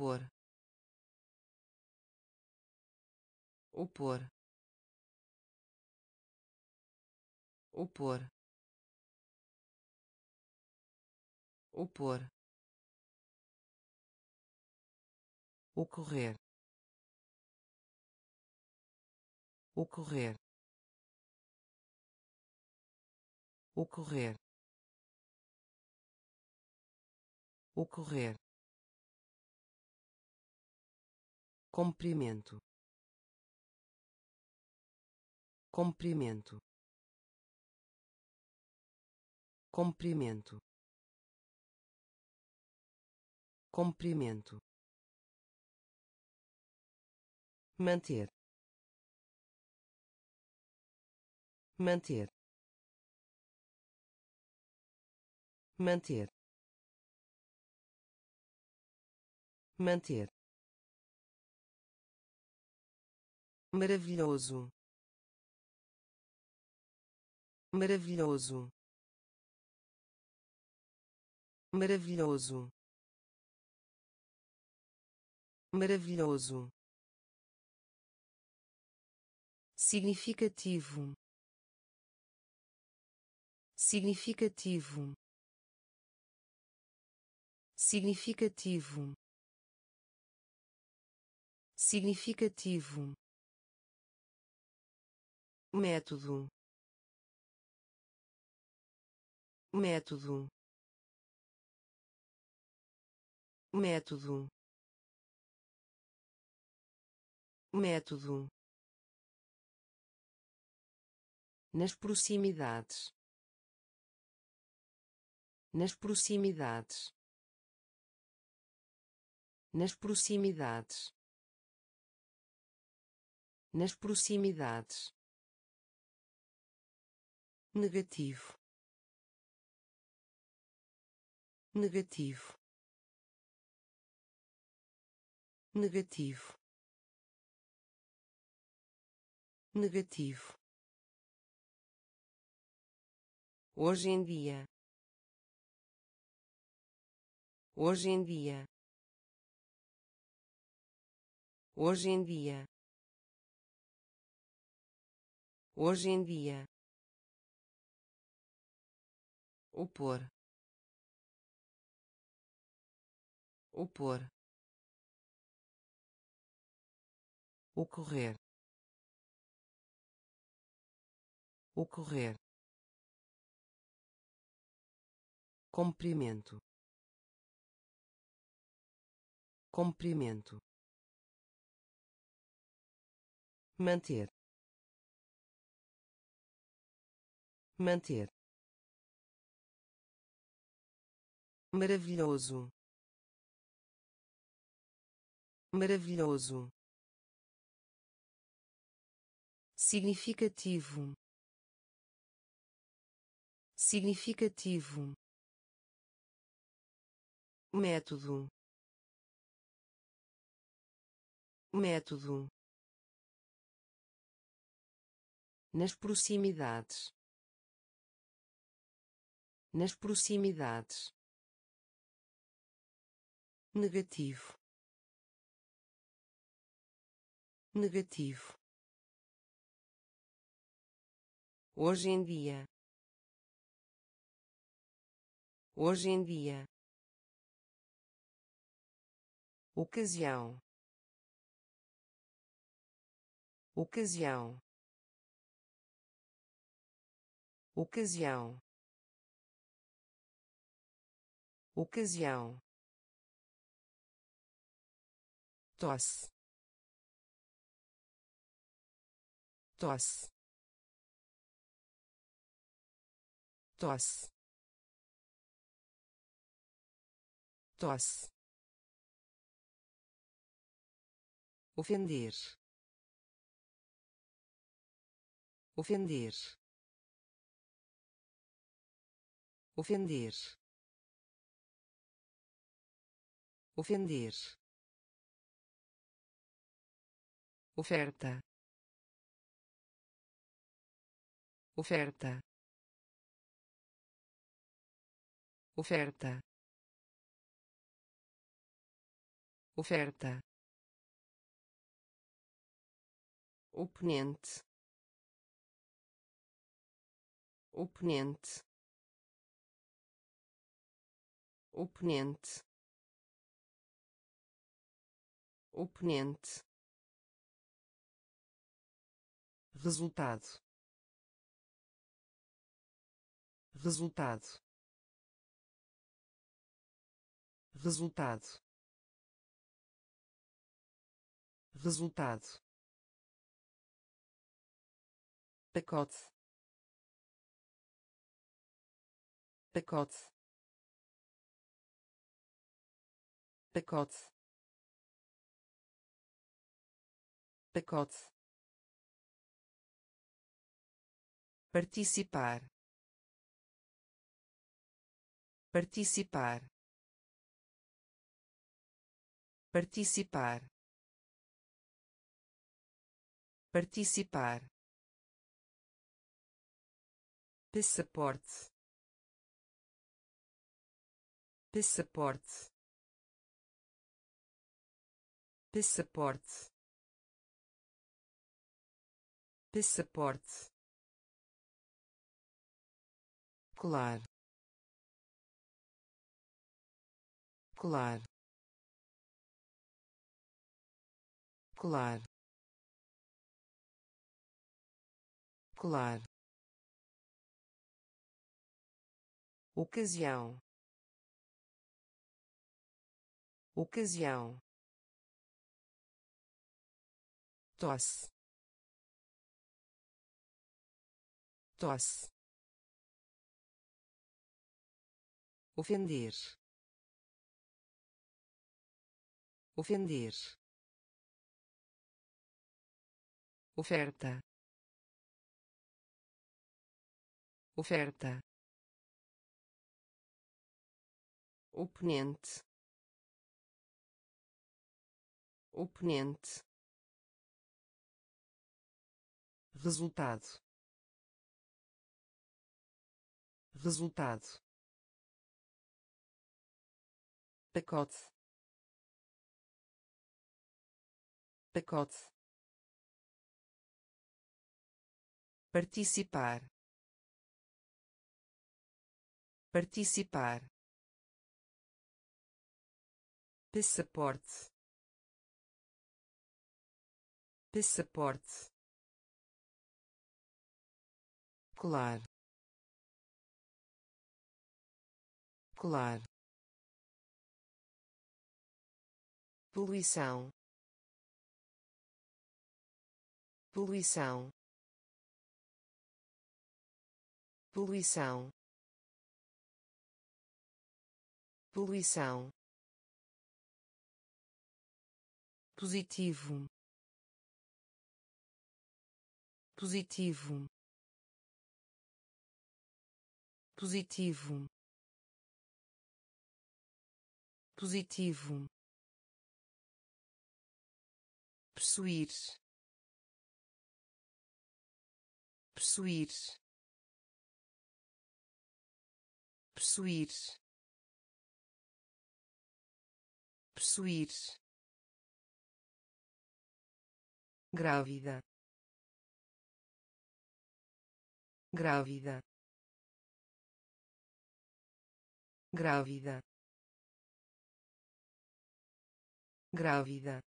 opor opor opor opor ocorrer ocorrer ocorrer ocorrer comprimento. Comprimento. Comprimento. Comprimento. Manter. Manter. Manter. Manter maravilhoso. Maravilhoso. Maravilhoso. Maravilhoso. Significativo. Significativo. Significativo. Significativo método. Método. Método. Método. Nas proximidades. Nas proximidades. Nas proximidades. Nas proximidades negativo. Negativo. Negativo. Negativo. Hoje em dia. Hoje em dia. Hoje em dia. Hoje em dia opor opor ocorrer ocorrer comprimento. Comprimento. Manter. Manter maravilhoso. Maravilhoso. Significativo. Significativo. Método. Método. Nas proximidades. Nas proximidades negativo. Negativo. Hoje em dia. Hoje em dia. Ocasião. Ocasião. Ocasião. Ocasião tosse. Tosse. Tosse. Tosse. Ofender. Ofender. Ofender. Ofender oferta. Oferta. Oferta. Oferta. Oponente. Oponente. Oponente. Oponente resultado. Resultado. Resultado. Resultado. Pacote. Pacote. Pacote. Pacote participar. Participar. Participar. Participar. Passaporte. Passaporte. Passaporte. Passaporte colar colar colar colar ocasião. Ocasião. Tosse. Tosse ofender. Ofender. Oferta. Oferta. Oponente. Oponente. Resultado. Resultado pacote pacote participar. Participar. Passaporte. Passaporte. Colar. Colar poluição. Poluição. Poluição. Poluição. Positivo. Positivo. Positivo. Positivo possuir. Possuir. Possuir. Possuir. Grávida. Grávida. Grávida. Grávida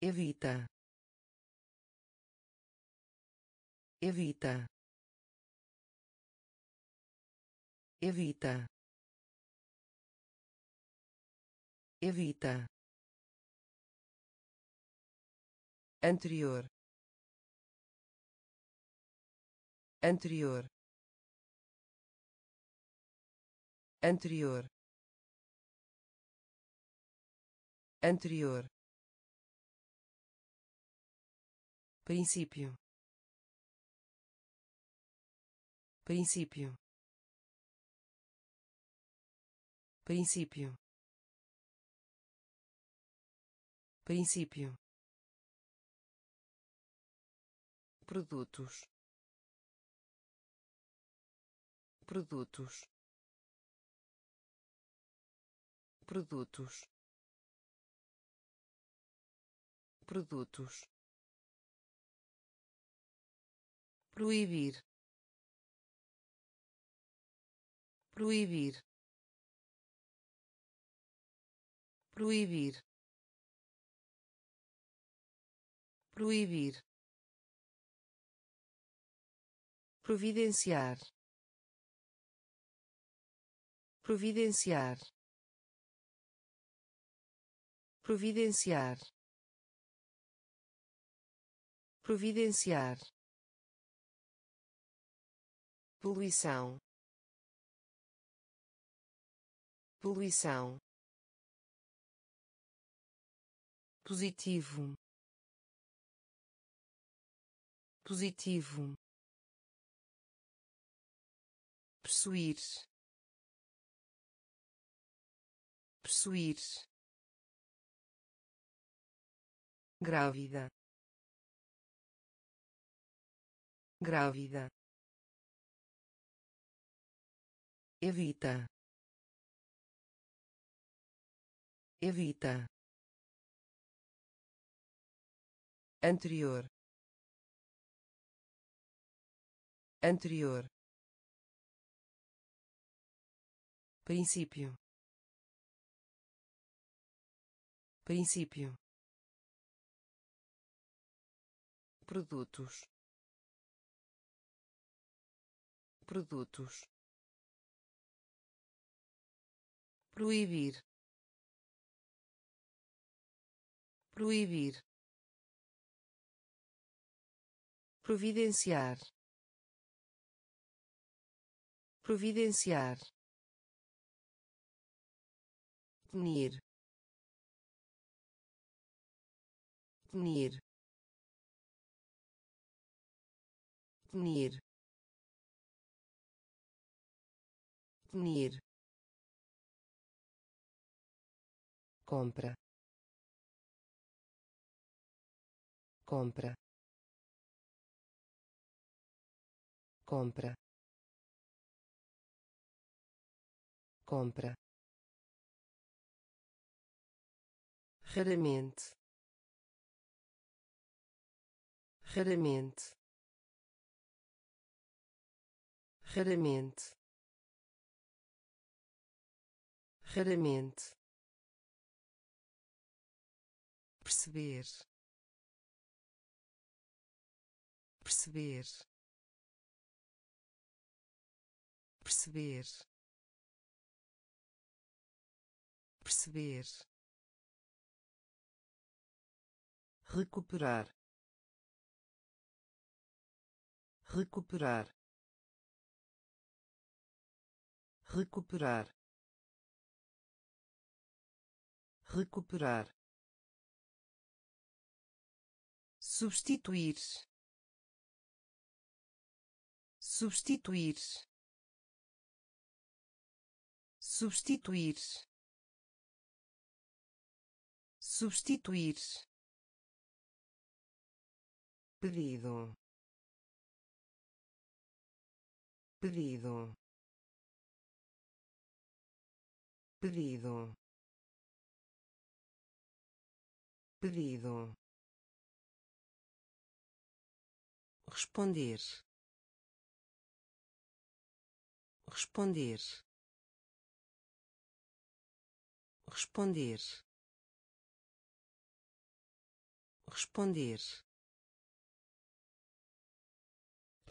evita. Evita. Evita. Evita. Anterior. Anterior. Anterior. Anterior princípio. Princípio. Princípio. Princípio. Produtos. Produtos. Produtos. Produtos proibir. Proibir. Proibir. Proibir. Providenciar. Providenciar. Providenciar. Providenciar poluição. Poluição. Positivo. Positivo. Possuir. Possuir. Grávida. Grávida evita. Evita. Anterior. Anterior. Princípio. Princípio. Produtos. Produtos proibir. Proibir. Providenciar. Providenciar. Punir. Punir. Punir. Punir compra. Compra. Compra. Compra. Raramente. Raramente. Raramente. Raramente perceber. Perceber. Perceber. Perceber. Recuperar. Recuperar. Recuperar. Recuperar substituir. Substituir. Substituir. Substituir. Pedido. Pedido. Pedido. Pedido responder responder responder responder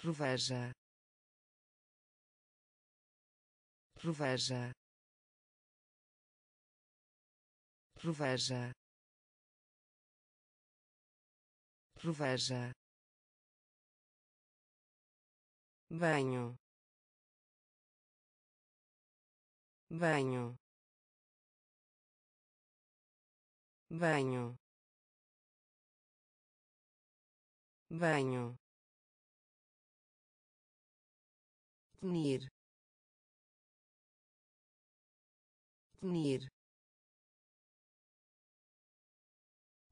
Reveja. Reveja. Reveja. Reveja. Banho. Banho. Banho. Banho. punir punir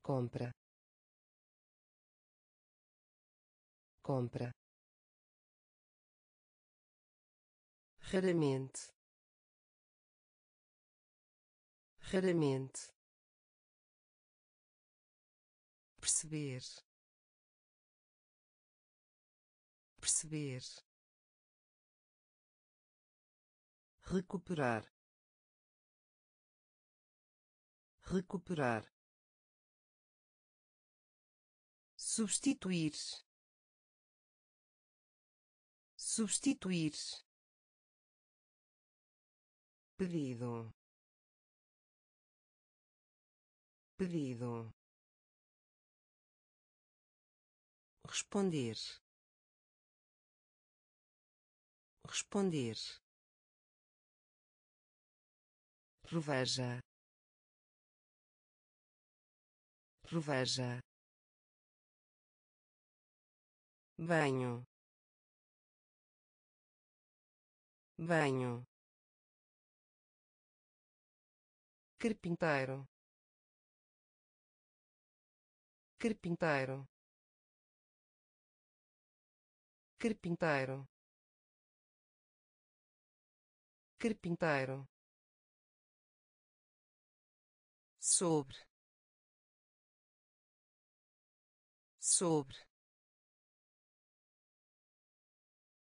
compra compra raramente. Raramente. Perceber. Perceber. Recuperar. Recuperar. Substituir. Substituir pedido. Pedido. Responder. Responder. Reveja reveja banho. Banho carpinteiro. Carpinteiro. Carpinteiro. Carpinteiro. Sobre. Sobre.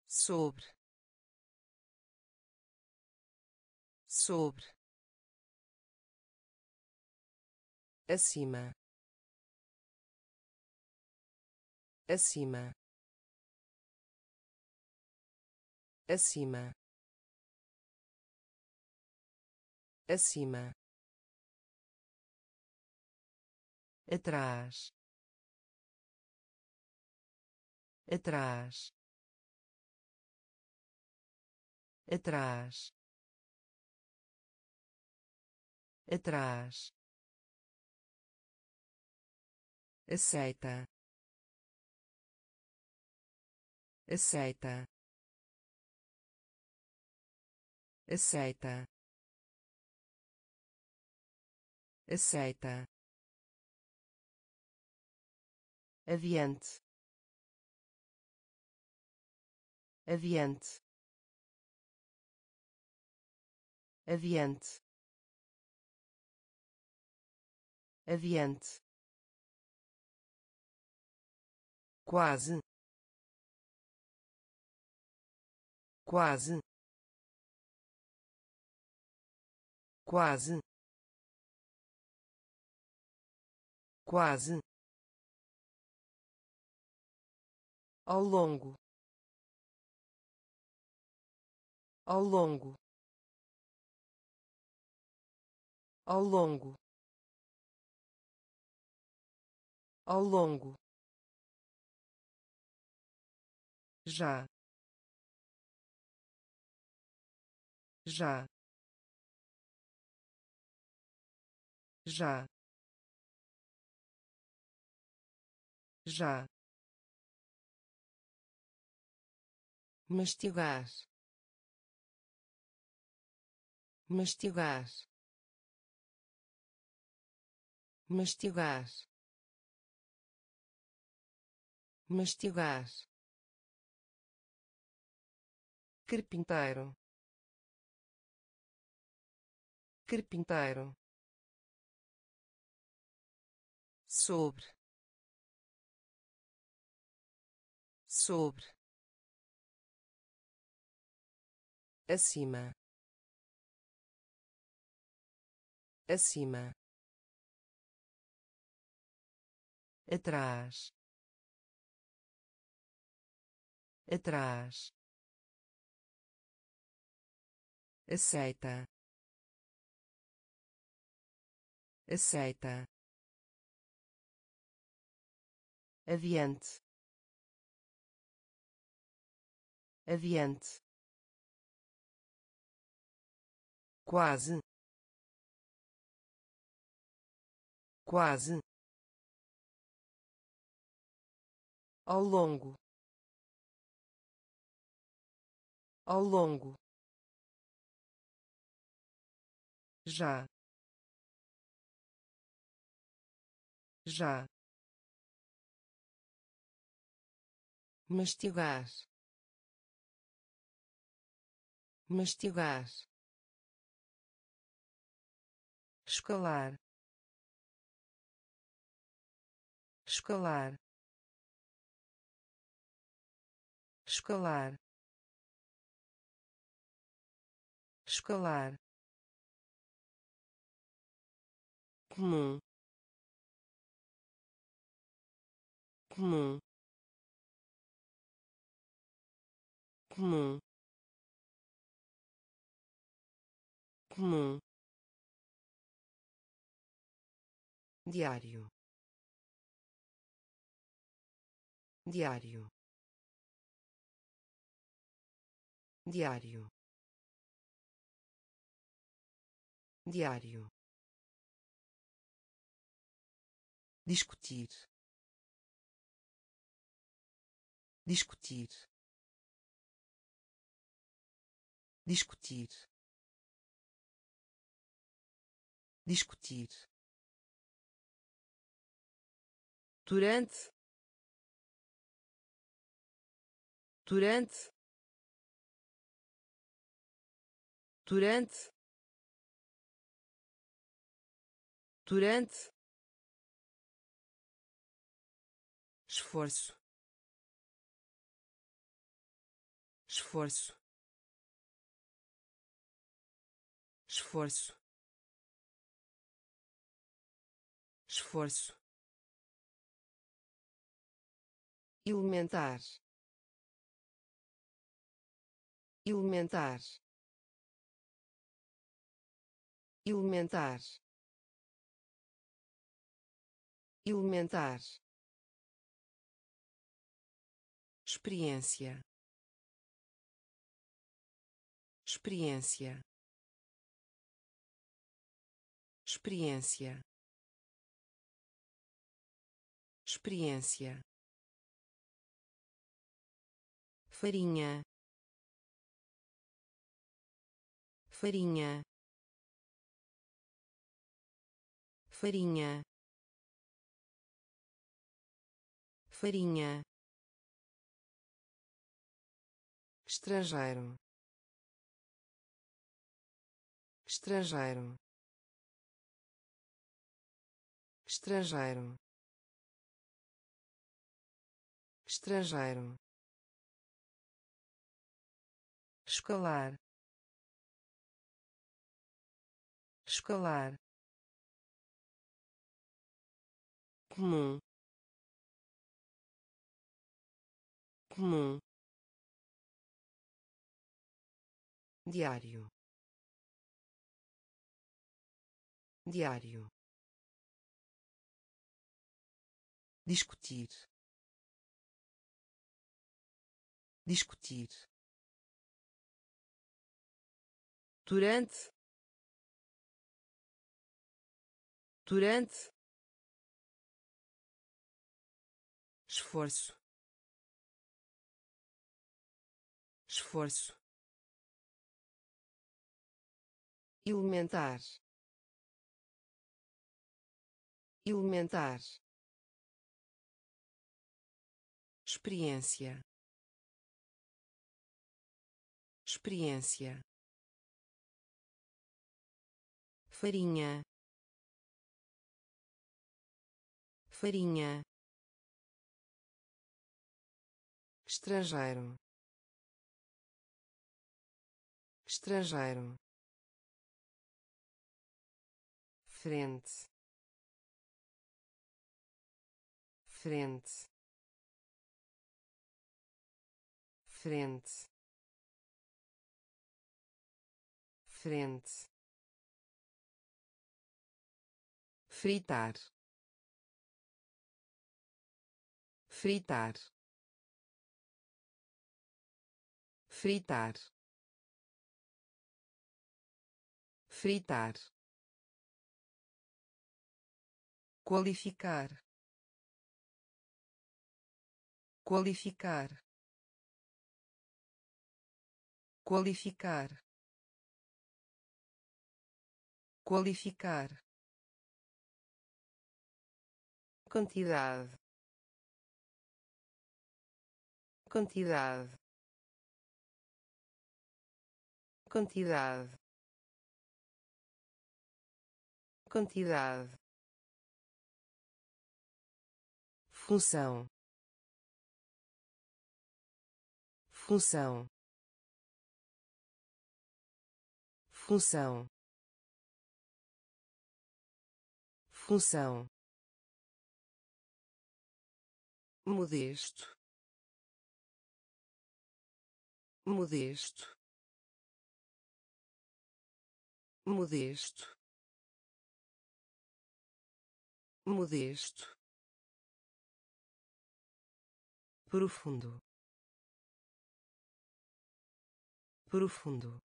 Sobre. Sobre acima. Acima. Acima. Acima. Atrás. Atrás. Atrás. Atrás aceita. Aceita. Aceita. Aceita. Aviante. Aviante. Aviante. Aviante quase. Quase. Quase. Quase. Ao longo. Ao longo. Ao longo. Ao longo já. Já. Já. Já. Mastigar. Mastigar. Mastigar. Mastigar carpinteiro. Carpinteiro. Sobre. Sobre. Acima. Acima. Atrás. Atrás aceita. Aceita. Aviante aviante quase. Quase. Ao longo. Ao longo já. Já. Mastigar. Mastigar. Escalar. Escalar. Escalar. Escalar comum. Comum. Comum. Comum. Diário. Diário. Diário. Diário discutir. Discutir. Discutir. Discutir. Durante. Durante. Durante. Durante esforço. Esforço. Esforço. Esforço. Elementar. Elementar. Elementar. Elementar experiência. Experiência. Experiência. Experiência. Farinha. Farinha. Farinha. Farinha estrangeiro. Estrangeiro. Estrangeiro. Estrangeiro. Escalar escalar comum. Comum diário. Diário. Discutir. Discutir. Durante. Durante. Esforço. Esforço elementar. Elementar. Experiência. Experiência. Farinha. Farinha. Estrangeiro. Estrangeiro frente frente frente frente. Fritar. Fritar. Fritar. Fritar qualificar. Qualificar. Qualificar. Qualificar. Quantidade. Quantidade. Quantidade. Quantidade função. Função. Função. Função. Modesto. Modesto. Modesto. Modesto profundo. Profundo.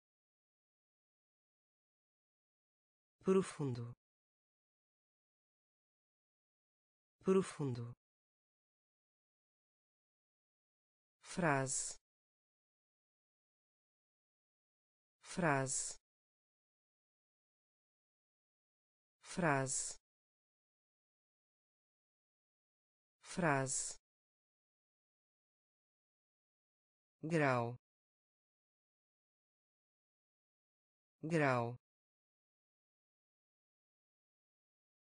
Profundo. Profundo. Frase. Frase. Frase. Frase grau. Grau.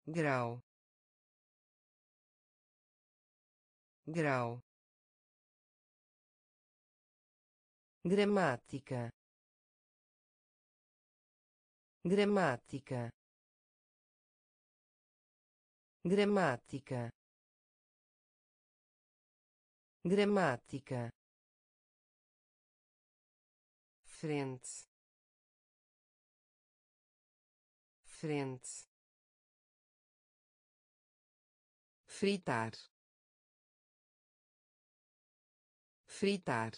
Grau. Grau. Gramática. Gramática. Gramática. Gramática frente frente fritar fritar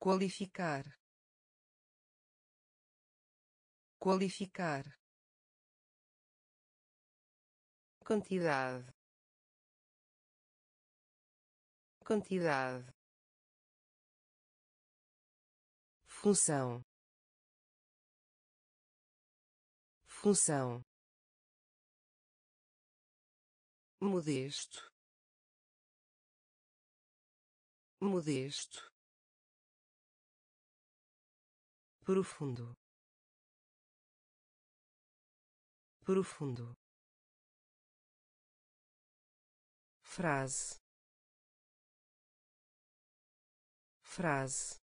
qualificar qualificar quantidade quantidade função. Função. Modesto. Modesto. Profundo. Profundo. Frase. Frase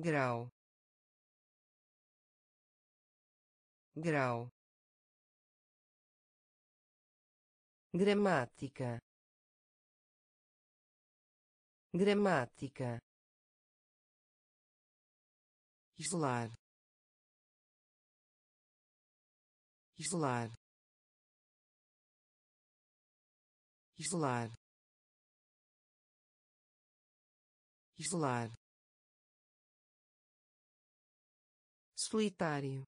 grau. Grau. Gramática. Gramática. Isolar. Isolar. Isolar. Isolar solitário.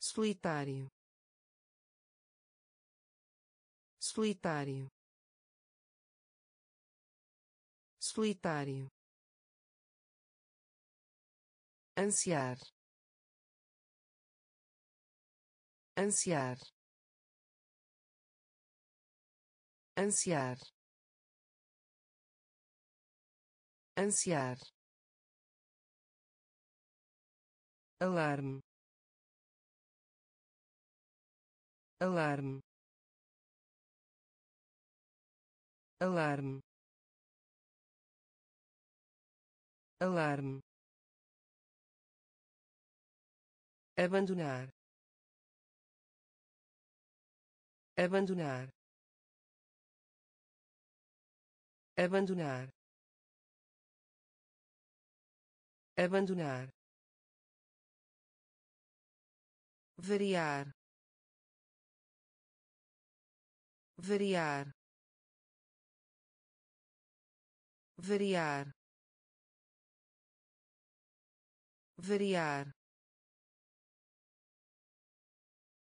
Solitário. Solitário. Solitário. Ansiar. Ansiar. Ansiar. Ansiar alarme. Alarme. Alarme. Alarme. Abandonar. Abandonar. Abandonar. Abandonar variar variar variar variar.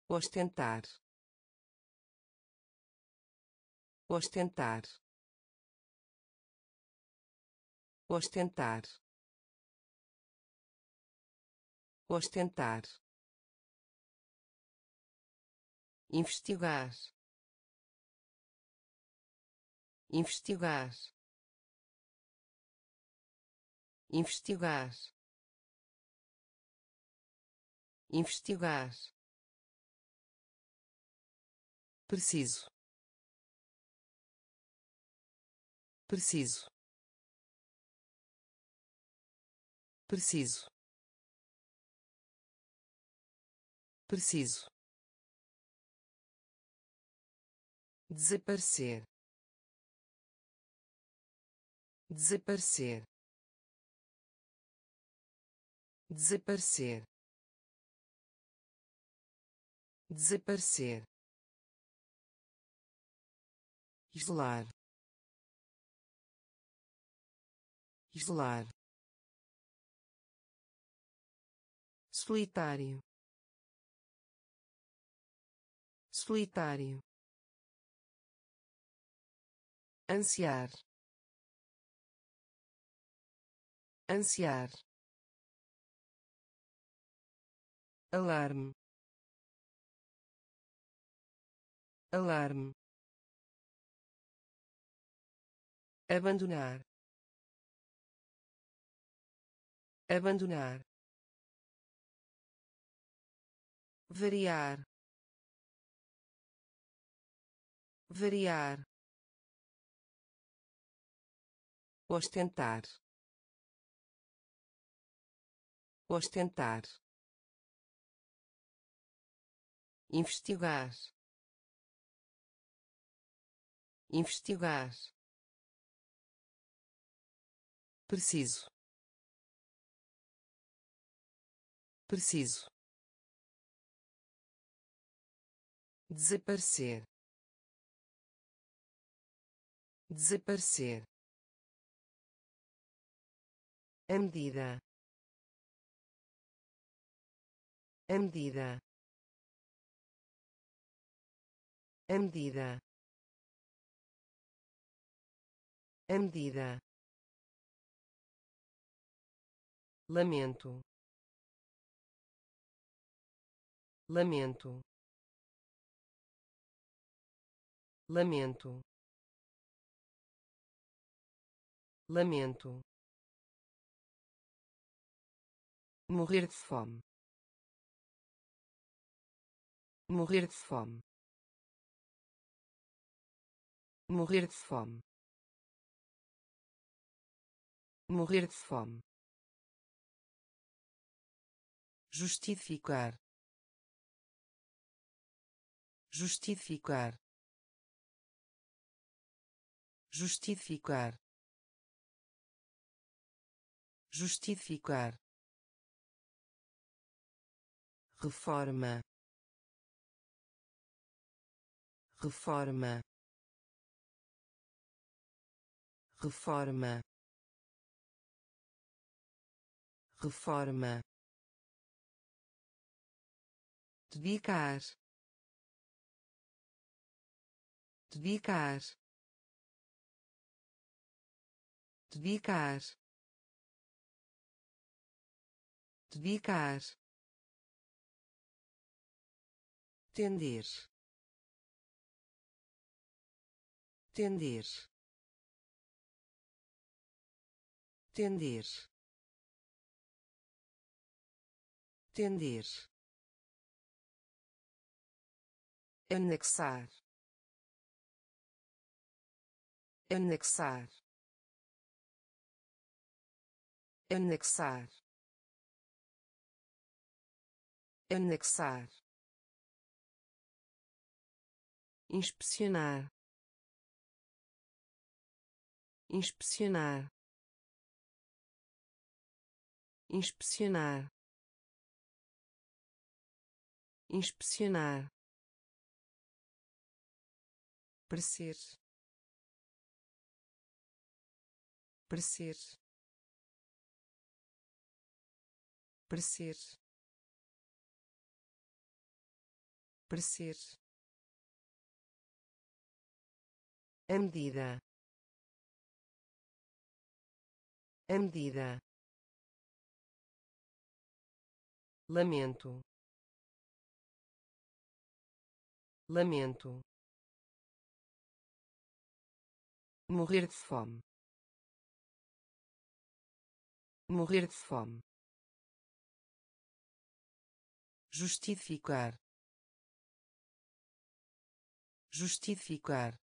Ostentar. Ostentar. Ostentar. Ostentar investigar. Investigar. Investigar. Investigar. Preciso. Preciso. Preciso. Preciso desaparecer. Desaparecer. Desaparecer. Desaparecer. Isolar. Isolar. Solitário. Solitário ansiar. Ansiar. Alarme. Alarme. Abandonar. Abandonar. Variar. Variar ostentar. Ostentar. Investigar. Investigar. Preciso. Preciso. Desaparecer. Desaparecer a medida. A medida. A medida. A medida. Lamento. Lamento. Lamento. Lamento morrer de fome. Morrer de fome. Morrer de fome. Morrer de fome. Justificar. Justificar. Justificar. Justificar reforma. Reforma. Reforma. Reforma. Dedicar. Dedicar. Dedicar. Dedicar tender. Tender. Tender. Tender. Anexar. Anexar. Anexar. Anexar inspecionar. Inspecionar. Inspecionar. Inspecionar. Parecer. Parecer. Parecer. Parecer a medida. A medida. Lamento. Lamento. Morrer de fome. Morrer de fome. Justificar. Justificar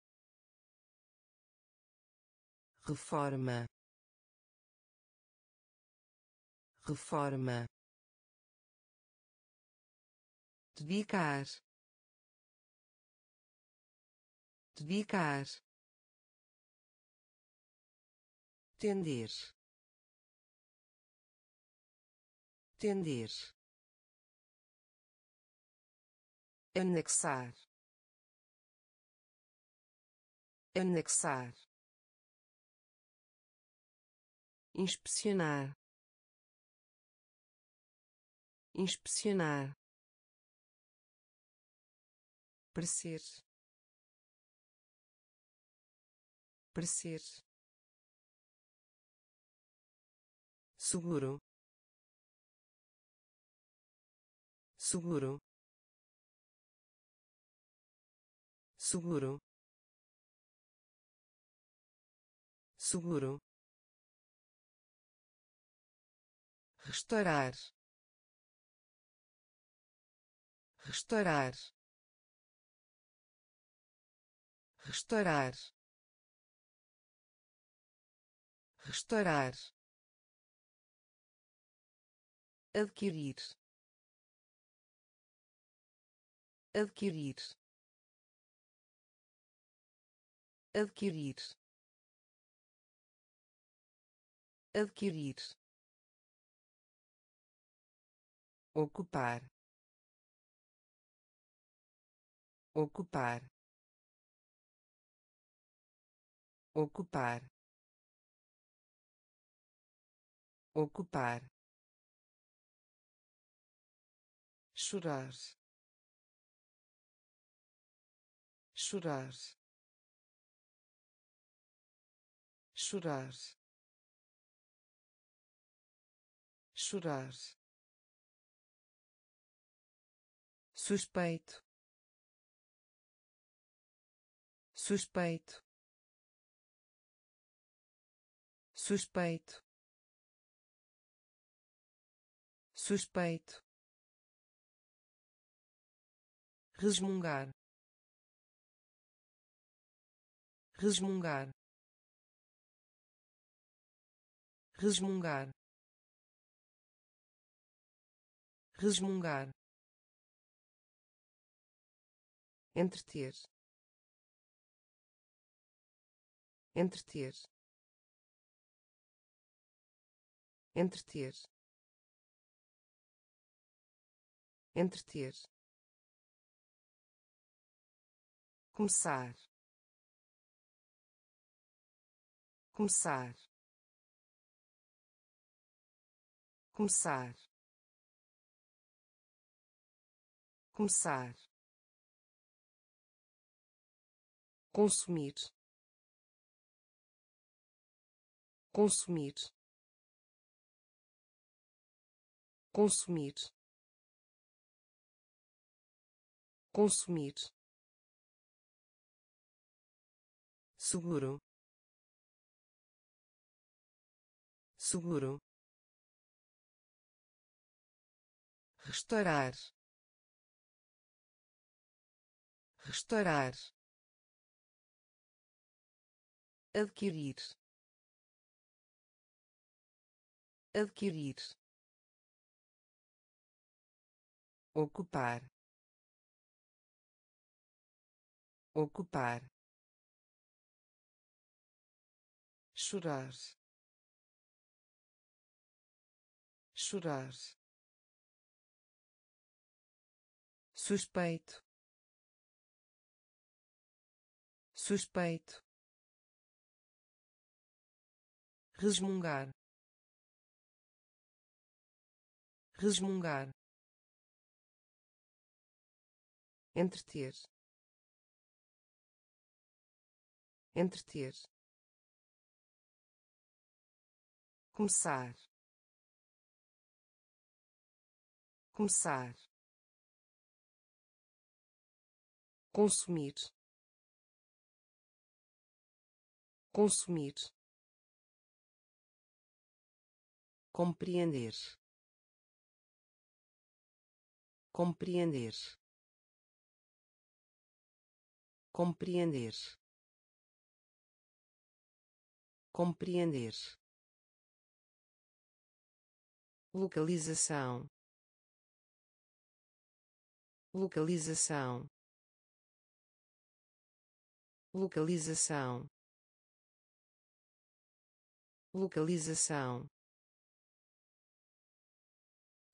reforma. Reforma. Dedicar. Dedicar. Tender. Tender. Anexar. Anexar inspecionar. Inspecionar. Parecer. Parecer. Seguro. Seguro. Seguro. Seguro restaurar. Restaurar. Restaurar. Restaurar. Adquirir. Adquirir. Adquirir. Adquirir ocupar ocupar ocupar ocupar chorar chorar chorar chorar suspeito. Suspeito. Suspeito. Suspeito. Resmungar. Resmungar. Resmungar. Resmungar entreter. Entreter. Entreter. Entreter. Começar. Começar. Começar. Começar consumir. Consumir. Consumir. Consumir. Seguro. Seguro. Restaurar. Restaurar adquirir. Adquirir. Ocupar. Ocupar. Chorar. Chorar. Suspeito. Suspeito resmungar resmungar entreter entreter começar começar consumir consumir compreender. Compreender. Compreender. Compreender. Localização. Localização. Localização. Localização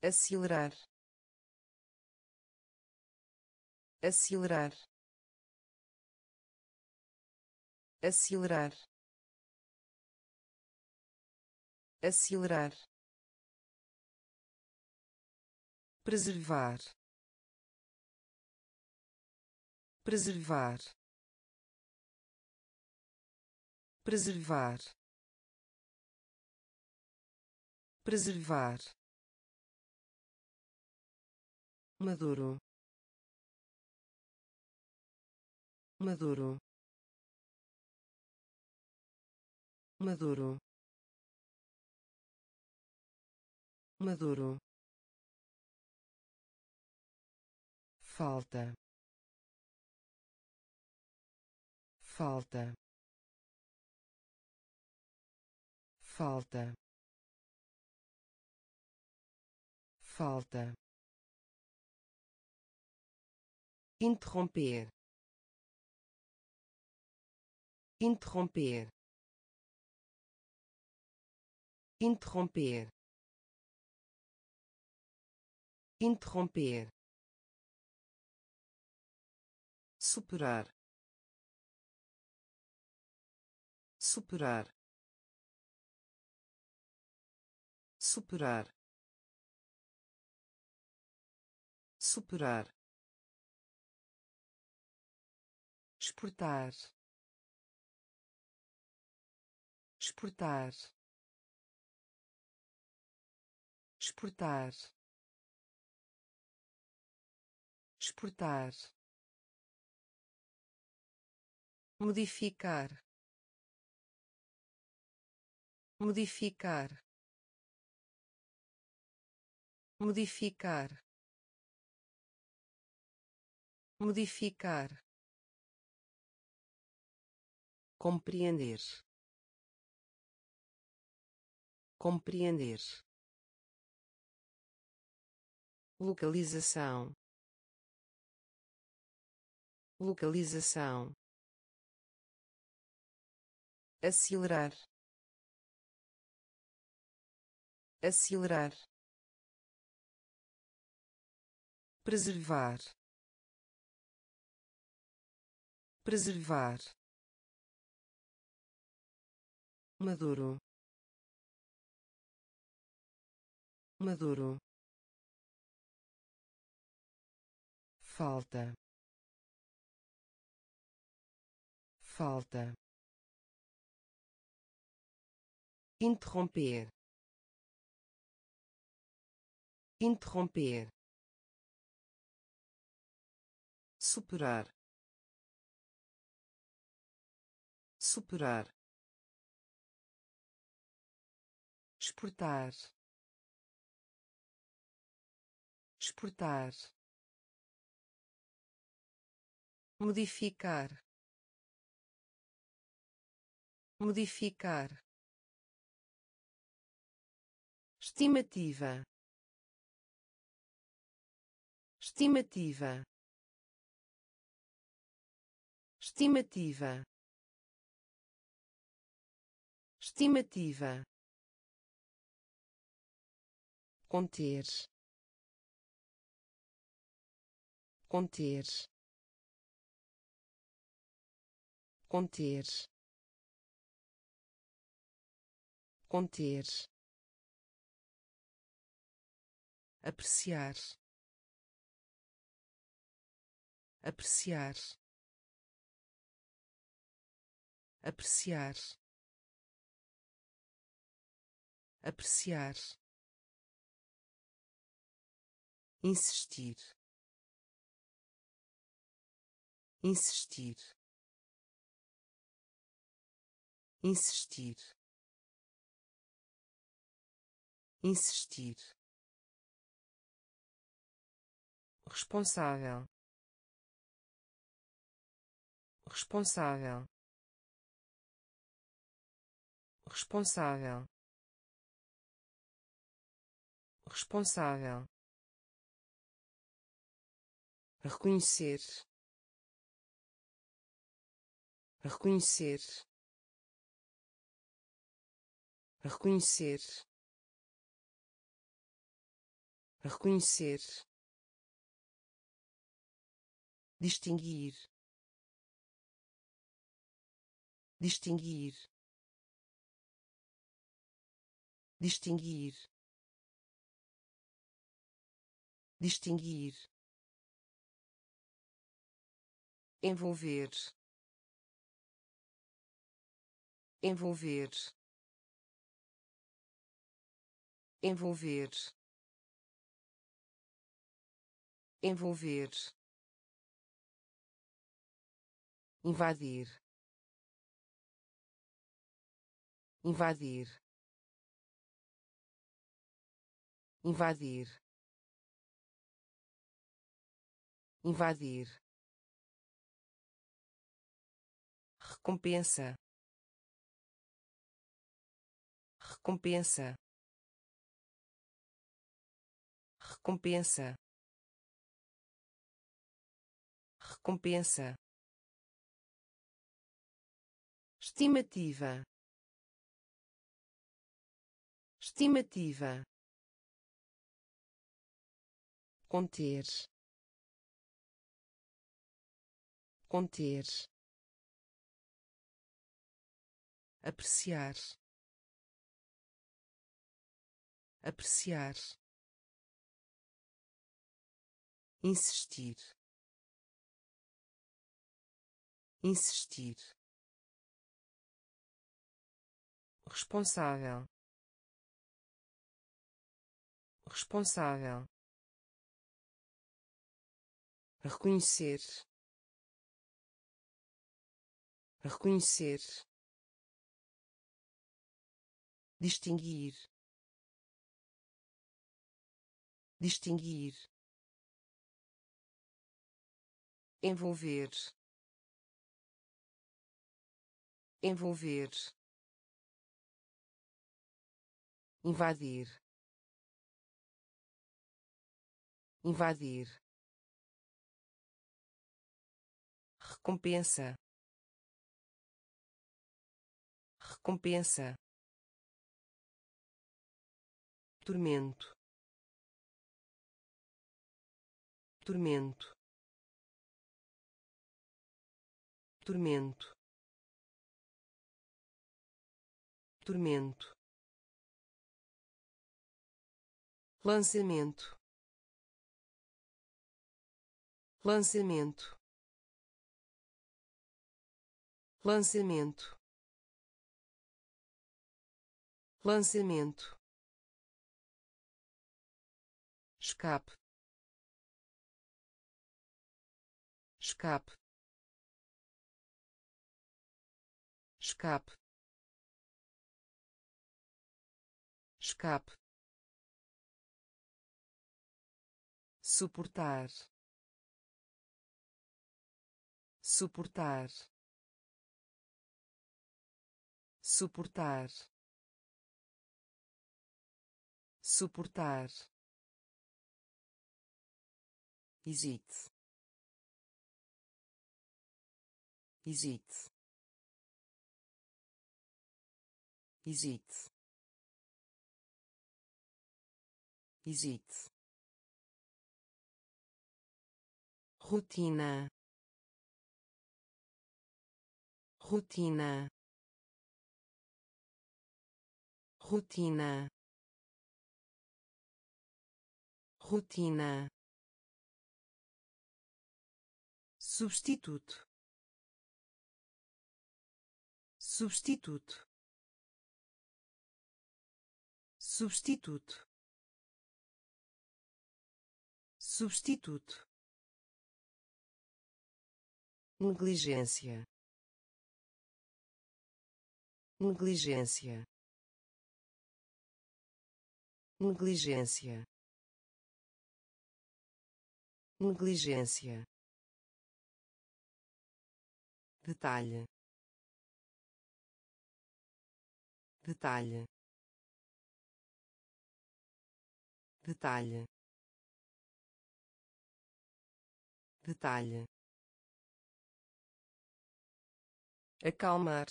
acelerar. Acelerar. Acelerar. Acelerar. Preservar. Preservar. Preservar. Preservar maduro. Maduro. Maduro. Maduro. Falta. Falta. Falta. Falta interromper. Interromper. Interromper. Interromper. Superar. Superar. Superar. Superar exportar. Exportar. Exportar. Exportar. Modificar. Modificar. Modificar. Modificar compreender. Compreender. Localização. Localização. Acelerar. Acelerar. Preservar. Preservar maduro. Maduro. Falta. Falta. Interromper. Interromper. Superar. Superar exportar. Exportar. Modificar. Modificar. Estimativa. Estimativa. Estimativa. Estimativa conter. Conter. Conter. Conter. Apreciar. Apreciar. Apreciar. Apreciar insistir. Insistir. Insistir. Insistir. Responsável. Responsável. Responsável. Responsável reconhecer. Reconhecer. Reconhecer. Reconhecer. Distinguir. Distinguir. Distinguir. Distinguir envolver. Envolver. Envolver. Envolver. Invadir. Invadir. Invadir. Invadir recompensa. Recompensa. Recompensa. Recompensa. Estimativa. Estimativa. Conter. Conter apreciar. Apreciar. Insistir. Insistir. Responsável. Responsável. Reconhecer. Reconhecer distinguir. Distinguir. Envolver. Envolver. Invadir. Invadir. Recompensa. Recompensa tormento. Tormento. Tormento. Tormento. Lançamento. Lançamento. Lançamento. Lançamento escape. Escape. Escape. Escape. Suportar. Suportar. Suportar. Suportar hesite hesite hesite hesite rotina rotina rotina rotina substituto. Substituto. Substituto. Substituto. Negligência. Negligência. Negligência. Negligência detalhe. Detalhe. Detalhe. Detalhe. Acalmar.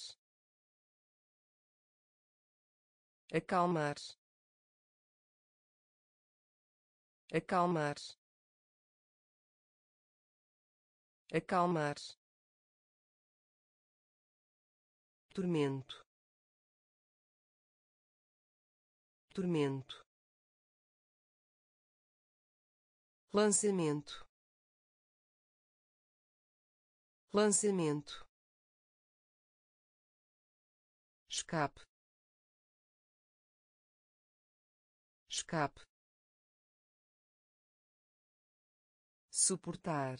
Acalmar. Acalmar. Acalmar tormento. Tormento. Lançamento. Lançamento. Escape. Escape. Suportar.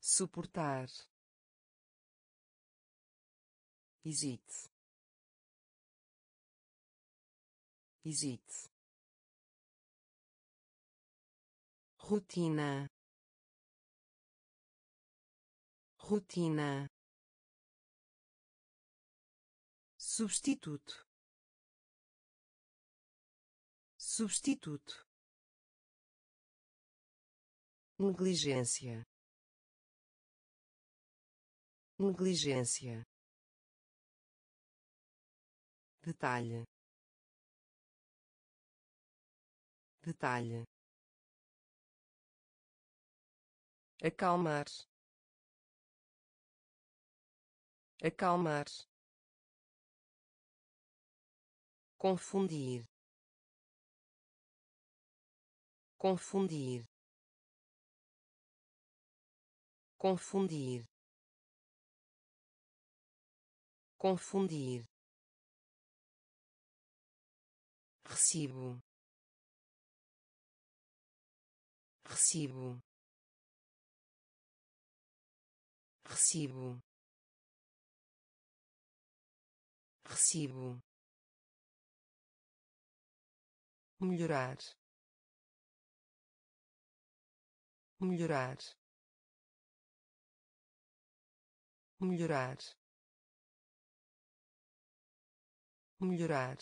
Suportar hesite hesite rotina. Rotina. Substituto. Substituto. Negligência. Negligência detalhe. Detalhe. Acalmar. Acalmar. Confundir. Confundir. Confundir. Confundir recibo. Recibo. Recibo. Recibo. Melhorar. Melhorar. Melhorar. Melhorar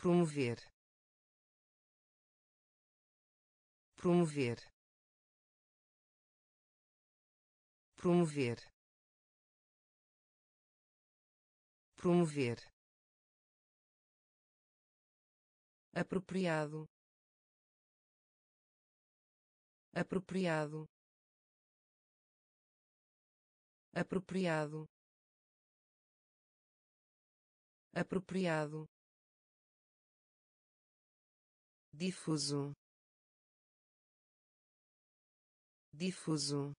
promover. Promover. Promover. Promover. Apropriado. Apropriado. Apropriado. Apropriado difuso. Difuso.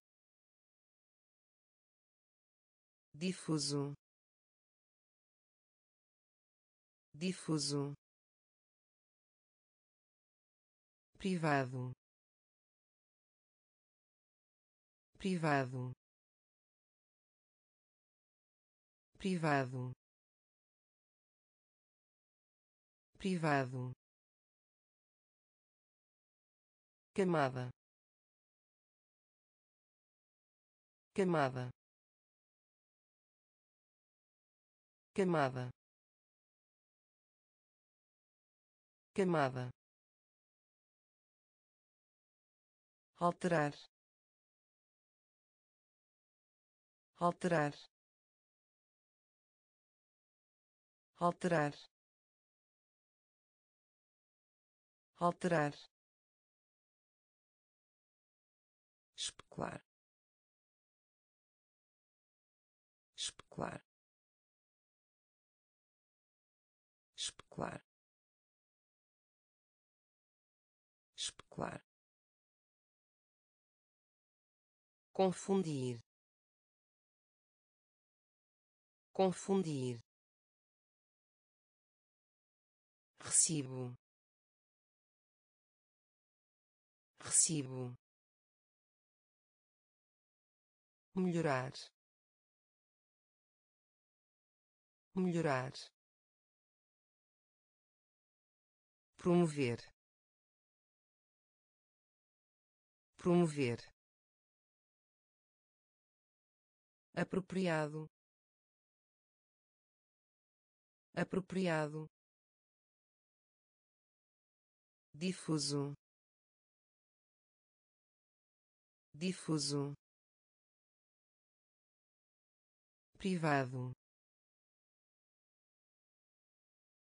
Difuso. Difuso. Privado. Privado. Privado. Privado camada camada camada camada alterar. Alterar. Alterar. Alterar especular. Especular. Especular. Especular. Confundir. Confundir. Recibo. Recibo melhorar. Melhorar. Promover. Promover. Apropriado. Apropriado. Difuso. Difuso privado.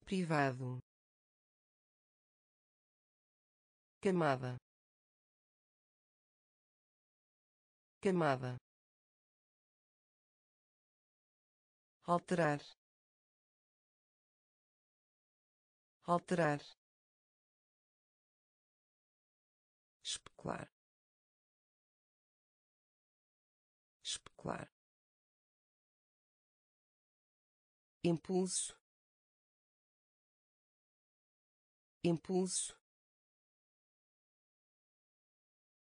Privado. Camada. Camada. Alterar. Alterar. Especular. Especular impulso impulso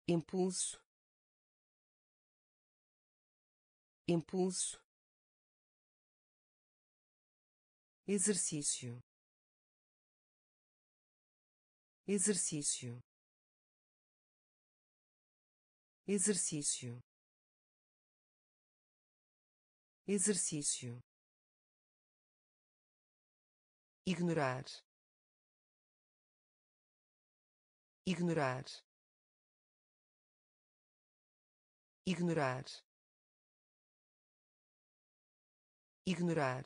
impulso impulso. Exercício exercício. Exercício exercício ignorar. Ignorar. Ignorar. Ignorar.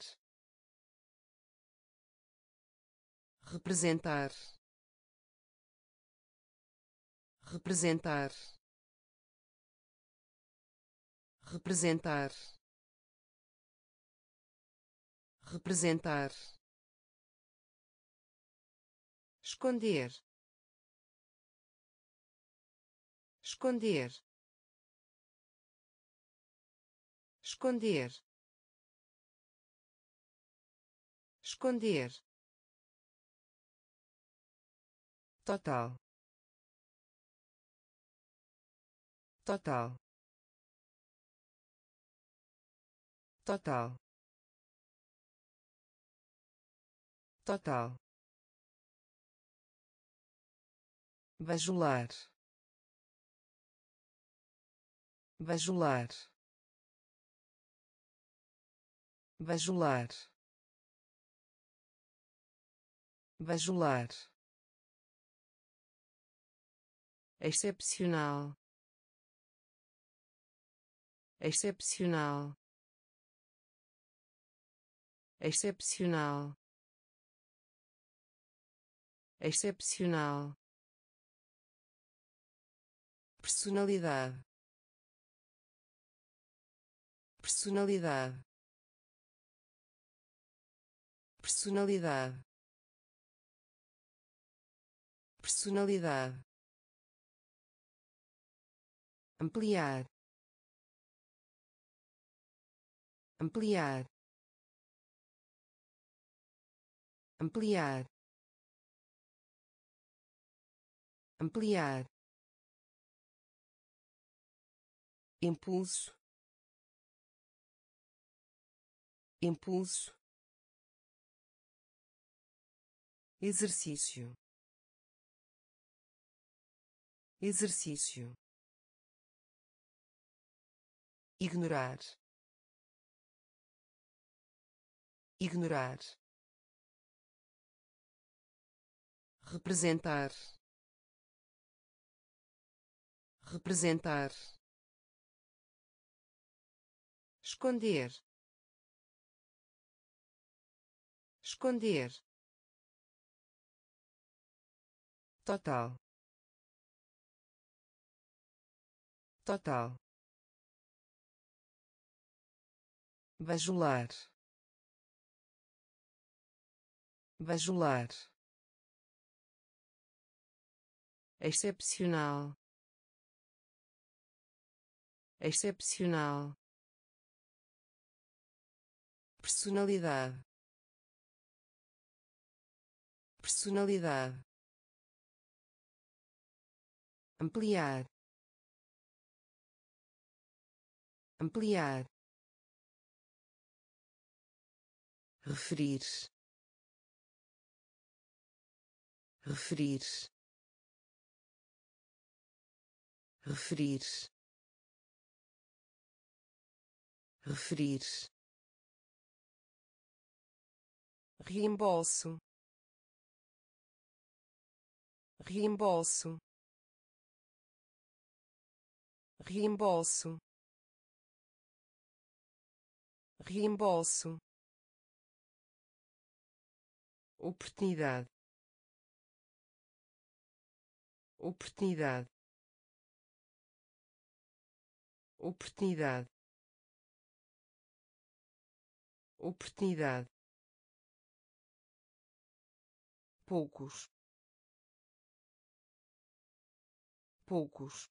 Representar. Representar. Representar. Representar esconder. Esconder. Esconder. Esconder. Total. Total. Total. Total bajular bajular bajular bajular excepcional. Excepcional. Excepcional. Excepcional personalidade. Personalidade. Personalidade. Personalidade. Ampliar. Ampliar. Ampliar. Ampliar impulso. Impulso. Exercício. Exercício. Ignorar. Ignorar. Representar. Representar esconder. Esconder. Total. Total. Bajular. Bajular. Excepcional. Excepcional personalidade. Personalidade. Ampliar. Ampliar. Referir. Referir. Referir. Referir reembolso. Reembolso. Reembolso. Reembolso. Oportunidade. Oportunidade. Oportunidade. Oportunidade poucos. Poucos.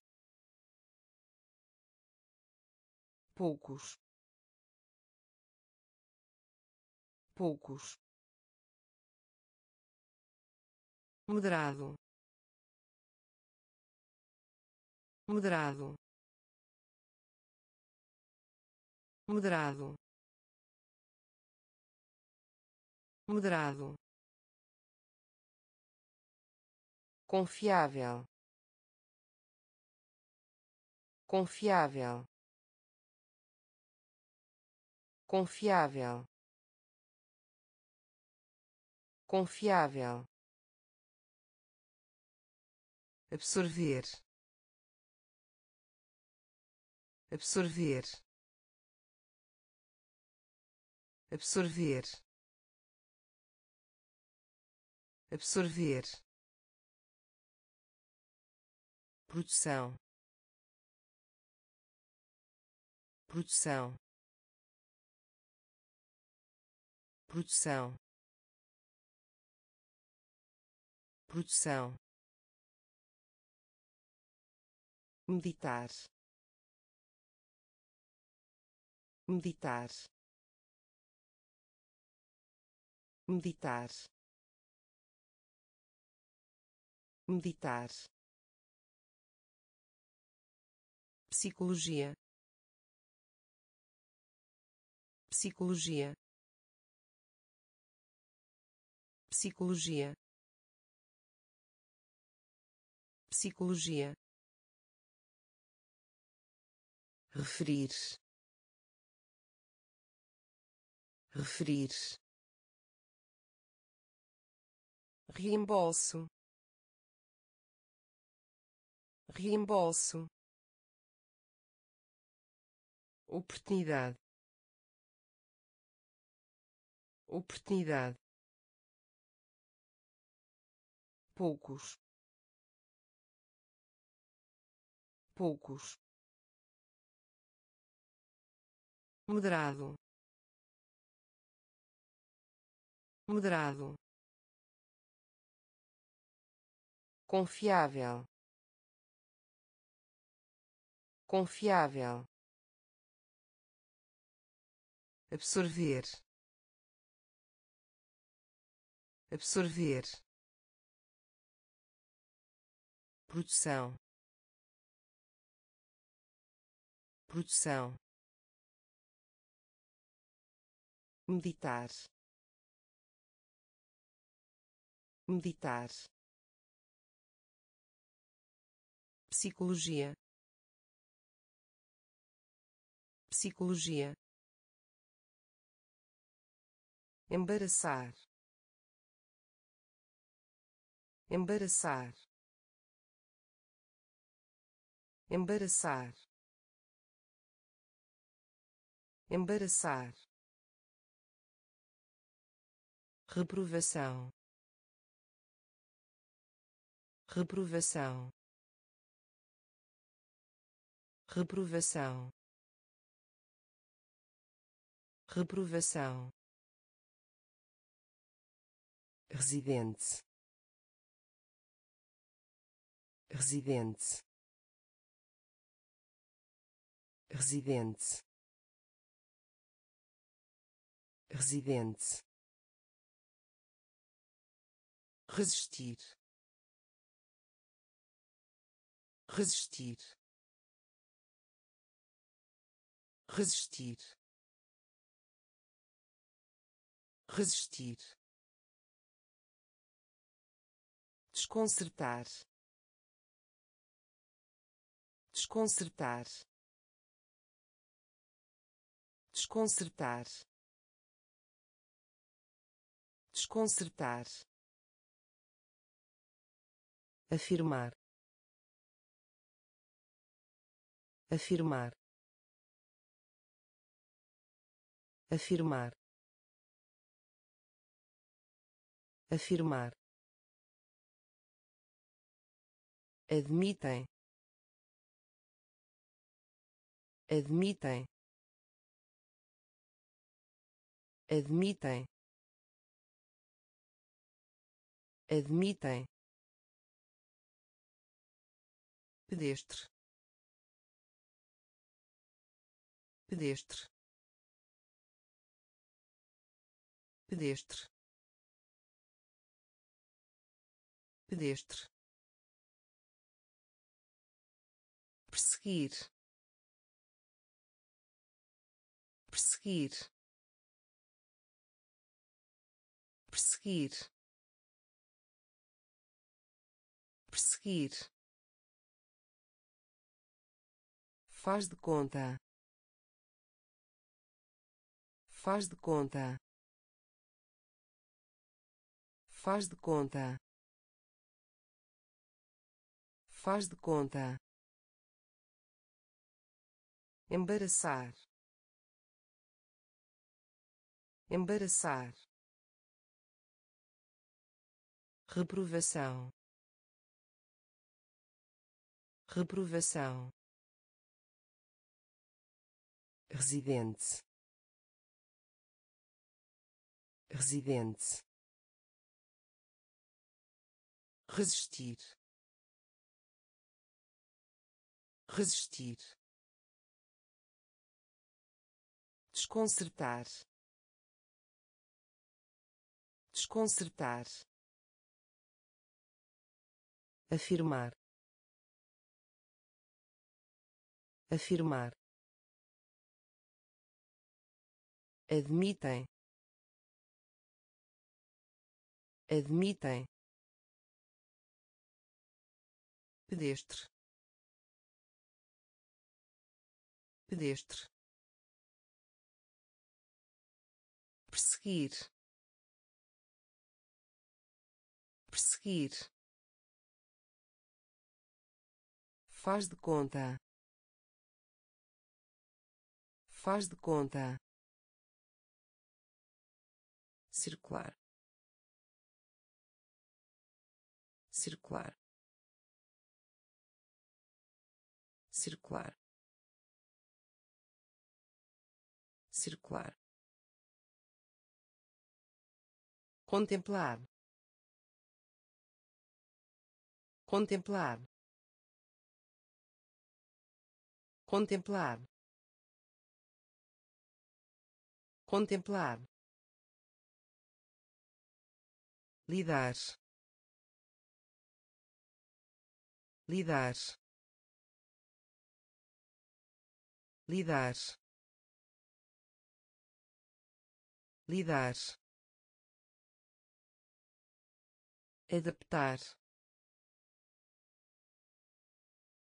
Poucos. Poucos. Moderado. Moderado. Moderado. Moderado confiável. Confiável. Confiável. Confiável. Absorver. Absorver. Absorver. Absorver produção. Produção. Produção. Produção. Meditar. Meditar. Meditar. Meditar psicologia. Psicologia. Psicologia. Psicologia. Referir. Referir. Reembolso. Reembolso oportunidade. Oportunidade. Poucos. Poucos. Moderado. Moderado. Confiável. Confiável absorver. Absorver. Produção. Produção. Meditar. Meditar. Psicologia. Psicologia embaraçar. Embaraçar. Embaraçar. Embaraçar. Reprovação. Reprovação. Reprovação. Reprovação residente. Residente. Residente. Residente. Resistir. Resistir. Resistir. Resistir desconcertar. Desconcertar. Desconcertar. Desconcertar. Afirmar. Afirmar. Afirmar. Afirmar admitem. Admitem. Admitem. Admitem. Pedestre. Pedestre. Pedestre. Pedestre perseguir. Perseguir. Perseguir. Perseguir. Faz de conta. Faz de conta. Faz de conta. Faz de conta embaraçar. Embaraçar. Reprovação. Reprovação. Residente. Residente. Resistir. Resistir desconcertar. Desconcertar. Afirmar. Afirmar. Admitem. Admitem. Pedestre. Pedestre perseguir. Perseguir. Faz de conta. Faz de conta. Circular. Circular. Circular. Circular contemplar. Contemplar. Contemplar. Contemplar. Lidar. Lidar. Lidar. Lidar adaptar.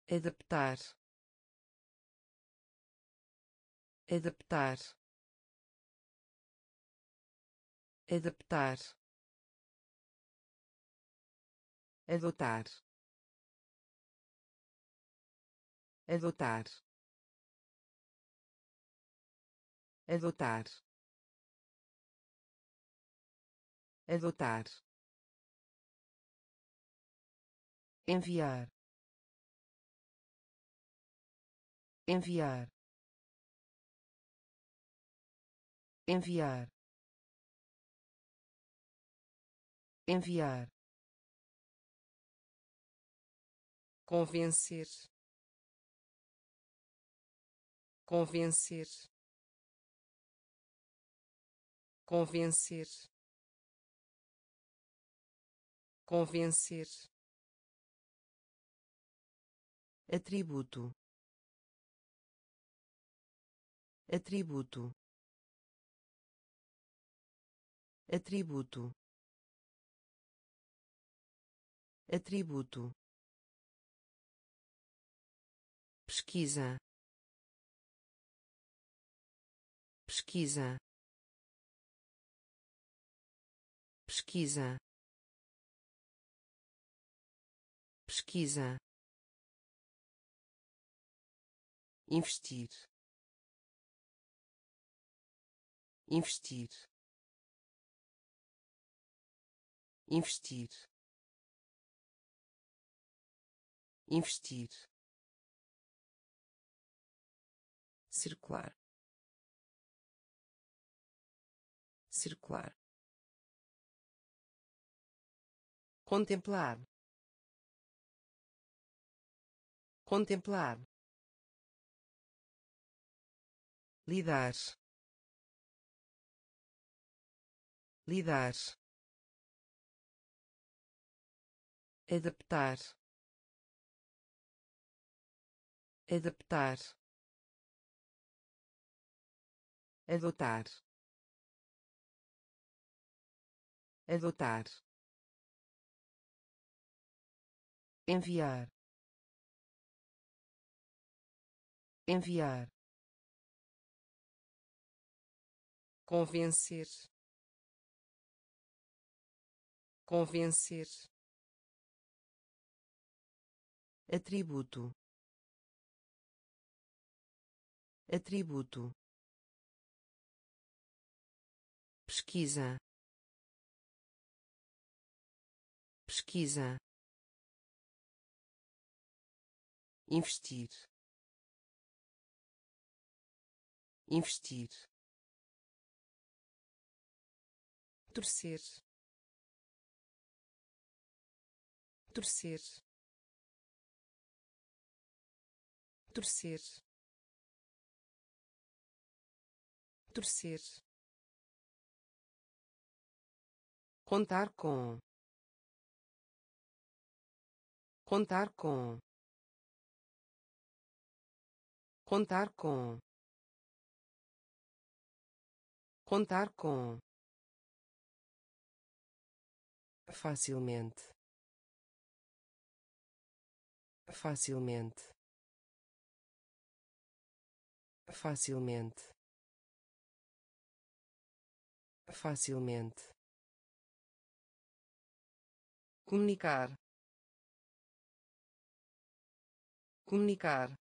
Adaptar. Adaptar. Adaptar. Adotar. Adotar. Adotar. Adotar enviar. Enviar. Enviar. Enviar. Convencer. Convencer. Convencer. Convencer atributo. Atributo. Atributo. Atributo. Pesquisa. Pesquisa. Pesquisa. Pesquisa investir. Investir. Investir. Investir. Circular. Circular. Contemplar. Contemplar lidar. Lidar. Adaptar. Adaptar. Adotar. Adotar. Enviar. Enviar convencer. Convencer. Atributo. Atributo. Pesquisa. Pesquisa. Investir. Investir torcer. Torcer. Torcer. Torcer. Contar com. Contar com. Contar com. Contar com facilmente. Facilmente. Facilmente. Facilmente. Comunicar. Comunicar.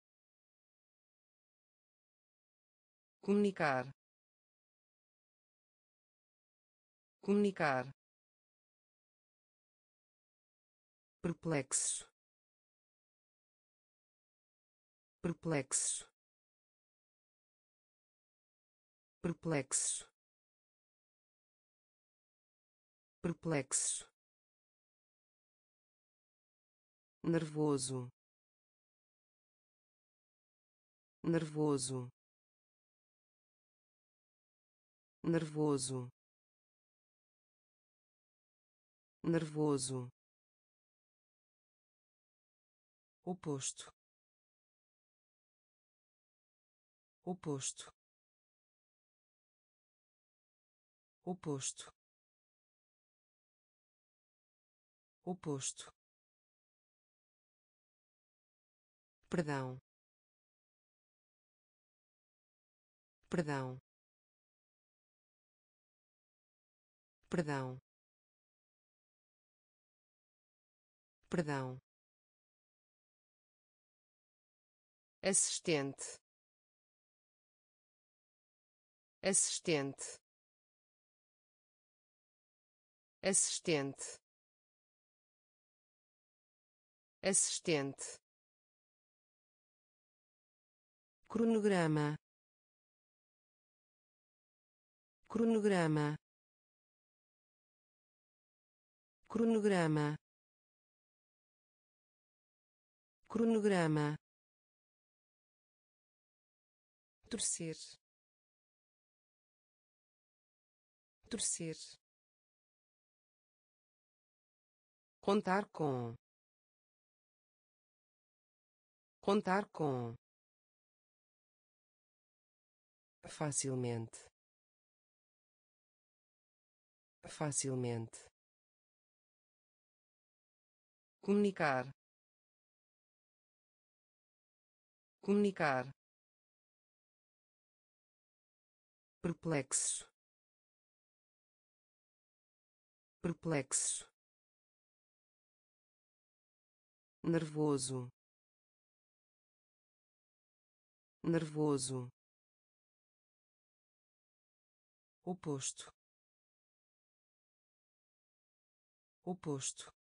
Comunicar. Comunicar perplexo. Perplexo. Perplexo. Perplexo. Nervoso. Nervoso. Nervoso. Nervoso oposto. Oposto. Oposto. Oposto. Perdão. Perdão. Perdão. Perdão assistente. Assistente. Assistente. Assistente. Cronograma. Cronograma. Cronograma. Cronograma torcer. Torcer. Contar com. Contar com. Facilmente. Facilmente. Comunicar. Comunicar perplexo. Perplexo. Nervoso. Nervoso. Oposto. Oposto.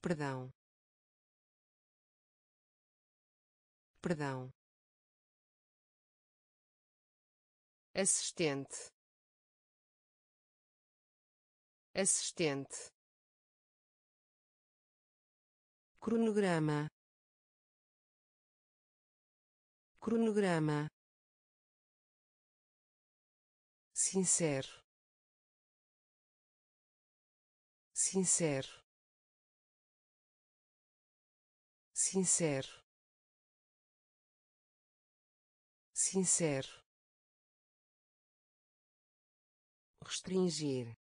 Perdão. Perdão assistente. Assistente. Cronograma. Cronograma. Sincero. Sincero. Sincero. Sincero restringir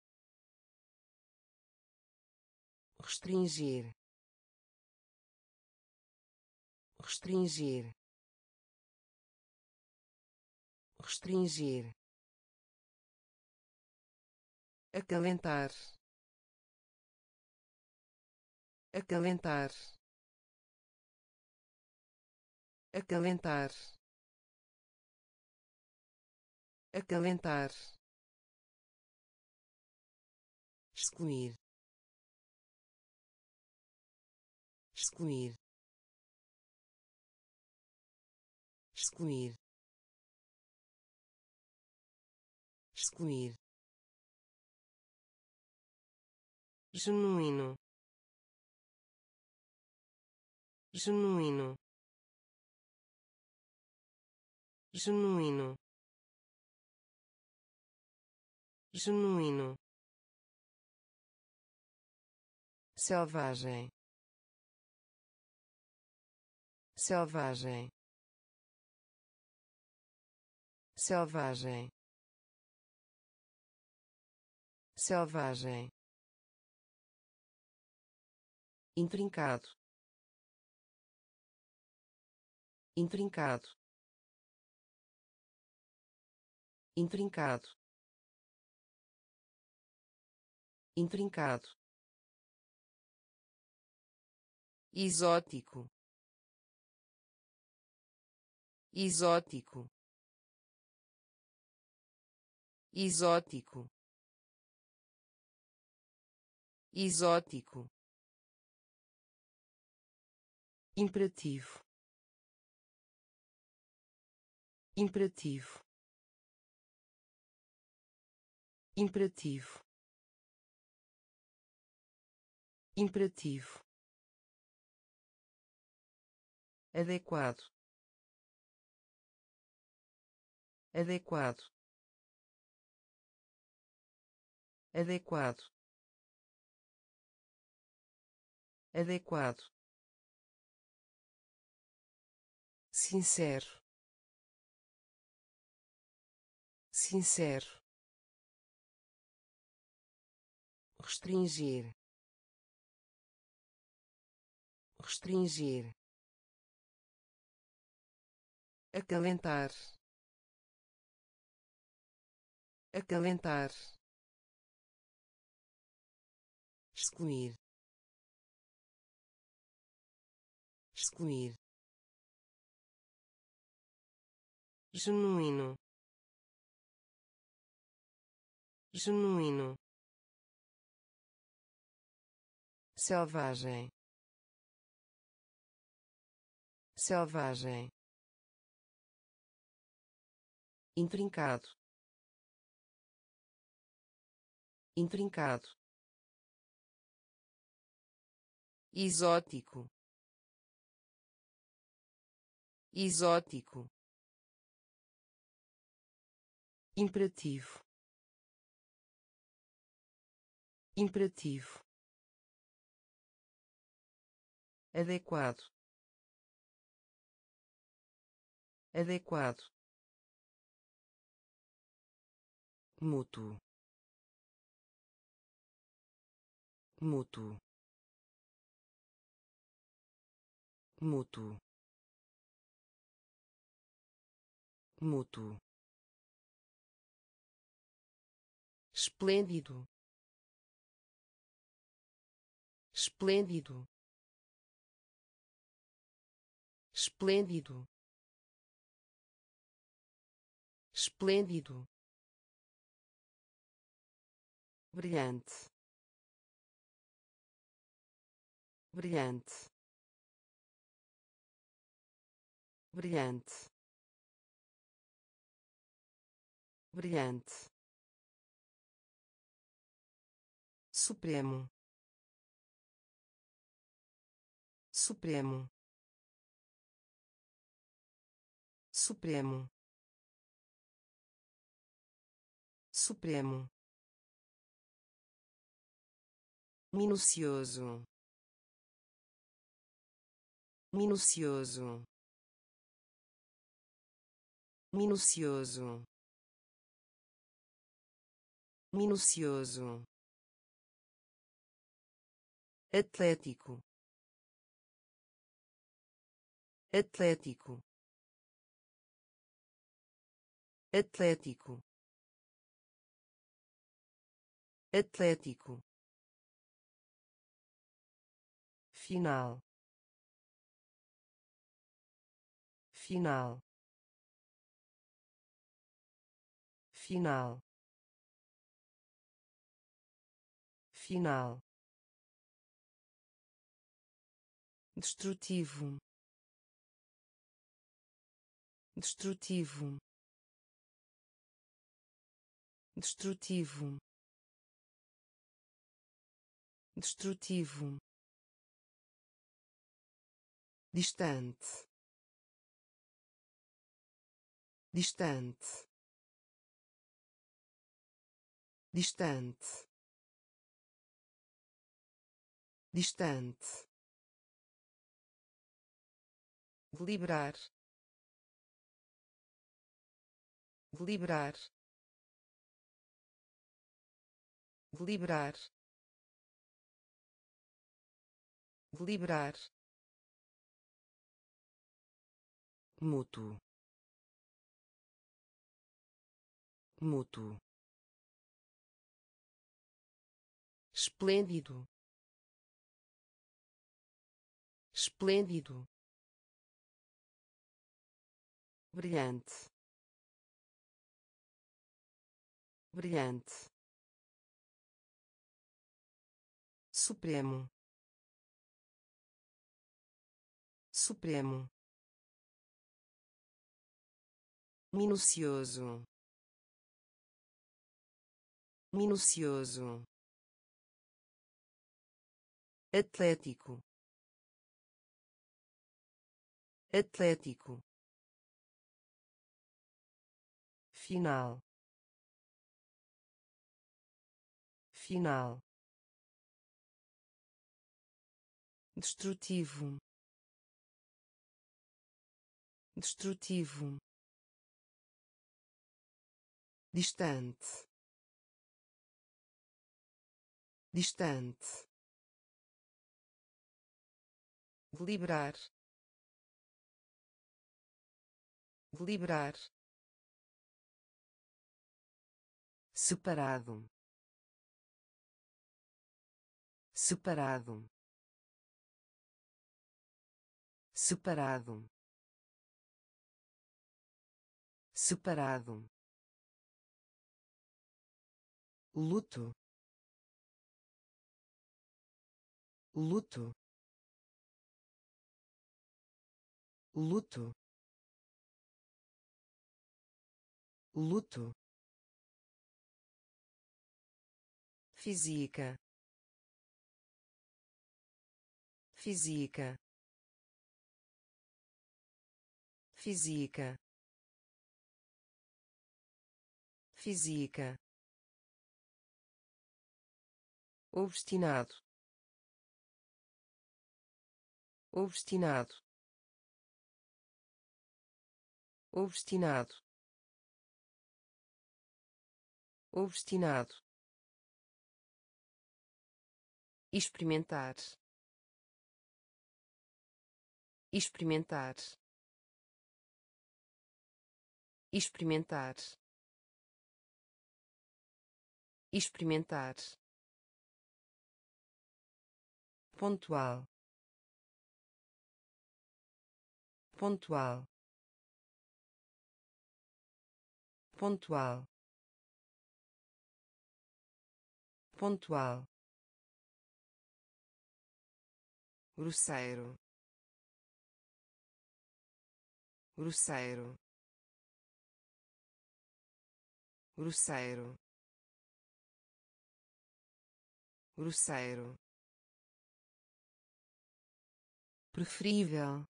restringir restringir restringir acalentar acalentar acalentar acalentar excluir. Excluir. Excluir. Excluir. Genuíno. Genuíno. Genuíno. Genuíno selvagem. Selvagem. Selvagem. Selvagem. Intrincado. Intrincado. Intrincado. Intrincado exótico. Exótico. Exótico. Exótico. Imperativo. Imperativo. Imperativo. Imperativo adequado. Adequado. Adequado. Adequado. Sincero. Sincero. Restringir. Restringir acalentar acalentar excluir excluir genuíno genuíno selvagem selvagem intrincado. Intrincado. Exótico. Exótico. Imperativo. Imperativo. Adequado. Adequado mútuo. Mútuo. Mútuo. Mútuo. Esplêndido. Esplêndido. Esplêndido. Esplêndido brilhante. Brilhante. Brilhante. Brilhante. Supremo. Supremo. Supremo. Supremo minucioso. Minucioso. Minucioso. Minucioso. Atlético. Atlético. Atlético. Atlético final. Final. Final. Final. Destrutivo. Destrutivo. Destrutivo. Destrutivo distante. Distante. Distante. Distante. Deliberar. Deliberar. Deliberar. Deliberar mútuo. Mútuo. Esplêndido. Esplêndido. Brilhante. Brilhante. Supremo. Supremo minucioso. Minucioso. Atlético. Atlético. Final. Final. Destrutivo. Destrutivo distante. Distante. Deliberar. Deliberar. Separado. Separado. Separado. Separado luto. Luto. Luto. Luto. Física. Física. Física. Física obstinado. Obstinado. Obstinado. Obstinado. Experimentar. Experimentar. Experimentar. Experimentar pontual. Pontual. Pontual. Pontual. Grosseiro. Grosseiro. Grosseiro. Grosseiro preferível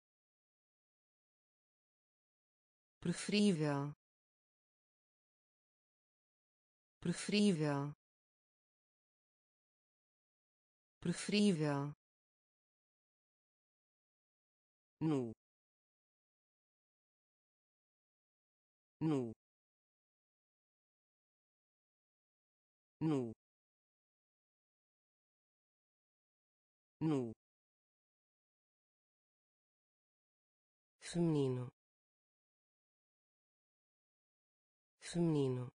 preferível preferível preferível nu nu nu nu feminino. Feminino.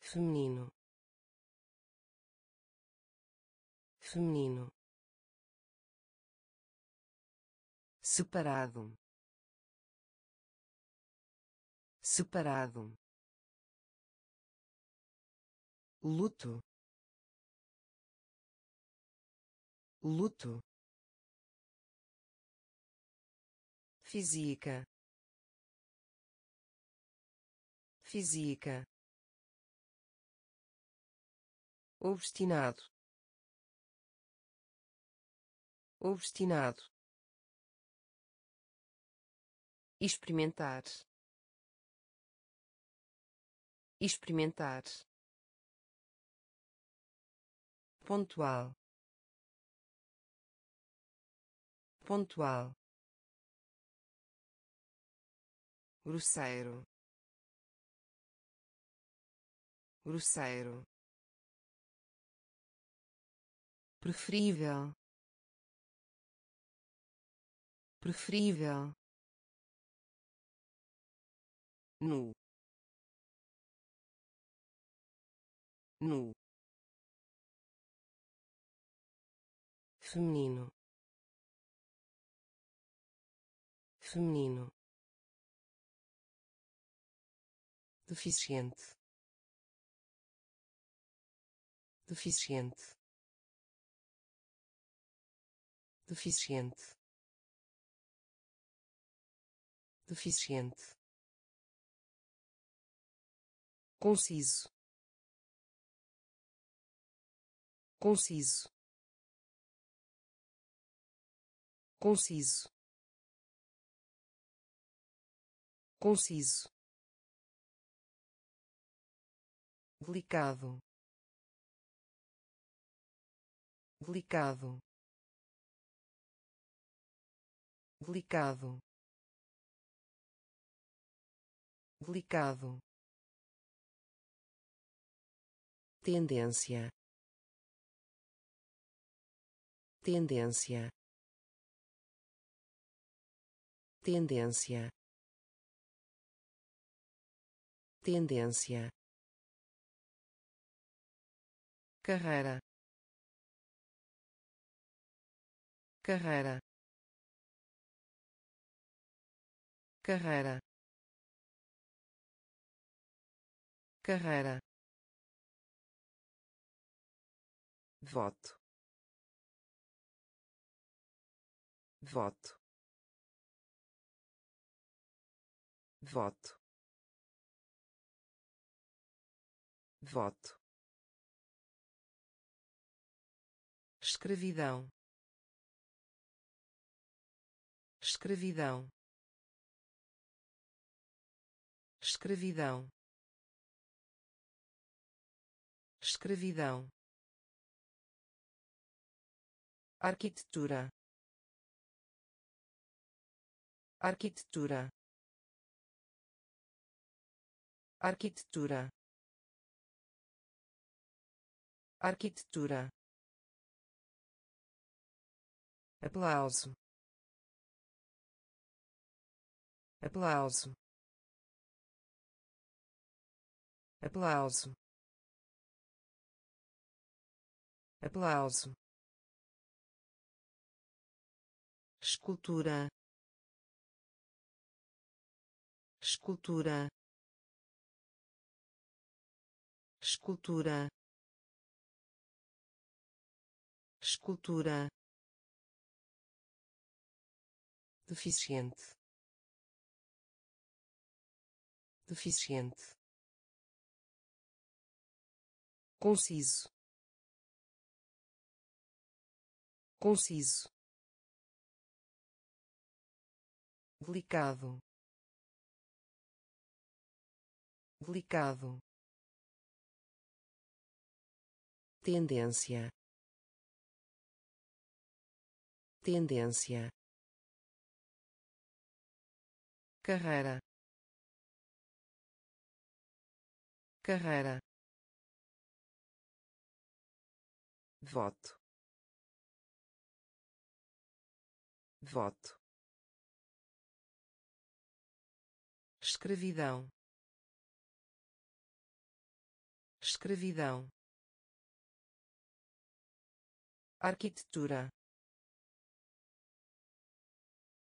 Feminino. Feminino. Separado. Separado. Luto. Luto física. Física. Obstinado. Obstinado. Experimentar. Experimentar. Pontual. Pontual grosseiro. Grosseiro. Preferível. Preferível. Nu. Nu. Feminino. Feminino deficiente. Deficiente. Deficiente. Deficiente. Conciso. Conciso. Conciso. Conciso delicado. Delicado. Delicado. Delicado. Tendência. Tendência. Tendência. Tendência carreira. Carreira. Carreira. Carreira. Voto. Voto. Voto. Voto escravidão. Escravidão. Escravidão. Escravidão. Arquitetura. Arquitetura. Arquitetura. Arquitetura aplauso. Aplauso. Aplauso. Aplauso. Escultura. Escultura. Escultura. Escultura deficiente. Deficiente. Conciso. Conciso. Delicado. Delicado. Tendência. Tendência carreira. Carreira. Voto. Voto. Escravidão. Escravidão. Arquitetura.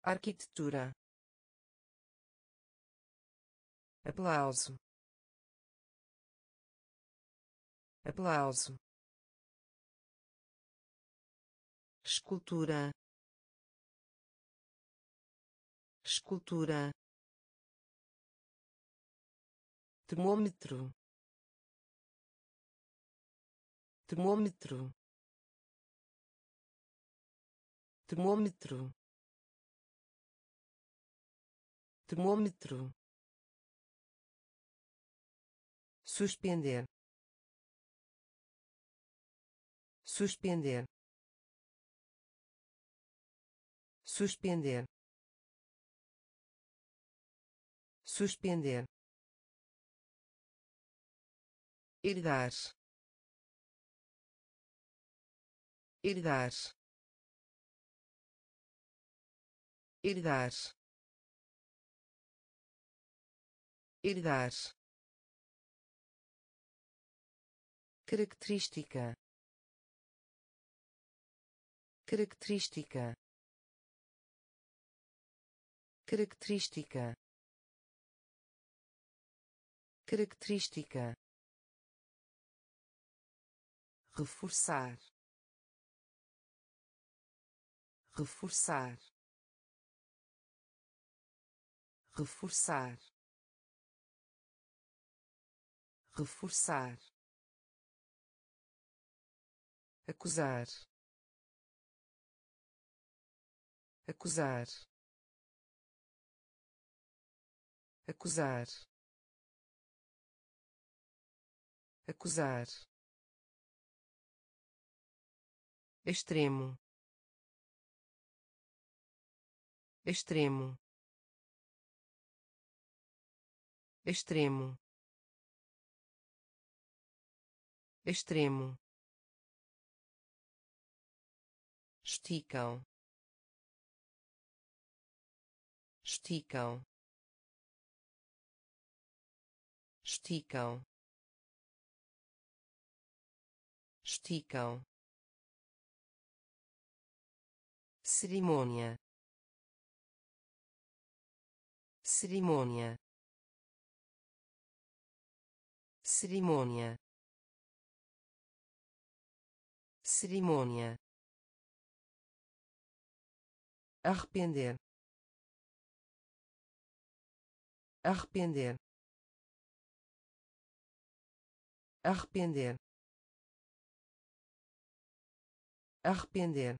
Arquitetura aplauso. Aplauso. Escultura. Escultura. Termômetro. Termômetro. Termômetro. Termômetro suspender. Suspender. Suspender. Suspender. Herdar herdar herdar herdar característica. Característica. Característica. Característica. Reforçar. Reforçar. Reforçar. Reforçar acusar. Acusar. Acusar. Acusar. Extremo. Extremo. Extremo. Extremo esticam. Esticam. Esticam. Esticam. Cerimônia. Cerimônia. Cerimônia. Cerimônia arrepender. Arrepender. Arrepender. Arrepender.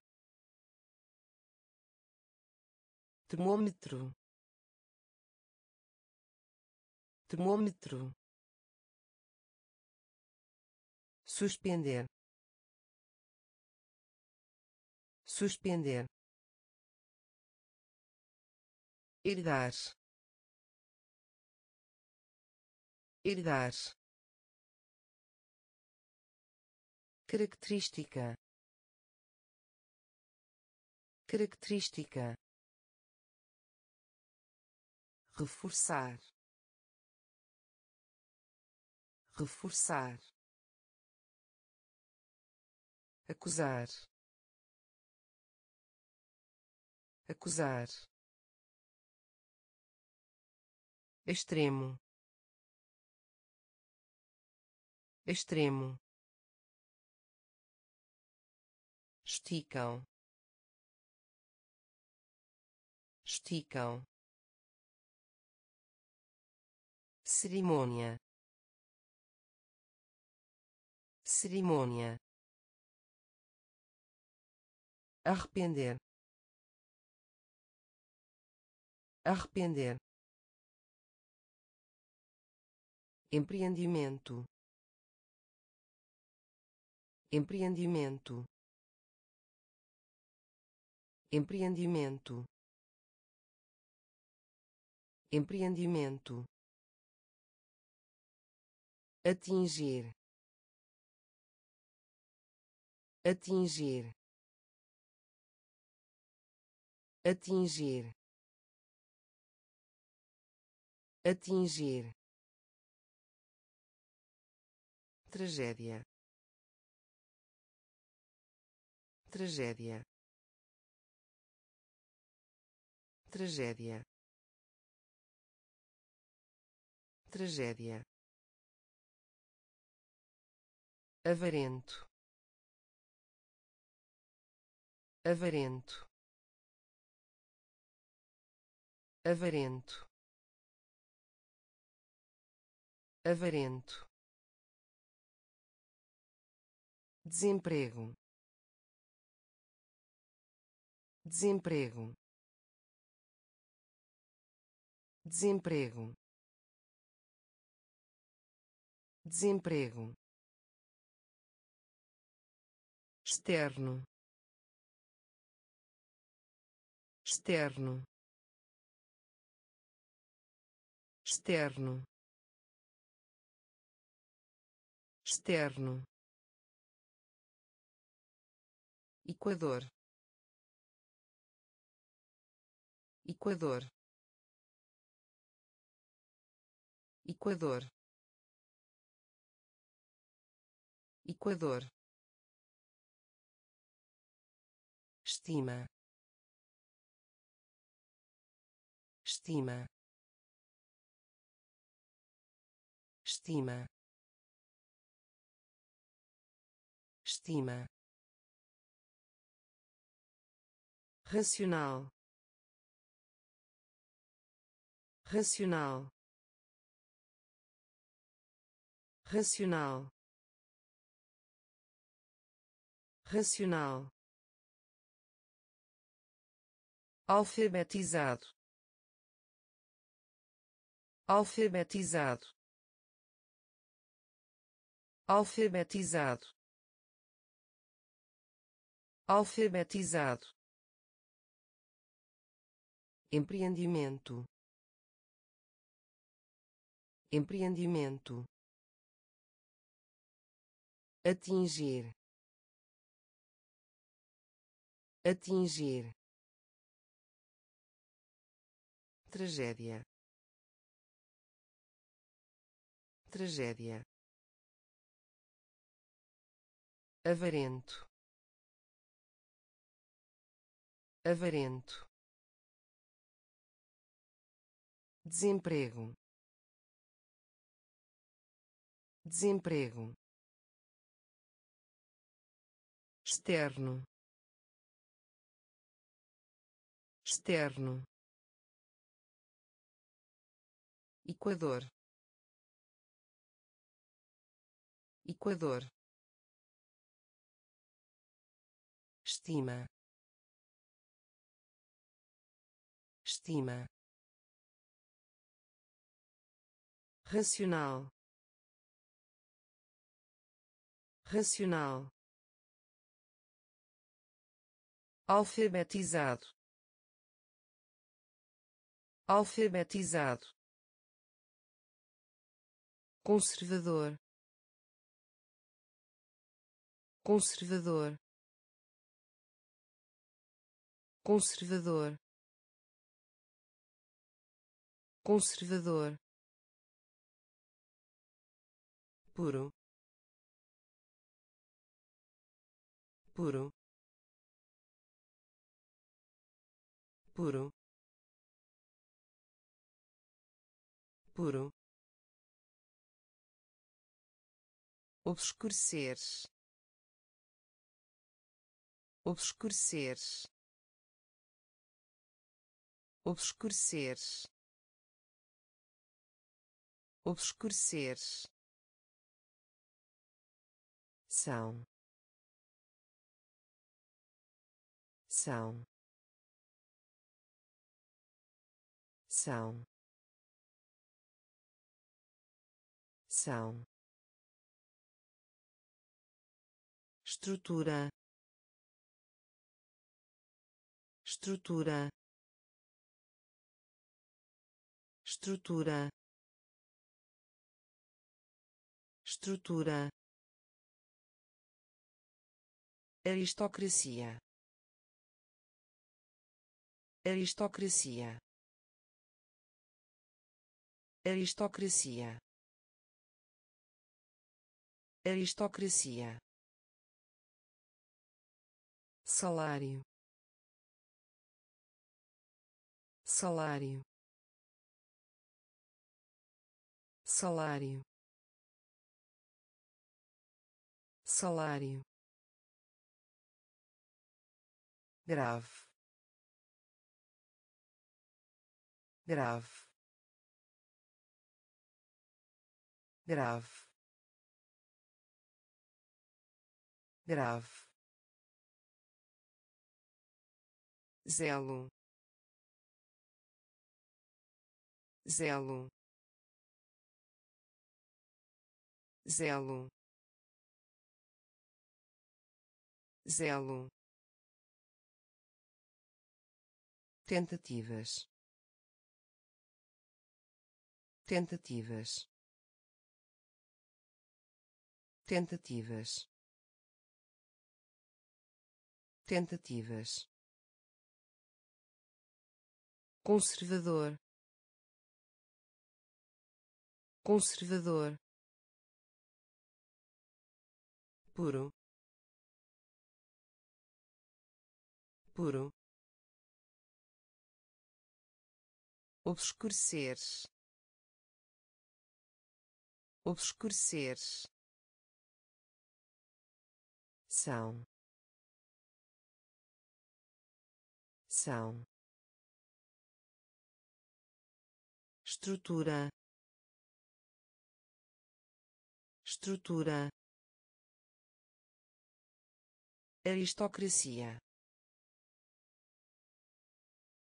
Termômetro. Termômetro. Suspender. Suspender herdar herdar característica. Característica. Reforçar. Reforçar. Acusar. Acusar extremo. Extremo. Esticam. Esticam. Cerimônia. Cerimônia. Arrepender. Arrepender empreendimento. Empreendimento. Empreendimento. Empreendimento. Atingir. Atingir. Atingir. Atingir tragédia. Tragédia. Tragédia. Tragédia. Avarento. Avarento. Avarento. Avarento desemprego. Desemprego. Desemprego. Desemprego. Externo. Externo. Externo. Externo Equador. Equador. Equador. Equador. Estima. Estima. Estima. Estima racional. Racional. Racional. Racional. Alfabetizado. Alfabetizado. Alfabetizado. Alfabetizado empreendimento. Empreendimento. Atingir. Atingir. Tragédia. Tragédia. Avarento. Avarento desemprego. Desemprego. Externo. Externo. Equador. Equador. Estima. Estima racional. Racional. Alfabetizado. Alfabetizado. Conservador. Conservador. Conservador. Conservador puro. Puro. Puro. Puro. Obscurecer. Obscurecer. Obscurecer. Obscurecer são. São. São. São. Estrutura. Estrutura. Estrutura. Estrutura aristocracia. Aristocracia. Aristocracia. Aristocracia. Salário. Salário. Salário. Salário grave. Grave. Grave. Grave. Zelo. Zelo. Zelo. Zelo tentativas. Tentativas. Tentativas. Tentativas. Conservador. Conservador. Puro. Puro obscurecer. Obscurecer. São. São. Estrutura. Estrutura. Aristocracia.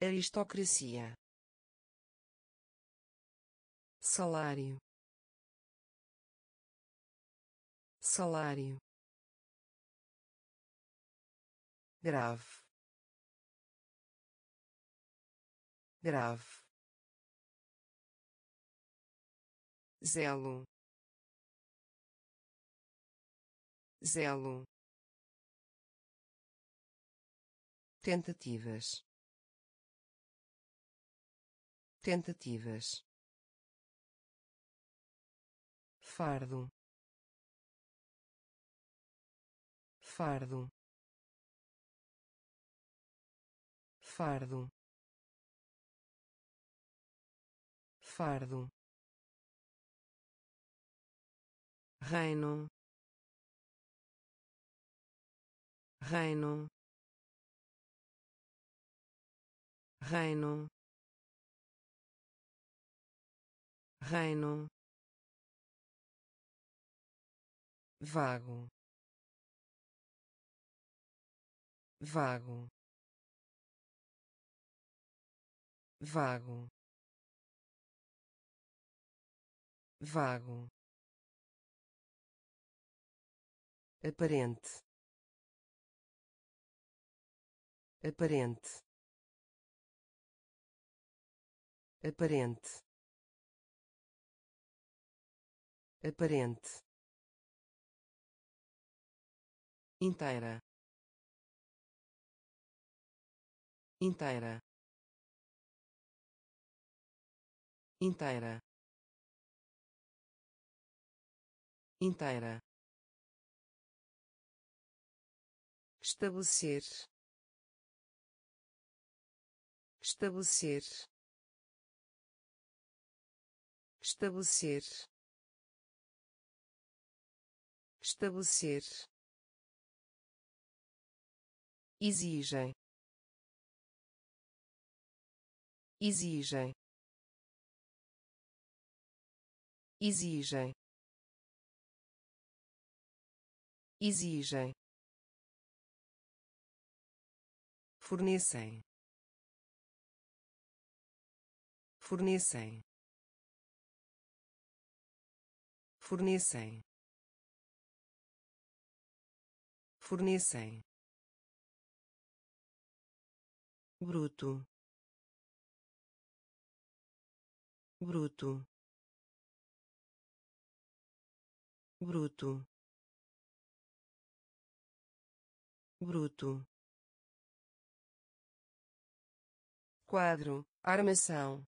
Aristocracia salário. Salário. Grave. Grave. Zelo. Zelo. Tentativas. Tentativas fardo. Fardo. Fardo. Fardo. Reino. Reino. Reino. Reino vago. Vago. Vago. Vago. Aparente. Aparente. Aparente. Aparente inteira. Inteira. Inteira. Inteira. Estabelecer. Estabelecer. Estabelecer. Estabelecer exigem. Exigem. Exigem. Exigem. Fornecem. Fornecem. Fornecem. Fornecem bruto. Bruto. Bruto. Bruto. Quadro armação.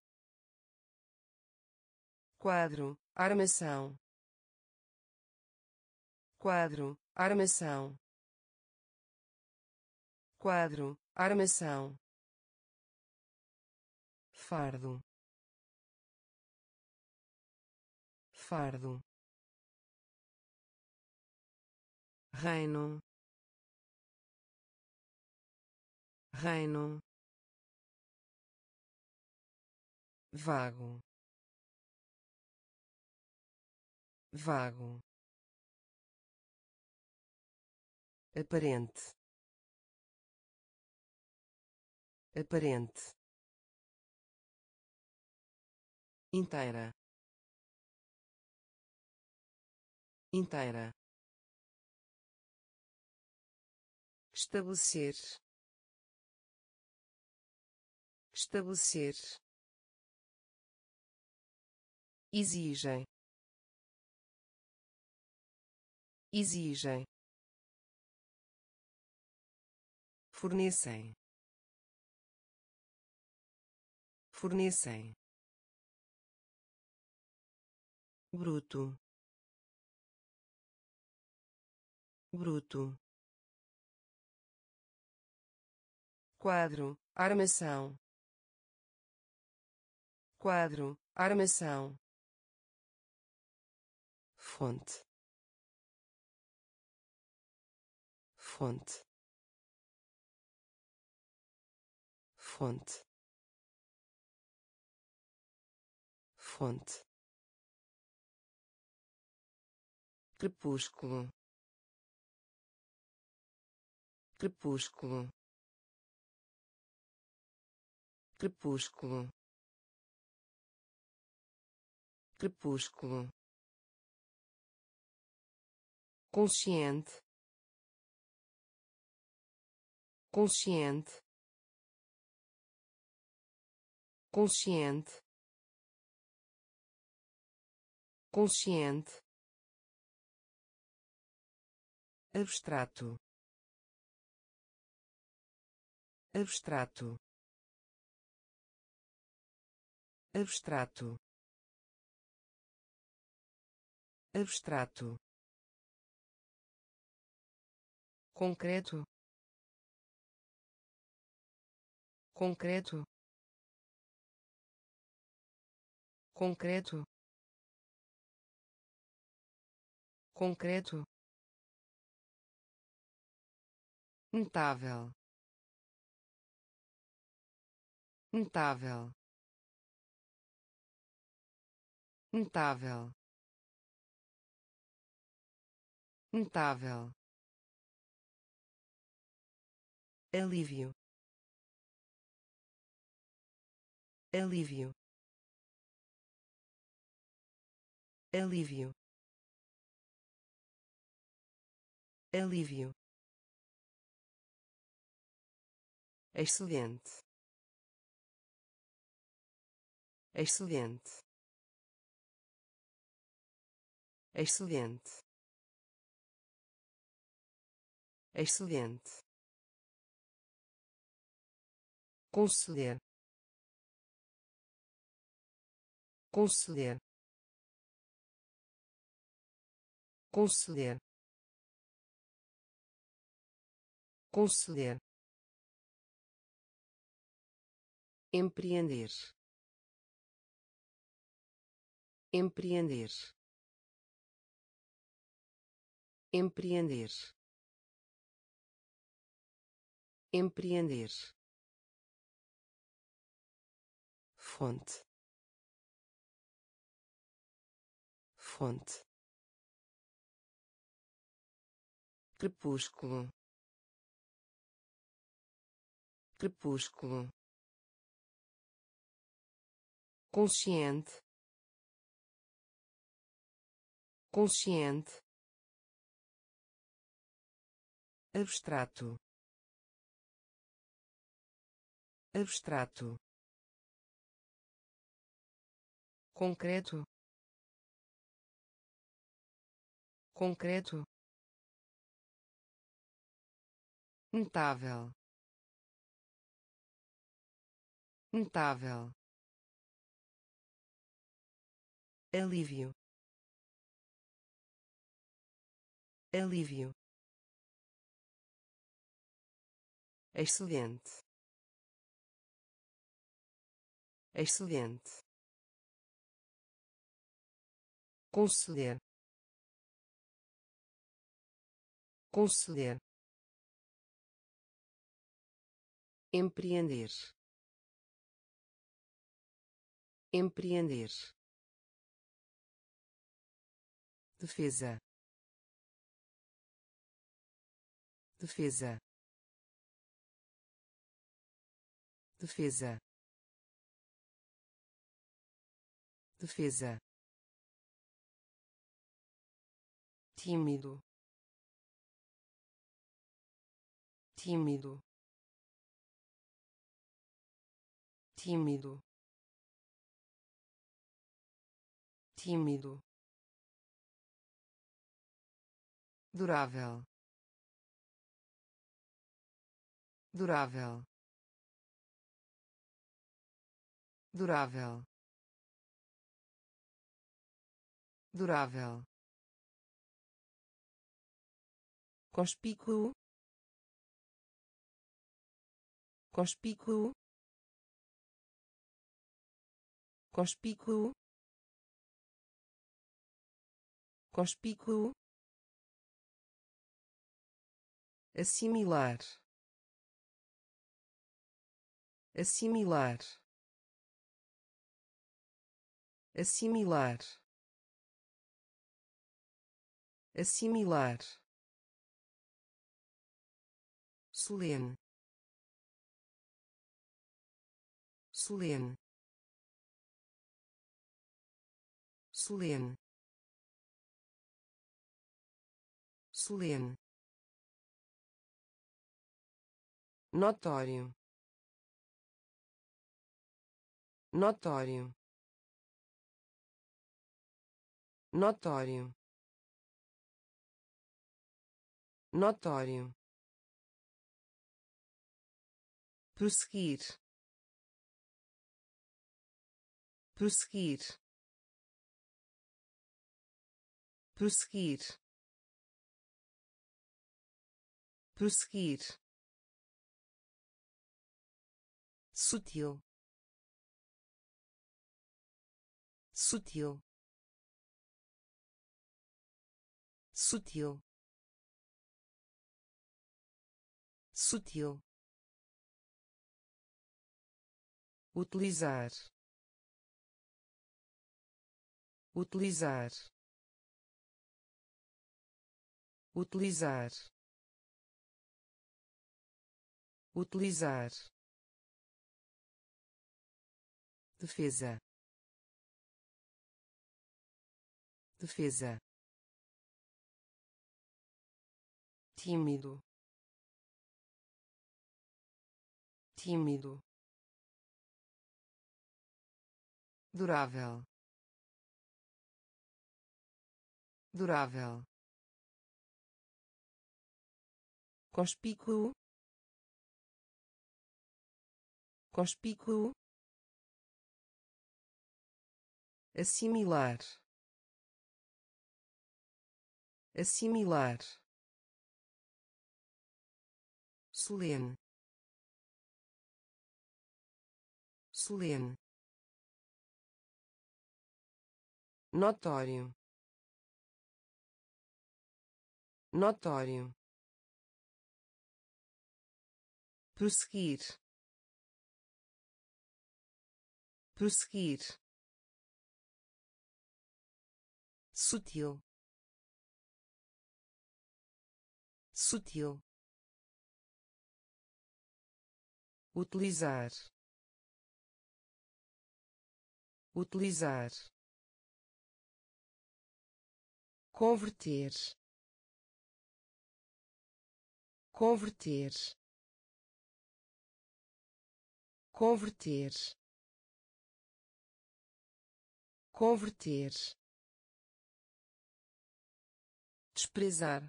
Quadro armação. Quadro armação. Quadro armação fardo. Fardo. Reino. Reino. Vago. Vago. Aparente. Aparente inteira. Inteira. Estabelecer. Estabelecer. Exigem. Exigem. Fornecem. Fornecem bruto bruto quadro armação quadro armação fonte fonte fonte fonte crepúsculo. Crepúsculo. Crepúsculo. Crepúsculo. Consciente. Consciente. Consciente. Consciente abstrato. Abstrato. Abstrato. Abstrato. Concreto. Concreto. Concreto. Concreto notável notável notável notável alívio. Alívio. Alívio. Alívio excelente. Excelente. Excelente. Excelente. Conceder. Conceder. Conceder. Conceder empreender. Empreender. Empreender. Empreender. Fonte. Fonte. Crepúsculo. Crepúsculo consciente. Consciente. Abstrato. Abstrato. Concreto. Concreto. Notável. Notável alívio. Alívio. Excelente. Excelente. Conceder conceder empreender. Empreender defesa. Defesa. Defesa. Defesa. Tímido. Tímido. Tímido. Tímido durável. Durável. Durável. Durável. Conspícuo conspícuo conspícuo conspícuo assimilar. Assimilar. Assimilar. Assimilar. Solene. Solene. Solene. Solene notório. Notório. Notório. Notório. Prosseguir. Prosseguir. Prosseguir. Prosseguir sutil. Sutil. Sutil. Sutil. Utilizar. Utilizar. Utilizar. Utilizar defesa. Defesa. Tímido. Tímido. Durável. Durável. Conspícuo. Conspícuo assimilar. Assimilar. Solene. Solene. Notório. Notório. Prosseguir. Prosseguir sutil. Sutil. Utilizar. Utilizar. Converter. Converter. Converter. Converter desprezar.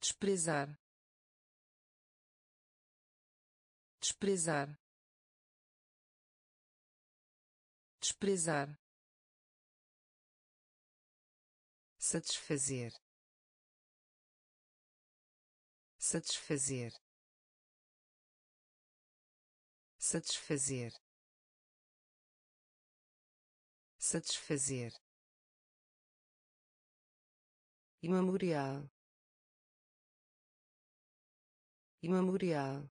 Desprezar. Desprezar. Desprezar. Satisfazer. Satisfazer. Satisfazer. Satisfazer imemorial. Imemorial.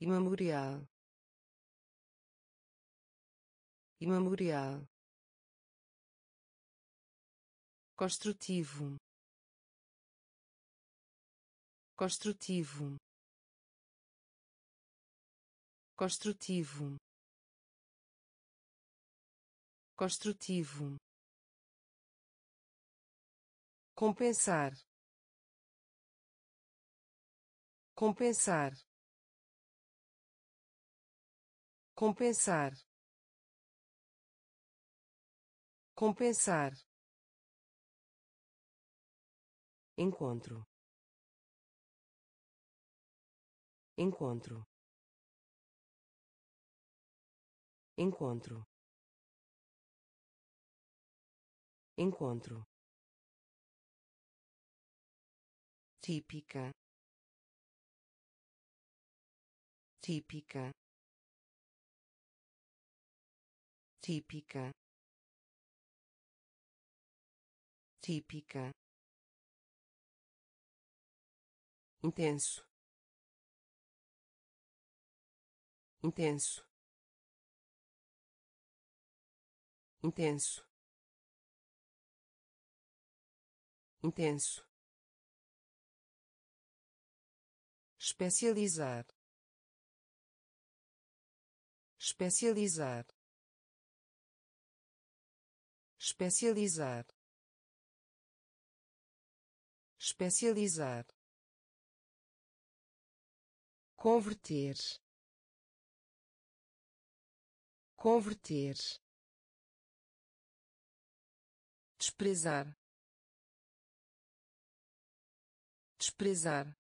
Imemorial. Imemorial. Construtivo. Construtivo. Construtivo. Construtivo compensar. Compensar. Compensar. Compensar. Encontro. Encontro. Encontro. Encontro típica. Típica. Típica. Típica. Intenso. Intenso. Intenso. Intenso especializar. Especializar. Especializar. Especializar. Converter. Converter. Desprezar. Desprezar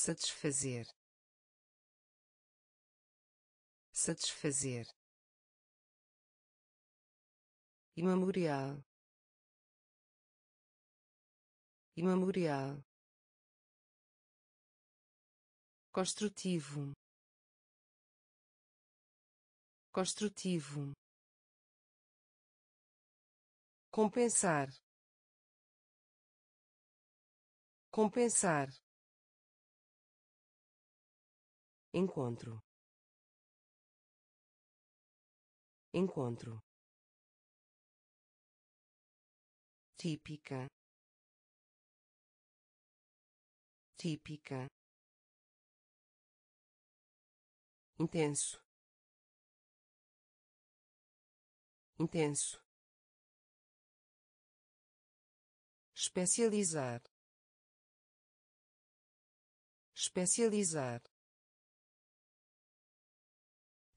satisfazer. Satisfazer. Imemorial. Imemorial. Construtivo. Construtivo. Compensar. Compensar encontro. Encontro. Típica. Típica. Intenso. Intenso. Especializar. Especializar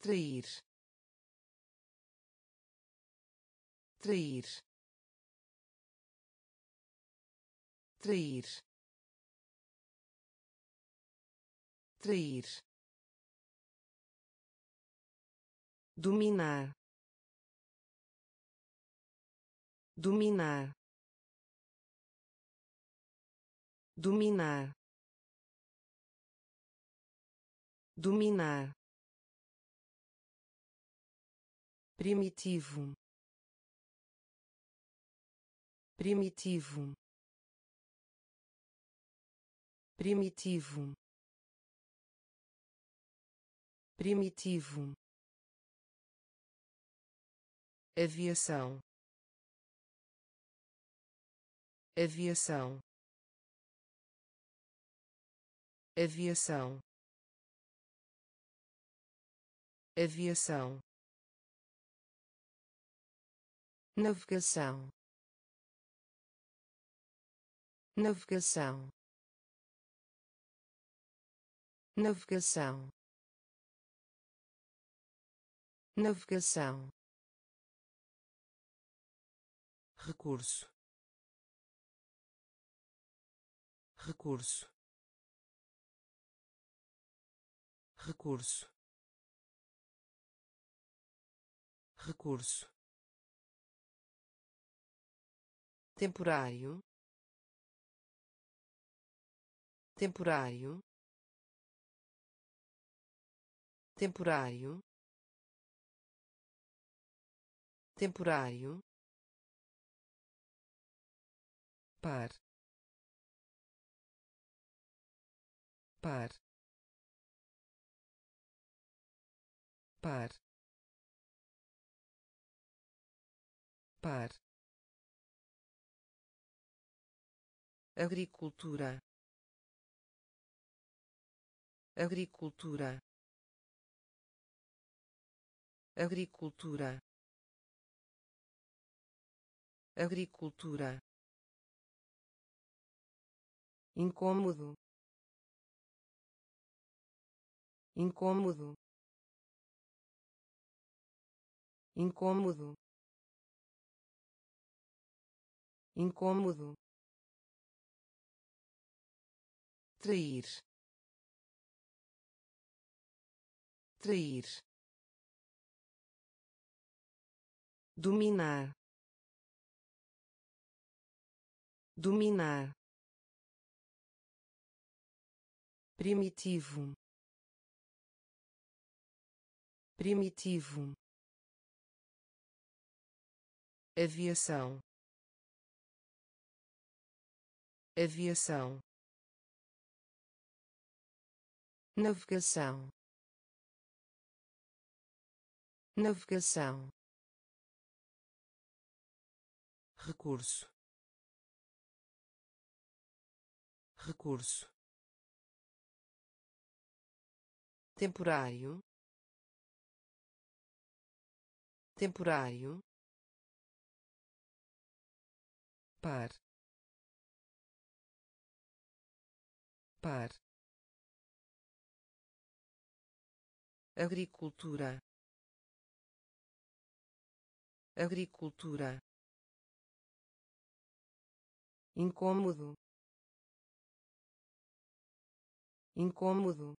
trair trair trair trair. Dominar dominar. Dominar dominar primitivo. Primitivo. Primitivo. Primitivo. Aviação. Aviação. Aviação. Aviação navegação. Navegação. Navegação. Navegação. Recurso. Recurso. Recurso. Recurso temporário. Temporário. Temporário. Temporário. Par. Par. Par. Par agricultura. Agricultura. Agricultura. Agricultura. Incômodo. Incômodo. Incômodo. Incômodo trair trair dominar dominar primitivo primitivo aviação aviação navegação. Navegação. Recurso. Recurso. Temporário. Temporário. Par. Par agricultura. Agricultura. Incômodo. Incômodo.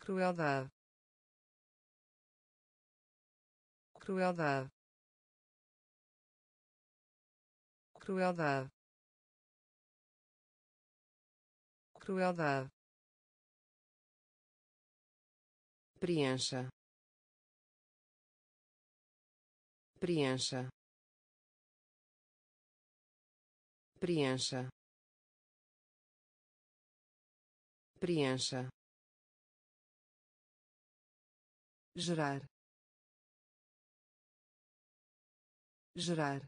Crueldade. Crueldade. Crueldade. Crueldade preencha. Preencha. Preencha. Preencha. Gerar. Gerar.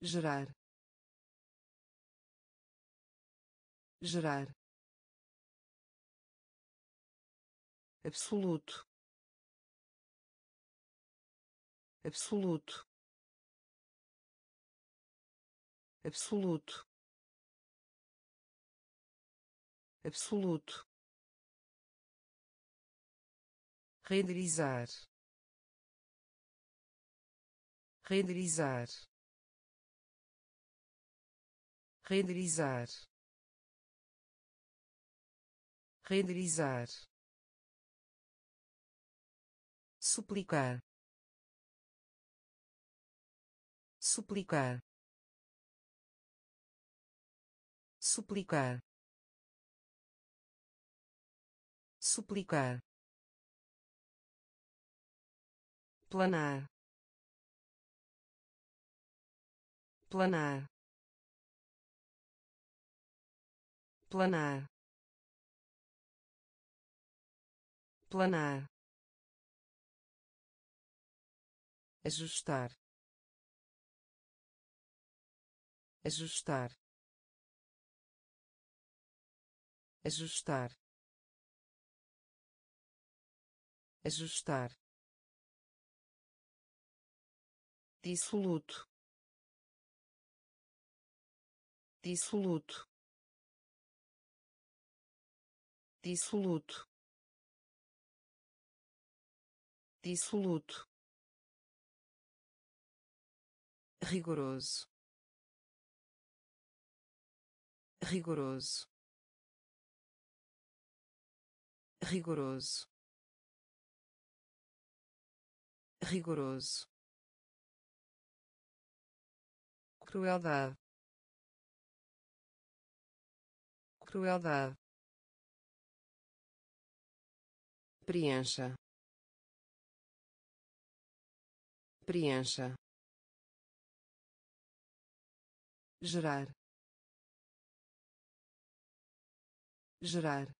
Gerar. Gerar absoluto. Absoluto. Absoluto. Absoluto. Renderizar. Renderizar. Renderizar. Renderizar suplicar. Suplicar. Suplicar. Suplicar. Planar. Planar. Planar. Planar ajustar. Ajustar. Ajustar. Ajustar. Dissoluto. Dissoluto. Dissoluto. Dissoluto rigoroso. Rigoroso. Rigoroso. Rigoroso. Crueldade. Crueldade. Preencha. Preencha gerar gerar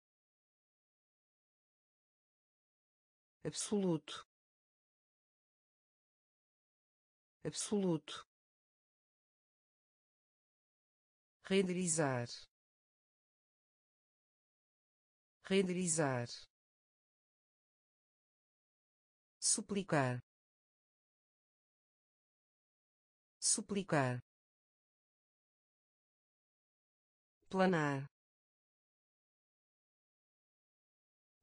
absoluto absoluto renderizar renderizar suplicar suplicar planar.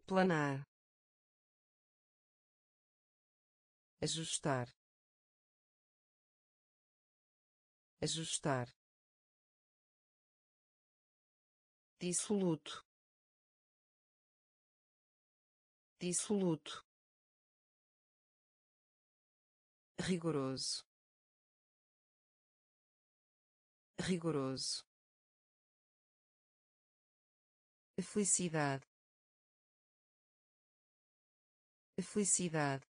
Planar. Ajustar. Ajustar. Dissoluto. Dissoluto. Rigoroso. Rigoroso felicidade. Felicidade.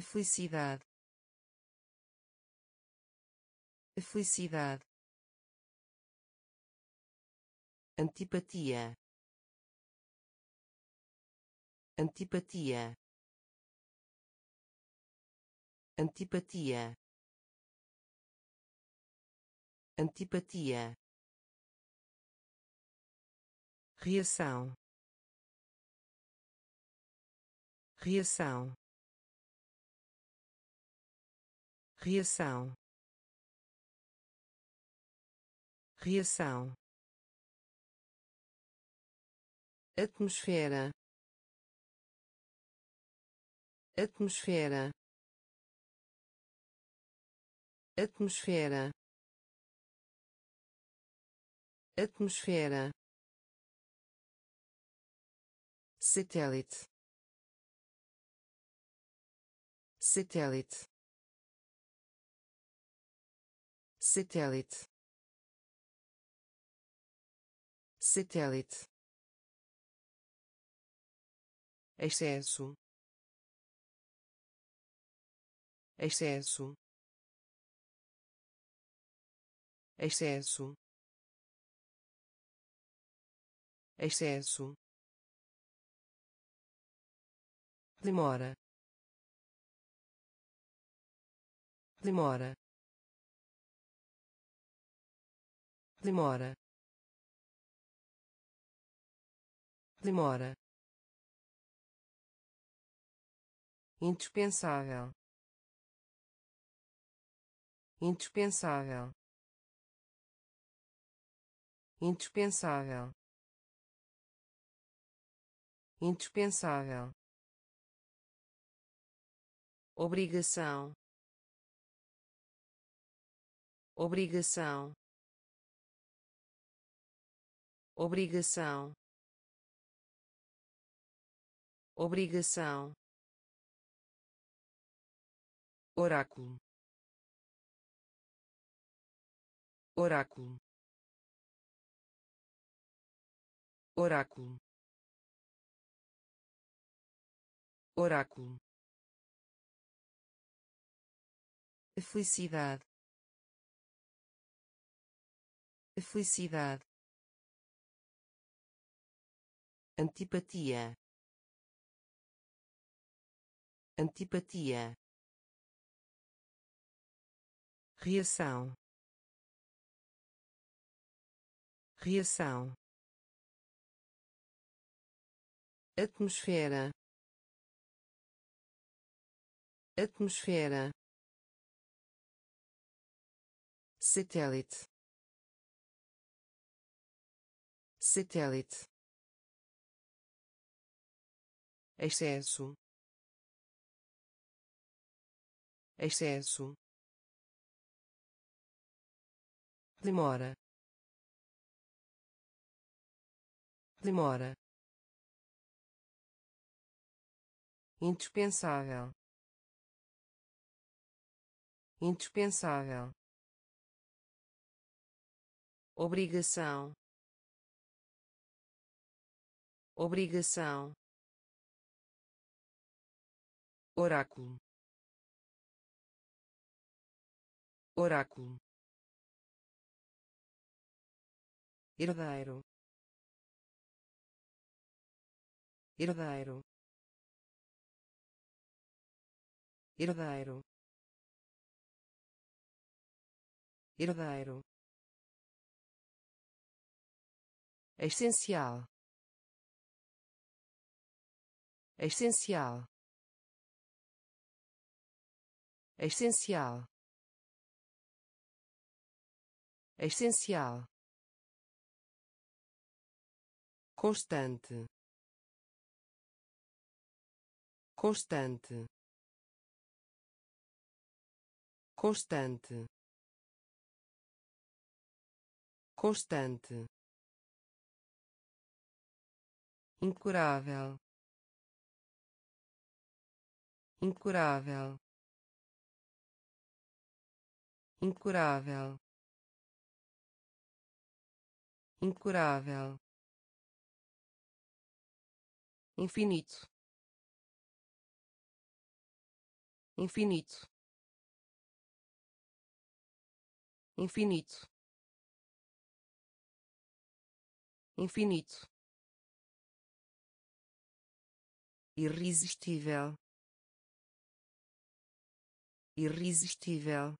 Felicidade. Felicidade. Antipatia. Antipatia. Antipatia. Antipatia reação. Reação. Reação. Reação. Atmosfera. Atmosfera. Atmosfera. Atmosfera satélite. Satélite. Satélite. Satélite. Excesso. Excesso. Excesso. Excesso demora. Demora. Demora. Demora. Indispensável. Indispensável. Indispensável. Indispensável obrigação. Obrigação. Obrigação. Obrigação. Oráculo. Oráculo. Oráculo. Oráculo felicidade. Felicidade. Antipatia. Antipatia. Reação. Reação. Atmosfera. Atmosfera satélite. Satélite. Excesso. Excesso. Demora. Demora. Indispensável. Indispensável obrigação. Obrigação. Oráculo. Oráculo. Herdeiro. Herdeiro. Herdeiro. Herdeiro essencial. Essencial. Essencial. Essencial. Constante. Constante. Constante. Constante incurável. Incurável. Incurável. Incurável. Infinito. Infinito. Infinito. Infinito irresistível. Irresistível.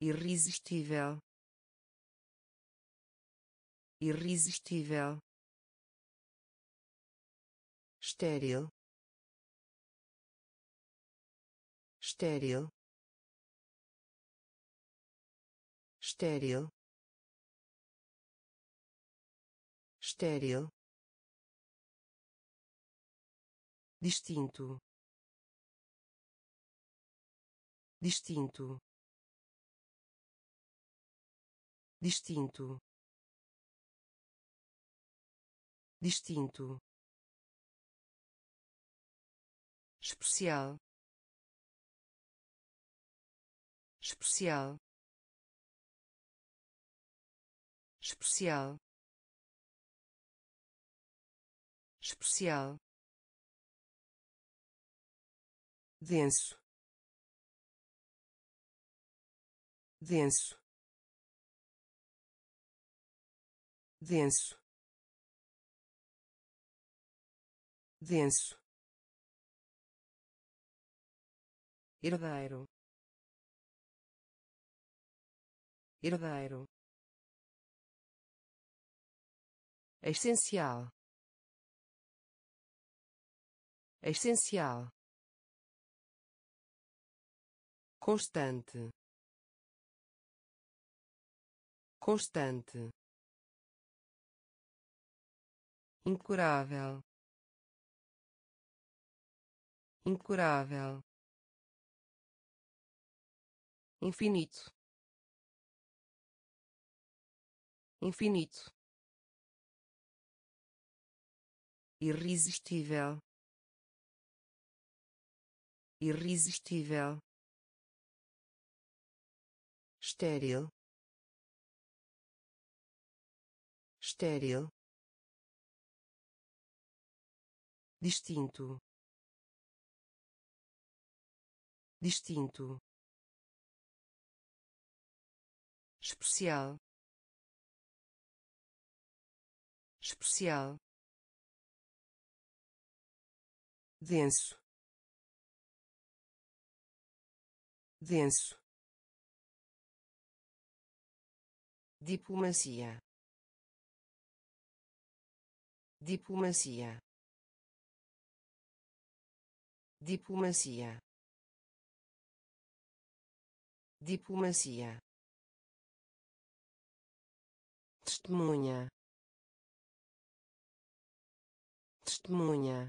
Irresistível. Irresistível. Estéril. Estéril. Estéril. Estéril distinto. Distinto. Distinto. Distinto. Especial. Especial. Especial. Especial denso denso denso denso herdeiro. Herdeiro. Essencial. Essencial constante. Constante. Incurável. Incurável. Infinito. Infinito. Irresistível. Irresistível estéril. Estéril. Distinto. Distinto. Especial. Especial. Denso. Denso diplomacia. Diplomacia. Diplomacia. Diplomacia. Testemunha. Testemunha.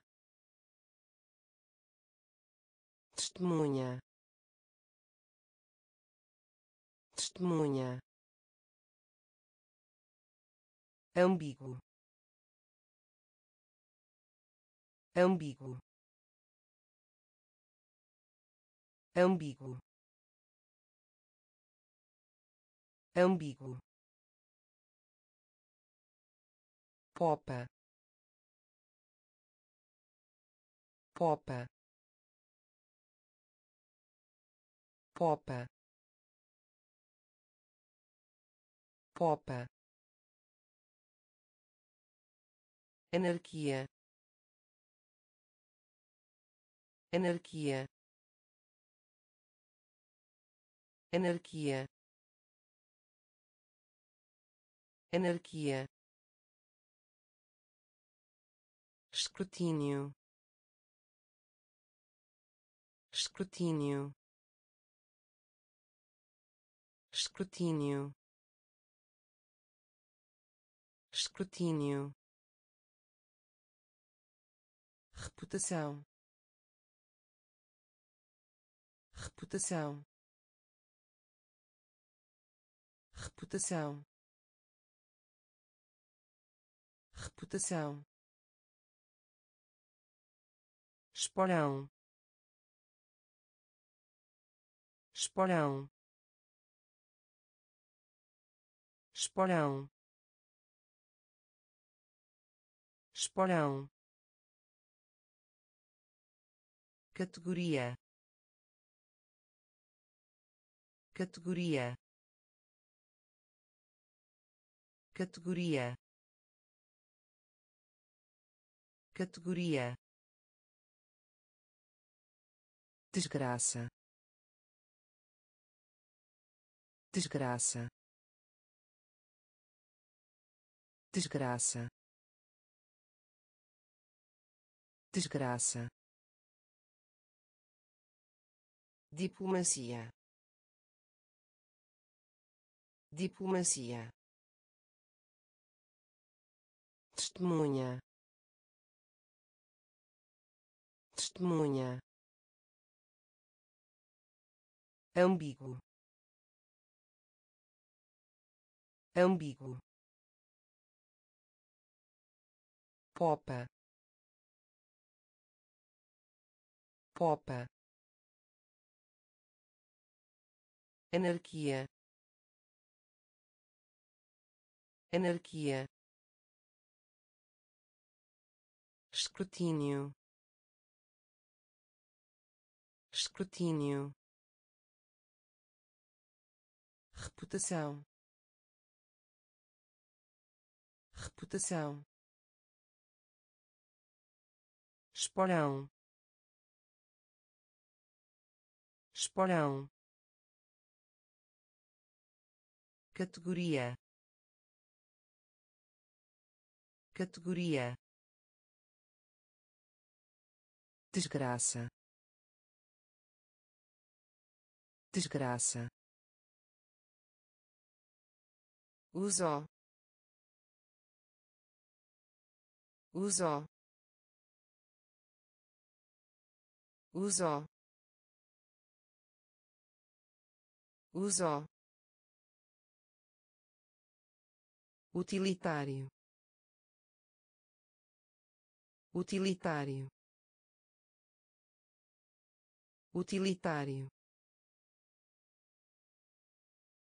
Testemunha. Testemunha ambíguo. Ambíguo. Ambíguo. Ambíguo. Popa. Popa. Popa. Popa anarquia. Anarquia. Anarquia. Anarquia. Escrutínio. Escrutínio. Escrutínio. Escrutínio reputação. Reputação. Reputação. Reputação. Esporão. Esporão. Esporão. Esporão categoria. Categoria. Categoria. Categoria. Desgraça. Desgraça. Desgraça. Desgraça diplomacia. Diplomacia. Testemunha. Testemunha. Ambíguo. Ambíguo. Popa. Popa anarquia. Anarquia. Escrutínio. Escrutínio. Reputação. Reputação. Esporão. Esporão categoria. Categoria. Desgraça. Desgraça. Uso. Uso. Uso. Uso utilitário utilitário utilitário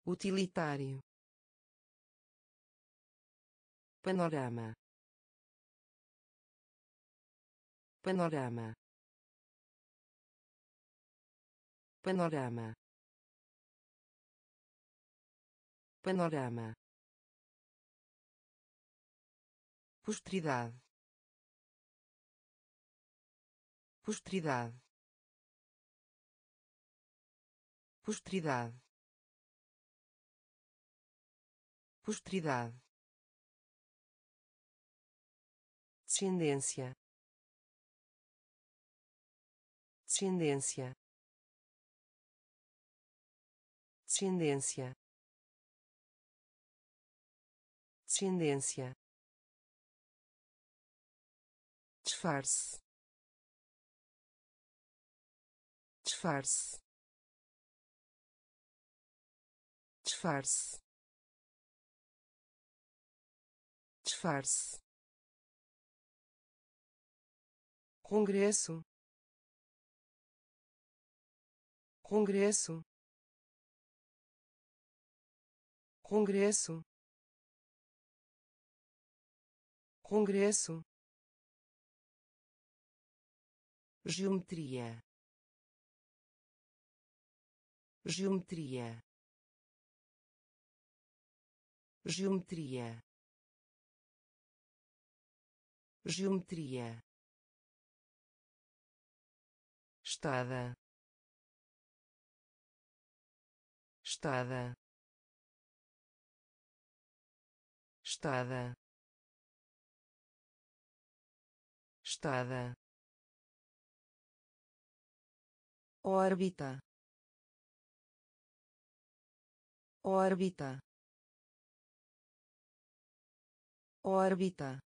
utilitário. Panorama panorama panorama. Panorama posteridade. Posteridade. Posteridade. Posteridade. Descendência. Descendência. Descendência. Descendência disfarce. Disfarce. Disfarce. Disfarce. Congresso. Congresso. Congresso. Congresso geometria. Geometria. Geometria. Geometria. Estada. Estada. Estada. Estada órbita. Órbita. Órbita.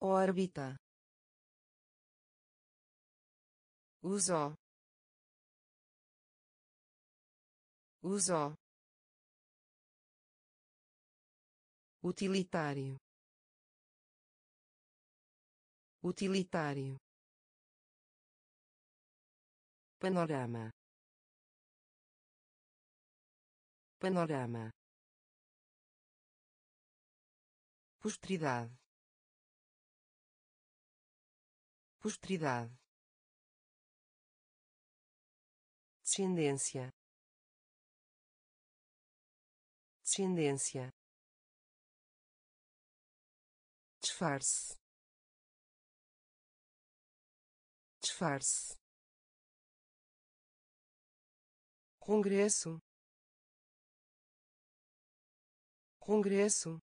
Órbita. Uso. Uso. Utilitário. Utilitário panorama. Panorama. Posteridade. Posteridade. Descendência. Descendência. Disfarce. Disfarce congresso. Congresso.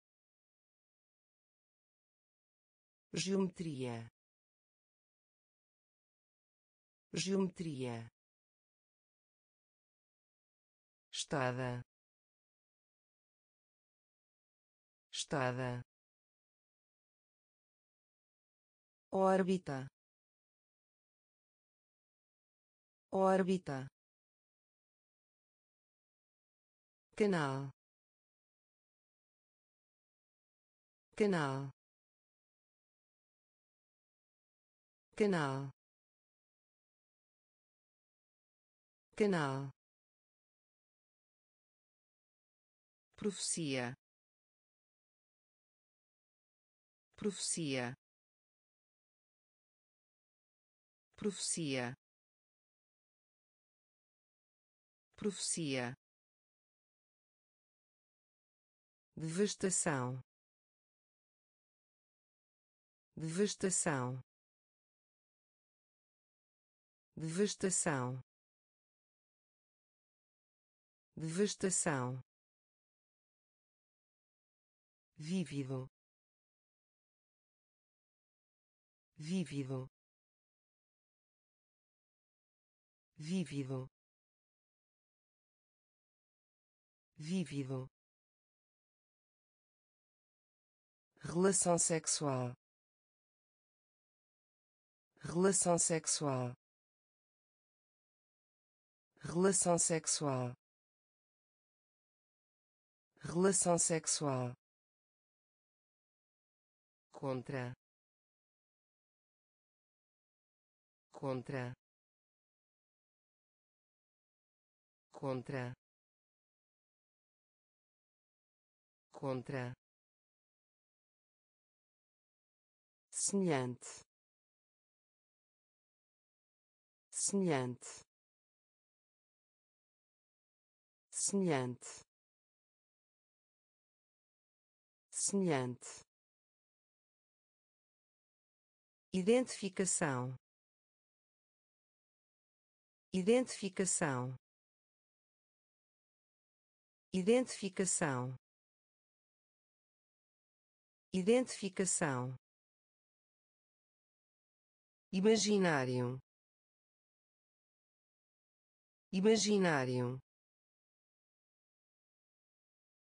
Geometria. Geometria. Estada. Estada. Órbita. Órbita canal. Canal. Canal. Canal. Profecia. Profecia. Profecia. Profecia devastação. Devastação. Devastação. Devastação. Vívido. Vívido. Vívido. Vívido relação sexual. Relação sexual. Relação sexual. Relação sexual. Contra. Contra. Contra. Contra semelhante. Semelhante. Semelhante. Semelhante. Identificação. Identificação. Identificação. Identificação imaginário. Imaginário.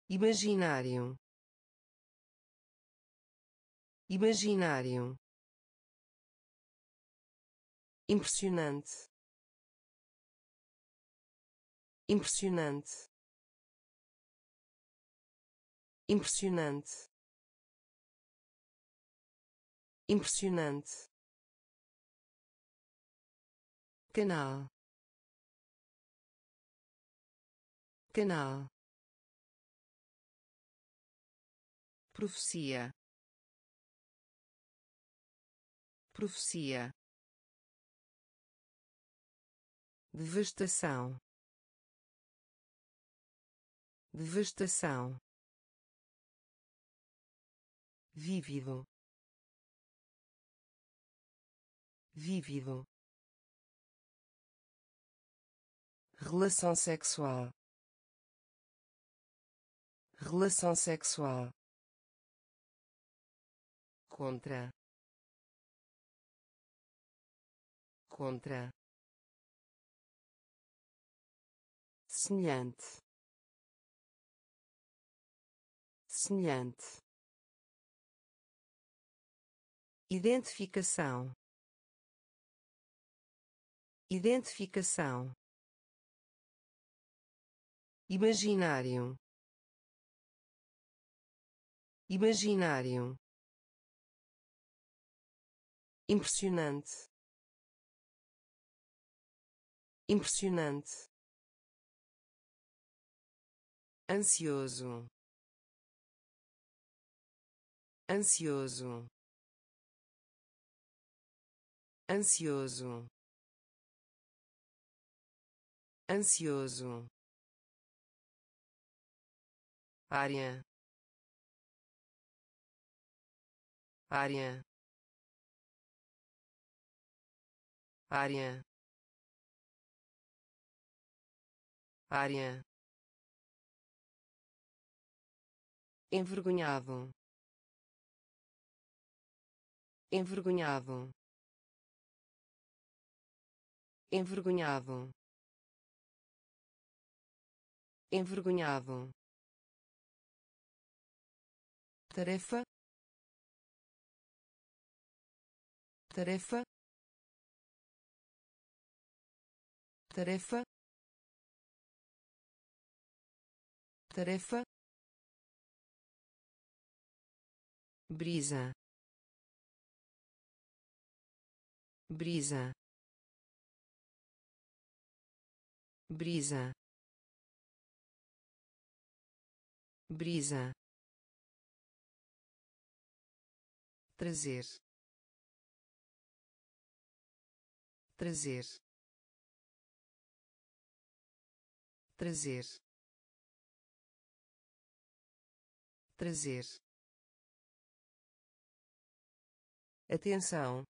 Imaginário. Imaginário. Impressionante. Impressionante. Impressionante. Impressionante canal canal profecia. Profecia. Devastação. Devastação. Vívido. Vívido relação sexual. Relação sexual. Contra. Contra. Semelhante. Semelhante. Identificação. Identificação imaginário. Imaginário. Impressionante. Impressionante. Ansioso. Ansioso. Ansioso. Ansioso área área área área. Envergonhado. Envergonhado. Envergonhado. Envergonhado tarefa. Tarefa. Tarefa. Tarefa. Brisa. Brisa. Brisa. Brisa trazer. Trazer. Trazer. Trazer. Atenção.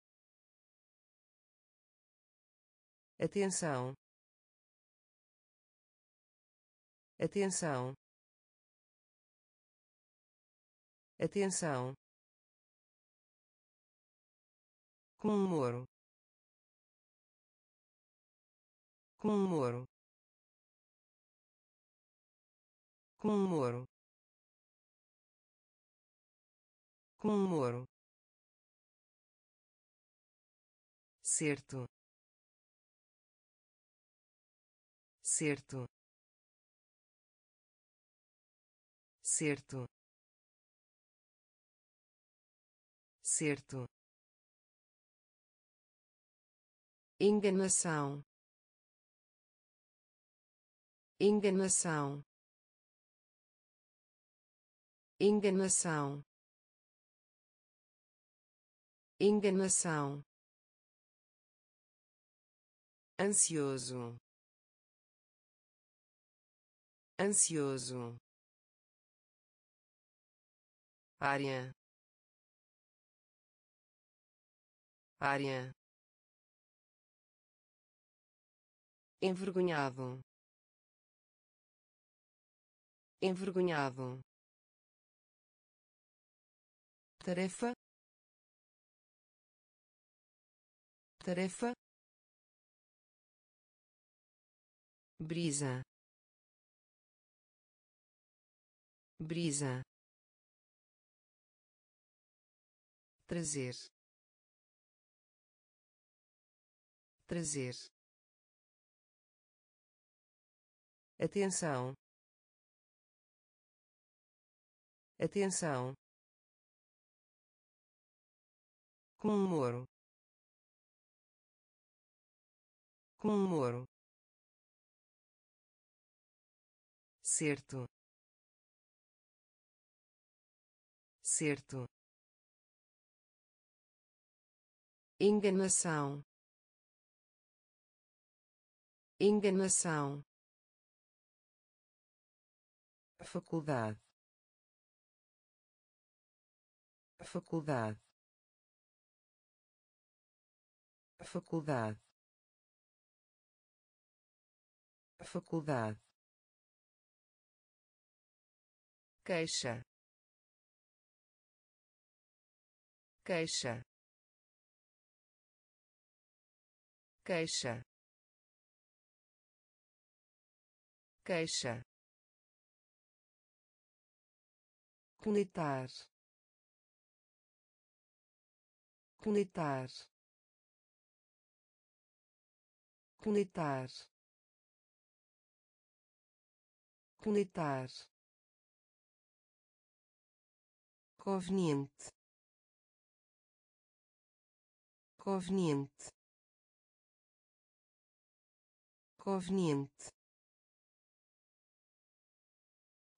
Atenção. Atenção. Atenção com humor com humor comemoro comemoro certo. Certo. Certo. Certo enganação. Enganação. Enganação. Enganação. Ansioso. Ansioso. Área. Área envergonhado. Envergonhado. Tarefa. Tarefa. Brisa. Brisa. Trazer. Trazer atenção. Atenção. Comemoro comemoro certo. Certo. Enganação. Enganação faculdade. Faculdade. Faculdade. Faculdade. Queixa. Queixa. Queixa. Queixa conectar conectar conectar conectar conveniente. Conveniente. Conveniente.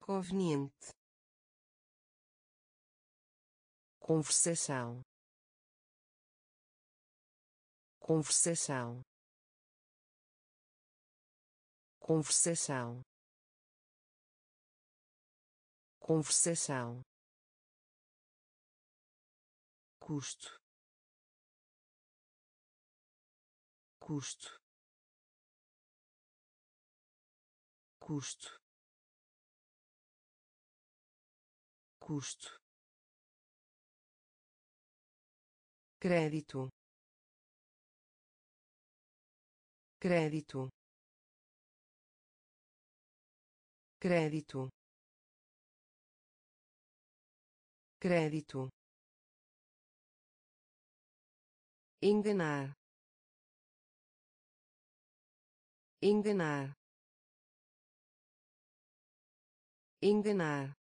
Conveniente conversação. Conversação. Conversação. Conversação. Custo. Custo. Custo. Custo crédito crédito crédito crédito enganar enganar enganar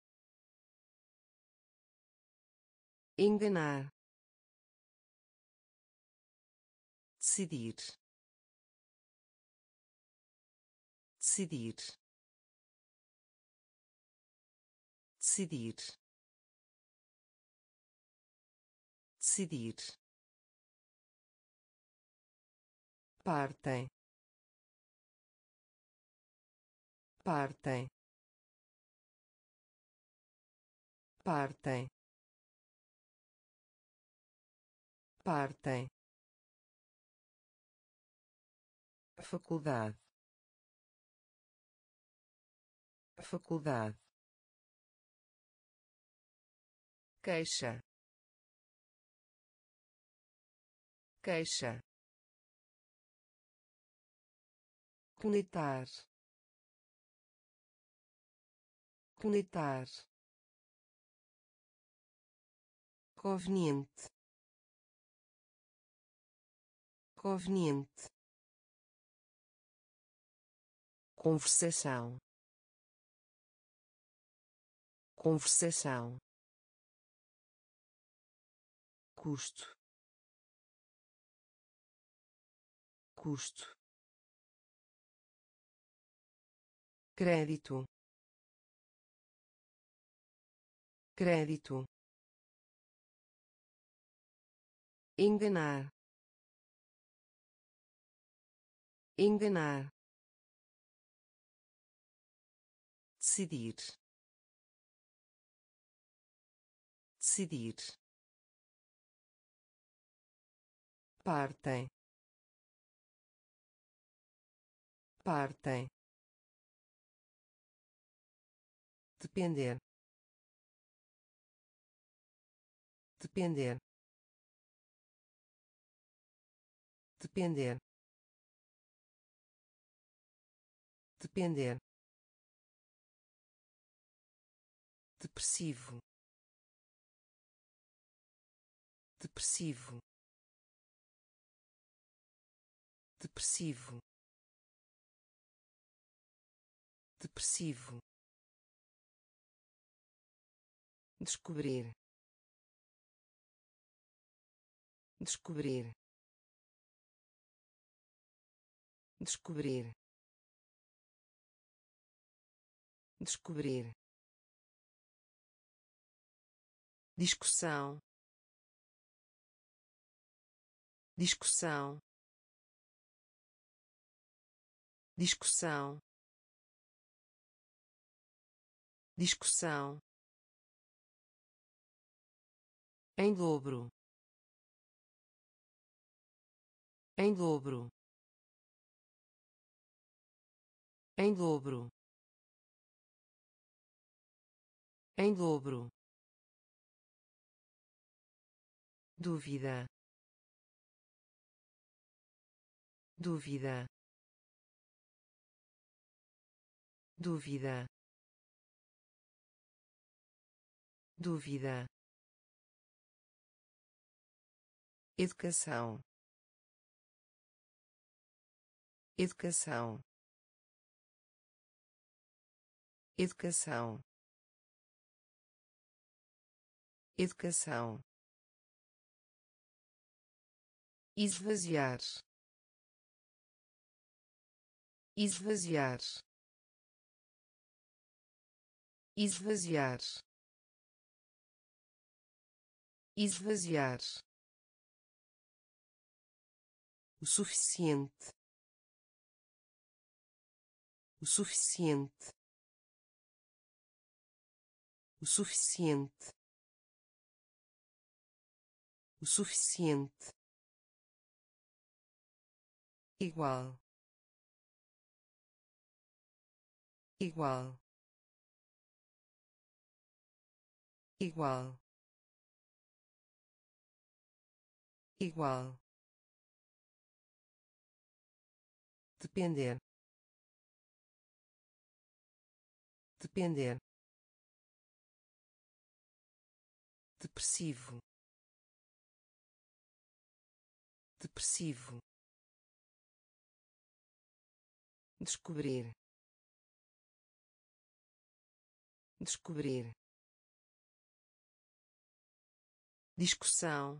enganar decidir. Decidir. Decidir. Decidir. Partem. Partem. Partem. Partem faculdade. Faculdade. Queixa. Queixa. Conectar conectar conveniente. Conveniente conversação. Conversação. Custo. Custo. Crédito. Crédito. Enganar. Enganar decidir. Decidir. Partem. Partem. Depender. Depender. Depender. Depender depressivo. Depressivo. Depressivo. Depressivo. Descobrir. Descobrir. Descobrir. Descobrir discussão. Discussão. Discussão. Discussão. Em dobro. Em dobro. Em dobro. Em dobro dúvida. Dúvida. Dúvida. Dúvida. Educação. Educação. Educação. Educação esvaziar. Esvaziar. Esvaziar. Esvaziar. O suficiente. O suficiente. O suficiente. O suficiente igual. Igual. Igual. Igual. Depender. Depender. Depressivo. Depressivo descobrir. Descobrir. Discussão.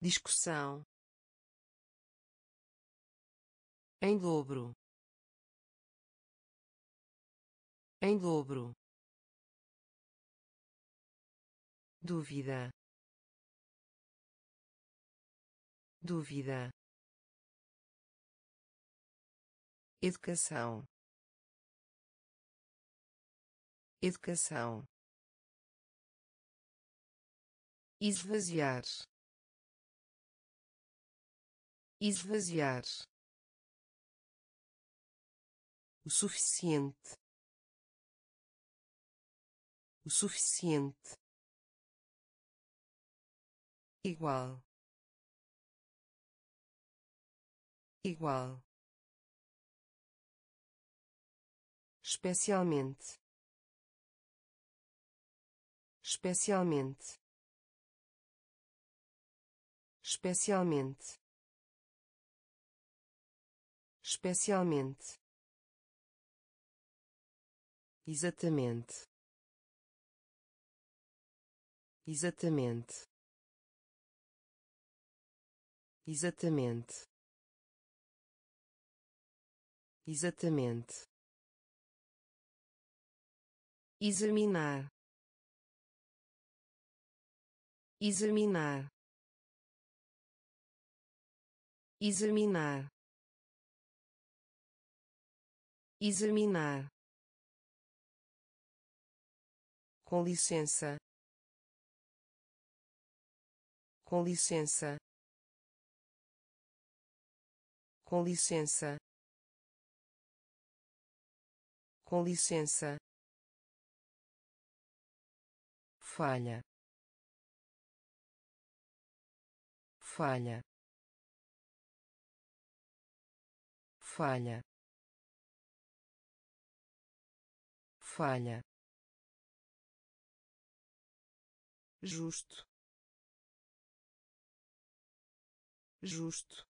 Discussão. Em dobro. Em dobro. Dúvida. Dúvida educação. Educação. Esvaziar. Esvaziar. O suficiente. O suficiente. Igual. Igual especialmente. Especialmente. Especialmente. Especialmente. Exatamente. Exatamente. Exatamente. Exatamente examinar. Examinar. Examinar. Examinar. Com licença. Com licença. Com licença. Com licença falha. Falha. Falha. Falha. Justo. Justo.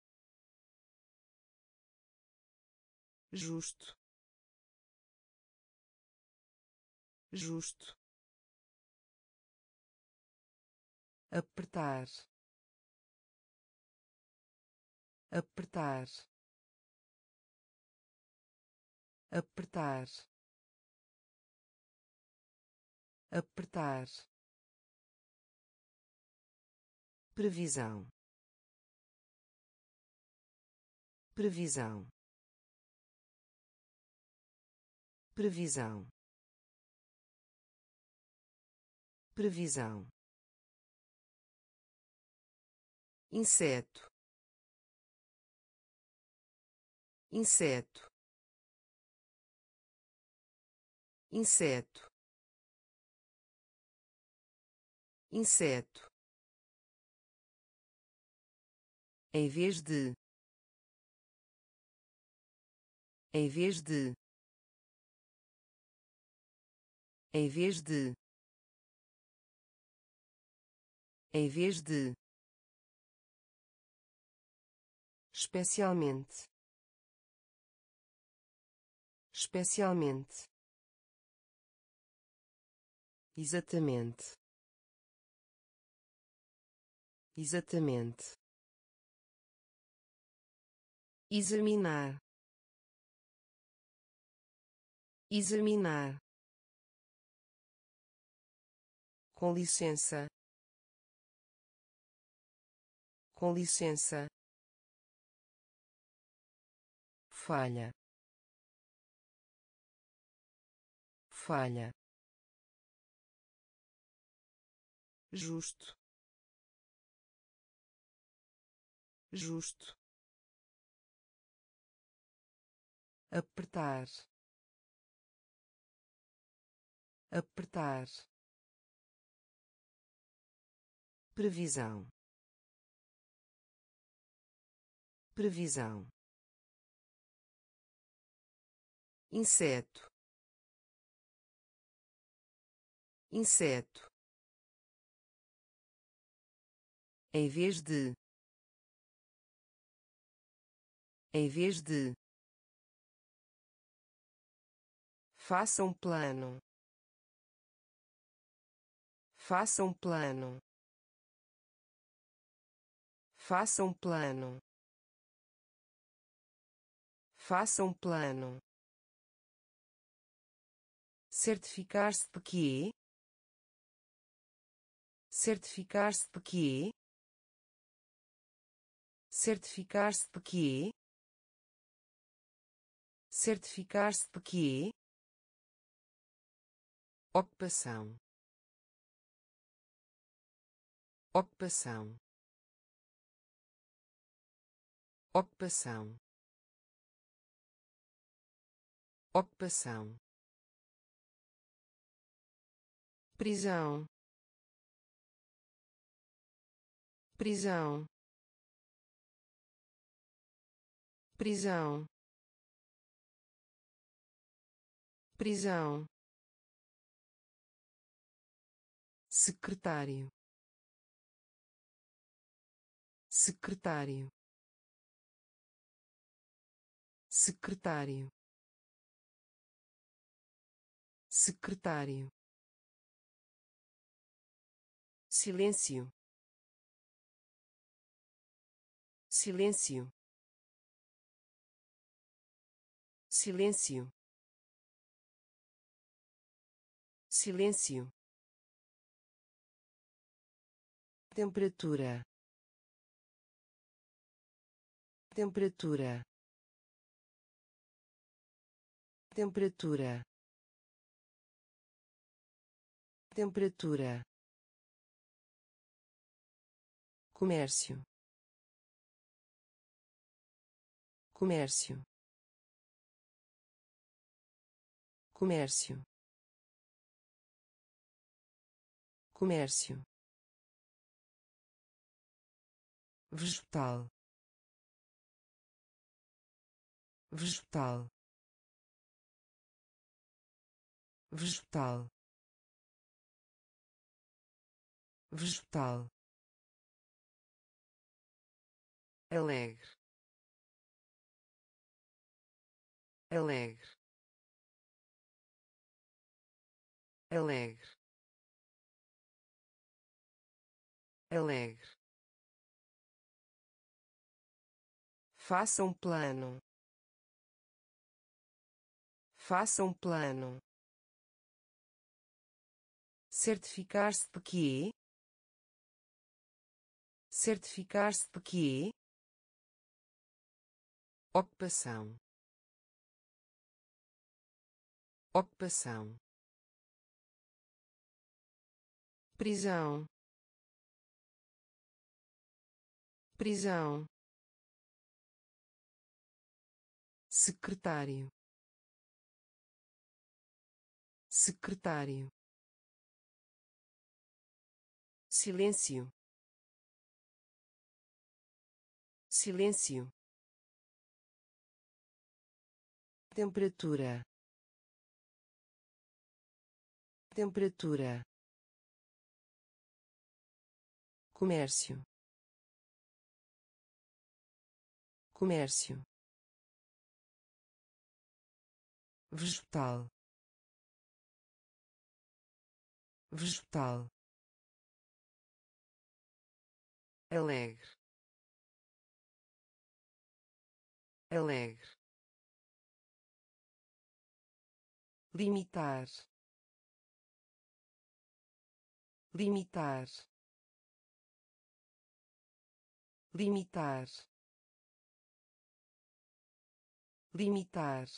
Justo. Justo apertar. Apertar. Apertar. Apertar. Previsão. Previsão. Previsão. Previsão inseto. Inseto. Inseto. Inseto. Em vez de. Em vez de. Em vez de. Em vez de especialmente. Especialmente. Exatamente. Exatamente. Examinar. Examinar. Com licença. Com licença falha. Falha. Justo. Justo. Apertar. Apertar. Previsão. Previsão inseto. Inseto. Em vez de. Em vez de. Faça um plano. Faça um plano. Faça um plano. Faça um plano certificar-se de que certificar-se de que certificar-se de que certificar-se de que ocupação. Ocupação. Ocupação. Ocupação prisão. Prisão. Prisão. Prisão. Secretário. Secretário. Secretário. Secretário silêncio. Silêncio. Silêncio. Silêncio. Temperatura. Temperatura. Temperatura. Temperatura comércio. Comércio. Comércio. Comércio. Vegetal. Vegetal. Vegetal. Vegetal alegre. Alegre. Alegre. Alegre. Faça um plano. Faça um plano. Certificar-se de que certificar-se de que ocupação. Ocupação. Prisão. Prisão. Secretário. Secretário. Silêncio. Silêncio temperatura. Temperatura. Comércio. Comércio. Vegetal. Vegetal. Alegre. Alegre limitar. Limitar. Limitar. Limitar.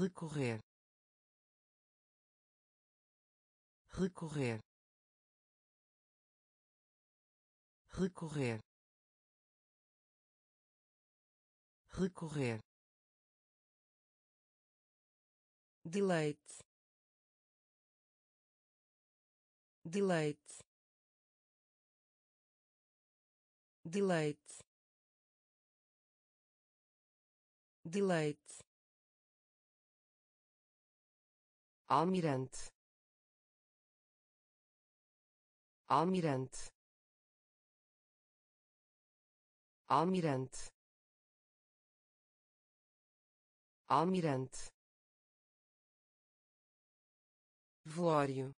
Recorrer. Recorrer. Recorrer. Recorrer deleite deleite deleite deleite almirante. Almirante. Almirante. Almirante velório.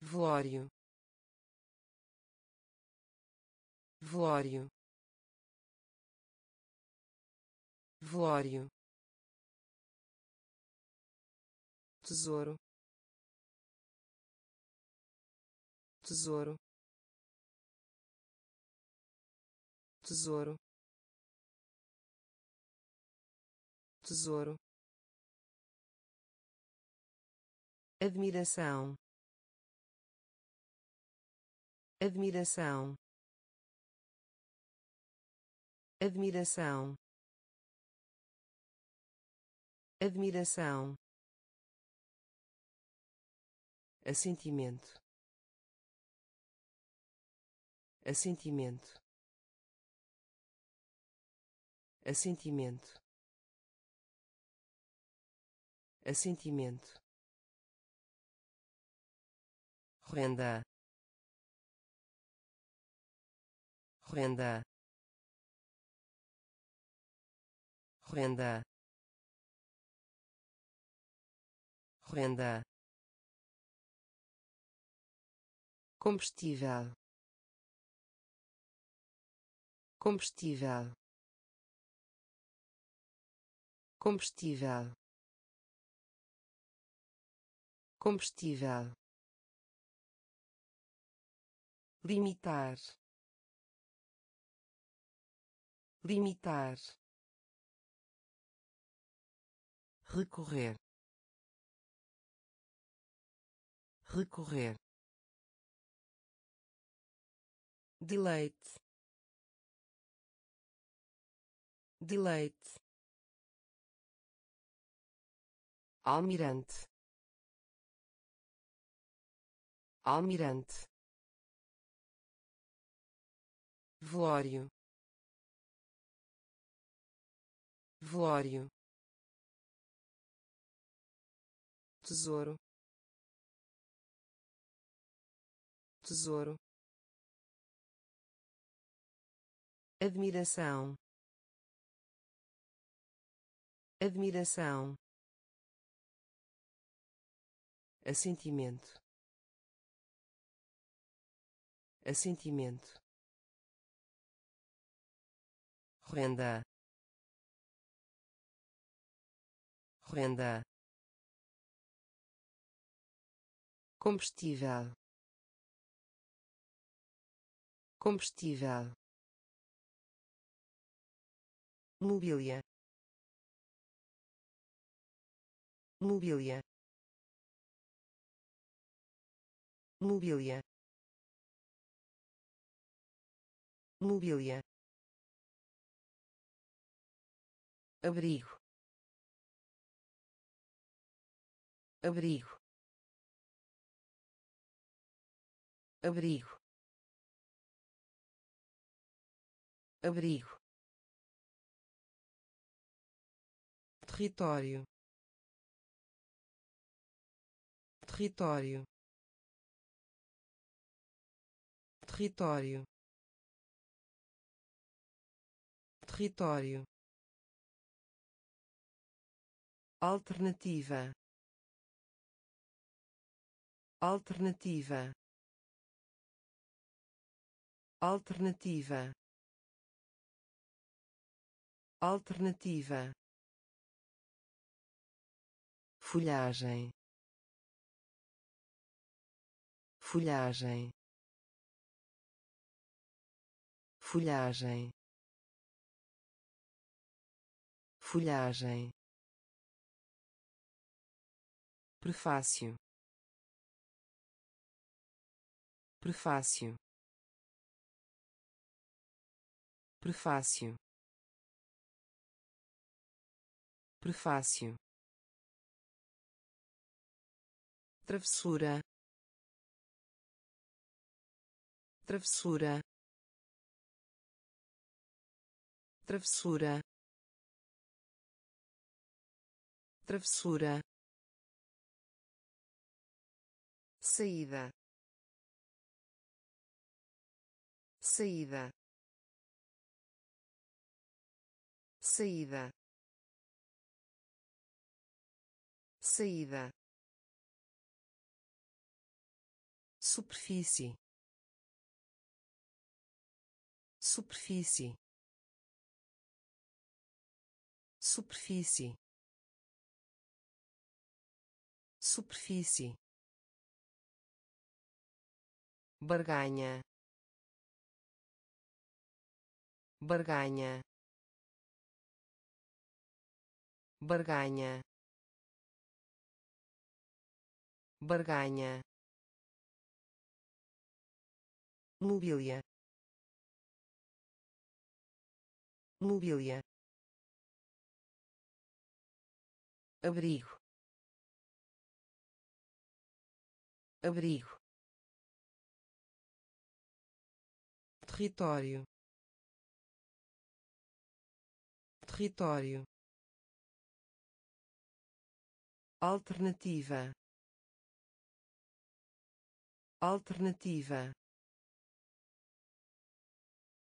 Velório. Velório. Velório. Tesouro. Tesouro. Tesouro. Tesouro admiração admiração admiração admiração assentimento assentimento assentimento assentimento renda. Renda. Renda. Renda. Combustível. Combustível. Combustível. Combustível limitar. Limitar. Recorrer. Recorrer. Deleite. Deleite. Almirante. Almirante velório. Velório. Tesouro. Tesouro. Admiração. Admiração. Assentimento. Assentimento renda. Renda. Combustível. Combustível. Mobília. Mobília. Mobília. Mobília abrigo. Abrigo. Abrigo. Abrigo. Território. Território. Território. Território alternativa. Alternativa. Alternativa. Alternativa. Folhagem. Folhagem. Folhagem. Folhagem prefácio. Prefácio. Prefácio. Prefácio. Travessura. Travessura. Travessura. Travessura saída. Saída. Saída. Saída. Superfície. Superfície. Superfície. Superfície barganha barganha barganha barganha mobília mobília abrigo abrigo território. Território. Alternativa. Alternativa.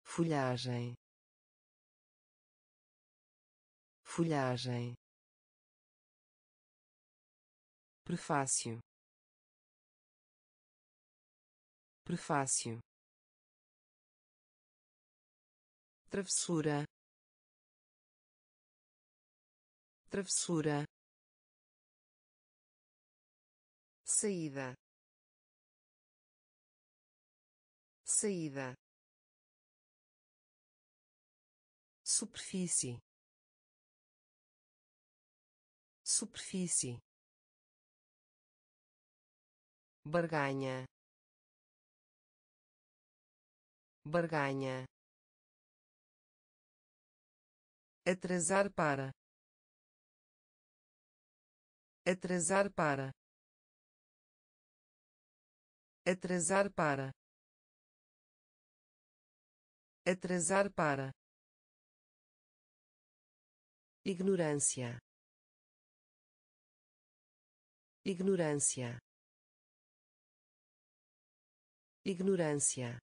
Folhagem. Folhagem. Prefácio. Prefácio travessura. Travessura. Saída. Saída. Superfície. Superfície. Barganha. Barganha atrasar para. Atrasar para. Atrasar para. Atrasar para. Ignorância. Ignorância. Ignorância.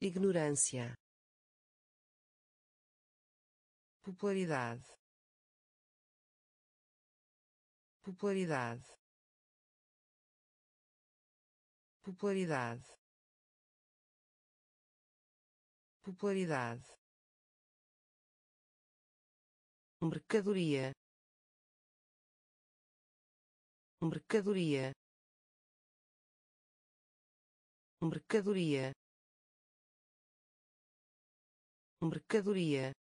Ignorância popularidade. Popularidade. Popularidade. Popularidade. Mercadoria. Mercadoria. Mercadoria. Mercadoria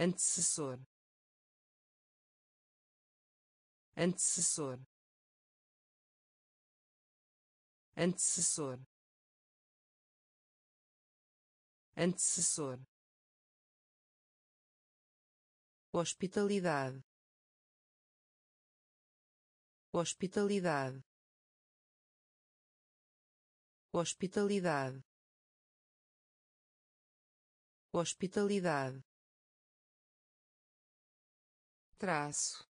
antecessor. Antecessor. Antecessor. Antecessor. Hospitalidade. Hospitalidade. Hospitalidade. Hospitalidade traço.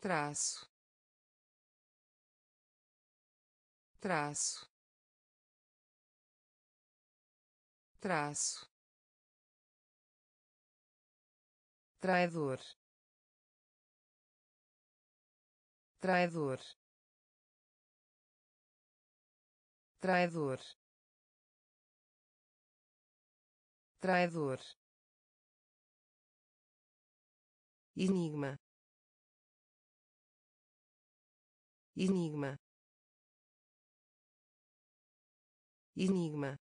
Traço. Traço. Traço. Traidor. Traidor. Traidor. Traidor enigma. Enigma. Enigma.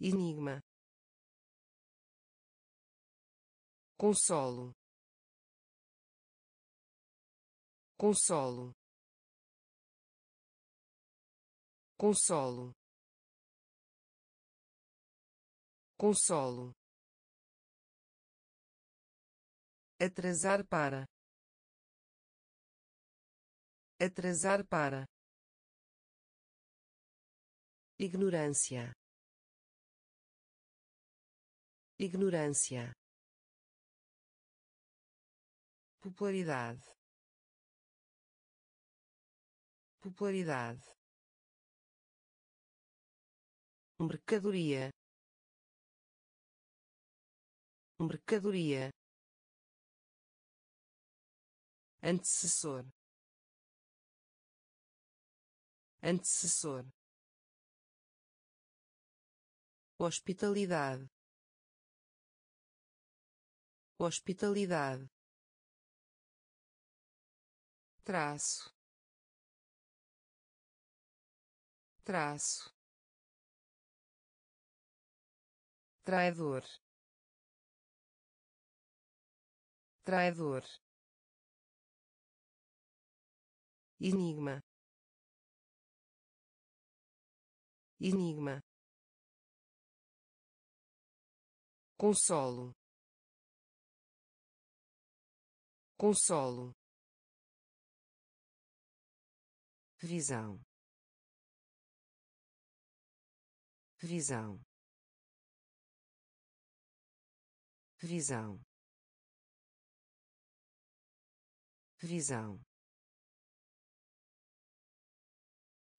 Enigma. Consolo. Consolo. Consolo. Consolo atrasar para. Atrasar para. Ignorância. Ignorância. Popularidade. Popularidade. Mercadoria. Mercadoria antecessor. Antecessor. Hospitalidade. Hospitalidade. Traço. Traço. Traidor. Traidor enigma. Enigma. Consolo. Consolo. Visão. Visão. Visão. Visão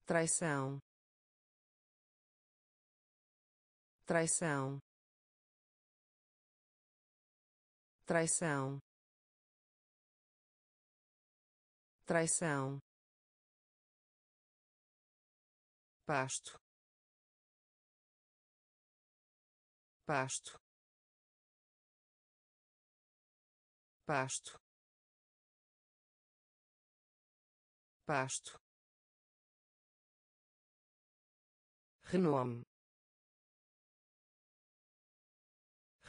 traição. Traição. Traição. Traição. Pasto. Pasto. Pasto. Pasto renome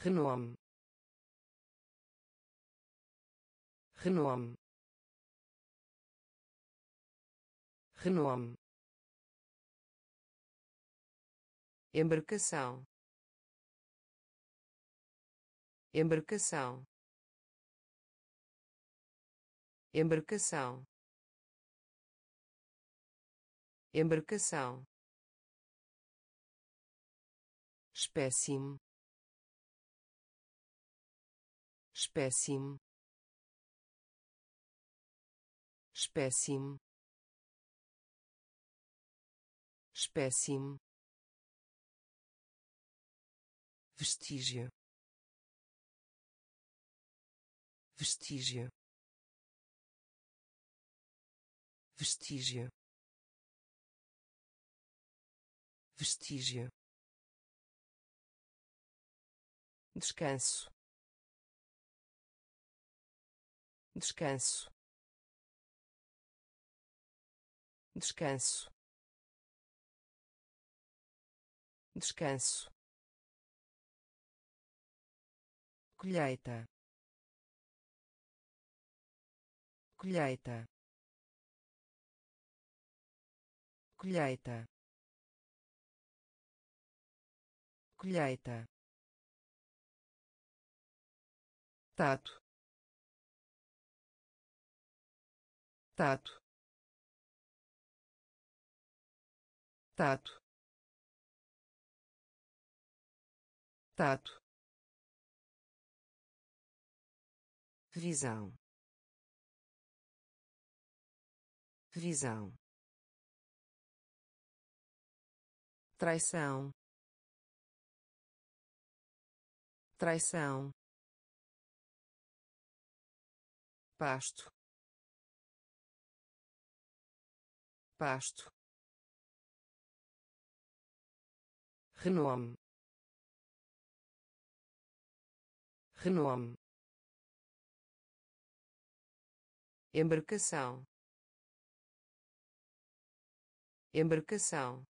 renome renome renome embarcação. Embarcação. Embarcação. Embarcação espécime. Espécime. Espécime. Espécime. Vestígio. Vestígio. Vestígio. Vestígio descanso. Descanso. Descanso. Descanso. Colheita. Colheita. Colheita. Colheita tato. Tato. Tato. Tato. Visão. Visão. Traição. Traição pasto. Pasto. Renome. Renome. Embarcação. Embarcação.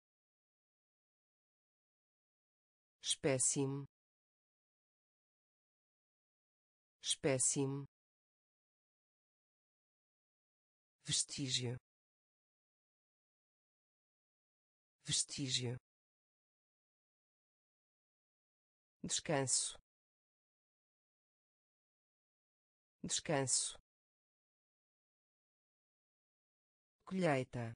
Espécime. Espécime vestígio. Vestígio. Descanso. Descanso. Colheita.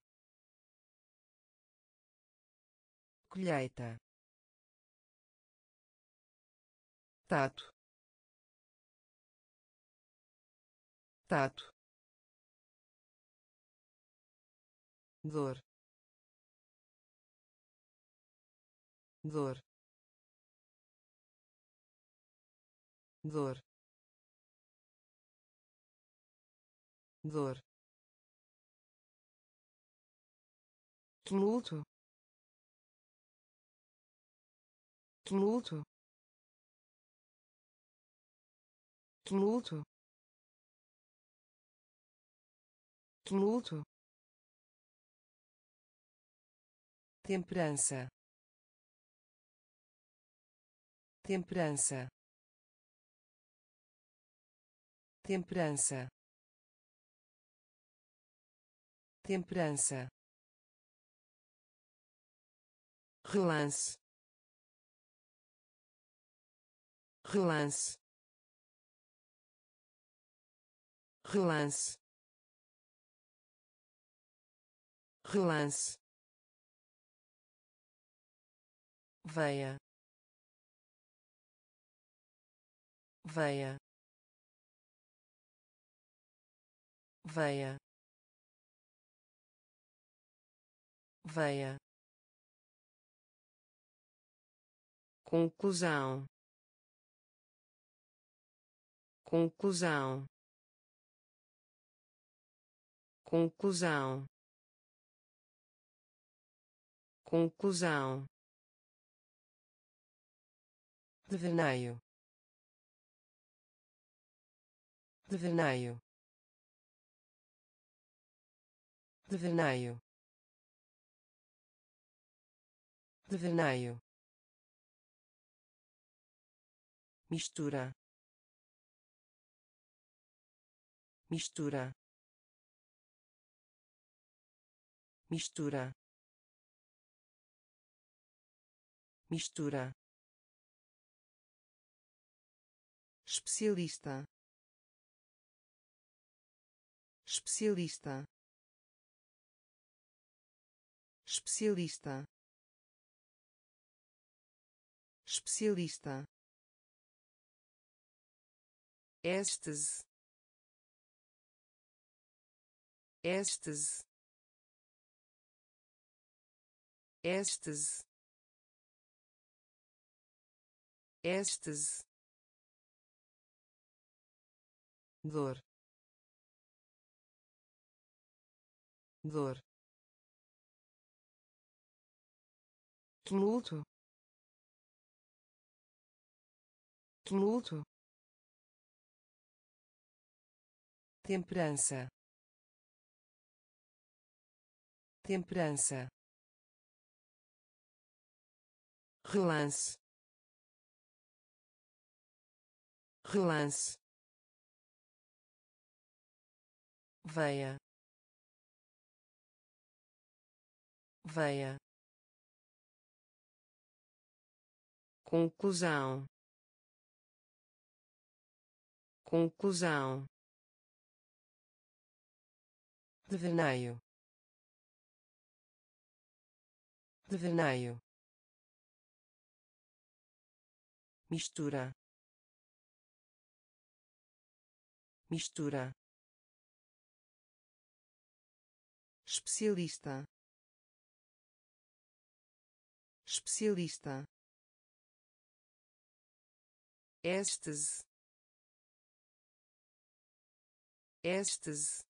Colheita. Tato. Tato dor. Dor. Dor. Dor. Tumulto. Tumulto. Tumulto. Tumulto temperança. Temperança. Temperança. Temperança. Relance. Relance. Relance. Relance veia. Veia. Veia. Veia. Conclusão. Conclusão. Conclusão. Conclusão devaneio devaneio devaneio devaneio mistura. Mistura. Mistura. Mistura especialista. Especialista. Especialista. Especialista. Êxtase êxtase êxtase êxtase dor. Dor. Tumulto. Tumulto. Temperança. Temperança. Relance. Relance veia. Veia. Conclusão. Conclusão. Devaneio. Devaneio. Mistura. Mistura especialista. Especialista. Êxtase êxtase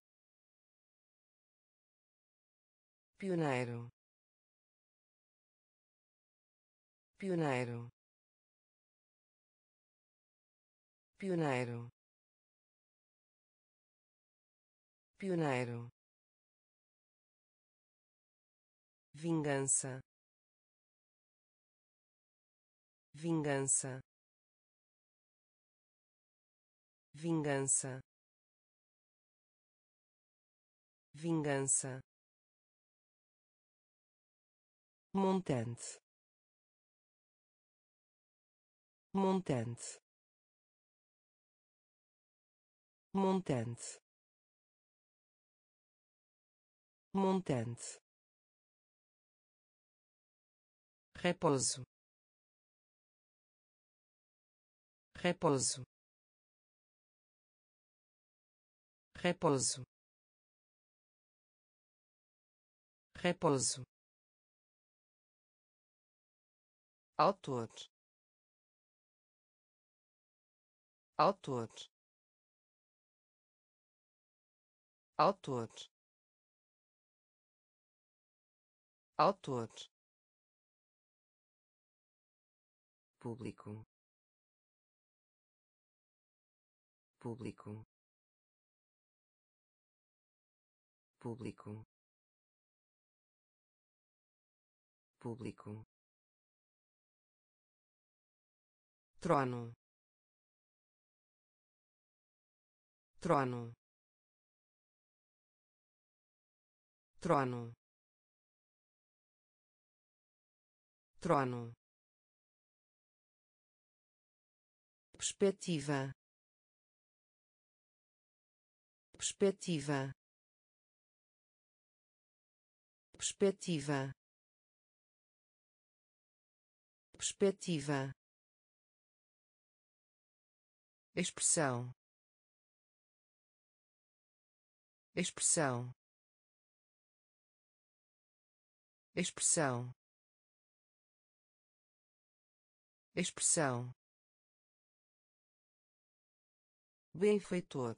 pioneiro. Pioneiro. Pioneiro. Pioneiro vingança. Vingança. Vingança. Vingança. Montante. Montante. Montante. Montante repouso. Repouso. Repouso. Repouso. Autor. Autor. Autor. Autor público. Público. Público. Público. Trono. Trono. Trono. Trono perspectiva. Perspectiva. Perspectiva. Perspectiva. Expressão. Expressão. Expressão. Expressão benfeitor.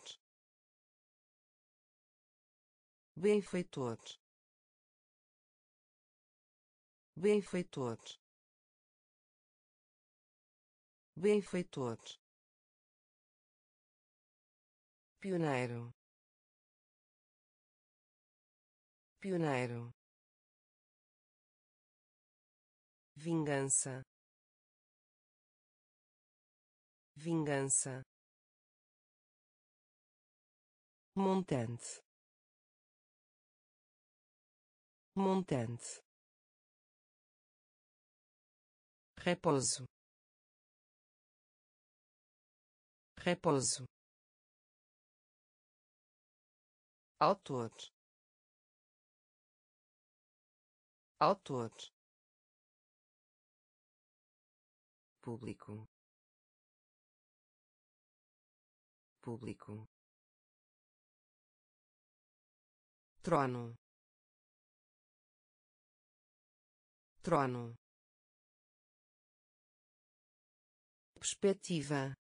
Benfeitor. Benfeitor. Benfeitor. Pioneiro. Pioneiro. Vingança. Vingança montante. Montante. Repouso. Repouso. Autor. Autor. Público. Público trono. Trono. Perspectiva.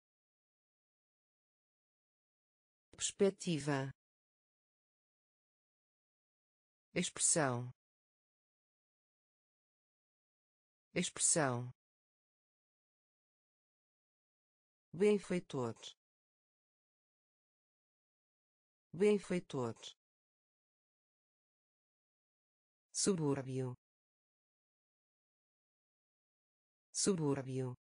Perspectiva. Expressão. Expressão. Benfeitor. Benfeitor subúrbio. Subúrbio.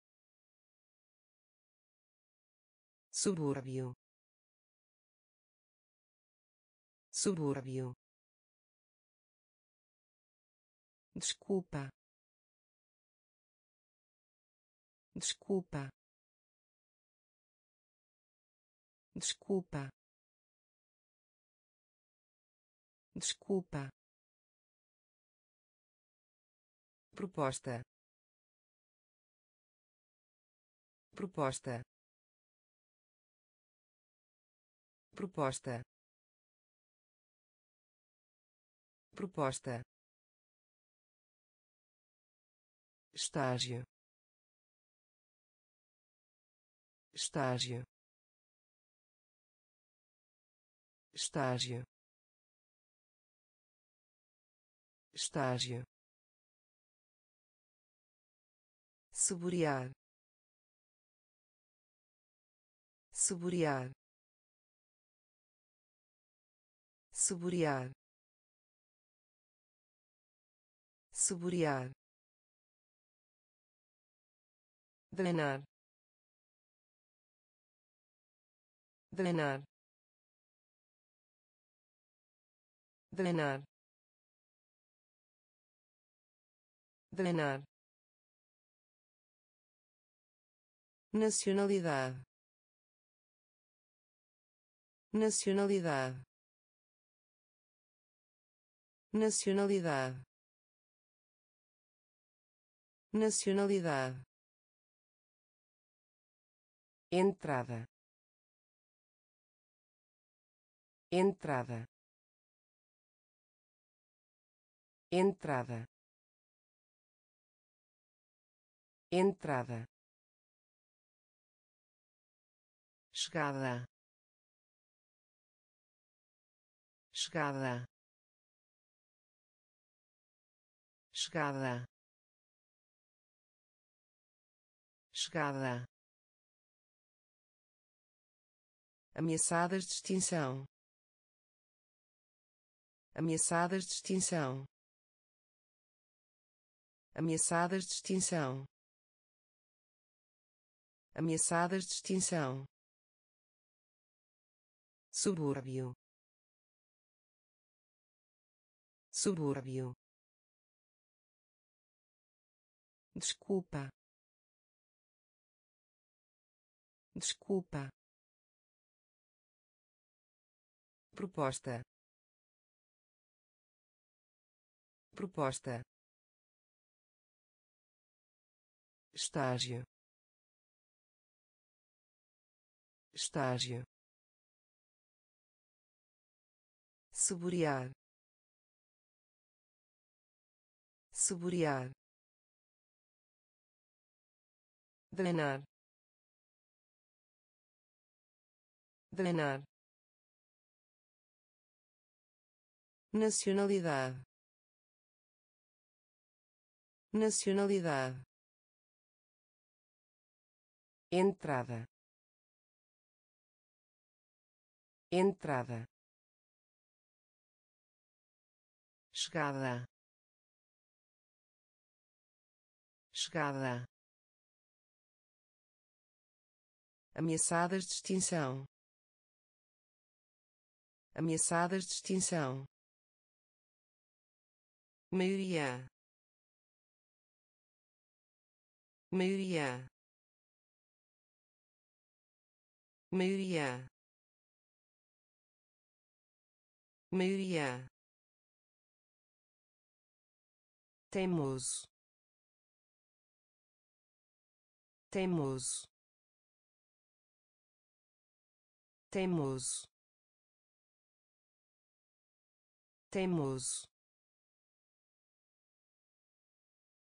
Subúrbio. Subúrbio. Desculpa. Desculpa. Desculpa. Desculpa proposta. Proposta. Proposta. Proposta. Estágio. Estágio. Estágio. Estágio saborear saborear saborear saborear drenar drenar drenar drenar nacionalidade. Nacionalidade. Nacionalidade. Nacionalidade. Entrada. Entrada. Entrada. Entrada chegada. Chegada. Chegada. Chegada. Ameaçadas de extinção. Ameaçadas de extinção. Ameaçadas de extinção. Ameaçadas de extinção subúrbio. Subúrbio. Desculpa. Desculpa. Proposta. Proposta. Estágio. Estágio saborear. Saborear. Drenar drenar nacionalidade. Nacionalidade. Entrada. Entrada chegada. Chegada. Ameaçadas de extinção. Ameaçadas de extinção. Maioria. Maioria. Maioria. Maioria teimoso. Teimoso. Teimoso. Teimoso.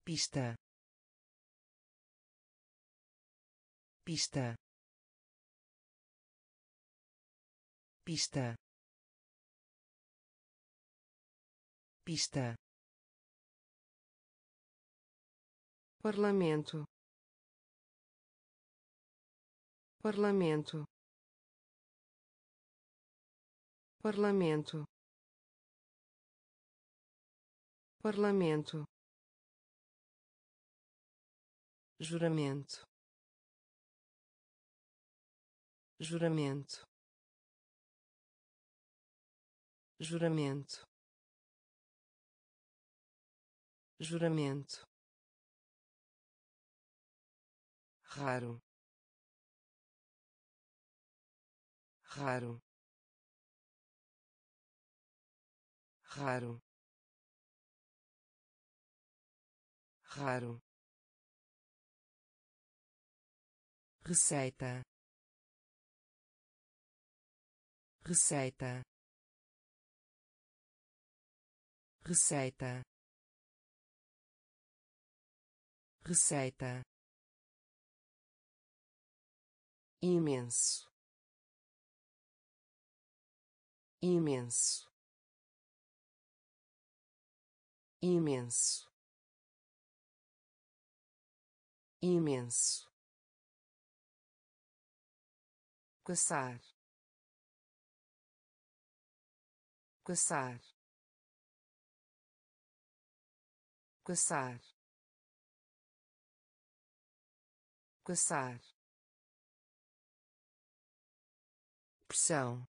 Pista. Pista. Pista. Pista parlamento. Parlamento. Parlamento. Parlamento. Juramento. Juramento. Juramento. Juramento raro. Raro. Raro. Raro. Receita. Receita. Receita. Receita imenso. Imenso. Imenso. Imenso. Caçar caçar caçar caçar pressão.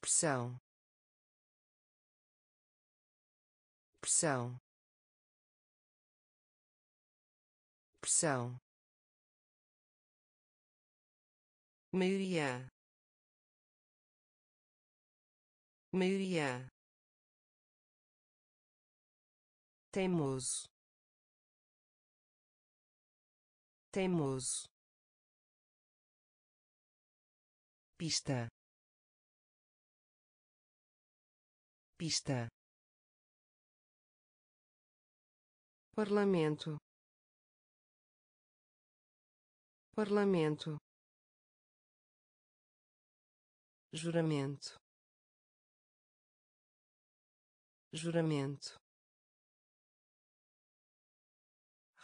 Pressão. Pressão. Pressão. Maioria. Maioria. Teimoso. Teimoso pista. Pista. Parlamento. Parlamento. Juramento. Juramento.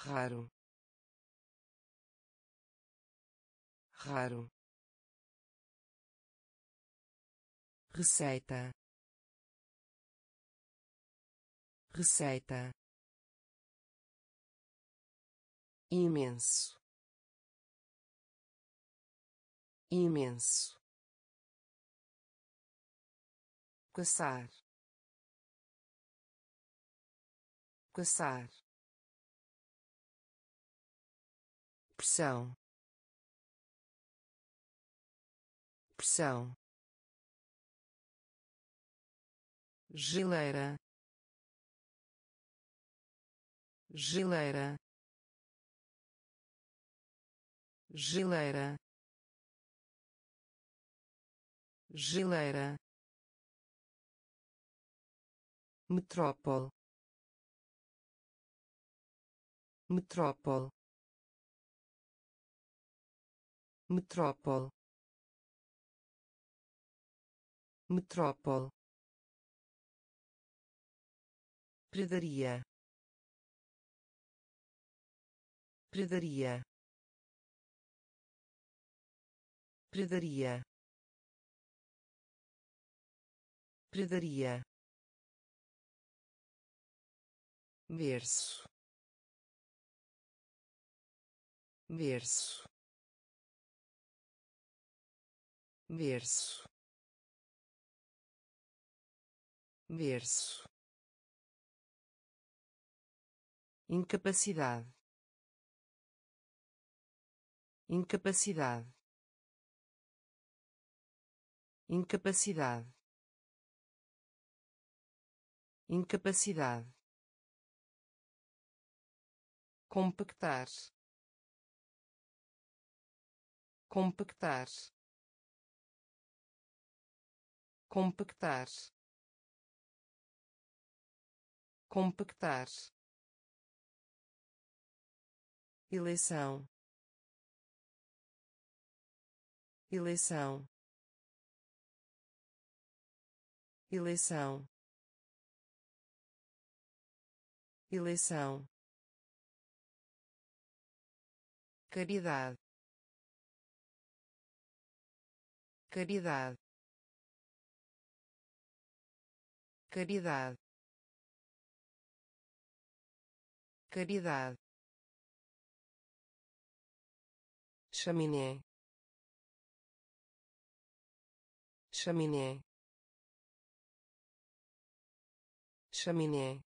Raro. Raro receita. Receita. Imenso. Imenso. Caçar caçar pressão. Pressão geleira. Geleira. Geleira. Geleira. Metrópole. Metrópole. Metrópole. Metrópole Predaria. Predaria. Predaria. Predaria. berço berço berço berço incapacidade. Incapacidade. Incapacidade. Incapacidade. Compactar. Compactar. Compactar. Compactar eleição. Eleição. Eleição. Eleição. Caridade. Caridade. Caridade. Caridade chaminé. Chaminé. Chaminé.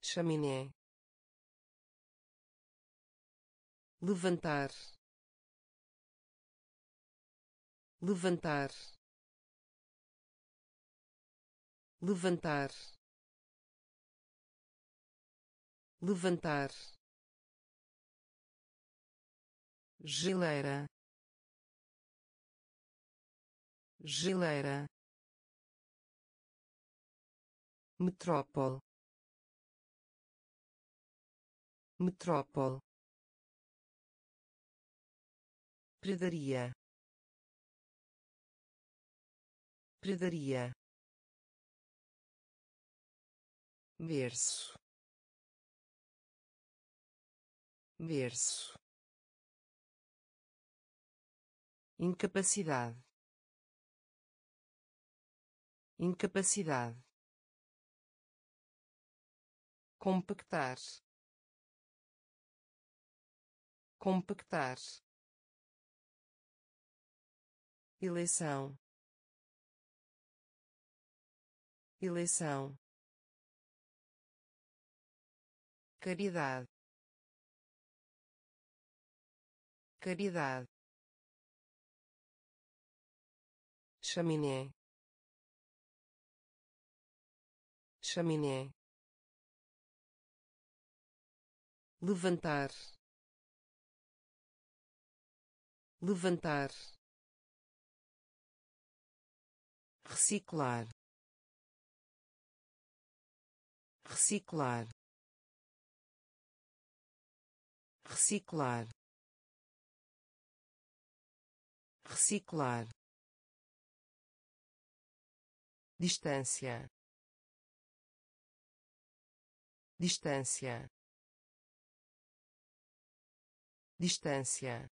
Chaminé. Levantar. Levantar. Levantar. Levantar geleira. Geleira. Metrópole. Metrópole. Predaria. Predaria. Berço. Berço incapacidade. Incapacidade. Compactar. Compactar. Eleição. Eleição. Caridade. Caridade chaminé. Chaminé. Levantar. Levantar. Reciclar. Reciclar. Reciclar. Reciclar distância. Distância. Distância.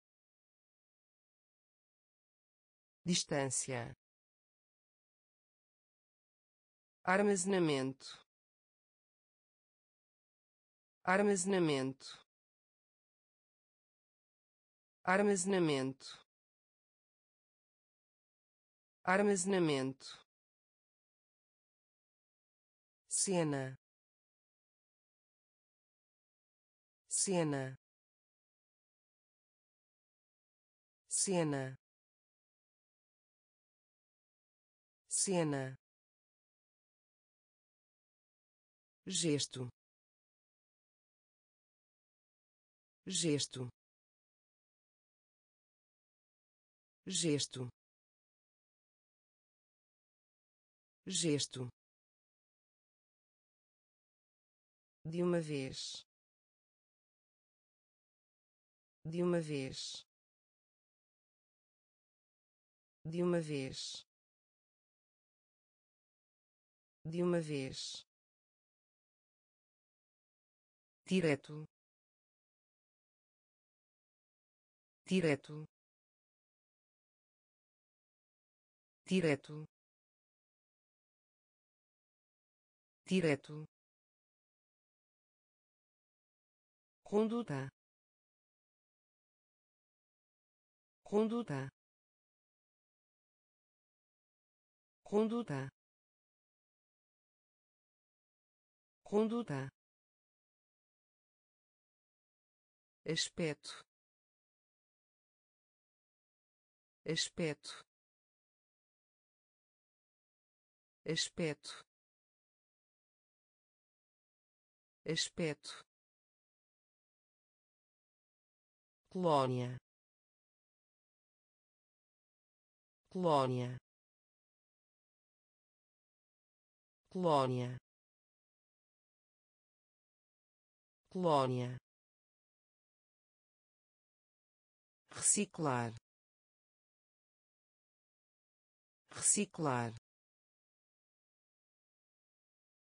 Distância. Armazenamento. Armazenamento. Armazenamento. Armazenamento cena. Cena. Cena. Cena. Gesto. Gesto. Gesto. Gesto de uma vez. De uma vez. De uma vez. De uma vez. Direto. Direto. Direto. Direto conduta. Conduta. Conduta. Conduta. Aspecto. Aspecto. Aspecto. Aspecto colônia colônia colônia colônia reciclar. Reciclar.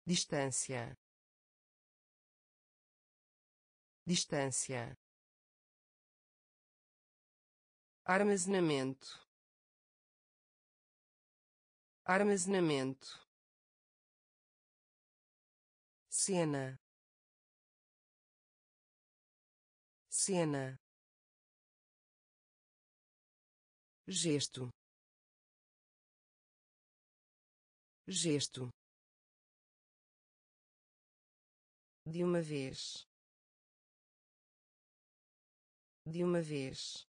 Distância. Distância armazenamento. Armazenamento. Cena. Cena. Gesto. Gesto. De uma vez. De uma vez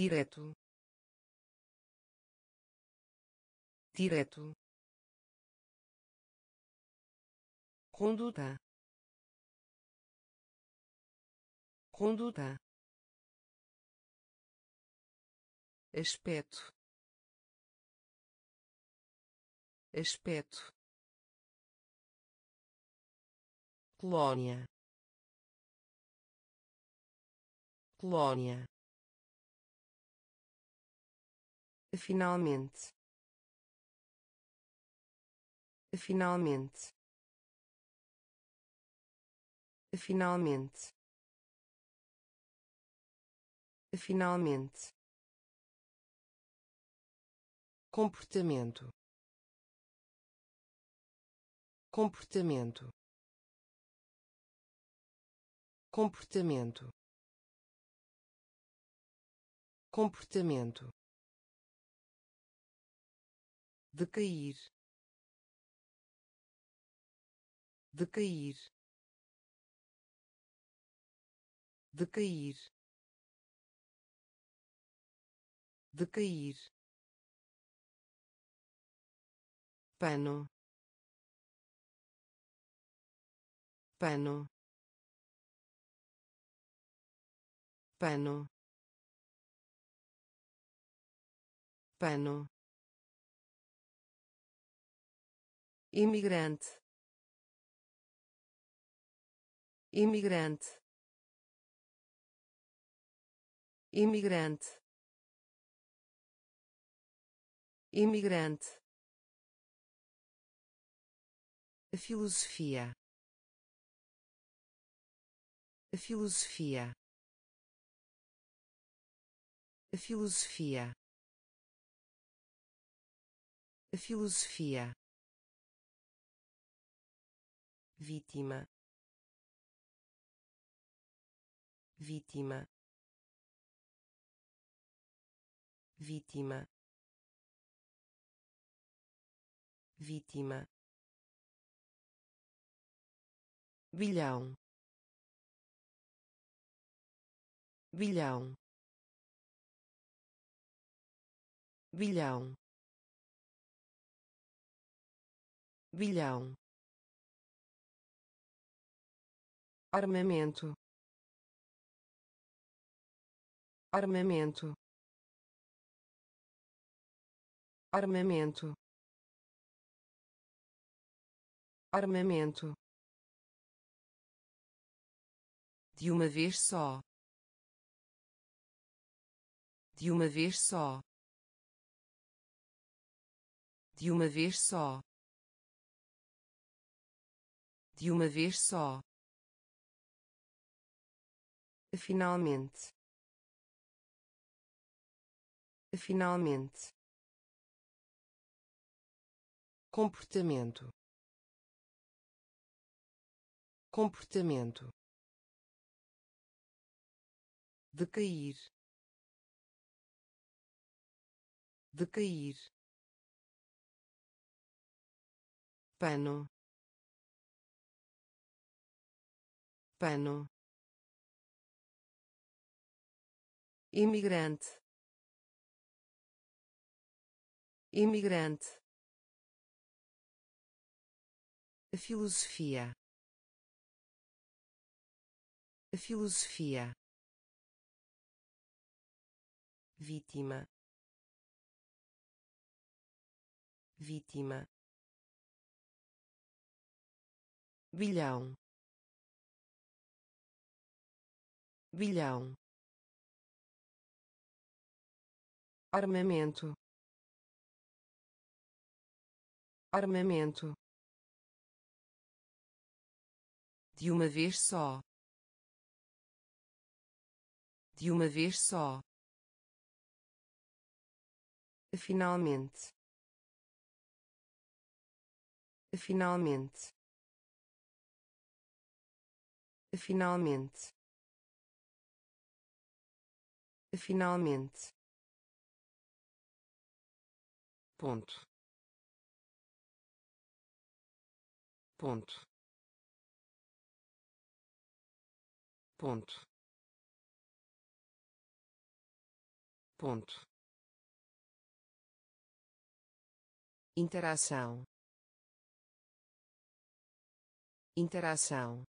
direto. Direto. Conduta. Conduta. Aspecto. Aspecto. Colônia colônia finalmente. Finalmente. Finalmente. Finalmente. Comportamento. Comportamento. Comportamento. Comportamento decair. Decair. Decair. Decair. Pano. Pano. Pano. Pano imigrante. Imigrante. Imigrante. Imigrante. A filosofia. A filosofia. A filosofia. A filosofia vítima. Vítima. Vítima. Vítima. Bilhão. Bilhão. Bilhão. Bilhão armamento. Armamento. Armamento. Armamento. De uma vez só. De uma vez só. De uma vez só. De uma vez só finalmente. Finalmente. Comportamento. Comportamento. Decair. Decair. Pano. Pano imigrante. Imigrante. Filosofia. Filosofia. Vítima. Vítima. Bilhão. Bilhão armamento. Armamento. De uma vez só. De uma vez só. Finalmente. Finalmente. Finalmente. Finalmente ponto. Ponto. Ponto. Ponto. Interação. Interação.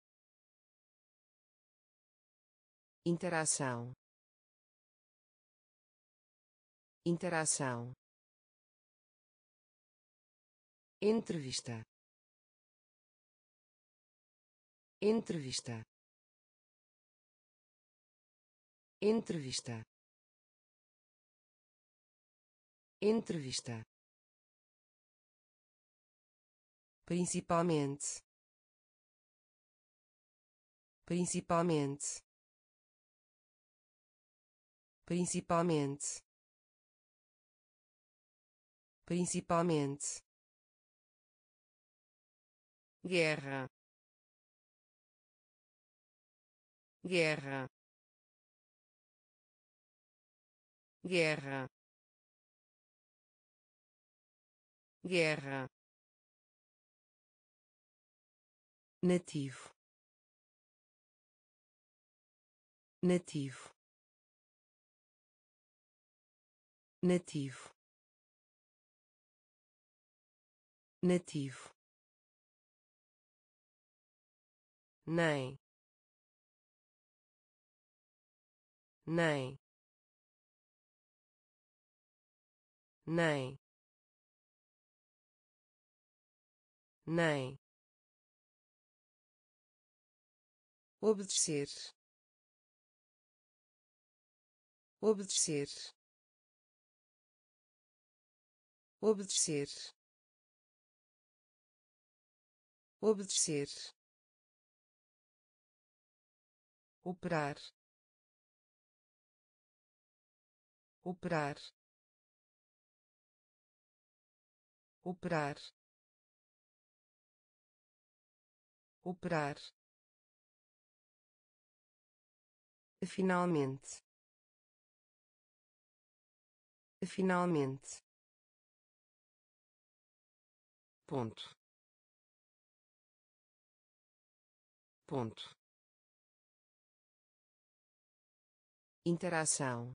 Interação. Interação entrevista. Entrevista. Entrevista. Entrevista. Principalmente. Principalmente. Principalmente. Principalmente guerra. Guerra. Guerra. Guerra. Nativo. Nativo. Nativo. Nativo nem. Nem. Nem. Nem. Obedecer. Obedecer. Obedecer. Obedecer operar. Operar. Operar. Operar. Finalmente. Finalmente. Ponto. Ponto interação.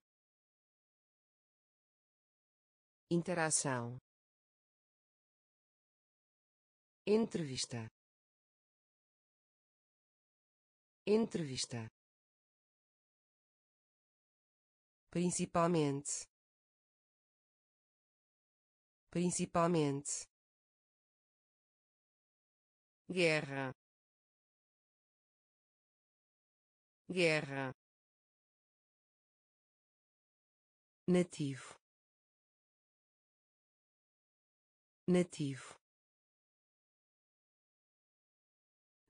Interação. Entrevista. Entrevista. Principalmente. Principalmente. Guerra. Guerra nativo. Nativo.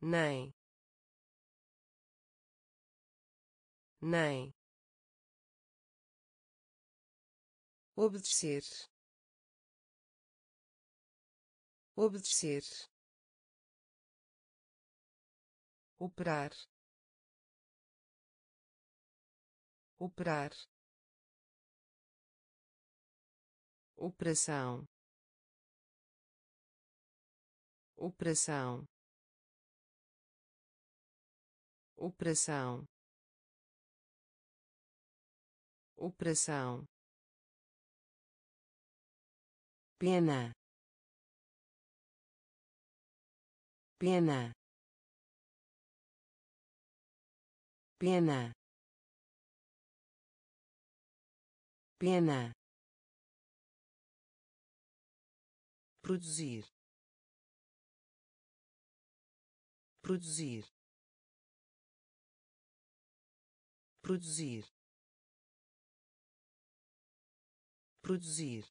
Nem. Nem. Obedecer. Obedecer. Operar. Operar operação. Operação. Operação. Operação. Pena. Pena. Pena. Pena produzir. Produzir. Produzir. Produzir.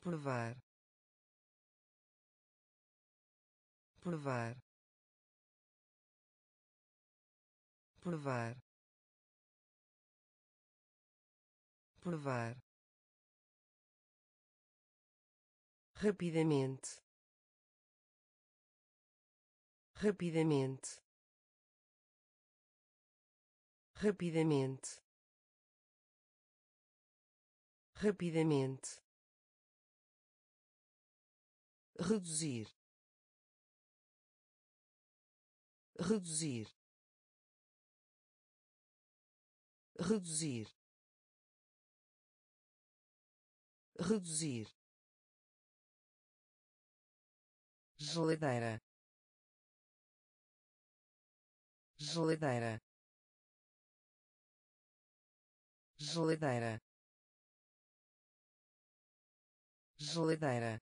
Provar. Provar. Provar. Provar rapidamente. Rapidamente. Rapidamente. Rapidamente. Reduzir. Reduzir. Reduzir. Reduzir geladeira. Geladeira. Geladeira. Geladeira.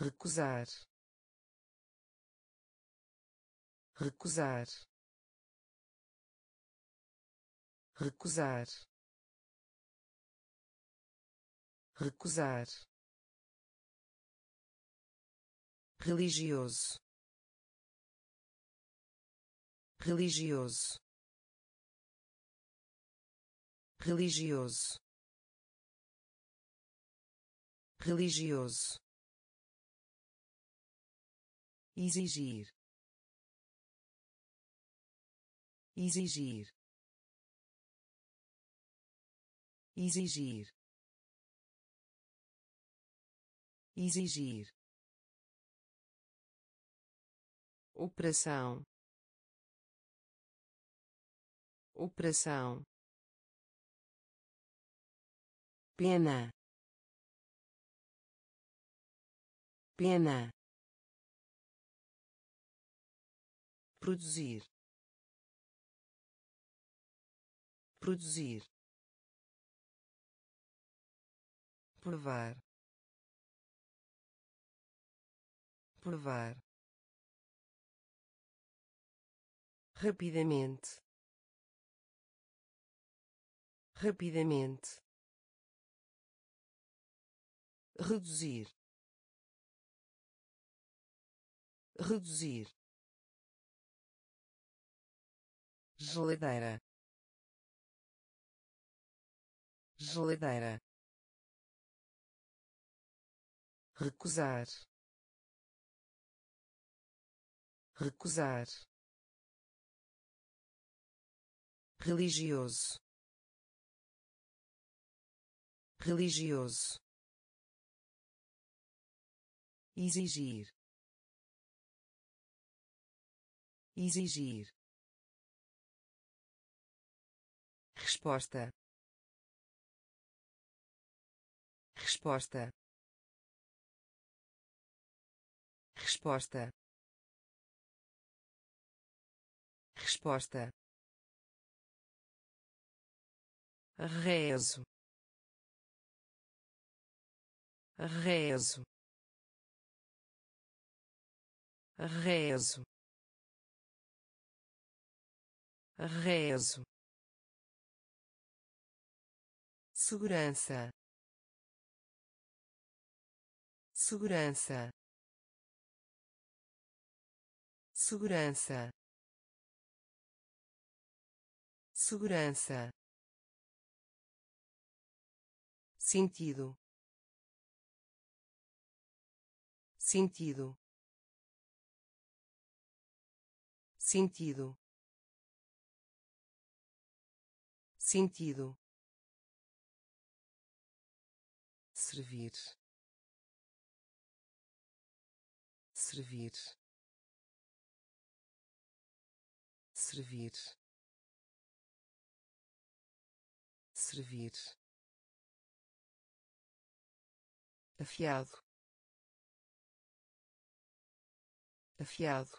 Recusar. Recusar. Recusar. Recusar religioso. Religioso. Religioso. Religioso. Exigir. Exigir. Exigir. Exigir operação. Operação. Pena. Pena. Produzir. Produzir. Provar. Provar rapidamente. Rapidamente. Reduzir. Reduzir. Geladeira. Geladeira. Recusar. Recusar religioso. Religioso. Exigir. Exigir. Resposta. Resposta. Resposta. Resposta rezo. Rezo. Rezo. Rezo. Segurança. Segurança. Segurança. Segurança sentido. Sentido. Sentido. Sentido. Servir. Servir. Servir. Servir afiado. Afiado.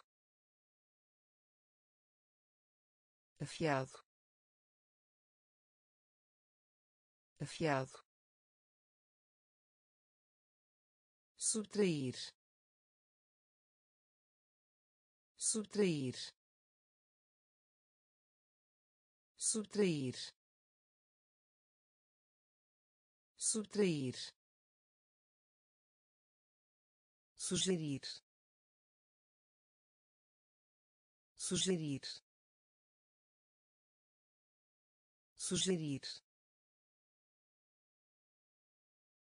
Afiado. Afiado. Subtrair. Subtrair. Subtrair. Subtrair sugerir. Sugerir. Sugerir.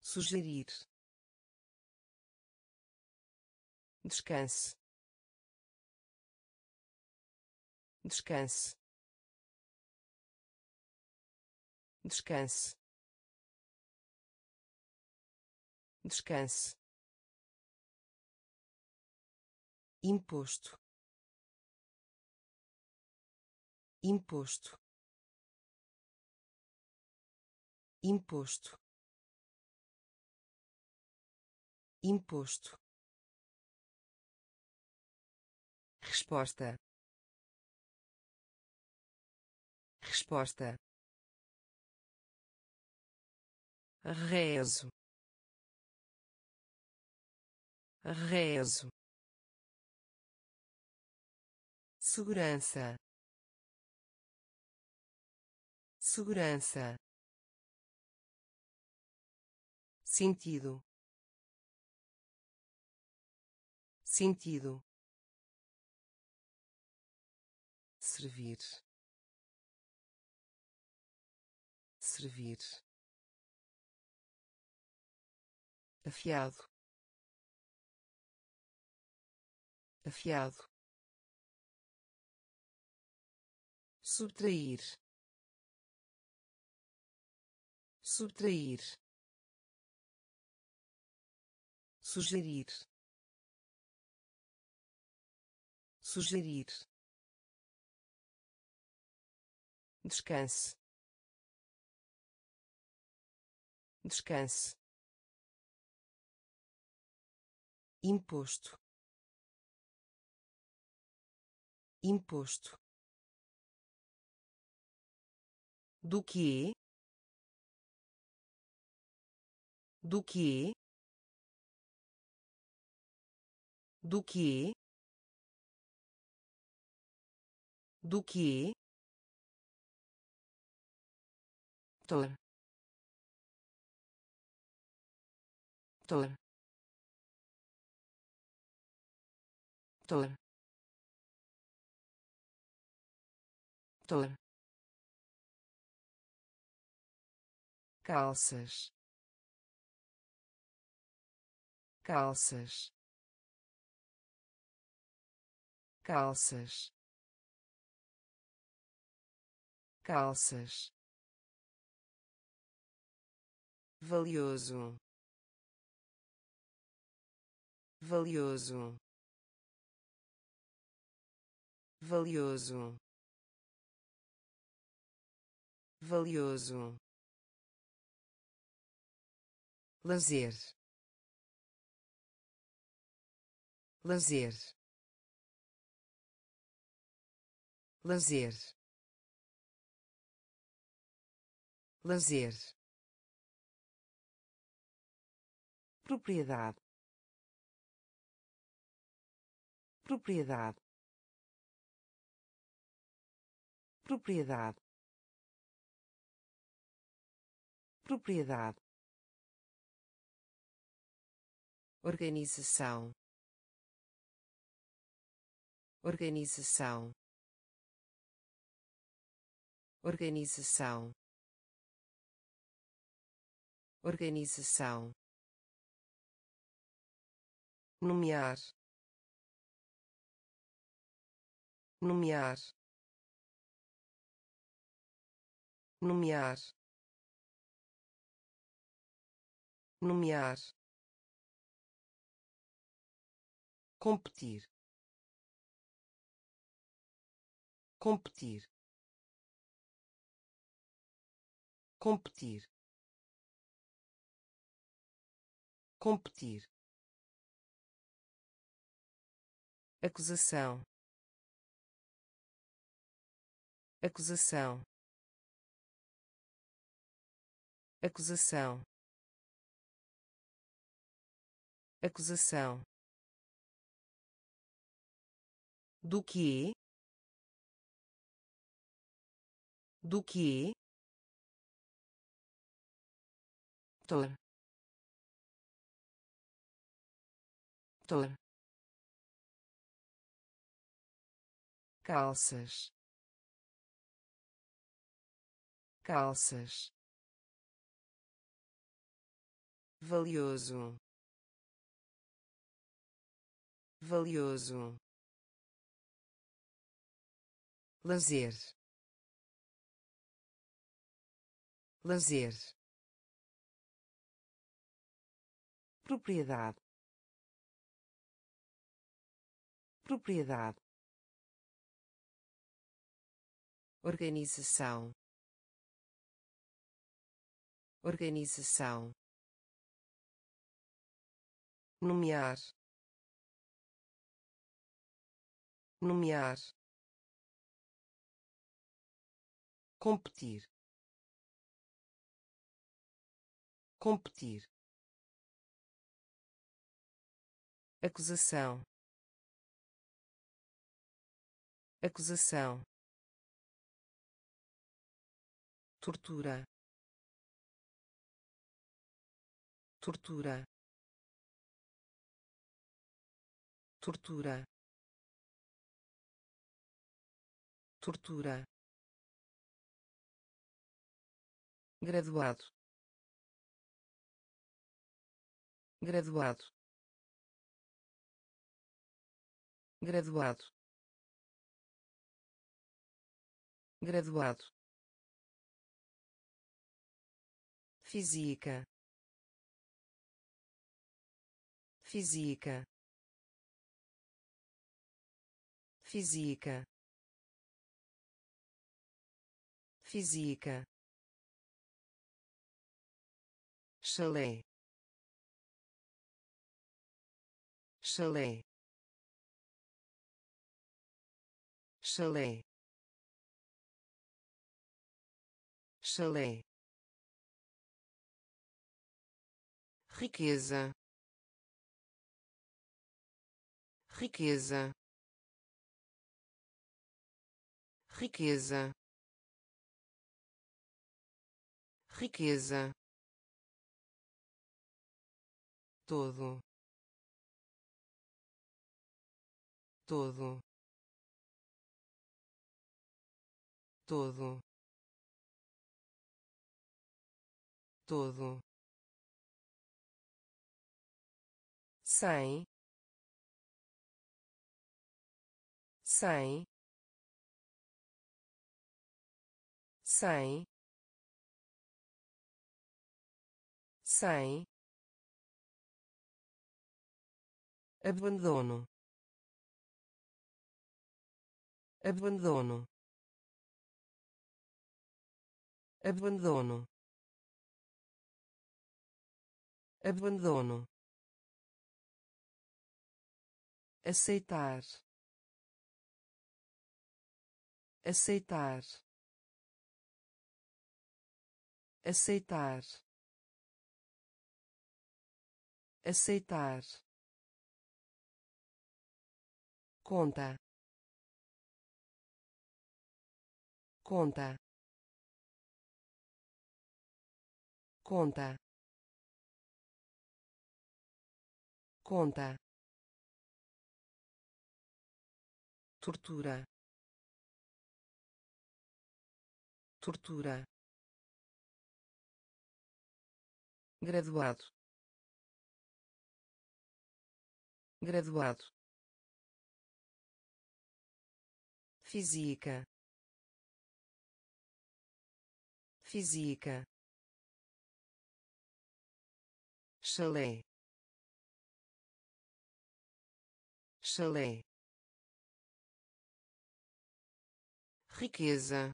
Sugerir. Descanse. Descanse. Descanse. Descanse imposto. Imposto. Imposto. Imposto. Resposta. Resposta. Rezo. Rezo segurança. Segurança. Sentido. Sentido. Servir. Servir. Afiado. Afiado subtrair. Subtrair. Sugerir. Sugerir. Descanse. Descanse. Imposto. Imposto do que? Do que? Do que? Do que? Tor. Tor. Tor. Tor calças. Calças. Calças. Calças. Valioso. Valioso. Valioso. Valioso lazer. Lazer. Lazer. Lazer. Propriedade. Propriedade. Propriedade. Propriedade organização. Organização. Organização. Organização. Nomear. Nomear. Nomear. Nomear competir. Competir. Competir. Competir. Acusação. Acusação. Acusação. Acusação do que? Do que? Tor. Tor. Calças. Calças. Valioso. Valioso lazer. Lazer. Propriedade. Propriedade. Organização. Organização. Nomear. Nomear competir. Competir. Acusação. Acusação. Tortura. Tortura. Tortura. Tortura graduado. Graduado. Graduado. Graduado. Física. Física. Física. Física chalé. Chalé. Chalé. Chalé. Riqueza. Riqueza. Riqueza. Riqueza todo todo todo todo. Sem. Sem. Sem. Sem abandono. Abandono. Abandono. Abandono. Aceitar. Aceitar. Aceitar. Aceitar conta. Conta. Conta. Conta. Tortura. Tortura. Graduado. Graduado física. Física. Chalé. Chalé. Riqueza.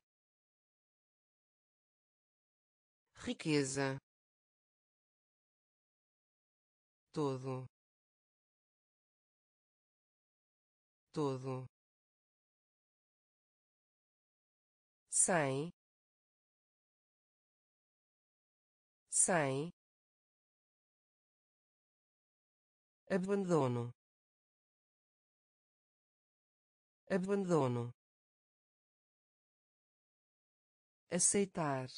Riqueza. Todo. Todo cem cem abandono abandono aceitar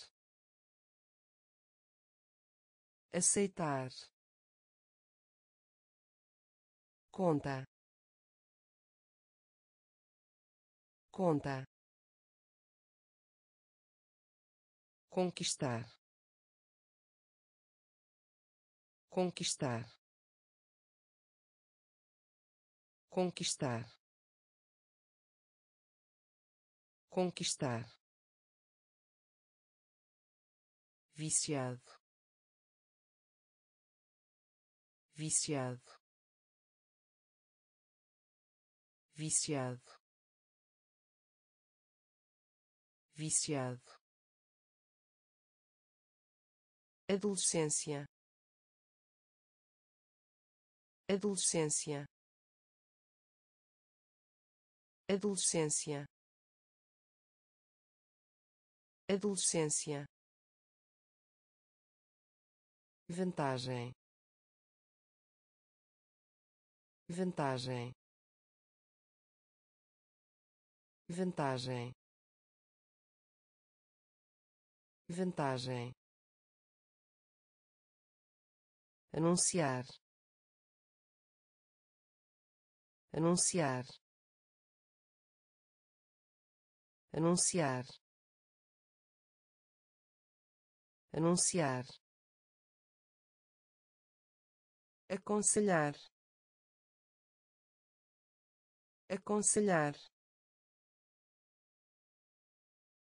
aceitar conta conta conquistar. Conquistar. Conquistar. Conquistar. Viciado. Viciado. Viciado. Viciado adolescência. Adolescência. Adolescência. Adolescência. Vantagem. Vantagem. Vantagem. Vantagem anunciar. Anunciar. Anunciar. Anunciar. Aconselhar. Aconselhar.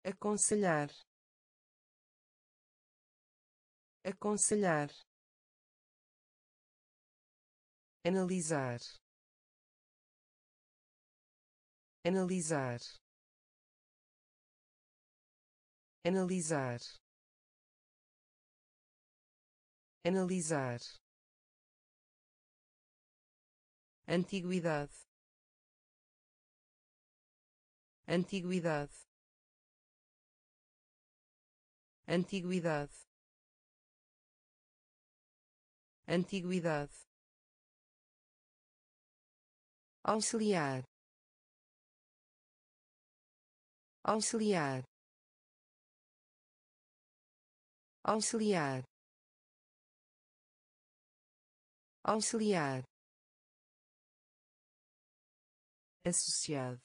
Aconselhar. Aconselhar analisar analisar analisar analisar. Antiguidade antiguidade. Antiguidade antiguidade auxiliar auxiliar auxiliar auxiliar associado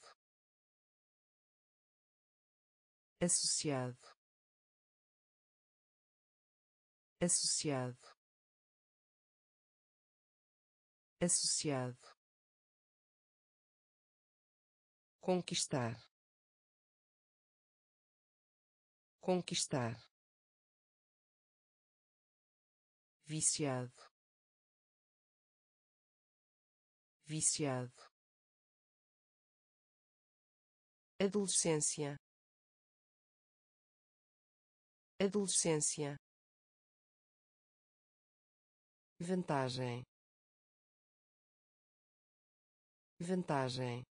associado associado associado conquistar. Conquistar. Viciado. Viciado. Adolescência. Adolescência. Vantagem. Vantagem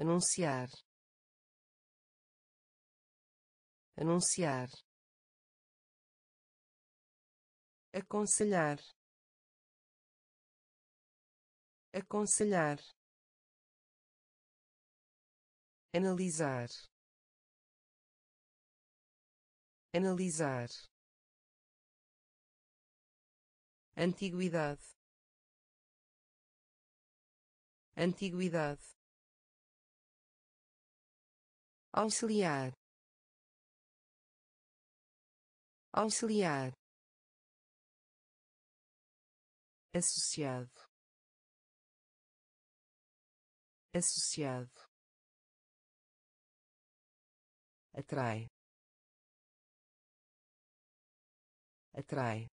anunciar. Anunciar. Aconselhar. Aconselhar. Analisar. Analisar. Antiguidade. Antiguidade auxiliar auxiliar associado associado atrai atrai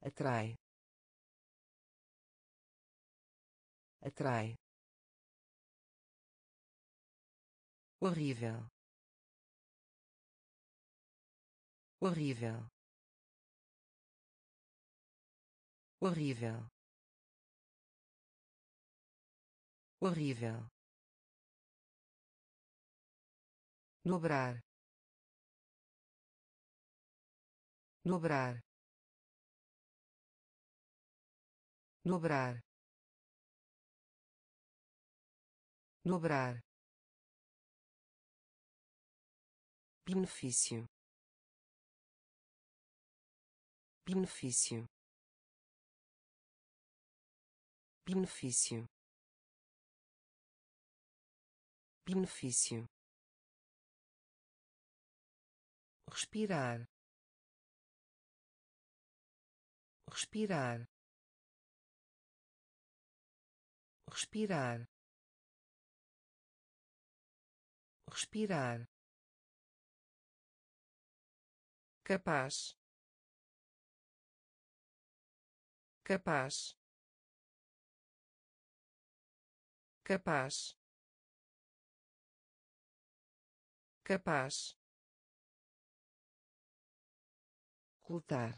atrai atrai horrível. Horrível. Horrível. Horrível. Dobrar. Dobrar. Dobrar. Dobrar benefício. Benefício. Benefício. Benefício. Respirar. Respirar. Respirar. Respirar capaz. Capaz. Capaz. Capaz. Ocultar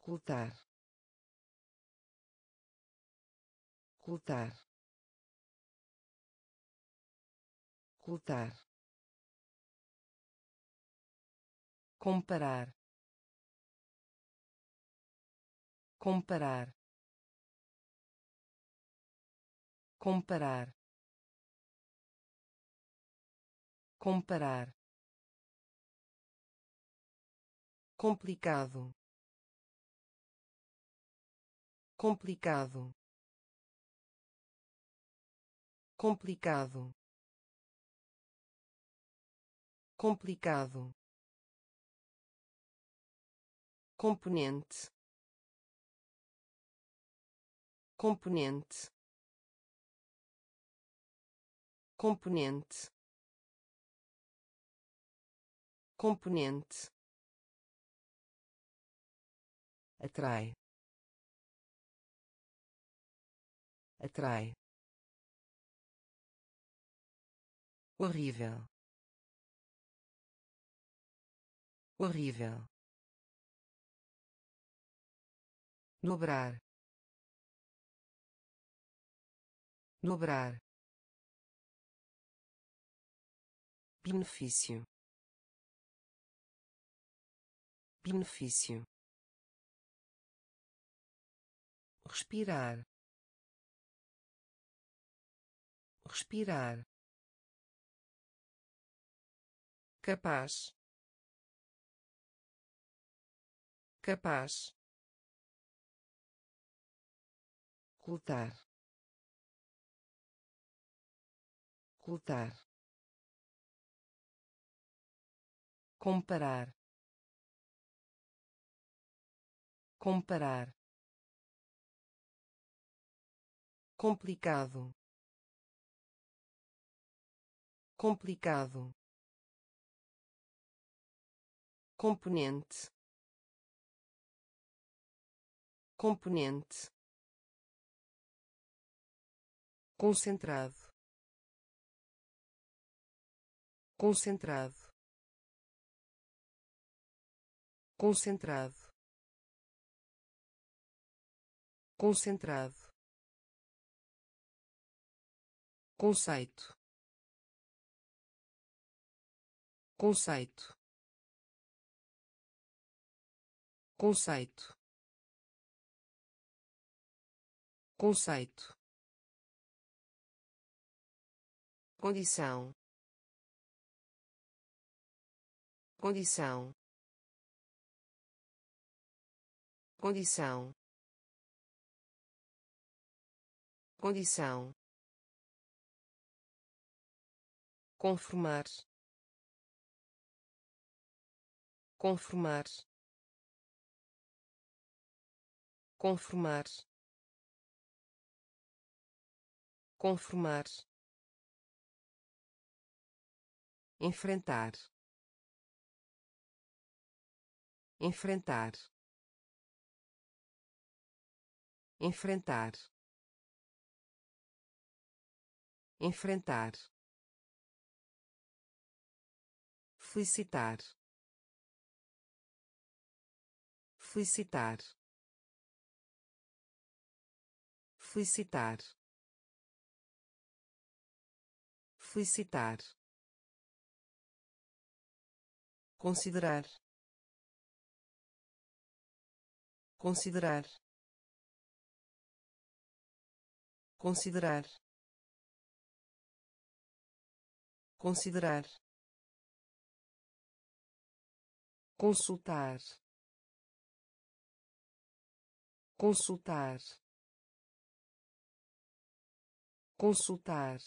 ocultar ocultar ocultar comparar. Comparar. Comparar. Comparar. Complicado. Complicado. Complicado. Complicado componente. Componente. Componente. Componente. Atrai. Atrai. Horrível. Horrível dobrar dobrar benefício benefício respirar respirar capaz capaz ocultar. Ocultar. Comparar. Comparar. Complicado. Complicado. Componente. Componente concentrado. Concentrado. Concentrado. Concentrado. Conceito. Conceito. Conceito. Conceito condição. Condição. Condição. Condição. Conformar. Conformar. Conformar. Conformar enfrentar. Enfrentar. Enfrentar. Enfrentar. Felicitar. Felicitar. Felicitar. Felicitar considerar. Considerar. Considerar. Considerar. Consultar. Consultar. Consultar.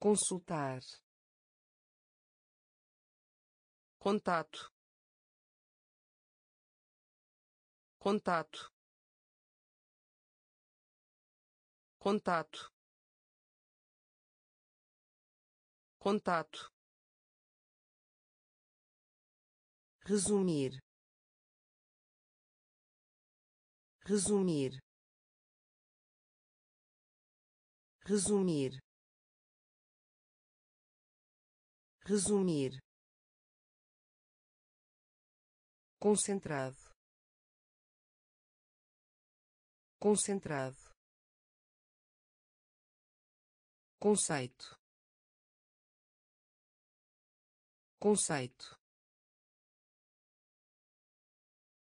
Consultar contato. Contato. Contato. Contato. Resumir. Resumir. Resumir. Resumir concentrado. Concentrado. Conceito. Conceito.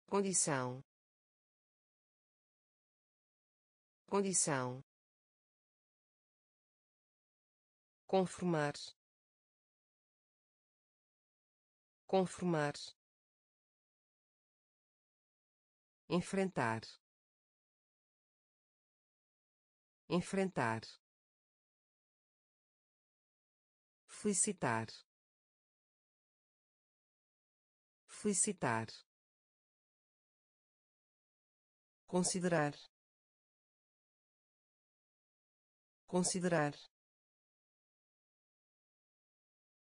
Condição. Condição. Conformar. Conformar enfrentar. Enfrentar. Felicitar. Felicitar. Considerar. Considerar.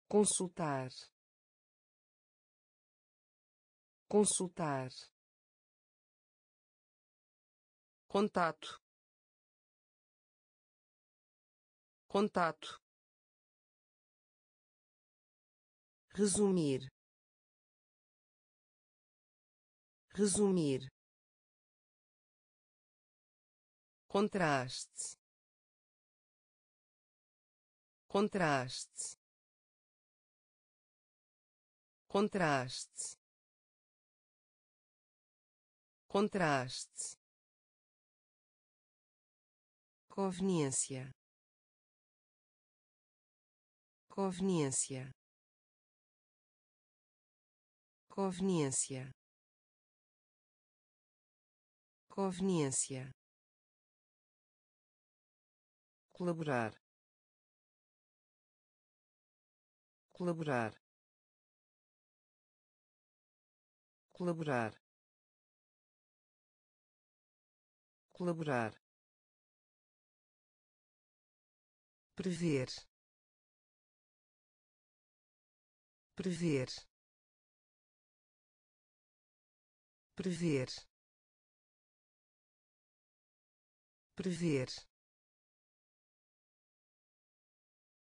Consultar. Consultar contato. Contato. Resumir. Resumir. Contraste. Contraste. Contraste. Contraste conveniência. Conveniência. Conveniência. Conveniência. Colaborar. Colaborar. Colaborar. Colaborar prever. Prever. Prever. Prever.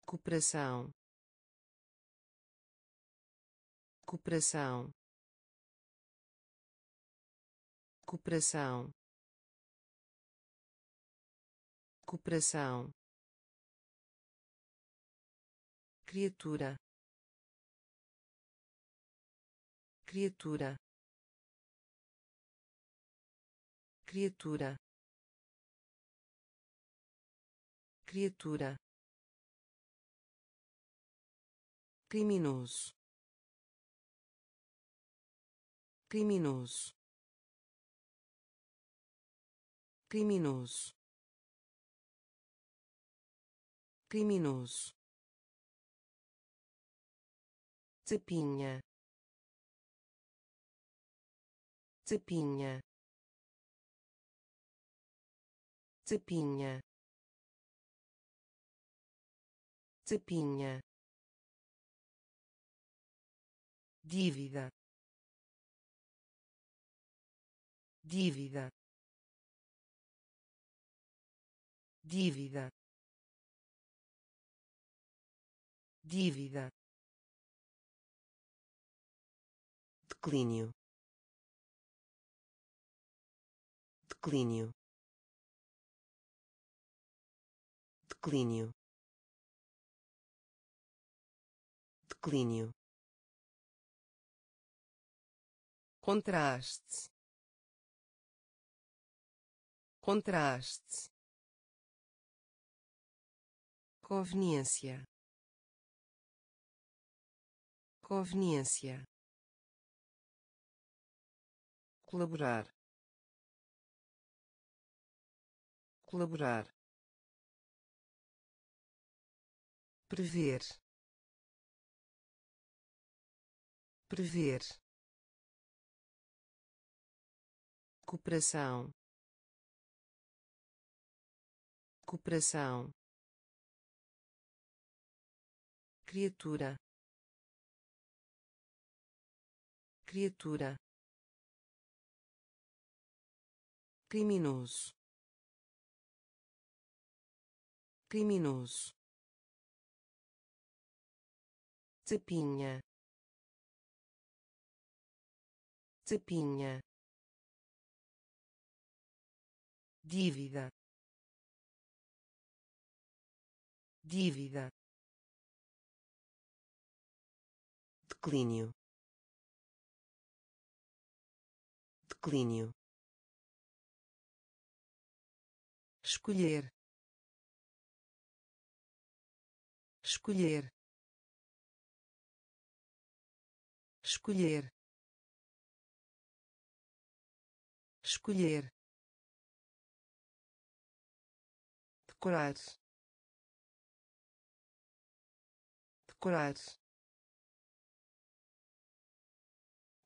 Cooperação. Cooperação. Cooperação. Cooperação criatura. Criatura. Criatura. Criatura. Criminoso. Criminoso. Criminoso. Criminoso Cepinha. Cepinha. Cepinha. Cepinha. Dívida. Dívida. Dívida. Dívida. Declínio. Declínio. Declínio. Declínio. Contraste. Contraste. Conveniência. Conveniência colaborar. Colaborar. Prever. Prever. Cooperação. Cooperação. Criatura. Criatura criminoso criminoso Cepinha. Cepinha. Dívida. Dívida. Declínio. Declínio. Escolher. Escolher. Escolher. Escolher. Decorar. Decorar.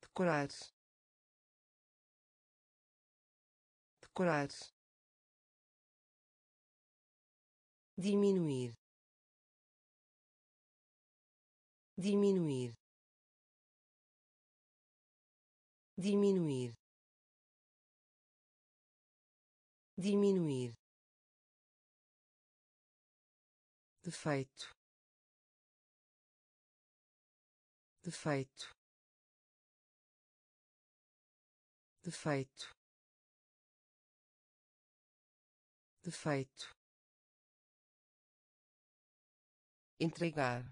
Decorar. Decorar diminuir. Diminuir. Diminuir. Diminuir. Defeito. Defeito. Defeito. Defeito entregar.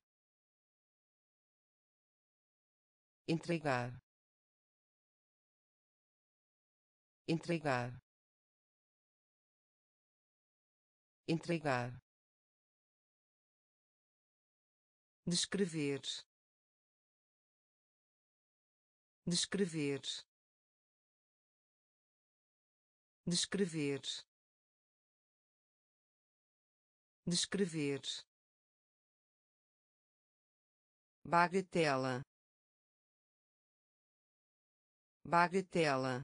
Entregar. Entregar. Entregar. Descrever. Descrever. Descrever. Descrever bagatela. Bagatela.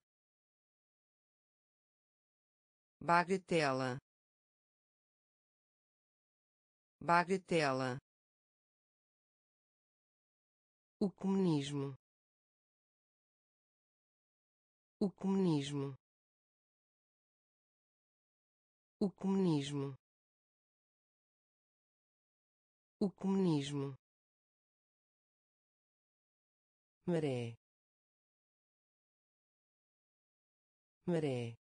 Bagatela. Bagatela. O comunismo. O comunismo. O comunismo. O comunismo maré. Maré.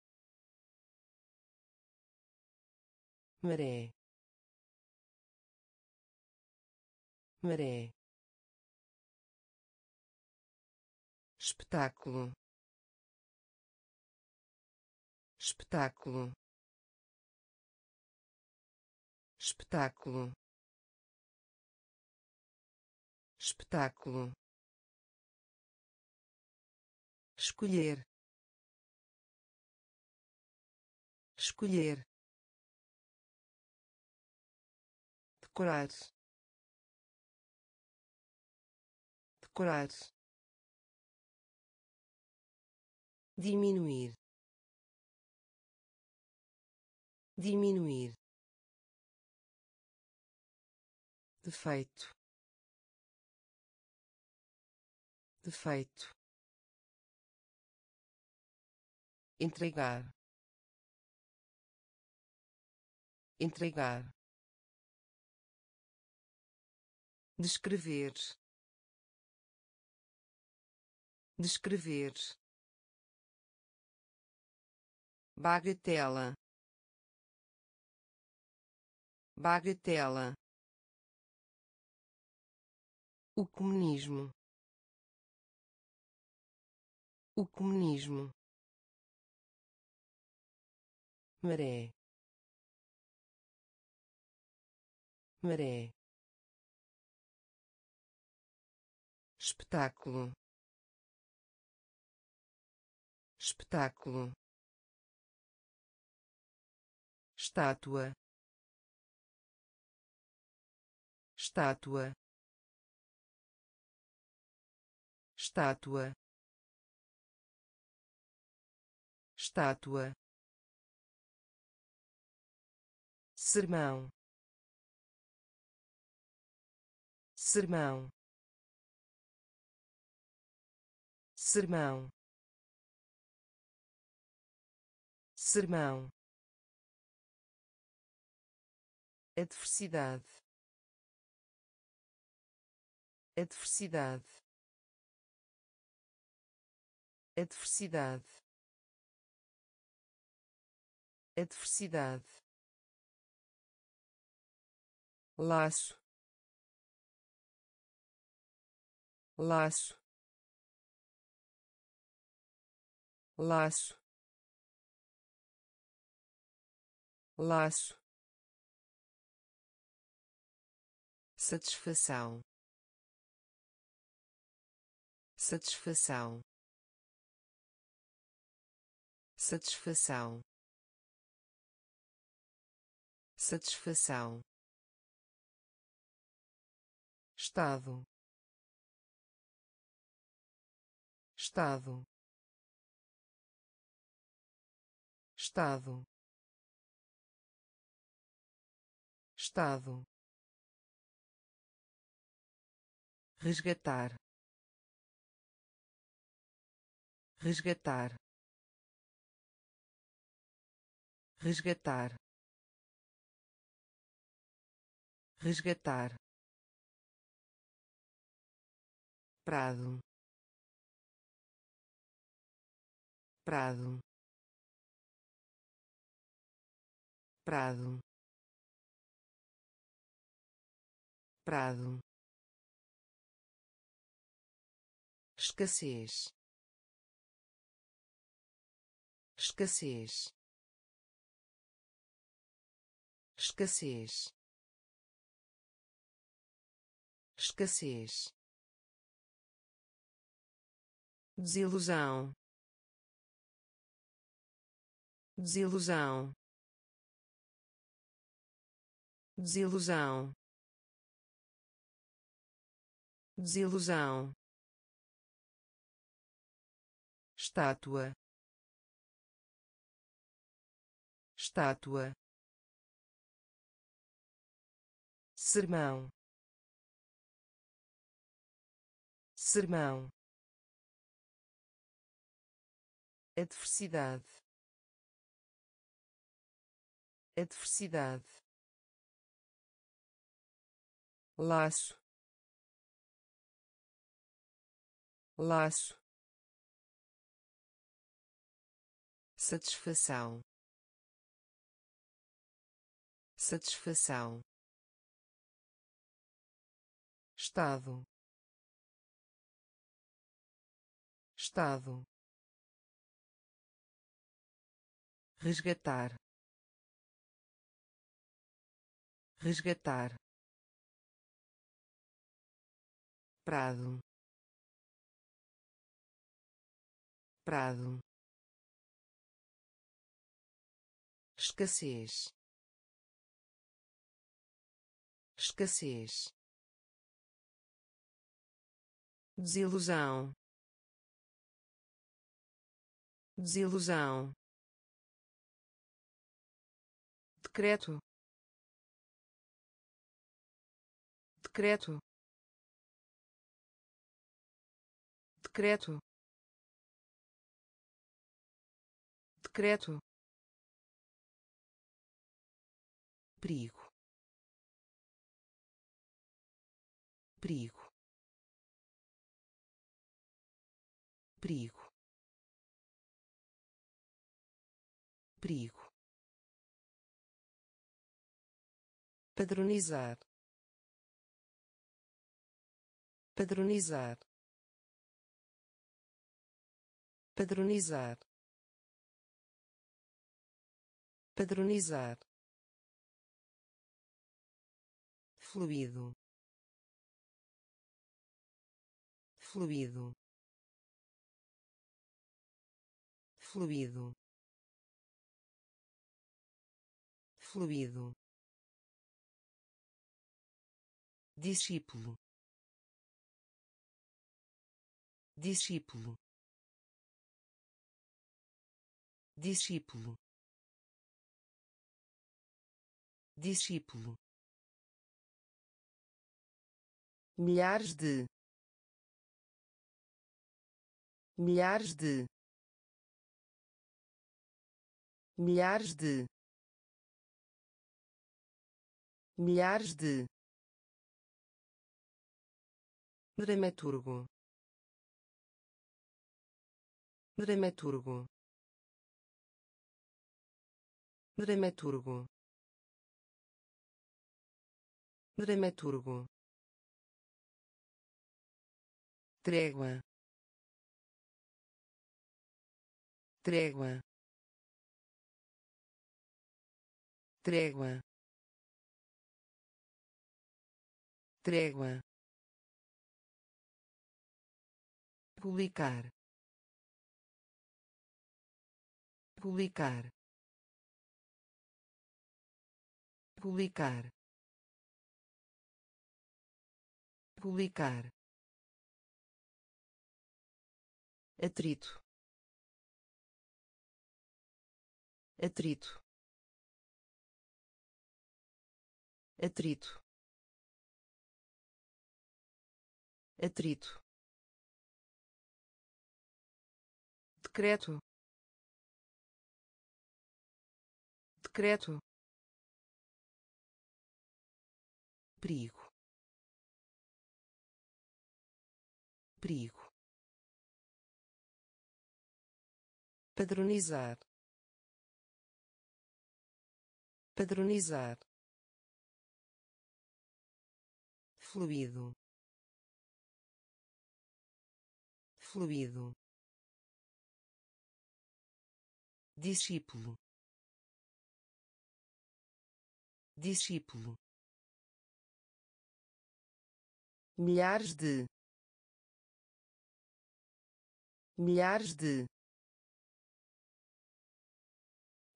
Maré. Maré. Espetáculo. Espetáculo. Espetáculo. Espetáculo escolher. Escolher. Decorar. Decorar. Diminuir. Diminuir. Defeito. Defeito entregar. Entregar. Descrever. Descrever. Bagatela. Bagatela. O comunismo. O comunismo maré. Maré. Espetáculo. Espetáculo. Estátua. Estátua. Estátua. Estátua sermão. Sermão. Sermão. Sermão. Adversidade. Adversidade. Adversidade. Adversidade laço. Laço. Laço. Laço. Satisfação. Satisfação. Satisfação. Satisfação estado. Estado. Estado. Estado. Resgatar. Resgatar. Resgatar. Resgatar prado. Prado. Prado. Prado. Escassez. Escassez. Escassez. Escassez desilusão. Desilusão. Desilusão. Desilusão. Estátua. Estátua. Sermão. Sermão adversidade. Adversidade. Laço. Laço. Satisfação. Satisfação. Estado. Estado resgatar resgatar prado prado escassez escassez desilusão desilusão decreto. Decreto. Decreto. Decreto. Perigo. Perigo. Perigo. Perigo padronizar padronizar padronizar padronizar. Fluido. Fluido. Fluido. Fluido discípulo. Discípulo. Discípulo. Discípulo. Milhares de. Milhares de. Milhares de. Milhares de dramaturgo. Dramaturgo. Dramaturgo. Dramaturgo. Trégua. Trégua. Trégua. Trégua publicar. Publicar. Publicar. Publicar. Atrito. Atrito. Atrito. Atrito decreto. Decreto. Perigo. Perigo. Padronizar. Padronizar. Fluido. Fluido discípulo. Discípulo. Milhares de. Milhares de.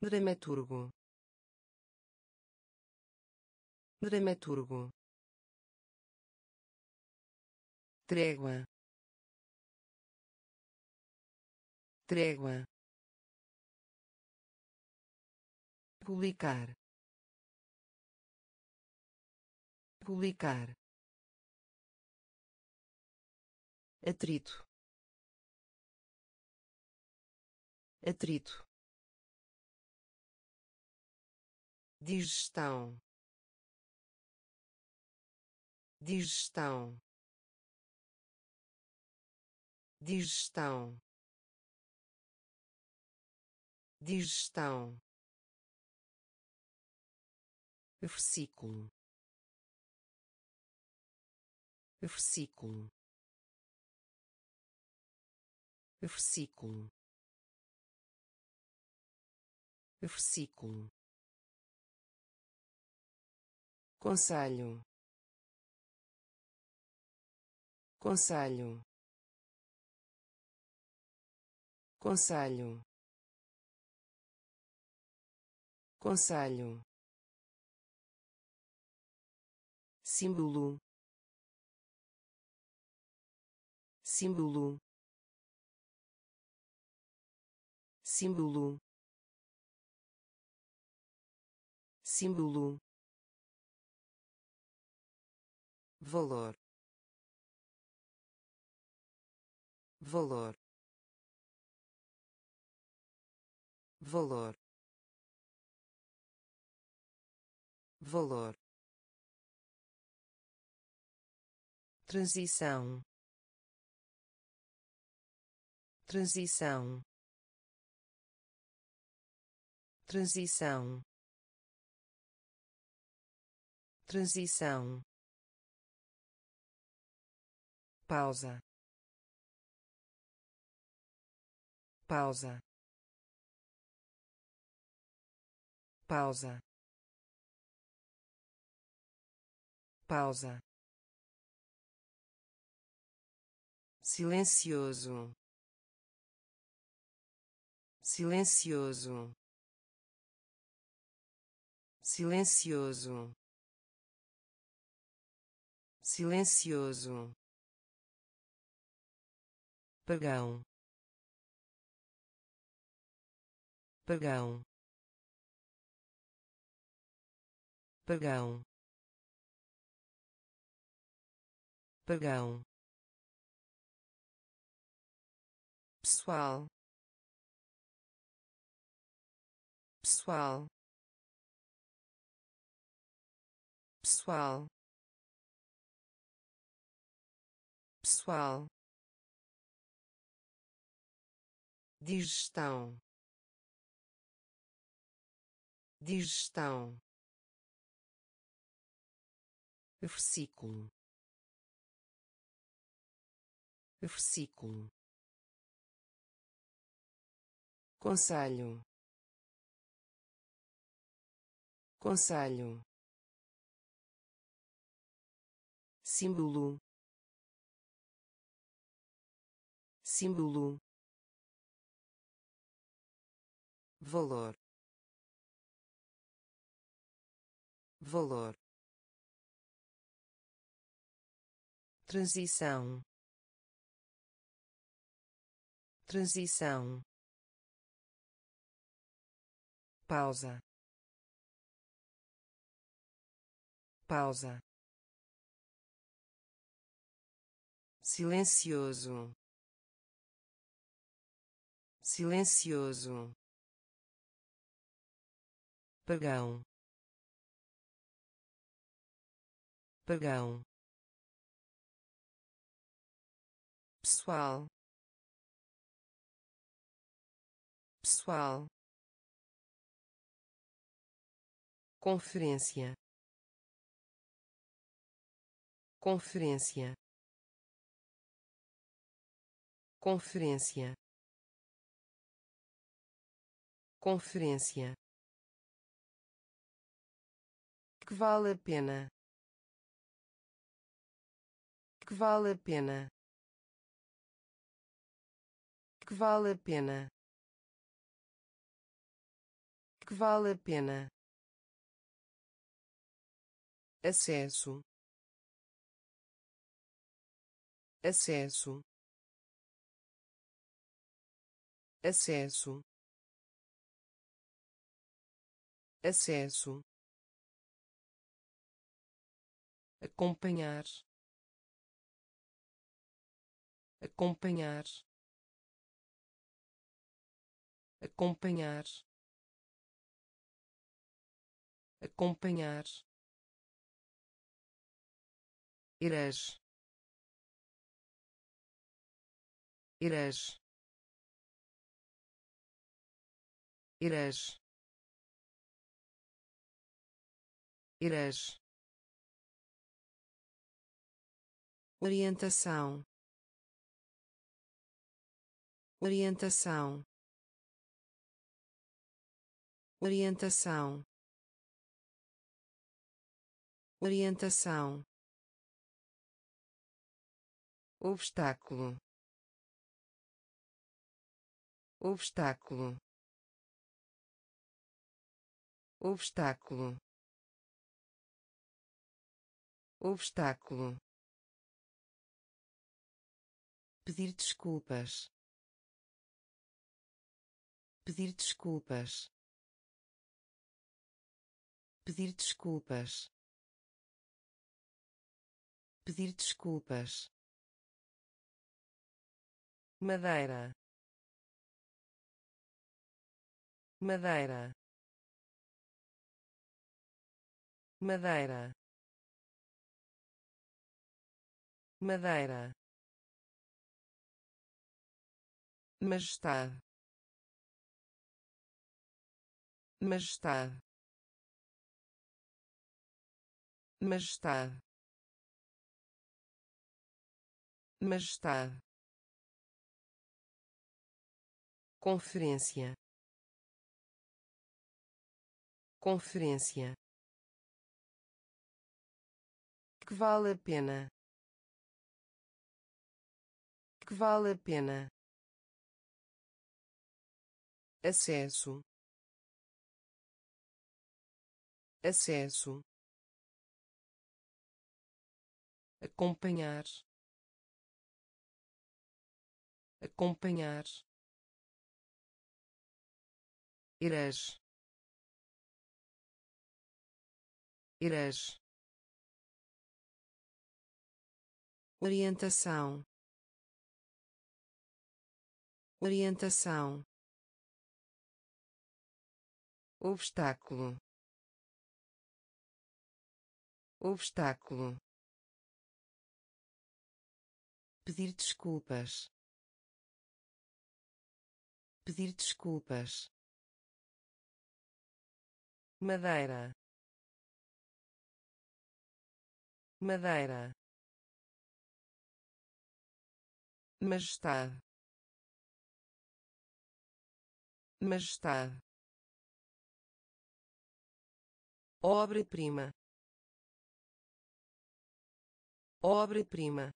Dramaturgo. Dramaturgo. Trégua. Trégua publicar. Publicar. Atrito. Atrito. Digestão. Digestão. Digestão. Digestão versículo. Versículo. Versículo. Versículo. Conselho. Conselho. Conselho. Conselho símbolo símbolo símbolo símbolo valor valor valor valor transição. Transição. Transição. Transição. Pausa. Pausa. Pausa. Pausa silencioso. Silencioso. Silencioso. Silencioso. Pagão. Pagão. Pagão. Pagão pessoal. Pessoal. Pessoal. Pessoal. Digestão. Digestão. Versículo. Versículo conselho. Conselho. Símbolo. Símbolo. Valor. Valor. Transição. Transição pausa. Pausa. Silencioso. Silencioso. Pagão. Pagão. Pessoal. Pessoal conferência. Conferência. Conferência. Conferência. Que vale a pena? Que vale a pena? Que vale a pena? Que vale a pena acesso. Acesso. Acesso. Acesso. Acompanhar. Acompanhar. Acompanhar. Acompanhar herege herege herege herege orientação. Orientação. Orientação. Orientação obstáculo obstáculo obstáculo obstáculo. Pedir desculpas pedir desculpas pedir desculpas pedir desculpas madeira. Madeira. Madeira. Madeira. Majestade. Majestade. Majestade. Majestade conferência. Conferência. Que vale a pena? Que vale a pena? Acesso. Acesso. Acompanhar. Acompanhar herege herege orientação. Orientação. Obstáculo. Obstáculo. Pedir desculpas. Pedir desculpas madeira. Madeira. Majestade. Majestade. Obra-prima. Obra-prima.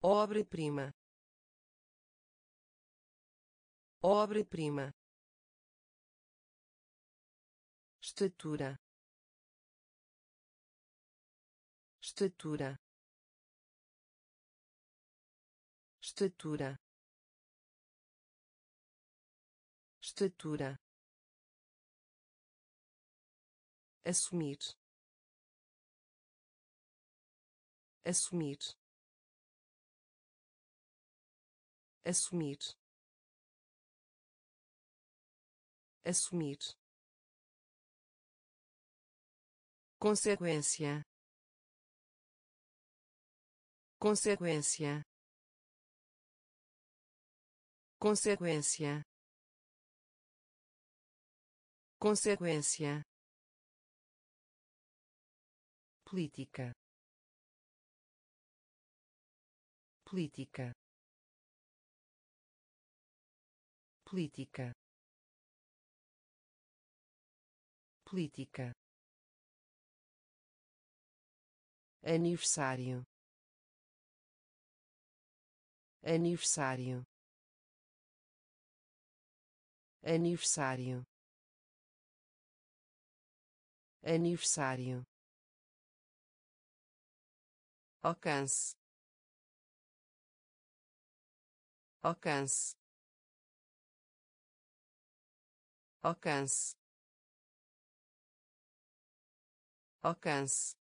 Obra-prima. Obra-prima estatura estatura estatura estatura assumir. Assumir. Assumir. Assumir consequência. Consequência. Consequência. Consequência. Política. Política. Política. Política aniversário. Aniversário. Aniversário. Aniversário. Alcance. Alcance. Alcance. Alcance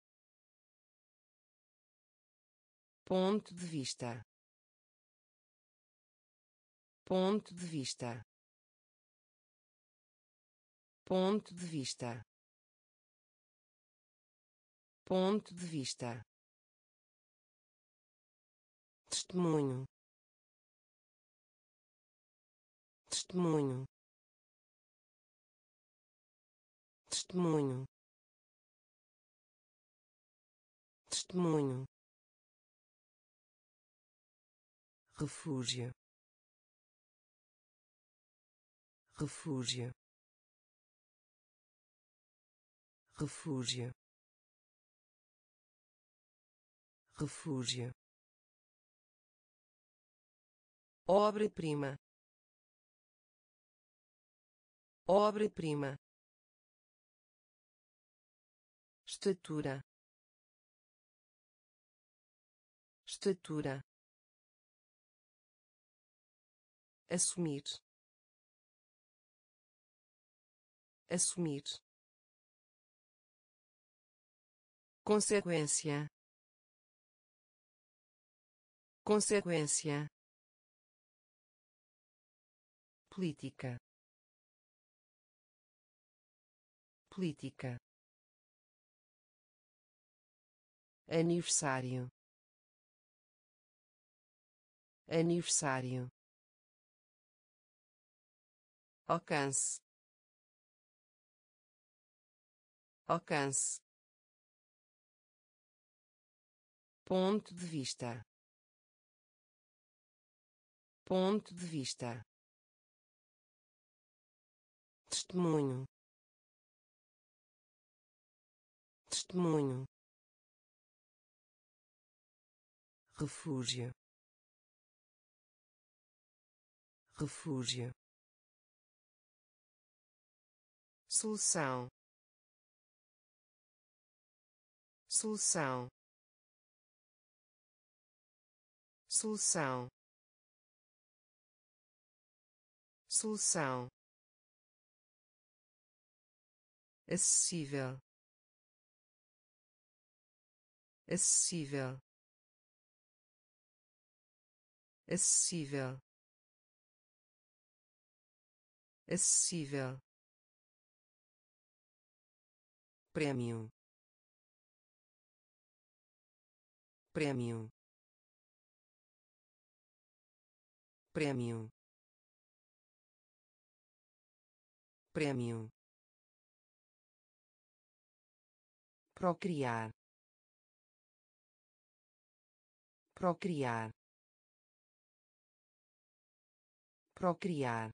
ponto de vista. Ponto de vista. Ponto de vista. Ponto de vista. Testemunho. Testemunho. Testemunho. Testemunho refúgio. Refúgio. Refúgio. Refúgio. Obra-prima. Obra-prima. Estatura. Estatura assumir. Assumir. Consequência. Consequência. Política. Política. Aniversário. Aniversário alcance. Alcance. Ponto de vista. Ponto de vista. Testemunho. Testemunho. Refúgio. Refúgio solução. Solução. Solução. Solução. Acessível. Acessível. Acessível. Acessível prêmio. Prêmio. Prêmio. Prêmio. Procriar. Procriar. Procriar.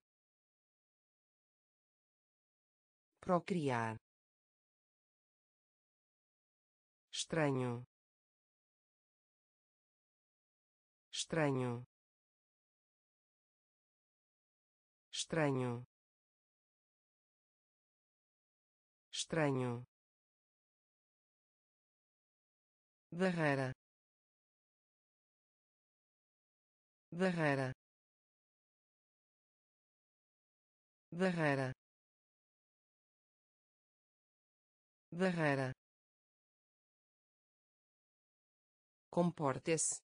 Procriar estranho. Estranho. Estranho. Estranho. Barreira. Barreira. Barreira. Barreira comporte-se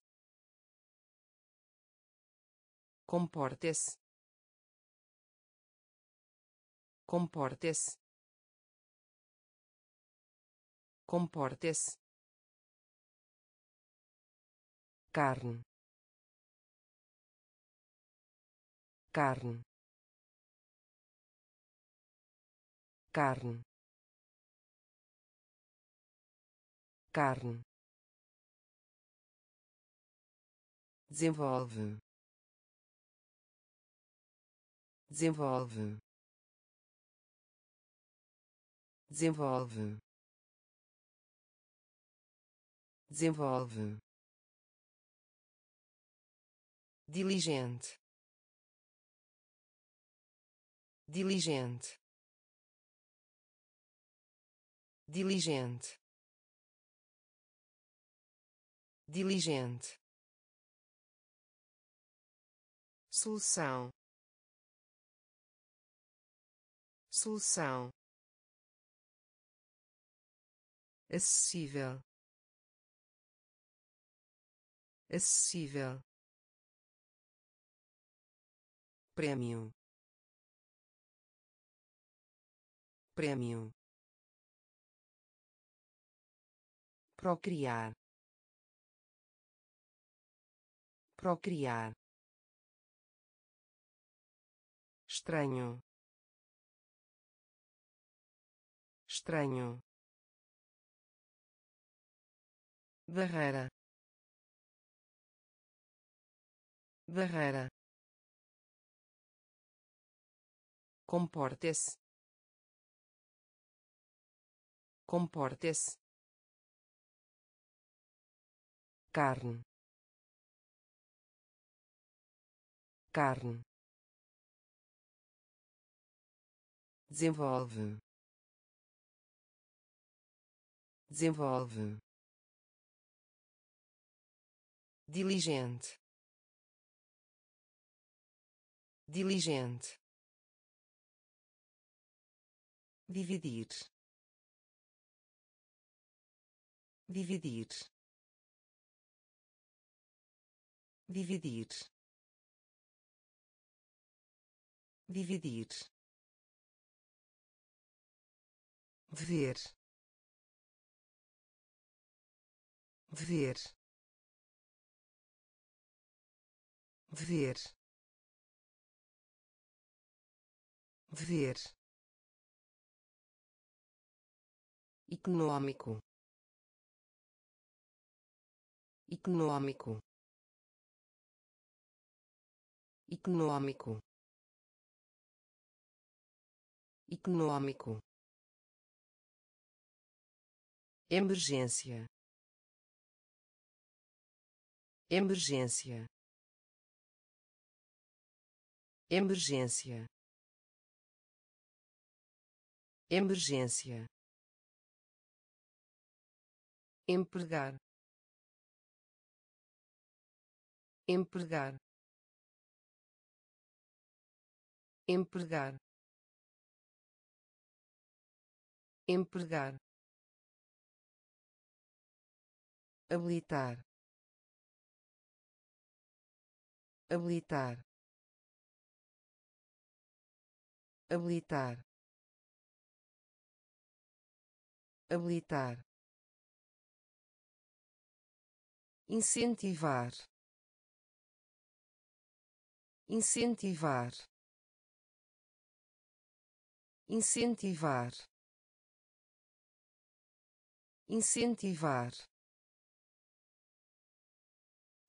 comporte-se comporte-se comporte-se carne. Carne. Carne. Carne desenvolve. Desenvolve. Desenvolve. Desenvolve. Diligente. Diligente. Diligente. Diligente solução. Solução. Acessível. Acessível. Prêmio prêmio procriar. Procriar estranho. Estranho. Barreira. Barreira. Comporte-se. Comporte-se. Carne. Carne desenvolve. Desenvolve. Diligente. Diligente. Dividir. Dividir. Dividir. Dividir ver ver ver ver econômico econômico econômico econômico emergência. Emergência. Emergência. Emergência. Empregar. Empregar. Empregar. Empregar habilitar. Habilitar. Habilitar. Habilitar. Incentivar. Incentivar. Incentivar. Incentivar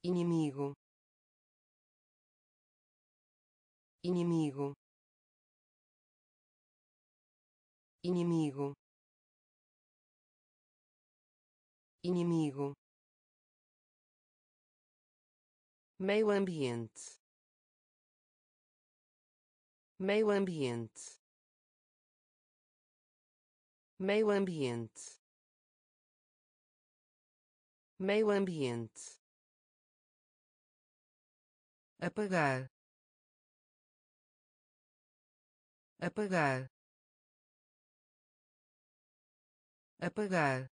inimigo. Inimigo. Inimigo. Inimigo. Meio ambiente. Meio ambiente. Meio ambiente. Meio ambiente apagar. Apagar. Apagar.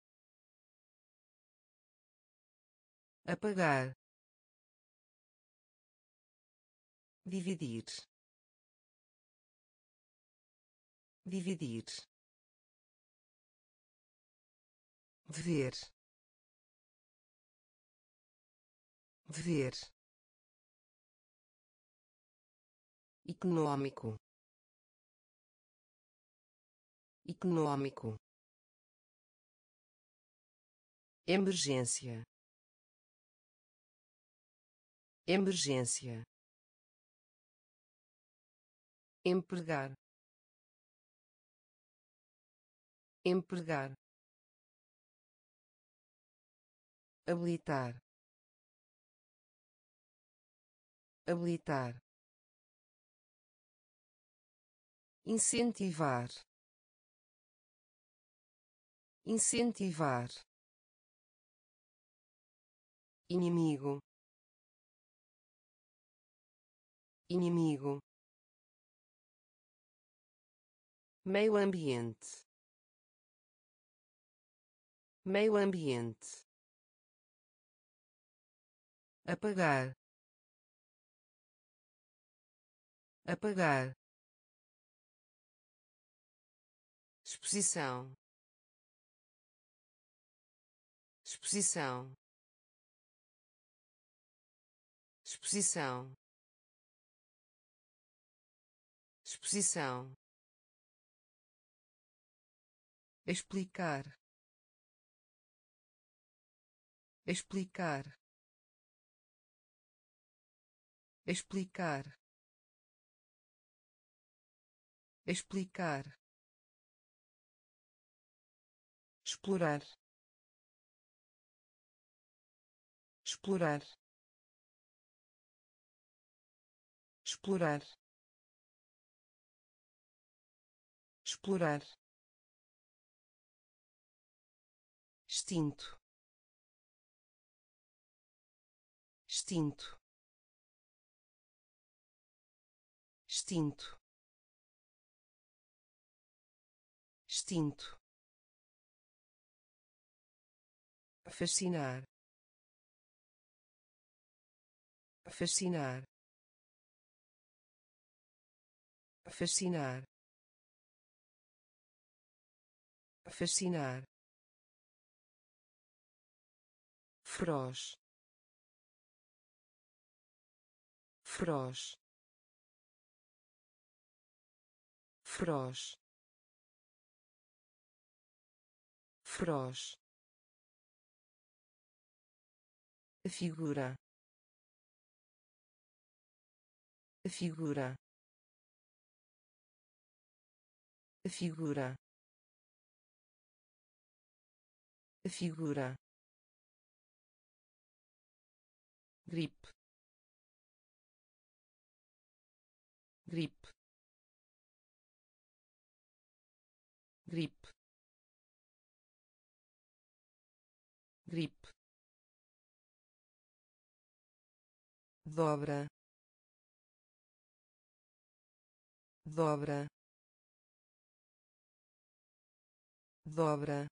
Apagar. Dividir. Dividir. Ver. Ver econômico econômico emergência. Emergência. Empregar. Empregar. Habilitar. Habilitar incentivar. Incentivar. Inimigo. Inimigo. Meio ambiente. Meio ambiente. Apagar. Apagar exposição. Exposição. Exposição. Exposição. Explicar. Explicar. Explicar. Explicar explorar. Explorar. Explorar. Explorar. Extinto. Extinto. Extinto. Extinto fascinar. Fascinar. Fascinar. Fascinar. Feroz. Feroz. Feroz. Feroz figura. Figura. Figura. Figura. Gripe. Gripe. Gripe dobra dobra dobra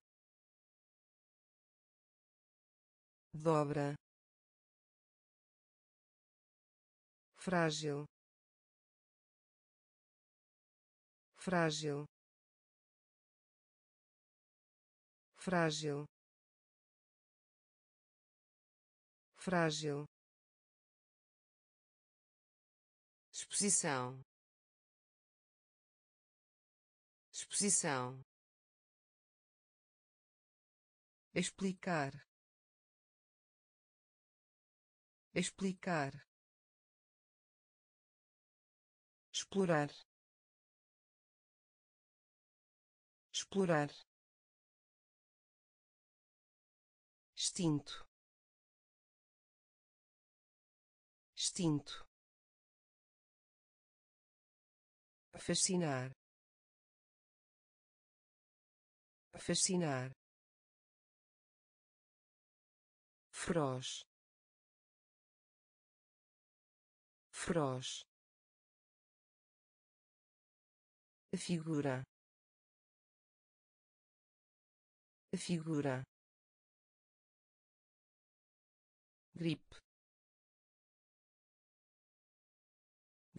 dobra. Frágil. Frágil. Frágil. Frágil exposição. Exposição. Explicar. Explicar. Explorar. Explorar. Extinto. Extinto fascinar. Fascinar. Feroz. Feroz. Figura. Figura. Gripe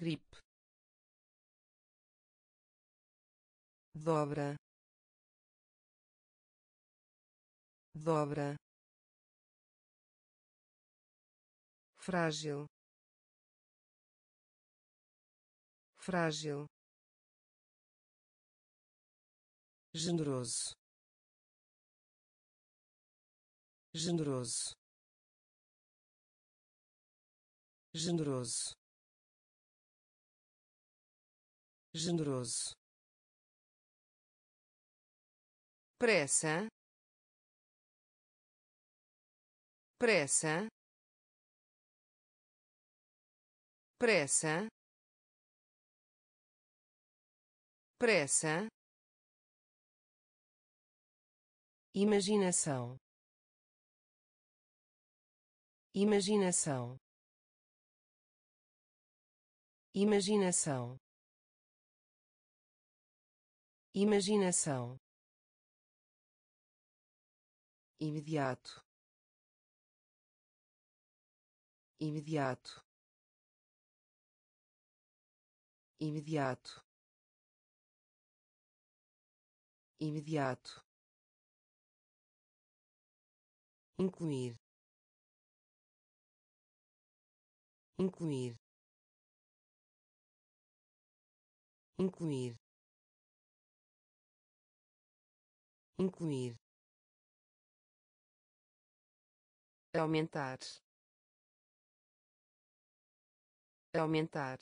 gripe dobra dobra frágil frágil generoso generoso generoso generoso pressa. Pressa. Pressa. Pressa. Imaginação. Imaginação. Imaginação. Imaginação imediato. Imediato. Imediato. Imediato. Incluir. Incluir. Incluir. Incluir aumentar. Aumentar.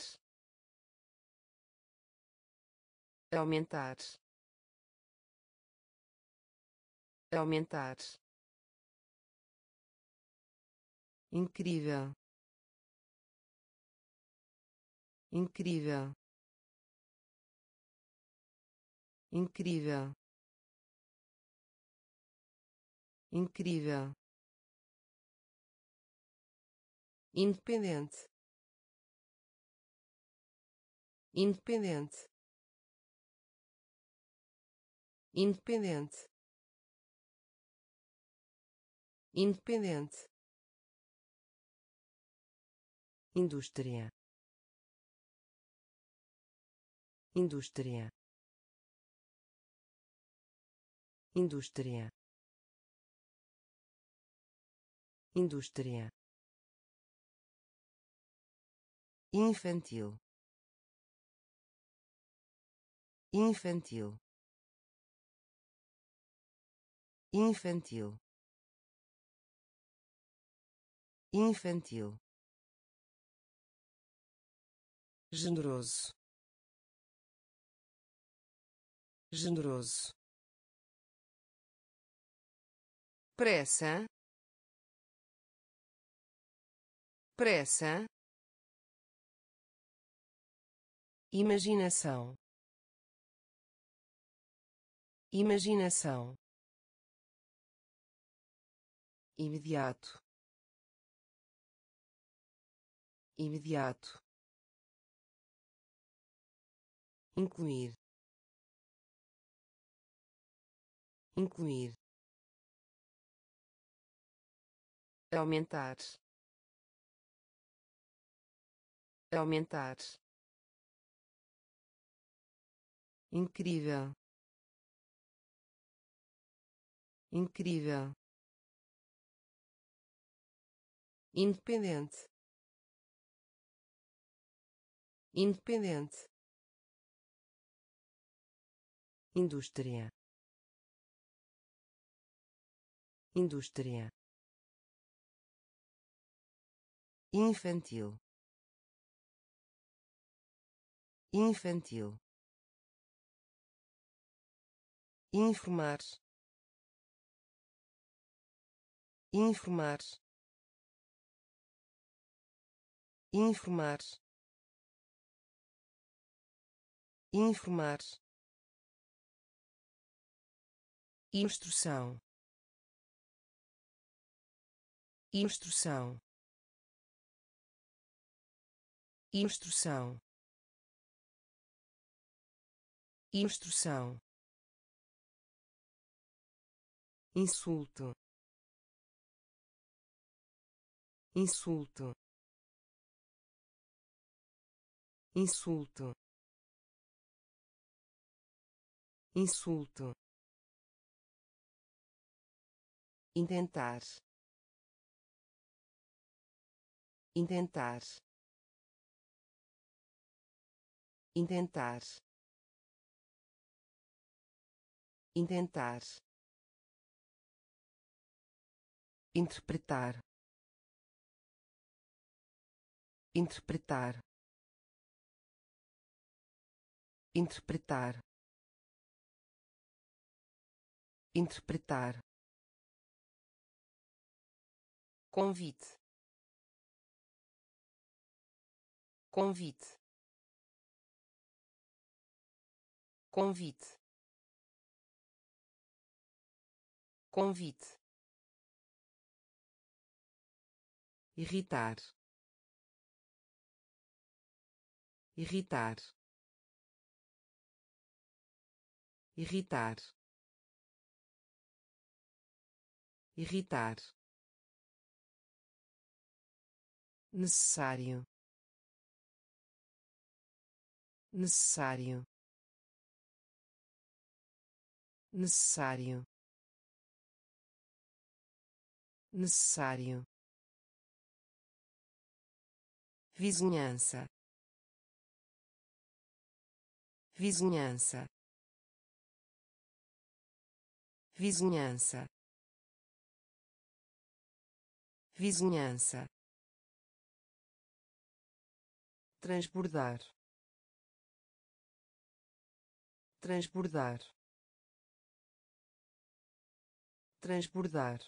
Aumentar. Aumentar. Incrível. Incrível. Incrível. Incrível independente. Independente. Independente. Independente. Indústria. Indústria. Indústria. Indústria infantil. Infantil. Infantil. Infantil. Generoso. Generoso. Pressa. Pressa imaginação. Imaginação. Imediato. Imediato. Incluir. Incluir. Aumentar. Aumentar incrível. Incrível. Independente. Independente. Indústria. Indústria. Infantil. Infantil informar. Informar. Informar. Informar. Instrução. Instrução. Instrução. Instrução insulto. Insulto. Insulto. Insulto. Intentar. Intentar. Intentar. Intentar interpretar. Interpretar. Interpretar. Interpretar. Convite. Convite. Convite. Convite irritar. Irritar. Irritar. Irritar. Necessário. Necessário. Necessário. Necessário vizinhança. Vizinhança. Vizinhança. Vizinhança. Transbordar. Transbordar. Transbordar.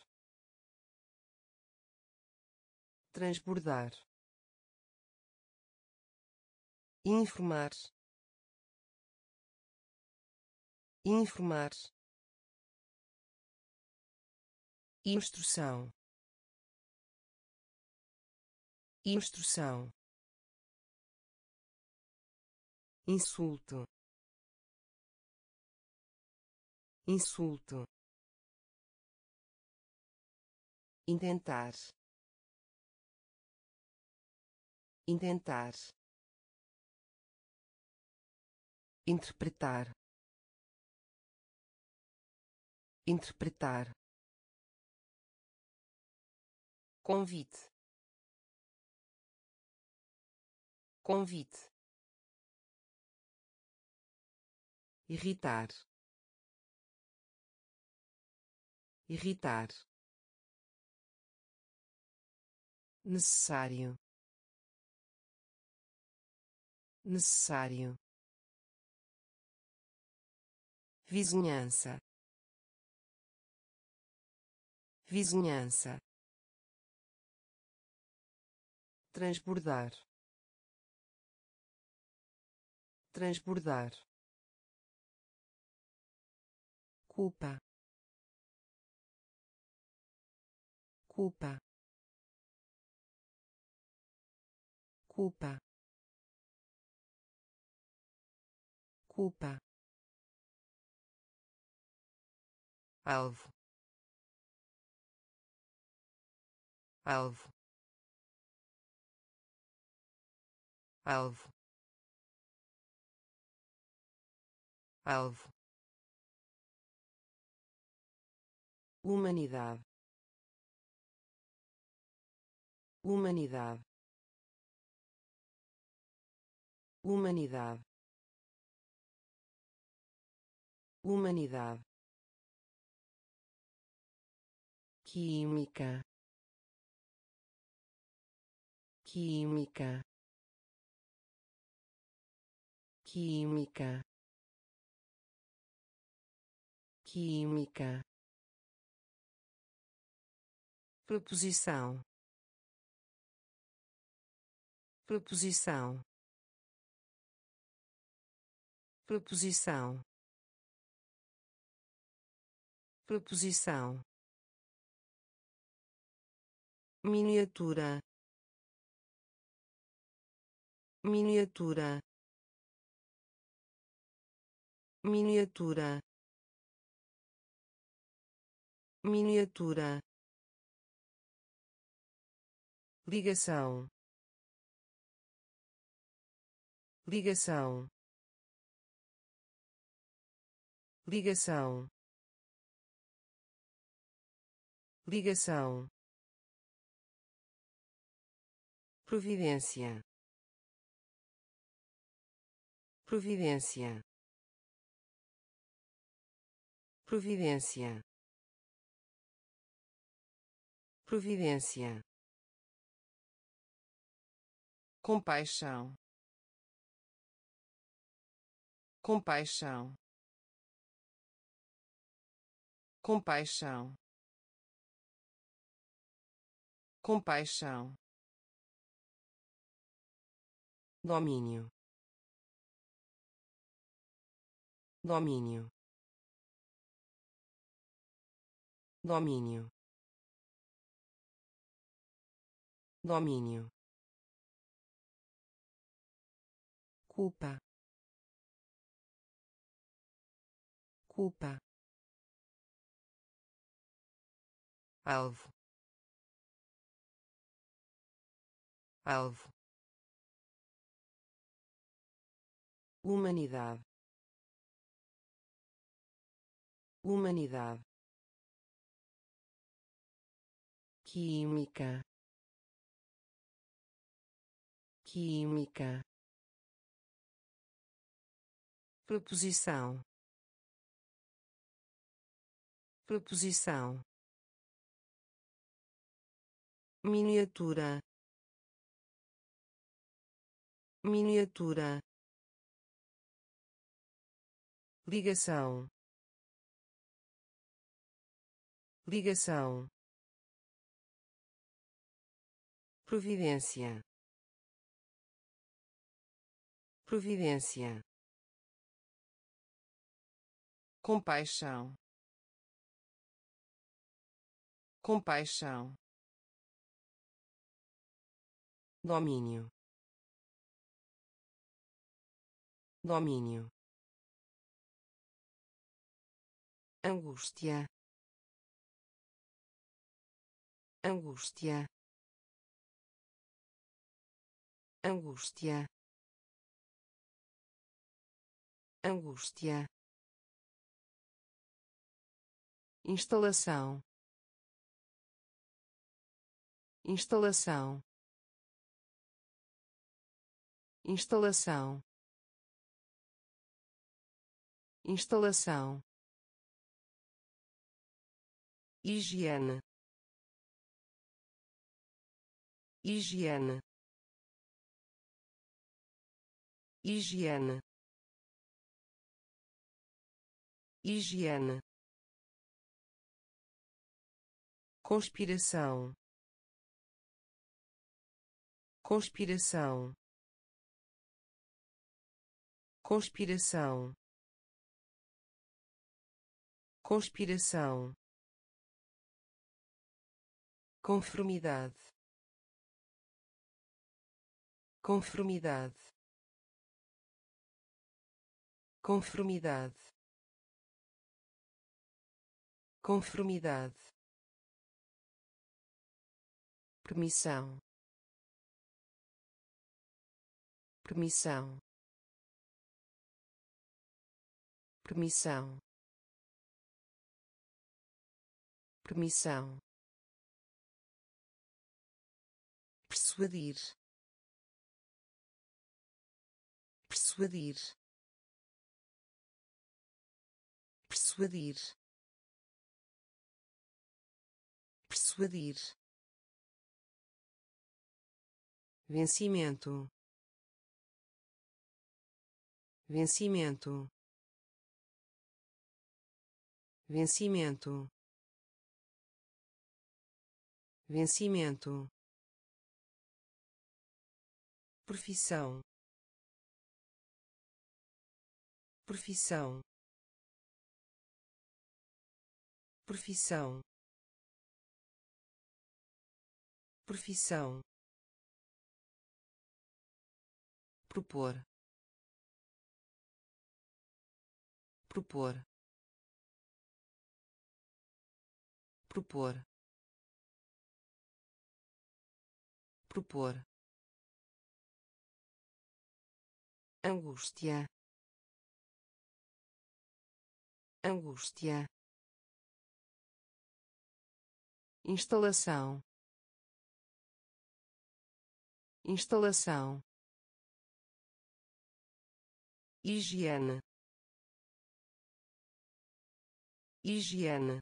Transbordar informar. Informar. Instrução. Instrução. Insulto. Insulto. Intentar. Intentar interpretar. Interpretar. Convite. Convite. Irritar. Irritar. Necessário. Necessário vizinhança. Vizinhança. Transbordar. Transbordar. Culpa. Culpa. Culpa. Culpa alvo. Alvo. Alvo. Alvo. Humanidade. Humanidade. Humanidade. Humanidade química. Química. Química. Química. Proposição. Proposição. Proposição. Proposição miniatura. Miniatura. Miniatura. Miniatura. Ligação. Ligação. Ligação. Ligação providência. Providência. Providência. Providência. Compaixão. Compaixão. Compaixão. Compaixão domínio. Domínio. Domínio. Domínio. Culpa. Culpa. Alvo. Alvo humanidade. Humanidade. Química. Química. Proposição. Proposição. Miniatura. Miniatura ligação. Ligação. Providência. Providência. Compaixão. Compaixão. Domínio. Domínio angústia. Angústia. Angústia. Angústia. Instalação. Instalação. Instalação. Instalação higiene. Higiene. Higiene. Higiene. Conspiração. Conspiração. Conspiração. Conspiração conformidade. Conformidade. Conformidade. Conformidade. Permissão. Permissão. Permissão. Permissão persuadir. Persuadir. Persuadir. Persuadir. Vencimento. Vencimento. Vencimento. Vencimento profissão. Profissão. Profissão. Profissão. Propor. Propor. Propor. Propor angústia. Angústia. Instalação. Instalação. Higiene. Higiene.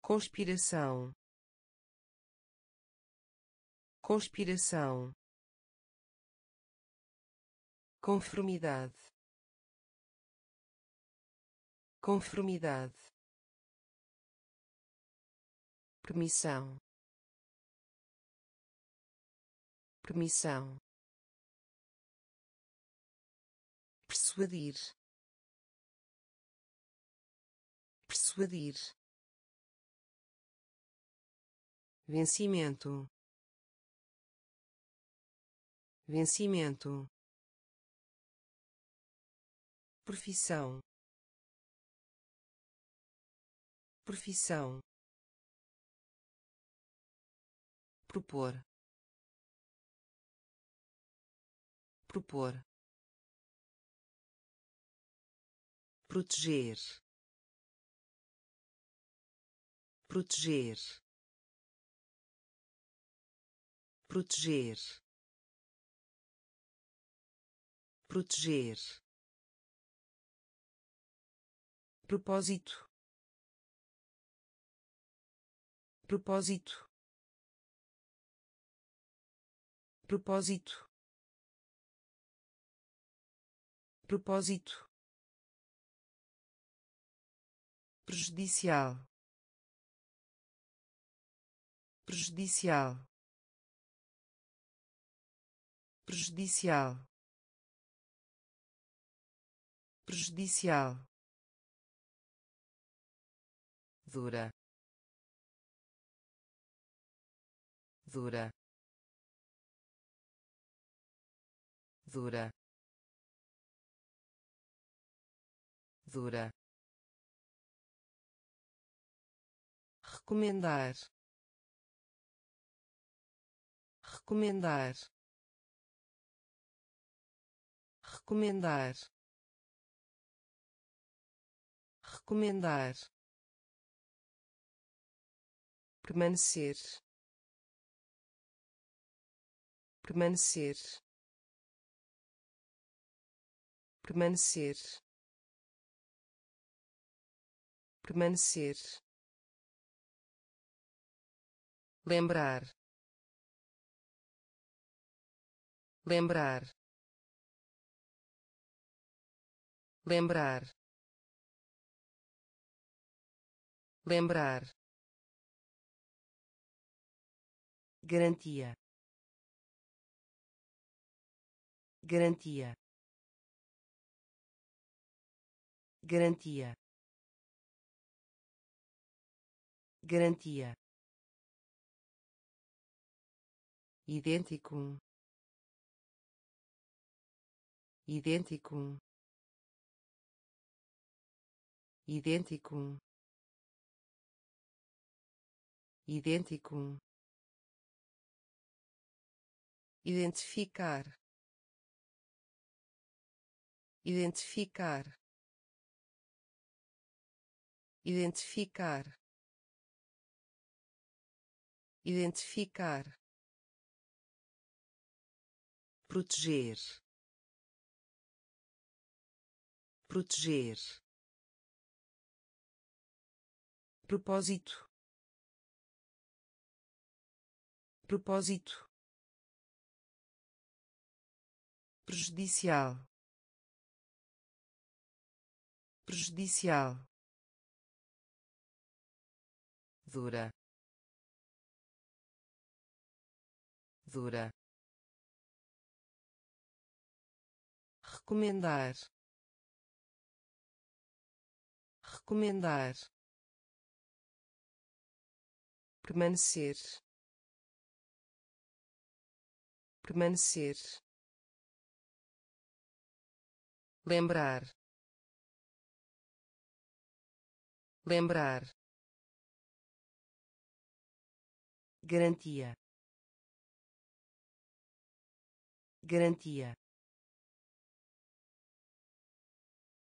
Conspiração. Conspiração conformidade. Conformidade. Permissão. Permissão. Persuadir. Persuadir. Vencimento. Vencimento profissão. Profissão. Propor. Propor. Proteger. Proteger. Proteger. Proteger propósito. Propósito. Propósito. Propósito. Prejudicial. Prejudicial. Prejudicial. Prejudicial dura. Dura. Dura. Dura. Recomendar. Recomendar. Recomendar. Recomendar permanecer. Permanecer. Permanecer. Permanecer. Lembrar. Lembrar. Lembrar. Lembrar garantia. Garantia. Garantia. Garantia. Idêntico. Idêntico. Idêntico. Idêntico identificar. Identificar. Identificar. Identificar. Proteger. Proteger. Propósito. Propósito prejudicial. Prejudicial. Dura. Dura. Recomendar. Recomendar. Permanecer. Permanecer lembrar. Lembrar. Garantia. Garantia.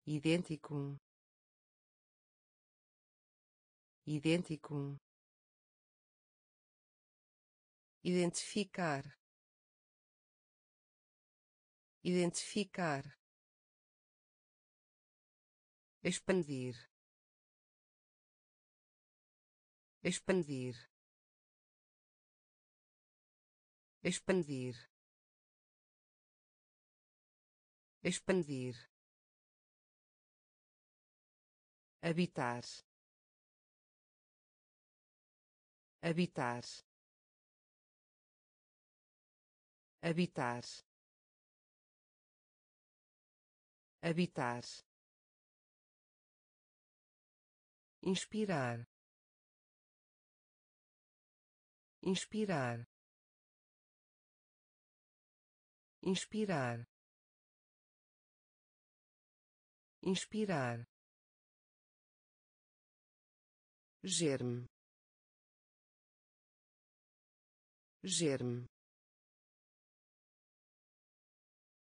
Idêntico. Idêntico. Identificar. Identificar expandir. Expandir. Expandir. Expandir. Habitar. Habitar. Habitar. Habitar inspirar. Inspirar. Inspirar. Inspirar. Germe. Germe.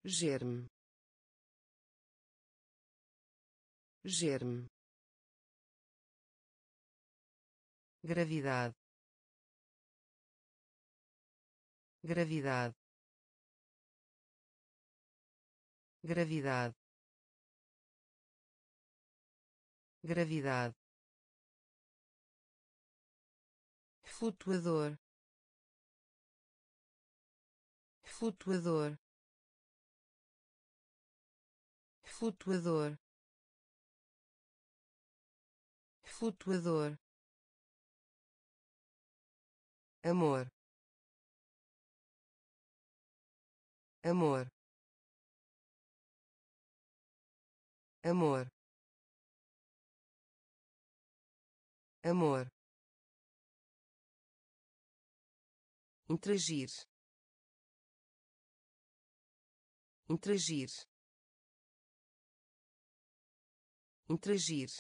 Germe. Germe gravidade. Gravidade. Gravidade. Gravidade. Flutuador. Flutuador. Flutuador. Flutuador amor. Amor. Amor. Amor. Interagir. Interagir. Interagir.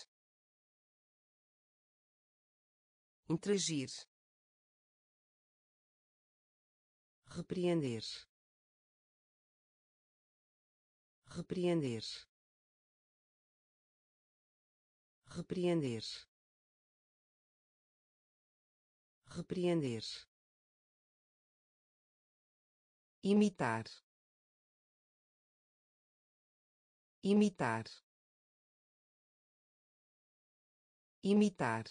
Interagir repreender. Repreender. Repreender. Repreender. Imitar. Imitar. Imitar.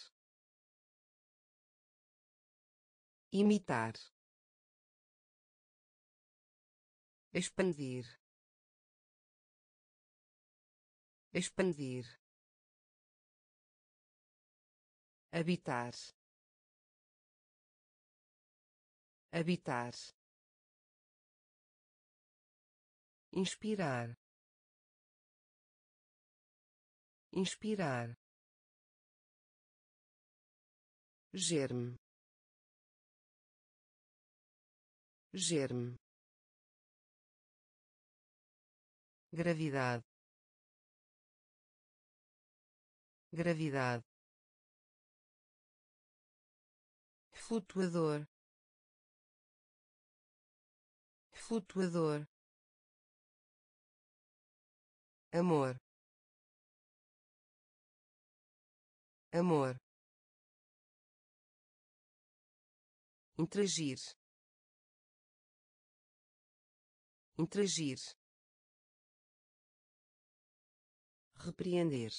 Imitar expandir. Expandir. Habitar. Habitar. Inspirar. Inspirar. Germe. Germe gravidade. Gravidade. Flutuador. Flutuador. Amor. Amor. Interagir. Interagir repreender.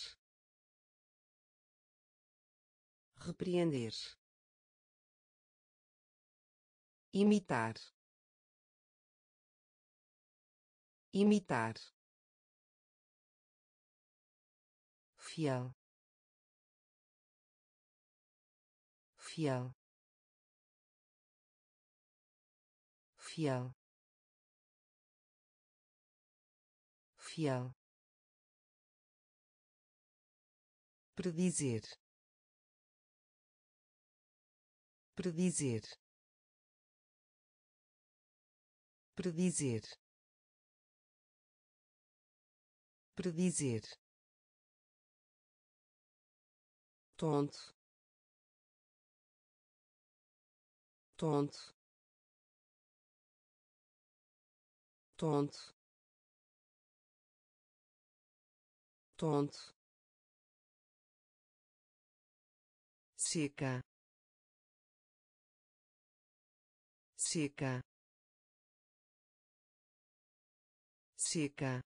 Repreender. Imitar. Imitar. Fiel. Fiel. Fiel. Fiel predizer. Predizer. Predizer. Predizer. Tonto. Tonto. Tonto. Tonto seca. Seca. Seca.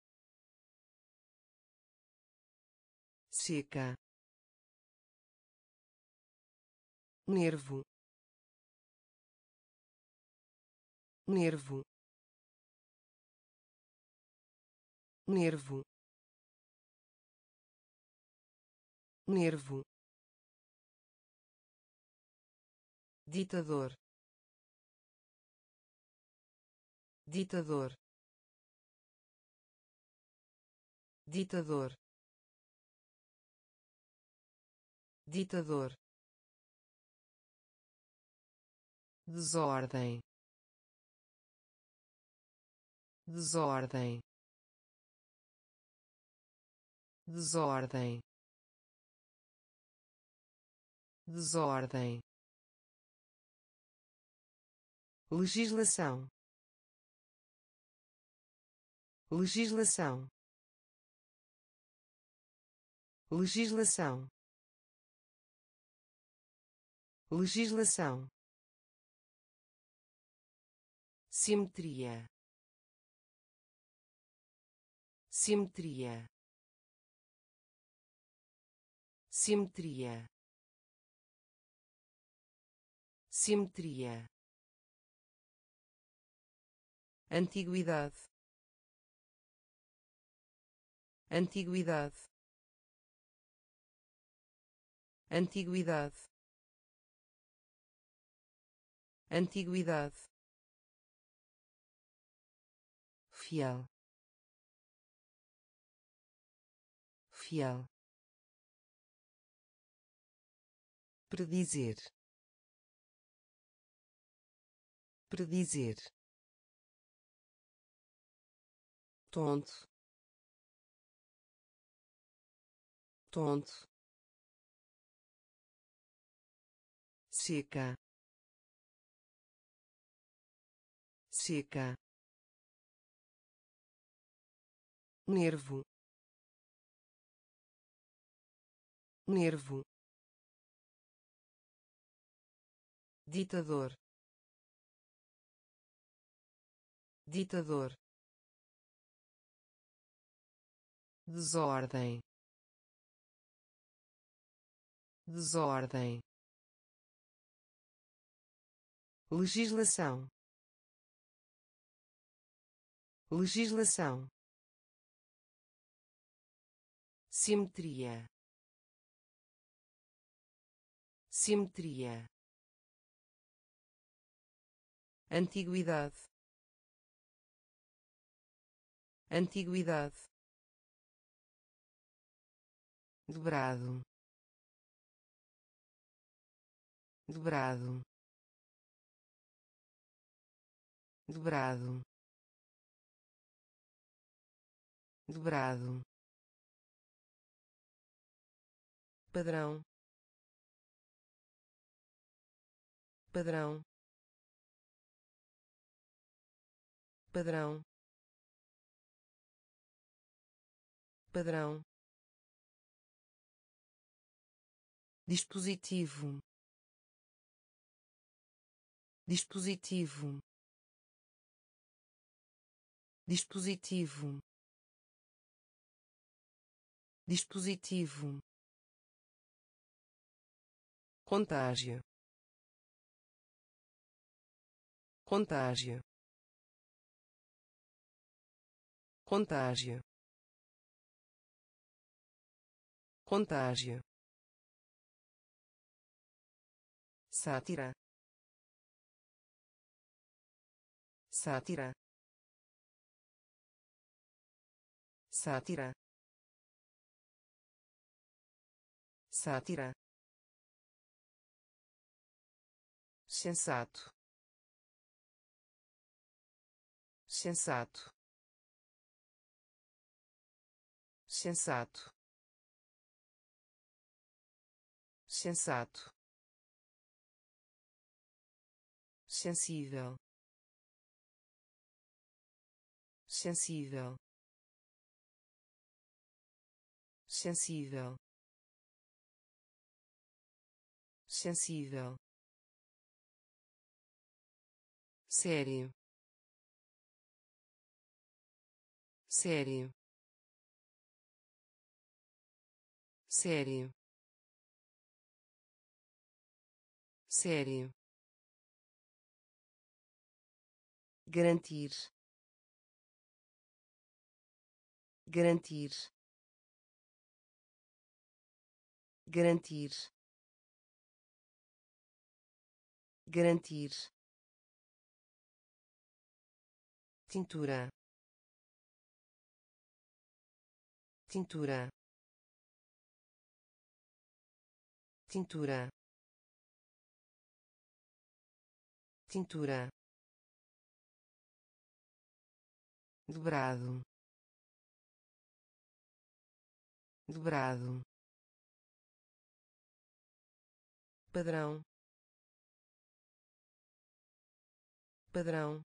Seca. Nervo. Nervo. Nervo. Nervo ditador. Ditador. Ditador. Ditador. Desordem. Desordem. Desordem. Desordem legislação. Legislação. Legislação. Legislação. Simetria. Simetria. Simetria. Simetria antiguidade. Antiguidade. Antiguidade. Antiguidade. Fiel. Fiel. Predizer. Predizer tonto. Tonto. Seca. Seca. Nervo. Nervo. Ditador. Ditador desordem desordem legislação legislação simetria simetria antiguidade antiguidade dobrado. Dobrado. Dobrado. Dobrado. Padrão. Padrão. Padrão. Padrão dispositivo. Dispositivo. Dispositivo. Dispositivo. Contágio. Contágio. Contágio. Contágio sátira. Sátira. Sátira. Sátira. Sensato. Sensato. Sensato. Sensato sensível. Sensível. Sensível. Sensível. Sério. Sério. Sério. Sério garantir. Garantir. Garantir. Garantir. Tintura. Tintura. Tintura. Tintura dobrado. Dobrado. Padrão. Padrão.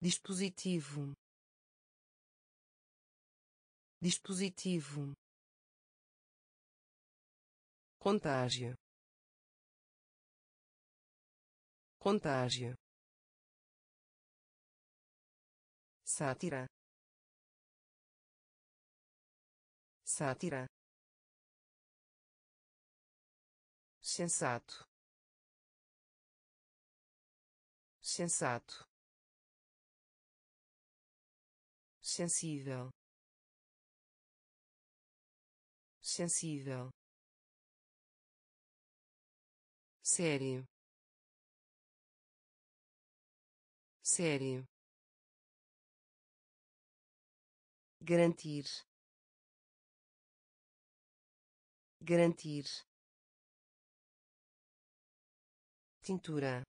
Dispositivo. Dispositivo. Contágio. Contágio sátira. Sátira. Sensato. Sensato. Sensível. Sensível. Sério. Sério garantir. Garantir. Tintura.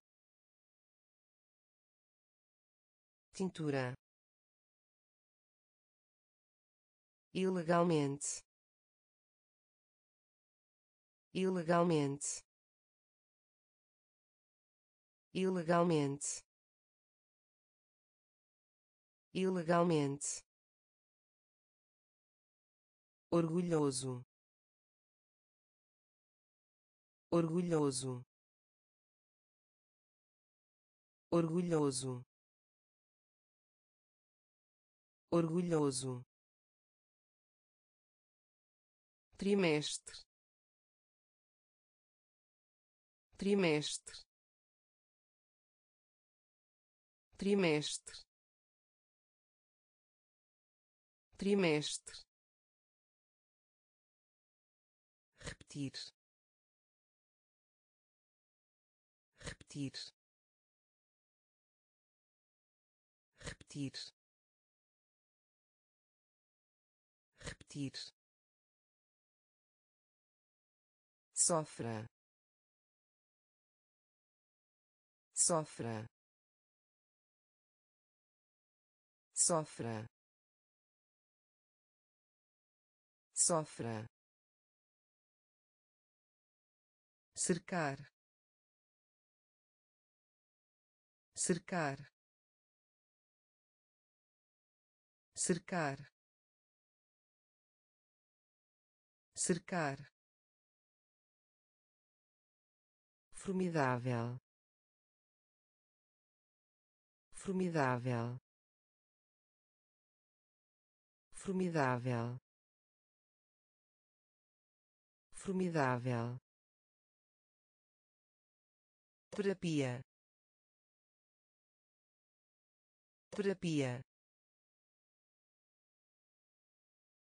Tintura. Ilegalmente. Ilegalmente. Ilegalmente. Ilegalmente orgulhoso. Orgulhoso. Orgulhoso. Orgulhoso. Trimestre. Trimestre. Trimestre. Trimestre repetir. Repetir. Repetir. Repetir. Sofra. Sofra. Sofra. Sofra cercar cercar cercar cercar. Formidável. Formidável. Formidável. Formidável terapia. Terapia.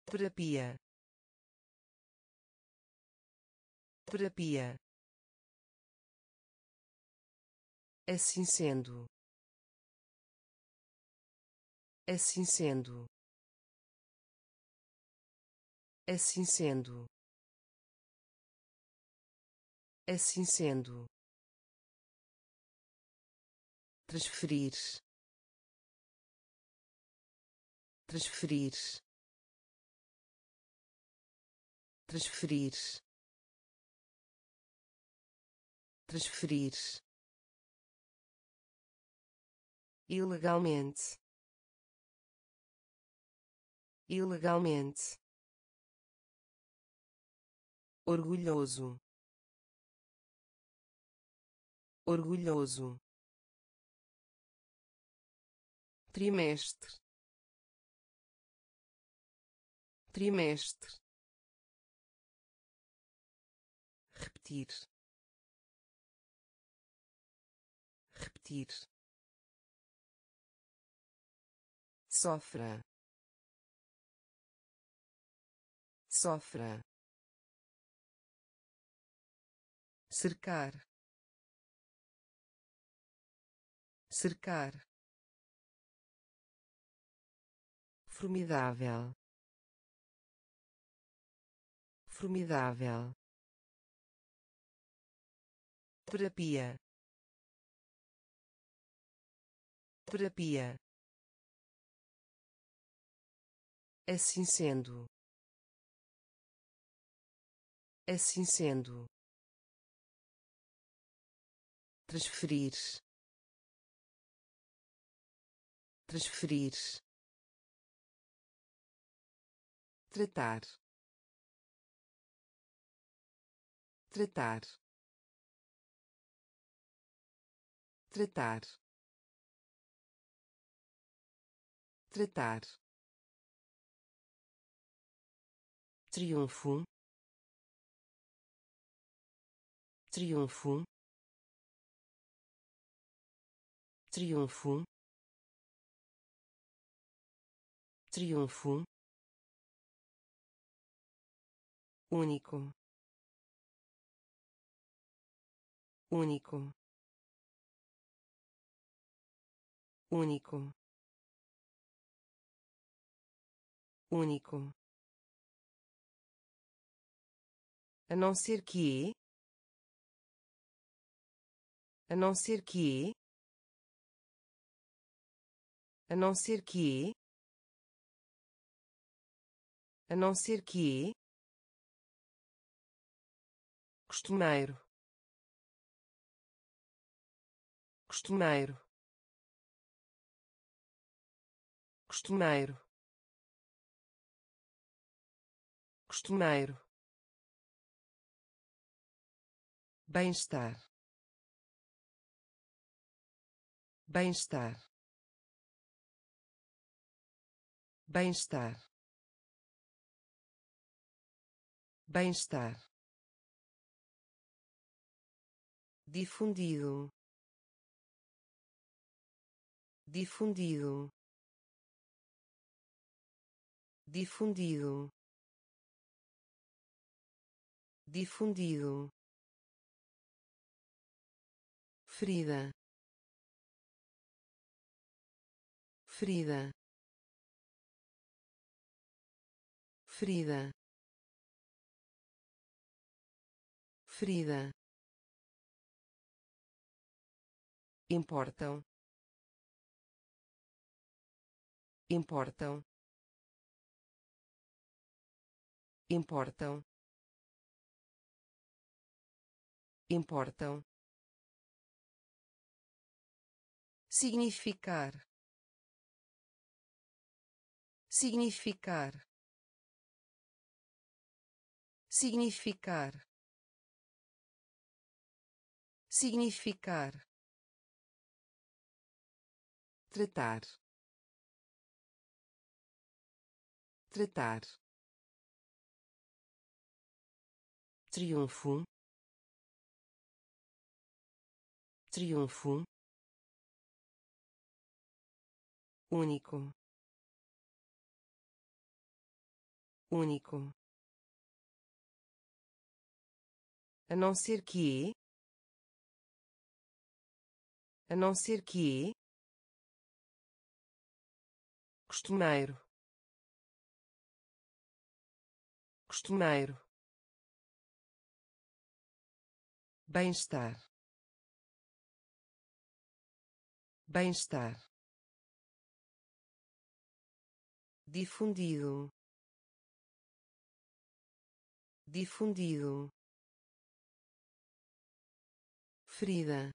Terapia. Terapia. Assim sendo. Assim sendo. Assim sendo. Assim sendo transferir. Transferir. Transferir. Transferir. Ilegalmente. Ilegalmente. Orgulhoso. Orgulhoso trimestre. Trimestre. Repetir. Repetir. Sofra. Sofra. Cercar. Cercar formidável. Formidável. Terapia. Terapia. Assim sendo. Assim sendo. Transferir. Transferir tratar. Tratar. Tratar. Tratar. Triunfo. Triunfo. Triunfo. Triunfo único. Único. Único. Único. A não ser que a não ser que a não ser que a não ser que costumeiro. Costumeiro. Costumeiro. Costumeiro. Bem-estar. Bem-estar. Bem-estar. Bem-estar difundido. Difundido. Difundido. Difundido. Ferida. Ferida. Ferida. Ferida importam. Importam. Importam. Importam. Significar. Significar. Significar. Significar tratar. Tratar. Triunfo. Triunfo. Único. Único. A não ser que a não ser que costumeiro. Costumeiro. Bem-estar. Bem-estar. Difundido. Difundido. Ferida.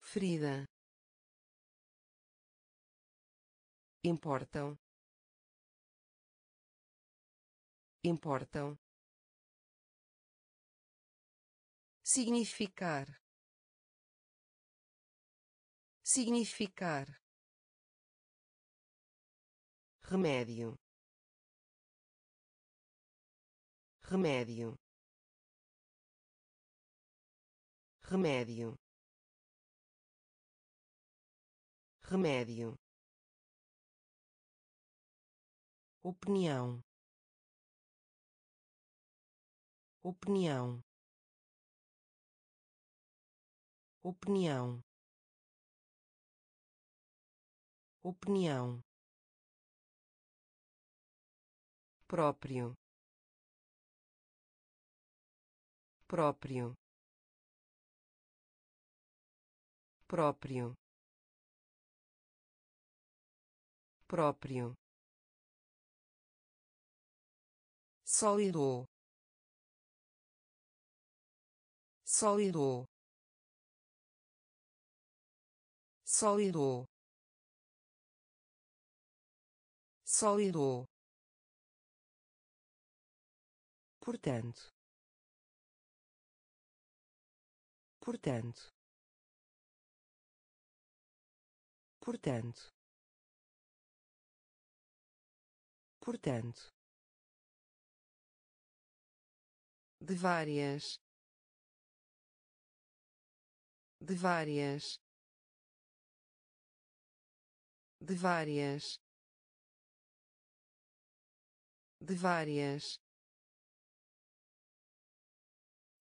Ferida importam. Importam. Significar. Significar. Remédio. Remédio. Remédio. Remédio opinião. Opinião. Opinião. Opinião. Próprio. Próprio. Próprio. Próprio sólido. Sólido. Sólido. Sólido. Portanto. Portanto. Portanto. Portanto de várias. De várias. De várias. De várias.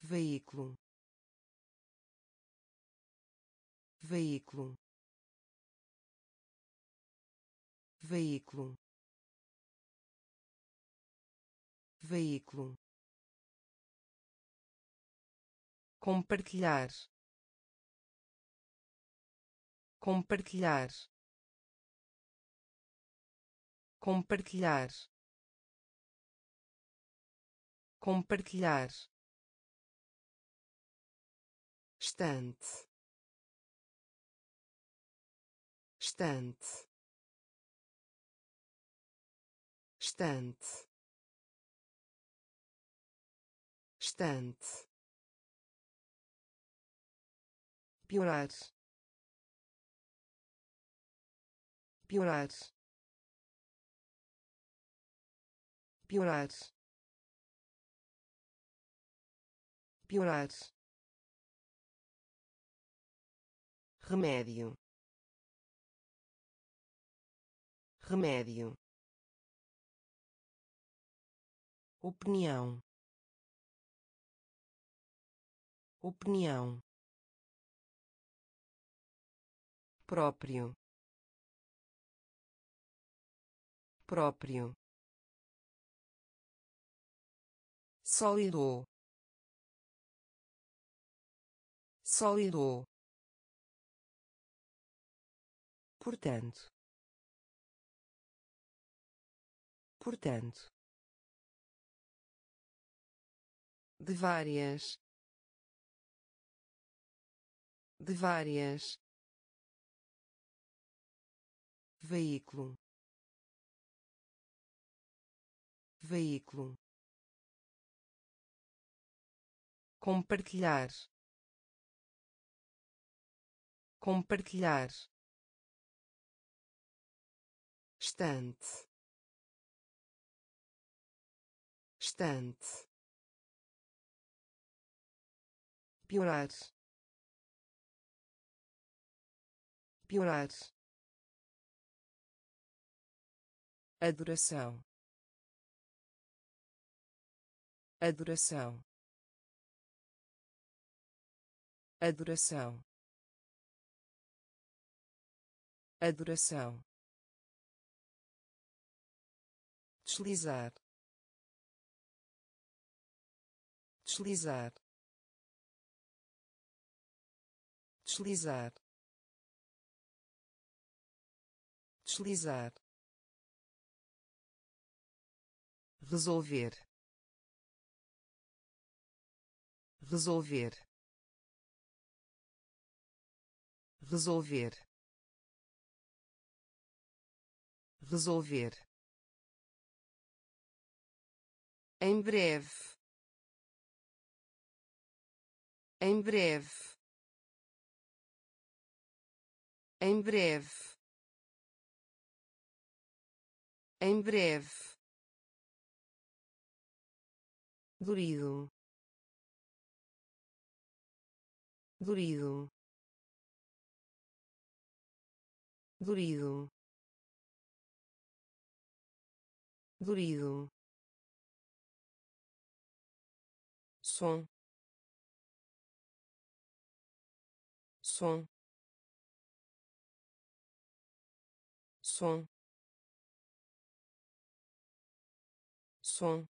Veículo. Veículo. Veículo. Veículo compartilhar. Compartilhar. Compartilhar. Compartilhar. Estante. Estante. Estante. Estante piorar. Piorar. Piorar. Piorar. Remédio. Remédio. Opinião. Opinião próprio. Próprio. Sólido. Sólido. Portanto. Portanto. De várias. De várias veículo. Veículo. Compartilhar. Compartilhar. Estante. Estante. Piorar. Piorar adoração. Adoração. Adoração. Adoração. Deslizar. Deslizar. Deslizar. Deslizar resolver. Resolver. Resolver. Resolver. Em breve. Em breve. Em breve. Em breve durido durido durido durido som. Som. Som. Som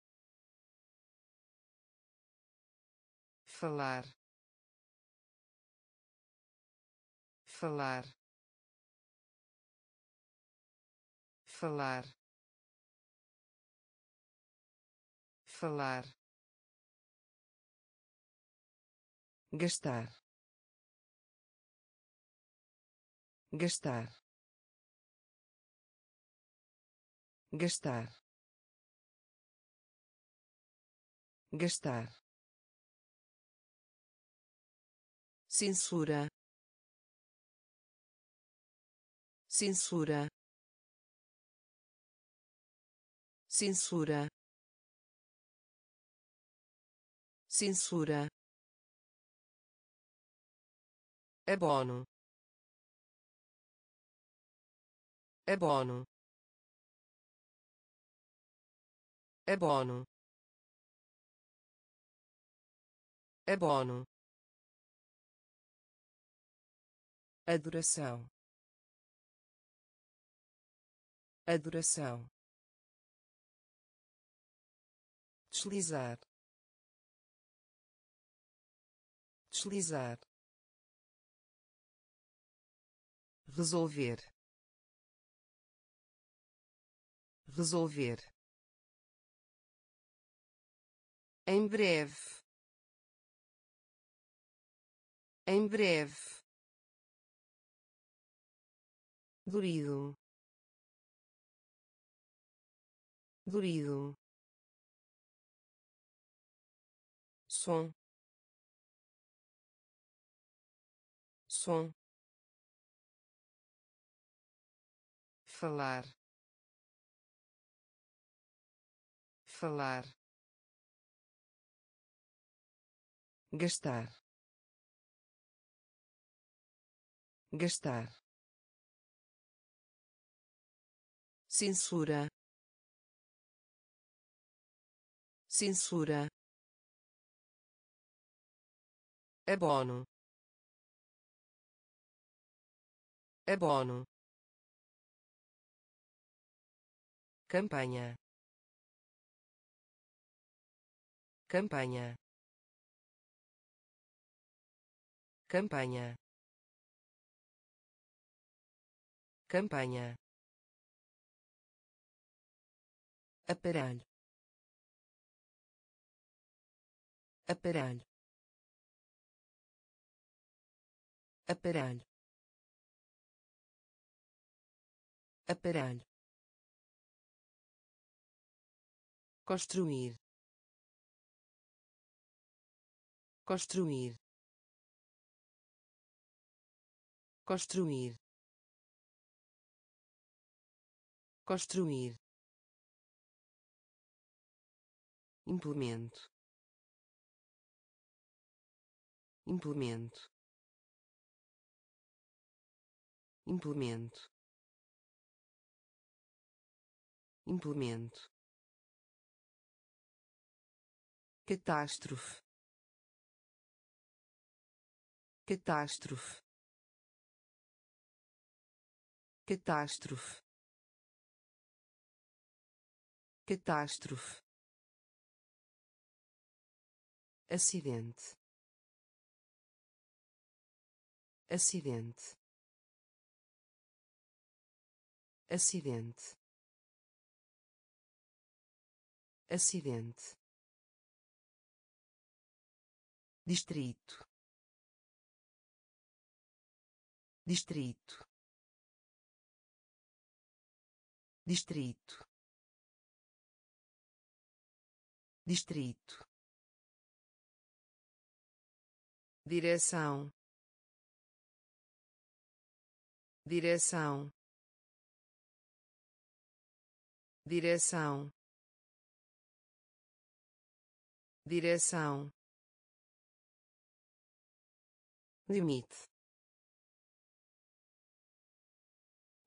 falar. Falar. Falar. Falar. Gastar. Gastar. Gastar. Gastar censura. Censura. Censura. Censura. Abono. Abono. Abono. Abono adoração. Adoração. Deslizar. Deslizar. Resolver. Resolver. Em breve. Em breve durido durido som. Som. Falar. Falar. Gastar. Gastar censura. Censura. Abono. Abono. Campanha. Campanha. Campanha. Campanha aparelho. Aparelho. Aparelho. Aparelho. Construir. Construir. Construir. Construir implemento. Implemento. Implemento. Implemento. Catástrofe. Catástrofe. Catástrofe. Catástrofe acidente. Acidente. Acidente. Acidente. Distrito. Distrito. Distrito. Distrito direção. Direção. Direção. Direção. Limite.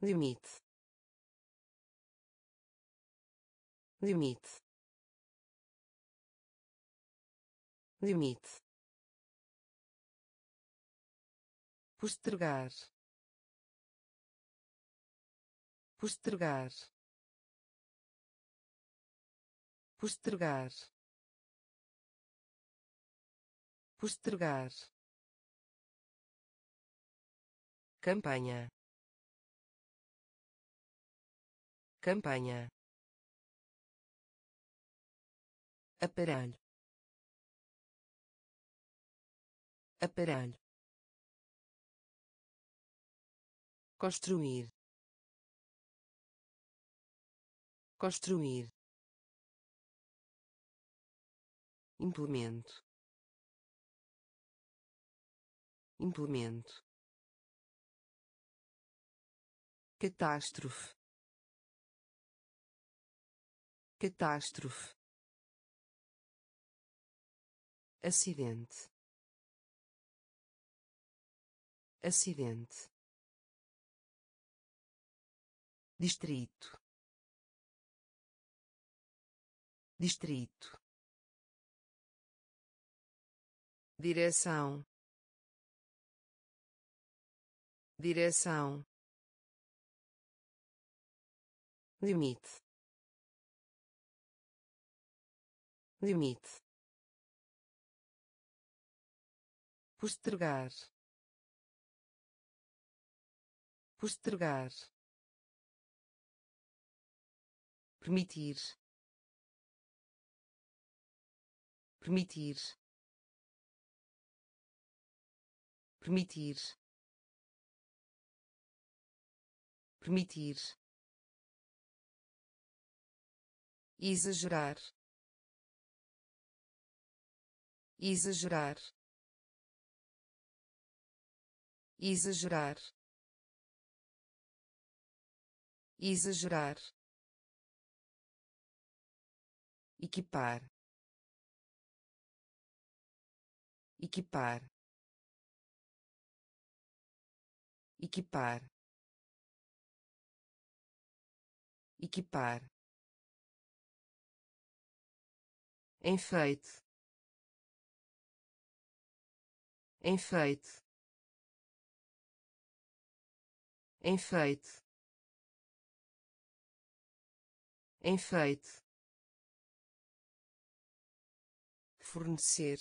Limite. Limite. Limite postergar postergar postergar postergar campanha campanha aparelho aparelho construir. Construir. Implemento. Implemento. Catástrofe. Catástrofe. Acidente. Acidente distrito. Distrito. Direção. Direção. Limite. Limite. Postergar. Postergar permitir. Permitir. Permitir. Permitir. Exagerar. Exagerar. Exagerar. Exagerar equipar. Equipar. Equipar. Equipar. Enfeite. Enfeite. Enfeite. Enfeite fornecer.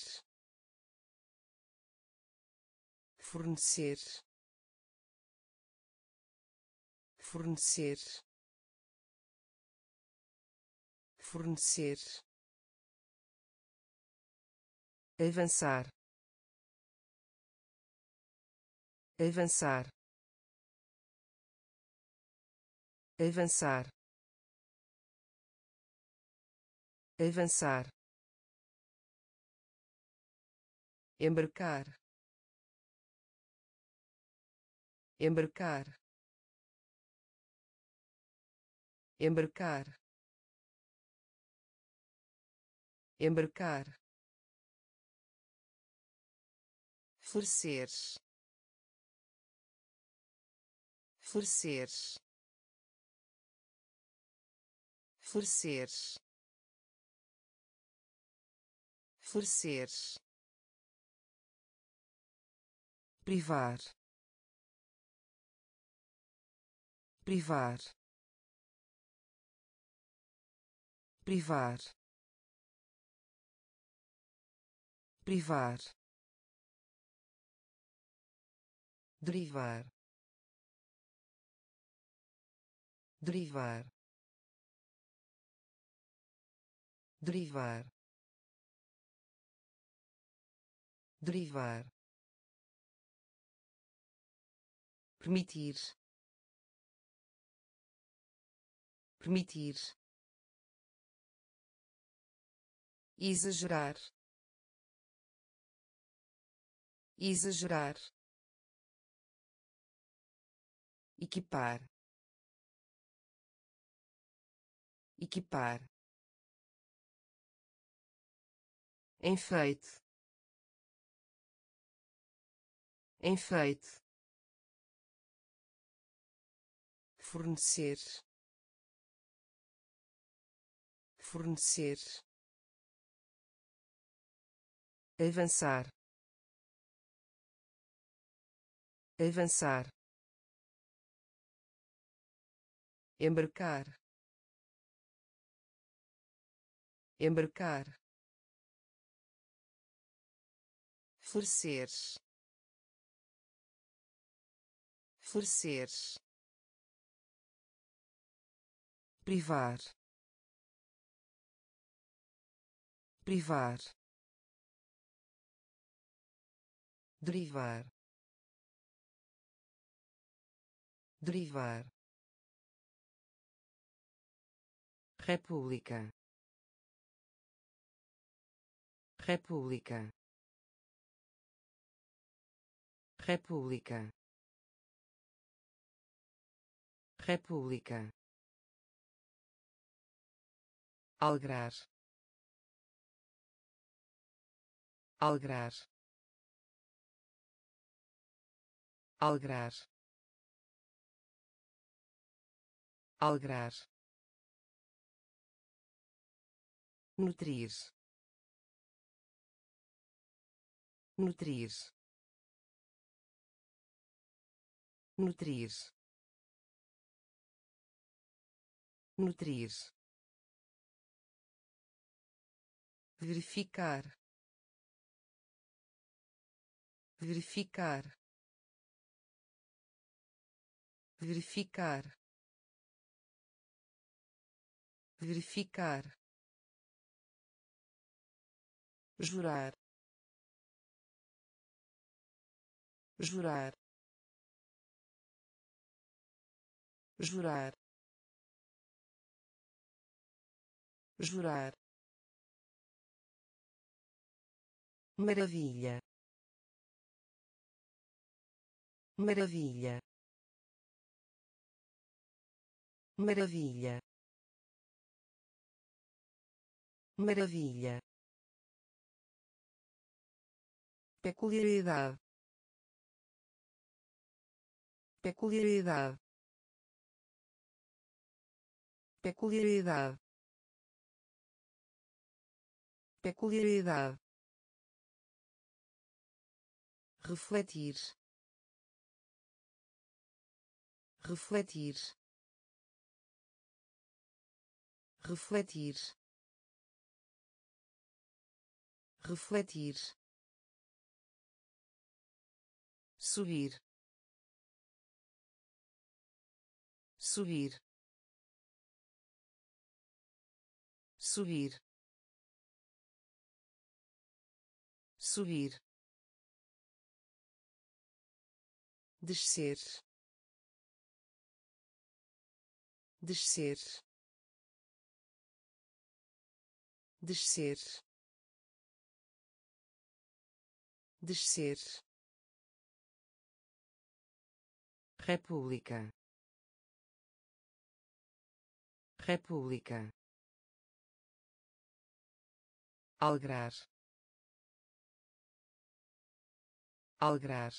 Fornecer. Fornecer. Fornecer. Avançar. Avançar. Avançar. Avançar embarcar. Embarcar. Embarcar. Embarcar. Florescer. Florescer. Florescer. Florescer privar privar privar privar derivar derivar derivar derivar permitir. Permitir. Exagerar. Exagerar. Equipar. Equipar. Enfeite. Enfeite fornecer. Fornecer. Avançar. Avançar. Embarcar. Embarcar. Florescer florescer privar privar derivar derivar República República República República algrar. Algrar. Algrar. Algrar. Nutrir. Nutrir. Nutrir. Nutrir verificar. Verificar. Verificar. Verificar. Jurar. Jurar. Jurar. Jurar maravilha. Maravilha. Maravilha. Maravilha. Peculiaridade. Peculiaridade. Peculiaridade. Peculiaridade refletir. Refletir. Refletir. Refletir. Subir. Subir. Subir. Subir descer. Descer. Descer. Descer. República. República. Algrar. Algrar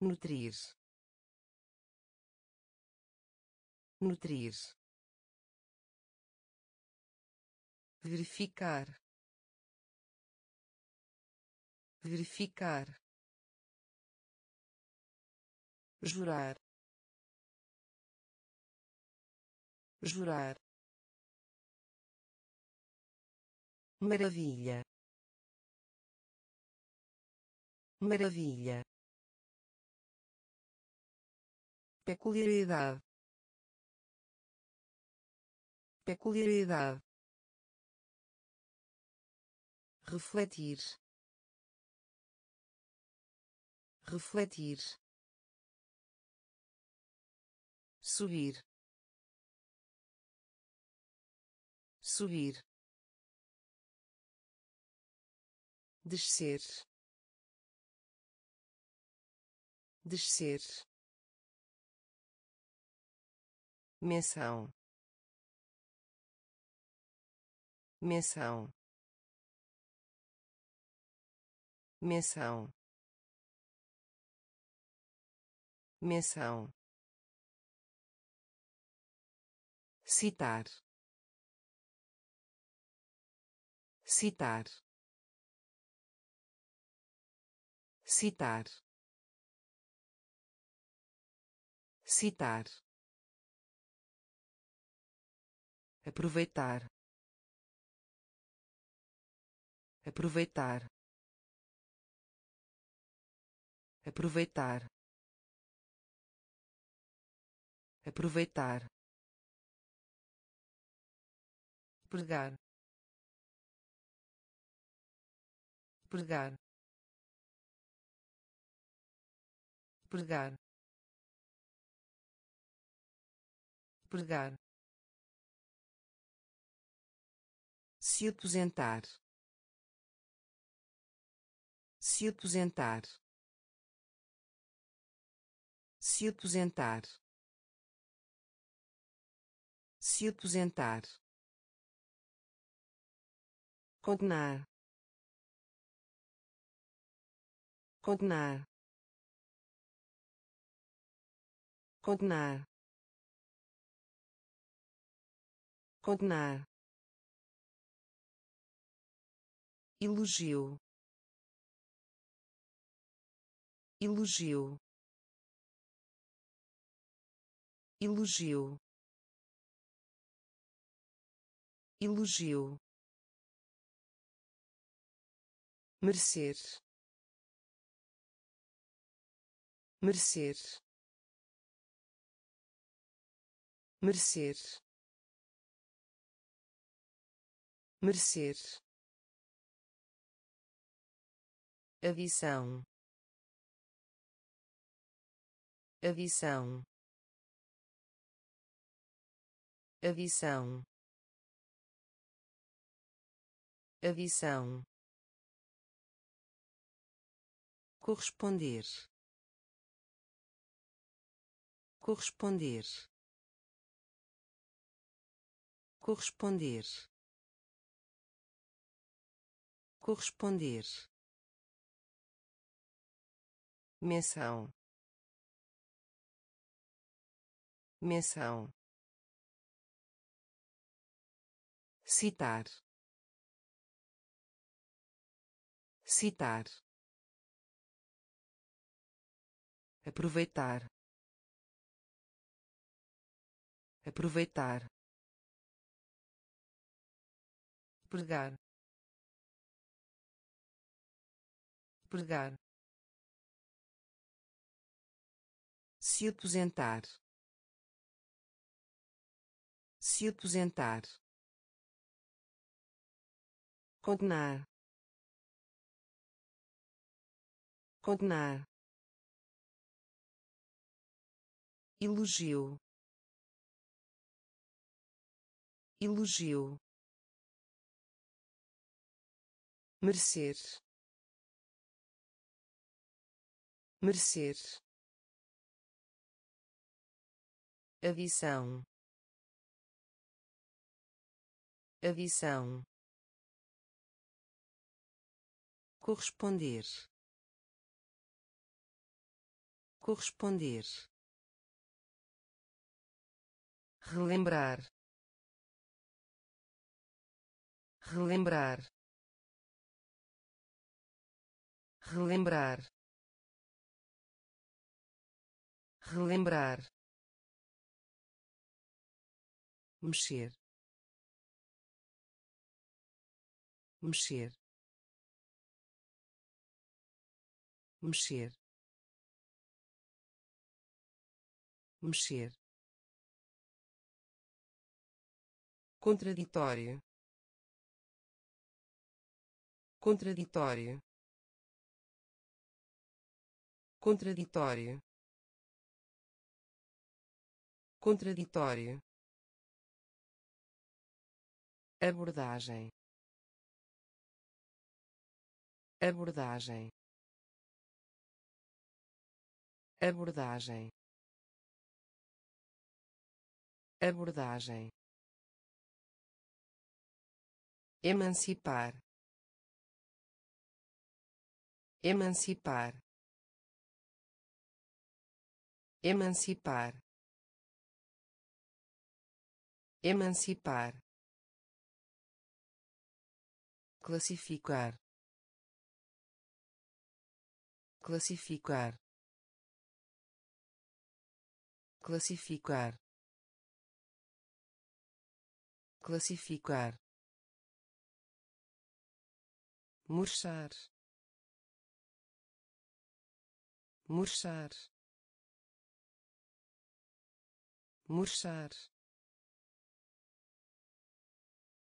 nutrir. Nutrir. Verificar. Verificar. Jurar. Jurar. Maravilha. Maravilha peculiaridade. Peculiaridade. Refletir. Refletir. Subir. Subir. Descer. Descer menção. Menção. Menção. Menção. Citar. Citar. Citar. Citar aproveitar. Aproveitar. Aproveitar. Aproveitar. Pregar. Pregar. Pregar. Pregar se aposentar. Se aposentar. Se aposentar. Se aposentar. Condenar. Condenar. Condenar. Condenar elogio. Elogio. Elogio. Elogio. Merecer. Merecer. Merecer. Merecer adição. Adição. Adição. Adição. Corresponder. Corresponder. Corresponder. Corresponder menção. Menção. Citar. Citar. Aproveitar. Aproveitar. Pregar. Pregar se aposentar. Se aposentar. Condenar. Condenar. Elogio. Elogio. Merecer. Merecer adição. Adição. Corresponder. Corresponder. Relembrar. Relembrar. Relembrar. Relembrar mexer. Mexer. Mexer. Mexer. Contraditório. Contraditório. Contraditório. Contraditório abordagem. Abordagem. Abordagem. Abordagem. Emancipar. Emancipar. Emancipar. Emancipar classificar. Classificar. Classificar. Classificar. Murchar. Murchar. Murchar.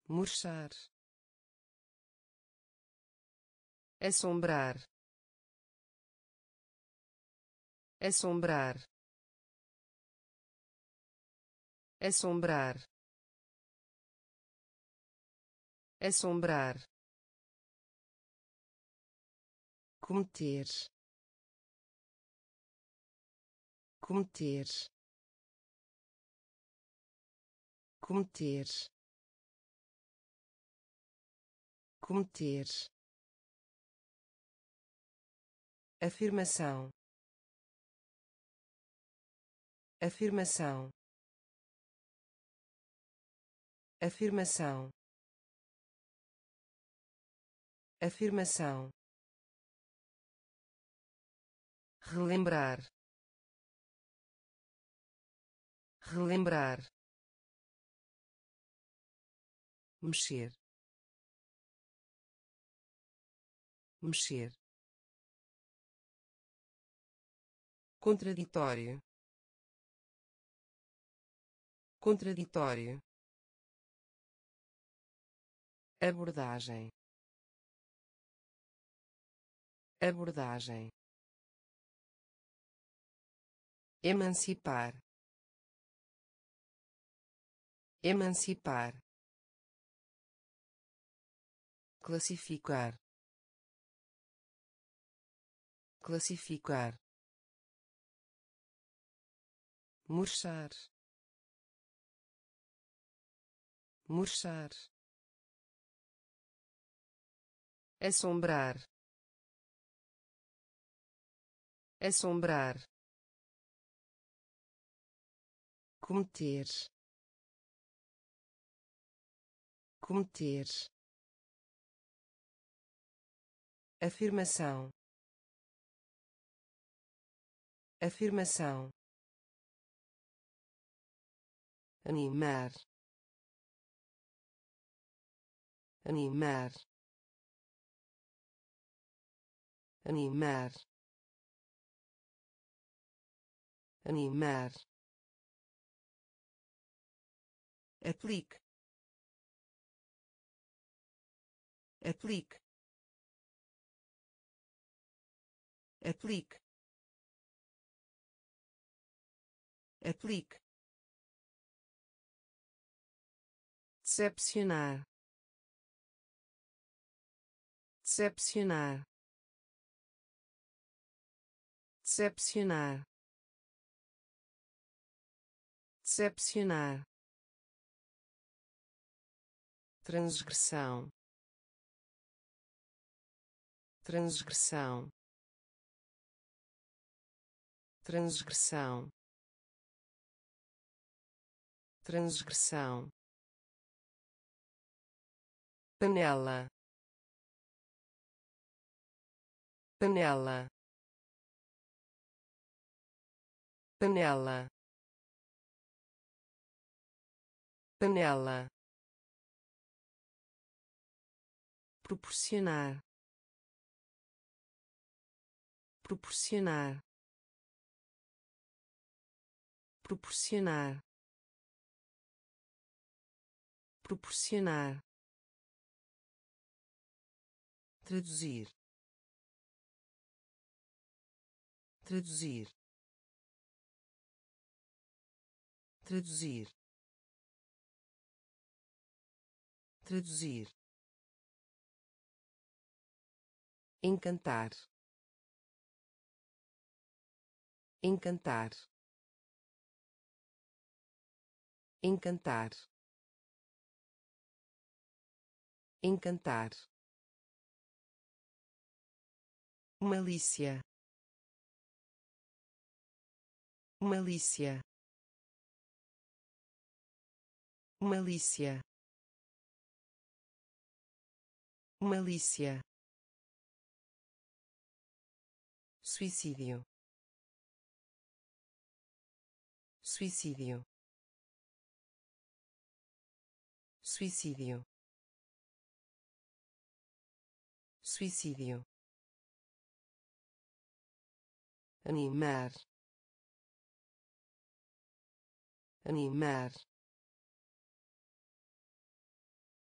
Murchar assombrar. Assombrar. Assombrar. Assombrar. Cometer. Cometer. Cometer. Cometer afirmação. Afirmação. Afirmação. Afirmação. Relembrar. Relembrar. Mexer. Mexer contraditório. Contraditório. Abordagem. Abordagem. Emancipar. Emancipar. Classificar. Classificar murchar. Murchar. Assombrar. Assombrar. Cometer. Cometer. Afirmação. Afirmação animar animar animar animar aplique aplique aplique aplique decepcionar. Decepcionar. Decepcionar. Decepcionar. Transgressão. Transgressão. Transgressão. Transgressão panela. Panela. Panela. Panela. Proporcionar. Proporcionar. Proporcionar. Proporcionar traduzir. Traduzir. Traduzir. Traduzir. Encantar. Encantar. Encantar. Encantar malícia. Malícia. Malícia. Malícia. Suicídio. Suicídio. Suicídio. Suicídio animar. Animar.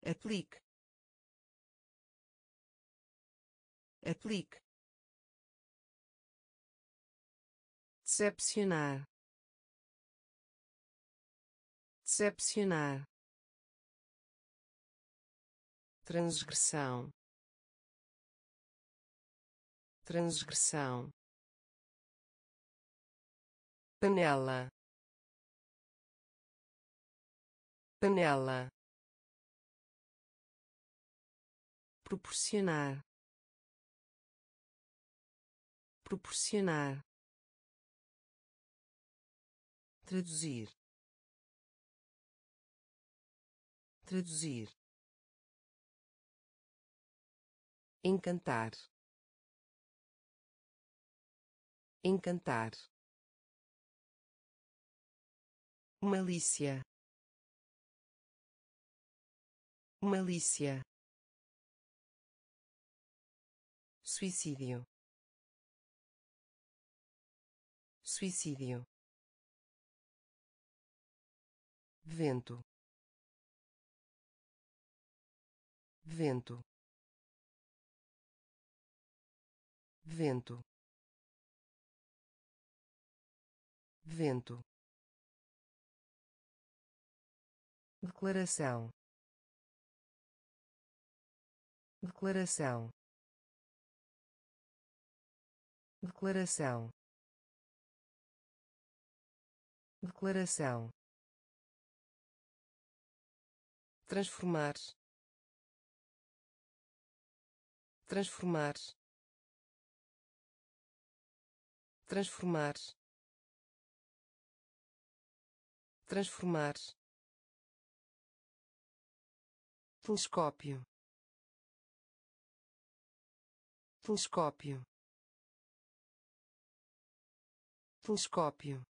Aplique. Aplique. Decepcionar. Decepcionar. Transgressão. Transgressão panela. Panela. Proporcionar. Proporcionar. Traduzir. Traduzir. Encantar. Encantar malícia. Malícia. Suicídio. Suicídio. Vento. Vento. Vento. Vento declaração. Declaração. Declaração. Declaração. Transformar. Transformar. Transformar. Transformar telescópio. Telescópio. Telescópio.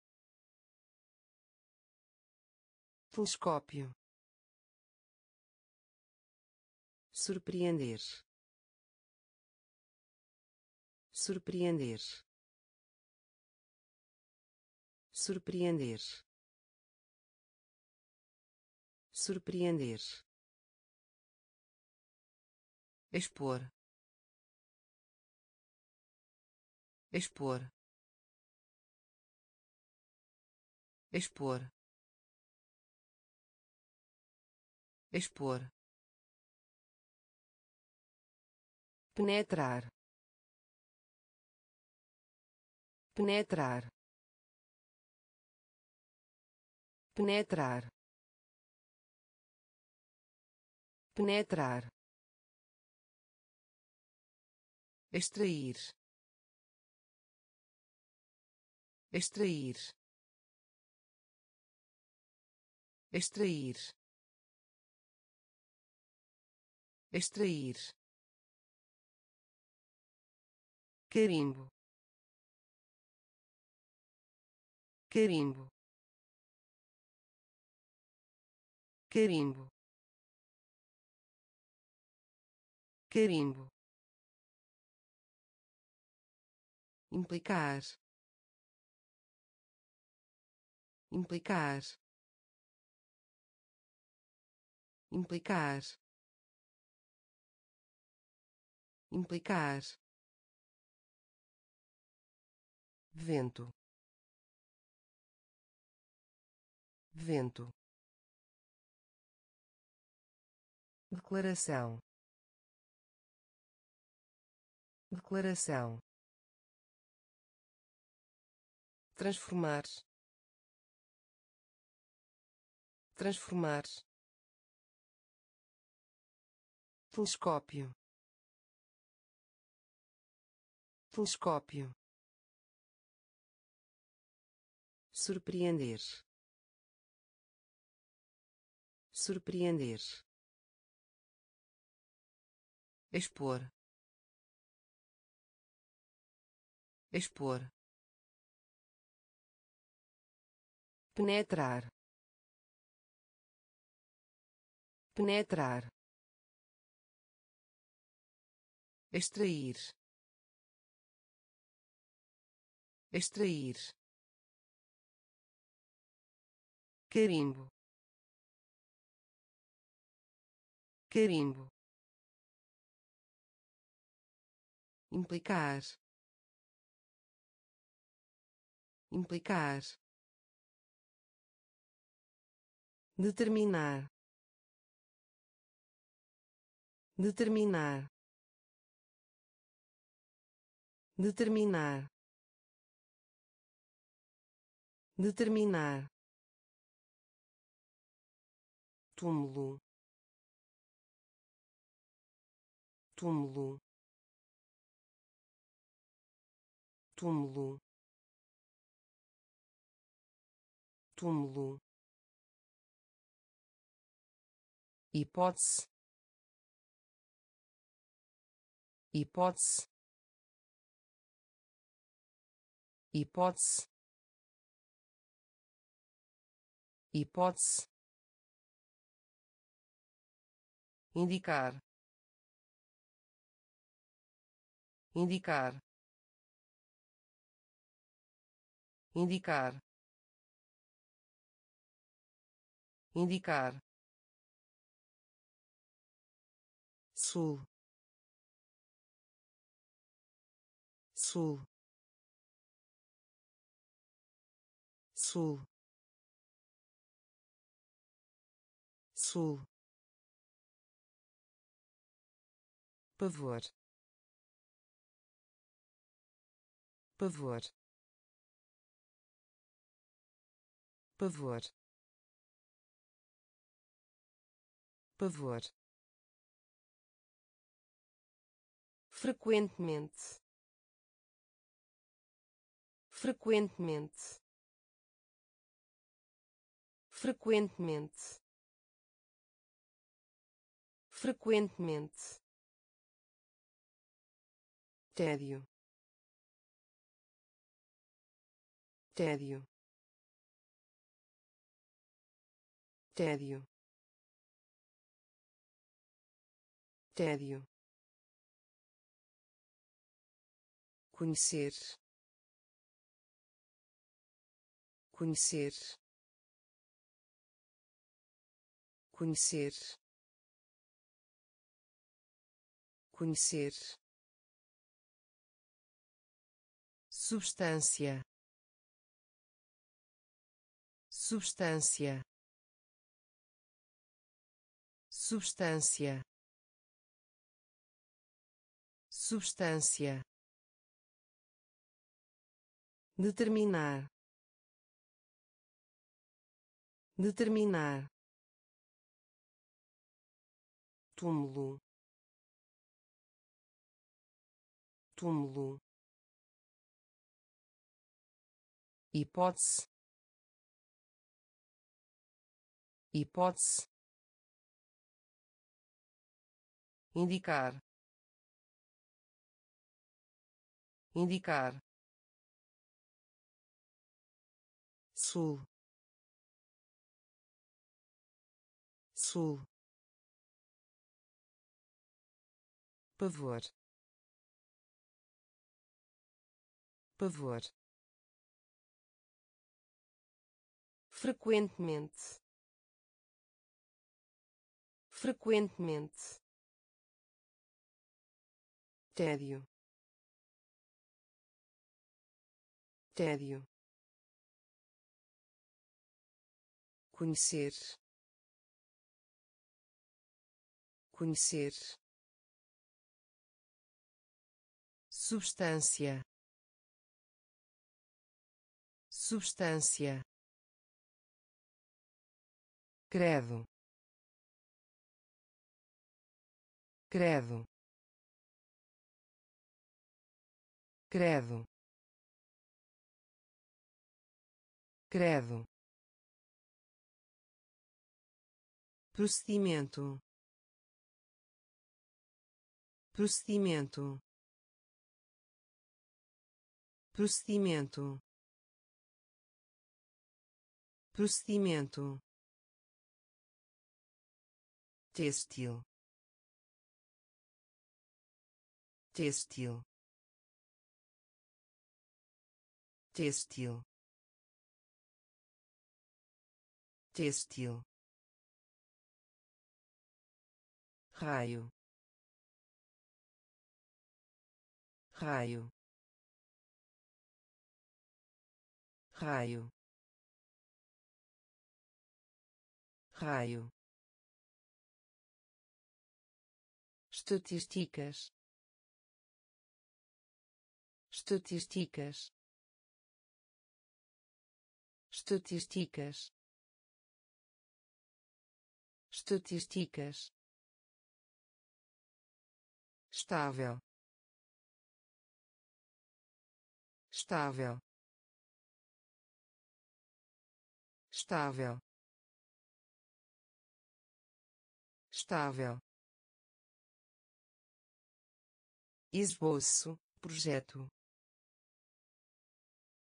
Telescópio. Surpreender. Surpreender. Surpreender. Surpreender expor. Expor. Expor. Expor. Penetrar. Penetrar. Penetrar. Penetrar extrair. Extrair. Extrair. Extrair. Carimbo. Carimbo. Carimbo. Carimbo implicar. Implicar. Implicar. Implicar. Vento. Vento. Declaração. Declaração transformar transformar telescópio telescópio surpreender surpreender expor expor penetrar. Penetrar. Extrair. Extrair. Carimbo. Carimbo. Implicar. Implicar determinar. Determinar. Determinar. Determinar. Túmulo. Túmulo. Túmulo. Túmulo hipótese. Hipótese. Hipótese. Hipótese. Indicar. Indicar. Indicar. Indicar sul sul sul sul pavor pavor pavor pavor frequentemente. Frequentemente. Frequentemente. Frequentemente. Tédio. Tédio. Tédio. Tédio conhecer. Conhecer. Conhecer. Conhecer. Substância. Substância. Substância. Substância determinar. Determinar. Túmulo. Túmulo. Hipótese. Hipótese. Indicar. Indicar sul. Sul. Pavor. Pavor. Frequentemente. Frequentemente. Tédio. Tédio conhecer. Conhecer. Substância. Substância. Credo. Credo. Credo. Credo procedimento. Procedimento. Procedimento. Procedimento. Têxtil. Têxtil. Têxtil. Têxtil raio. Raio. Raio. Raio. Estatísticas. Estatísticas. Estatísticas. Estatísticas estável. Estável. Estável. Estável. Esboço projeto.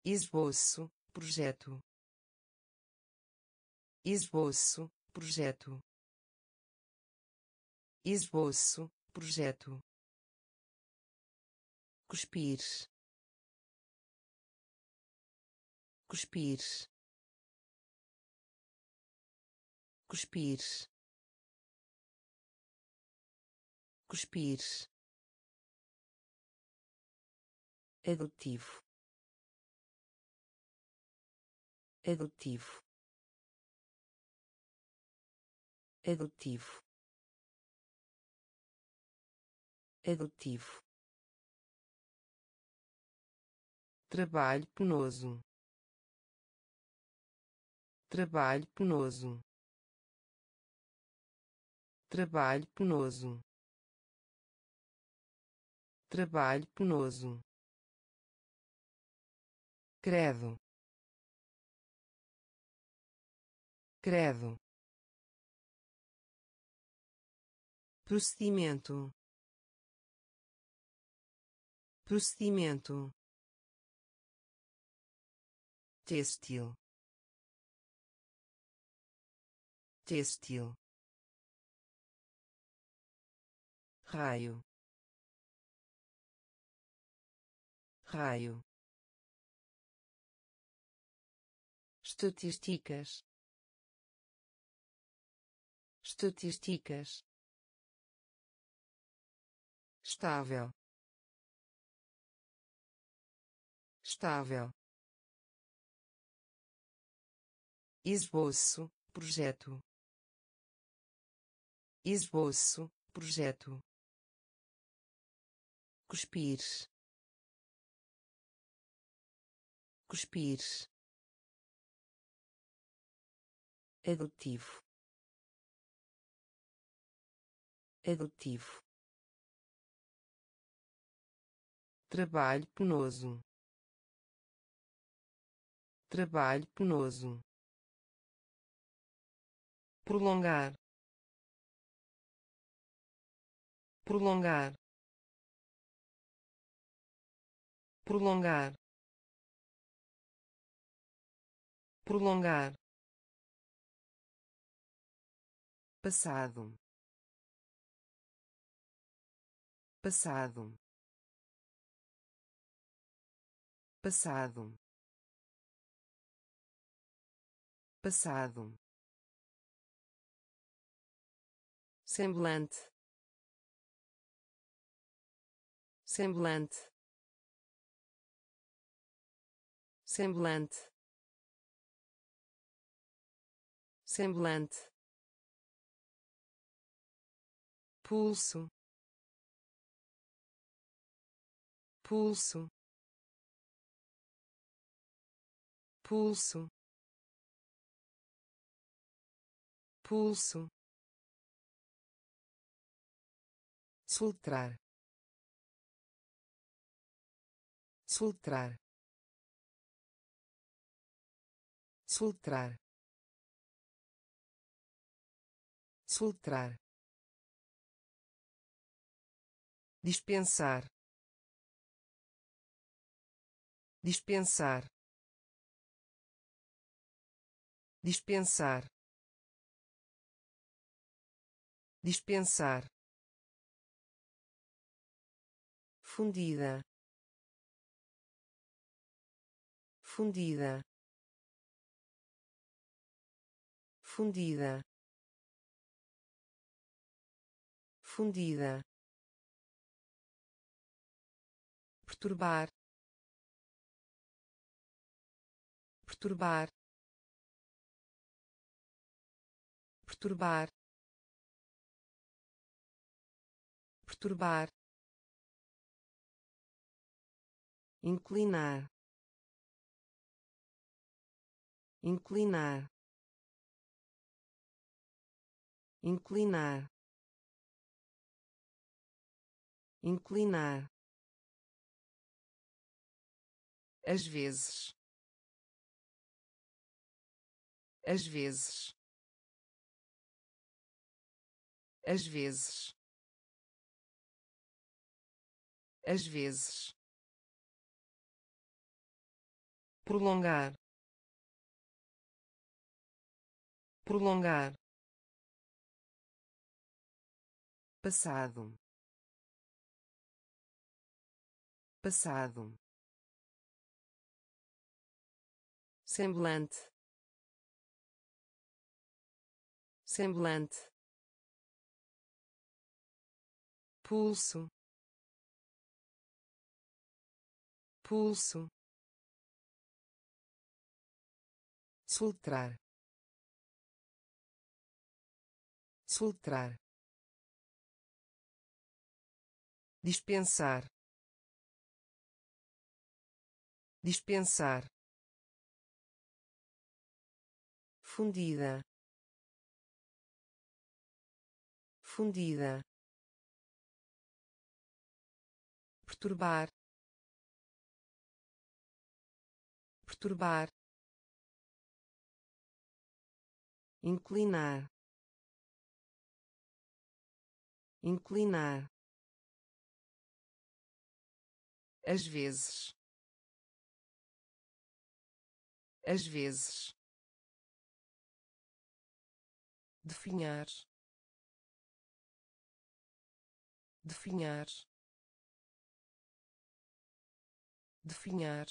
Esboço projeto. Esboço projeto. Esboço projeto cuspir. Cuspir. Cuspir. Cuspir. Adotivo. Adotivo. Adotivo. Adotivo trabalho penoso. Trabalho penoso. Trabalho penoso. Trabalho penoso. Credo. Credo. Procedimento. Procedimento têxtil. Têxtil. Raio. Raio. Estatísticas. Estatísticas. Estável. Estável esboço projeto. Esboço projeto. Cuspir. Cuspir. Adotivo. Adotivo. Trabalho penoso. Trabalho penoso prolongar prolongar prolongar prolongar. Passado passado passado. Passado semblante. Semblante. Semblante. Semblante. Pulso. Pulso. Pulso. Pulso soltrar soltrar soltrar soltrar dispensar. Dispensar. Dispensar. Dispensar fundida. Fundida. Fundida. Fundida. Perturbar. Perturbar. Perturbar. Perturbar inclinar inclinar inclinar inclinar. Às vezes às vezes às vezes às vezes prolongar prolongar passado passado semblante semblante pulso pulso soltar soltar dispensar. Dispensar. Fundida. Fundida. Perturbar. Perturbar inclinar inclinar. Às vezes às vezes. Definhar definhar. Definhar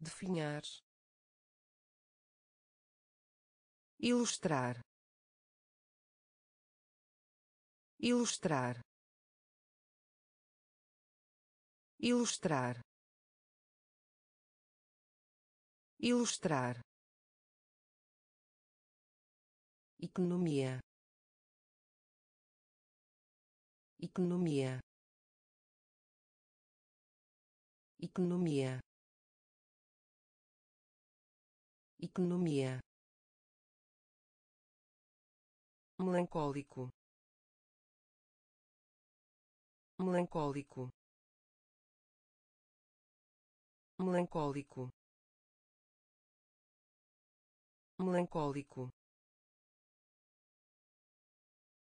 definhar ilustrar. Ilustrar. Ilustrar. Ilustrar. Economia. Economia. Economia. Economia melancólico. Melancólico. Melancólico. Melancólico.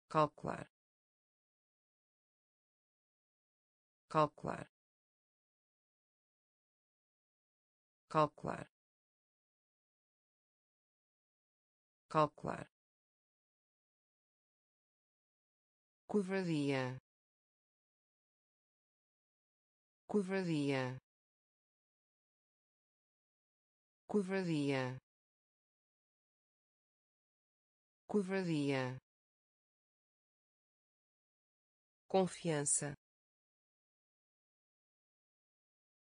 Calcular. Calcular. Calcular. Calcular covardia. Covardia. Covardia. Covardia. Confiança.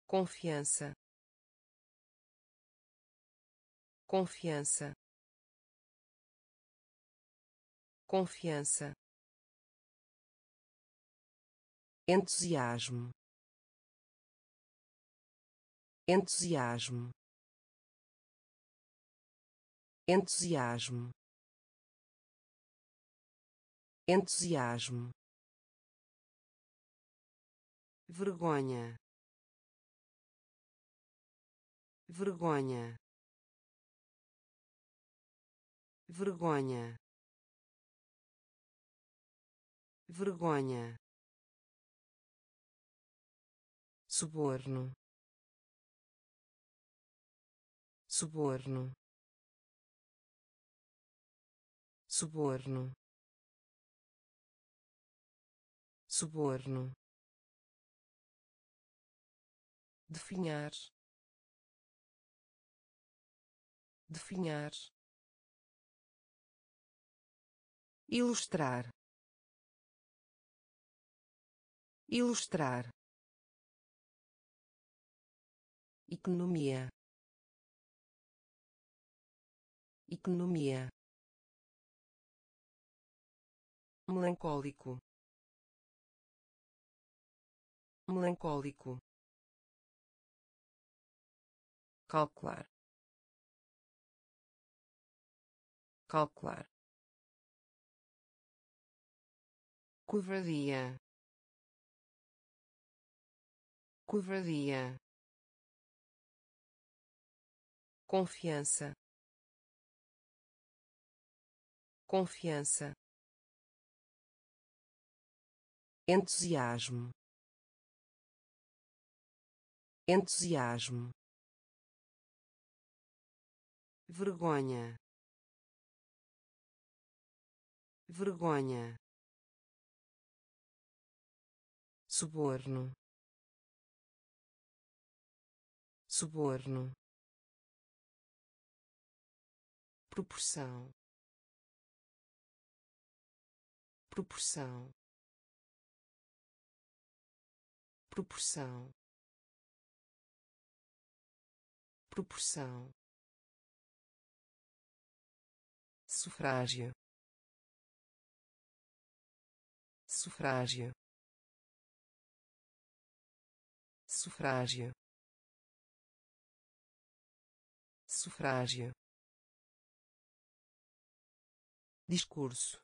Confiança. Confiança. Confiança entusiasmo. Entusiasmo. Entusiasmo. Entusiasmo. Vergonha. Vergonha. Vergonha. Vergonha suborno. Suborno. Suborno. Suborno. Definhar. Definhar. Ilustrar. Ilustrar economia. Economia. Melancólico. Melancólico. Calcular. Calcular. Covardia. Covardia confiança. Confiança. Entusiasmo. Entusiasmo. Vergonha. Vergonha. Suborno. Suborno proporção. Proporção. Proporção. Proporção. Sufrágio. Sufrágio. Sufrágio. Sufrágio discurso.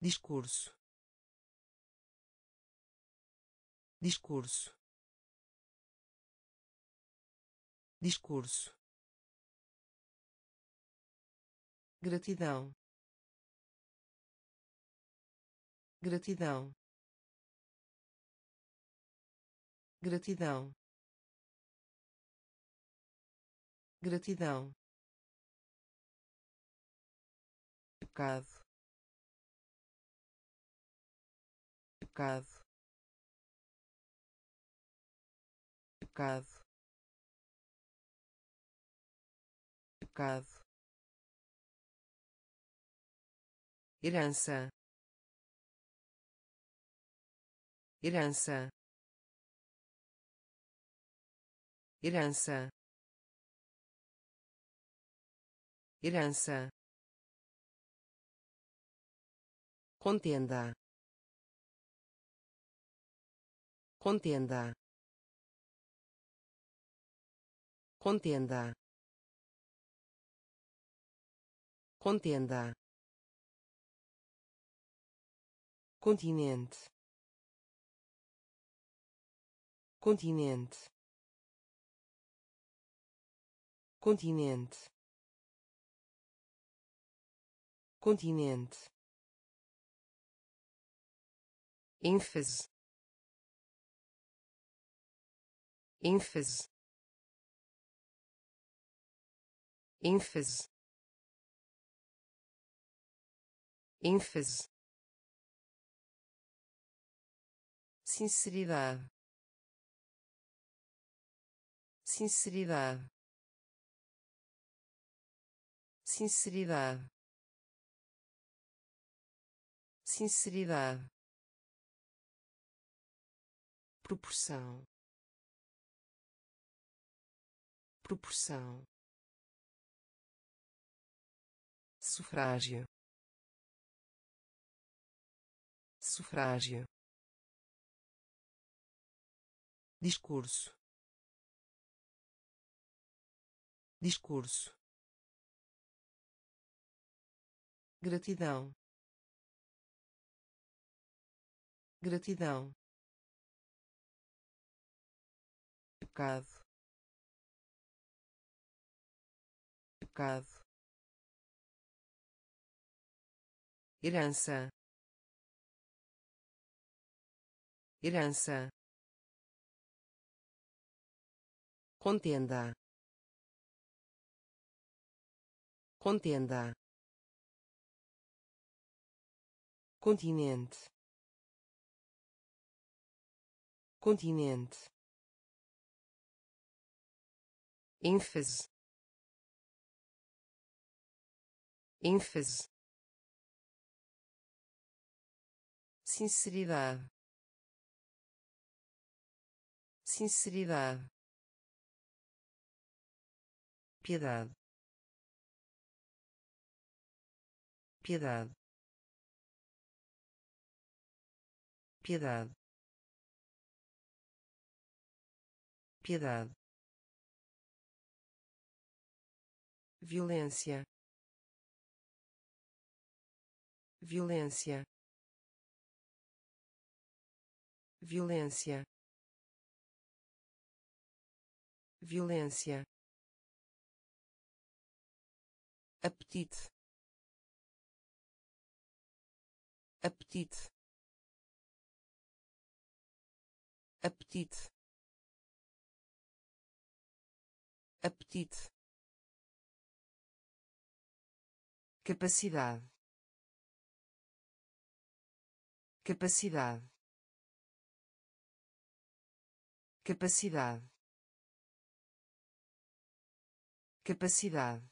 Discurso. Discurso. Discurso. Gratidão. Gratidão. Gratidão. Gratidão pecado. Pecado. Pecado. Pecado. Herança. Herança. Herança. Herança contenda. Contenda. Contenda. Contenda. Continente. Continente. Continente. Continente ênfase. Ênfase. Ênfase. Ênfase. Sinceridade. Sinceridade. Sinceridade. Sinceridade proporção. Proporção. Sufrágio. Sufrágio. Discurso. Discurso. Gratidão. Gratidão pecado. Pecado. Herança. Herança. Contenda. Contenda. Continente. Continente ênfase. Ênfase. Sinceridade. Sinceridade. Piedade. Piedade. Piedade. Piedade violência. Violência. Violência. Violência. Apetite. Apetite. Apetite. Apetite capacidade capacidade capacidade capacidade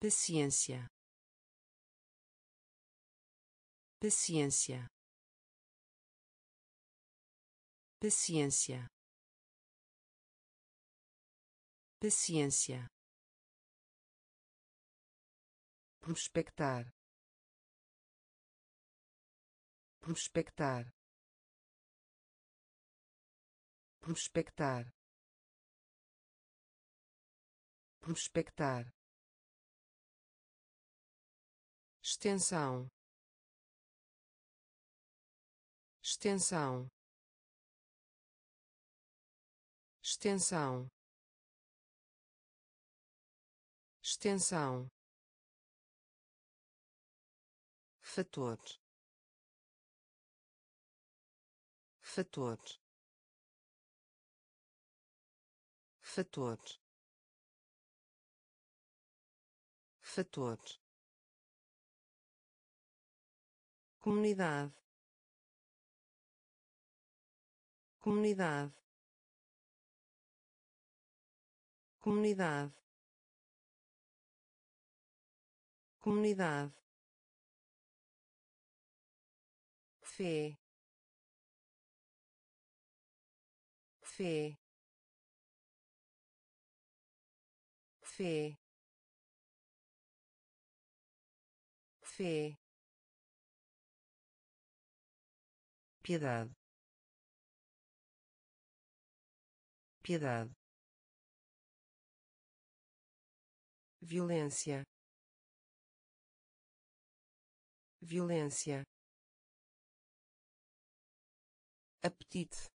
paciência paciência paciência paciência prospectar. Prospectar. Prospectar. Prospectar. Extensão. Extensão. Extensão. Extensão fator. Fator. Fator. Fator. Comunidade. Comunidade. Comunidade. Comunidade fé fé fé fé piedade. Piedade. Violência. Violência apetite.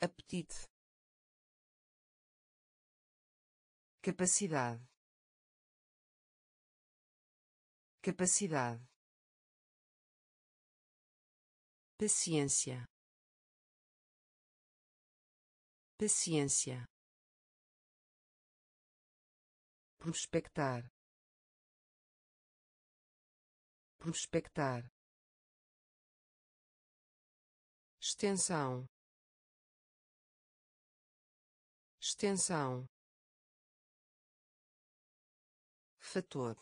Apetite. Capacidade. Capacidade. Paciência. Paciência. Prospectar. Prospectar extensão. Extensão. Fator.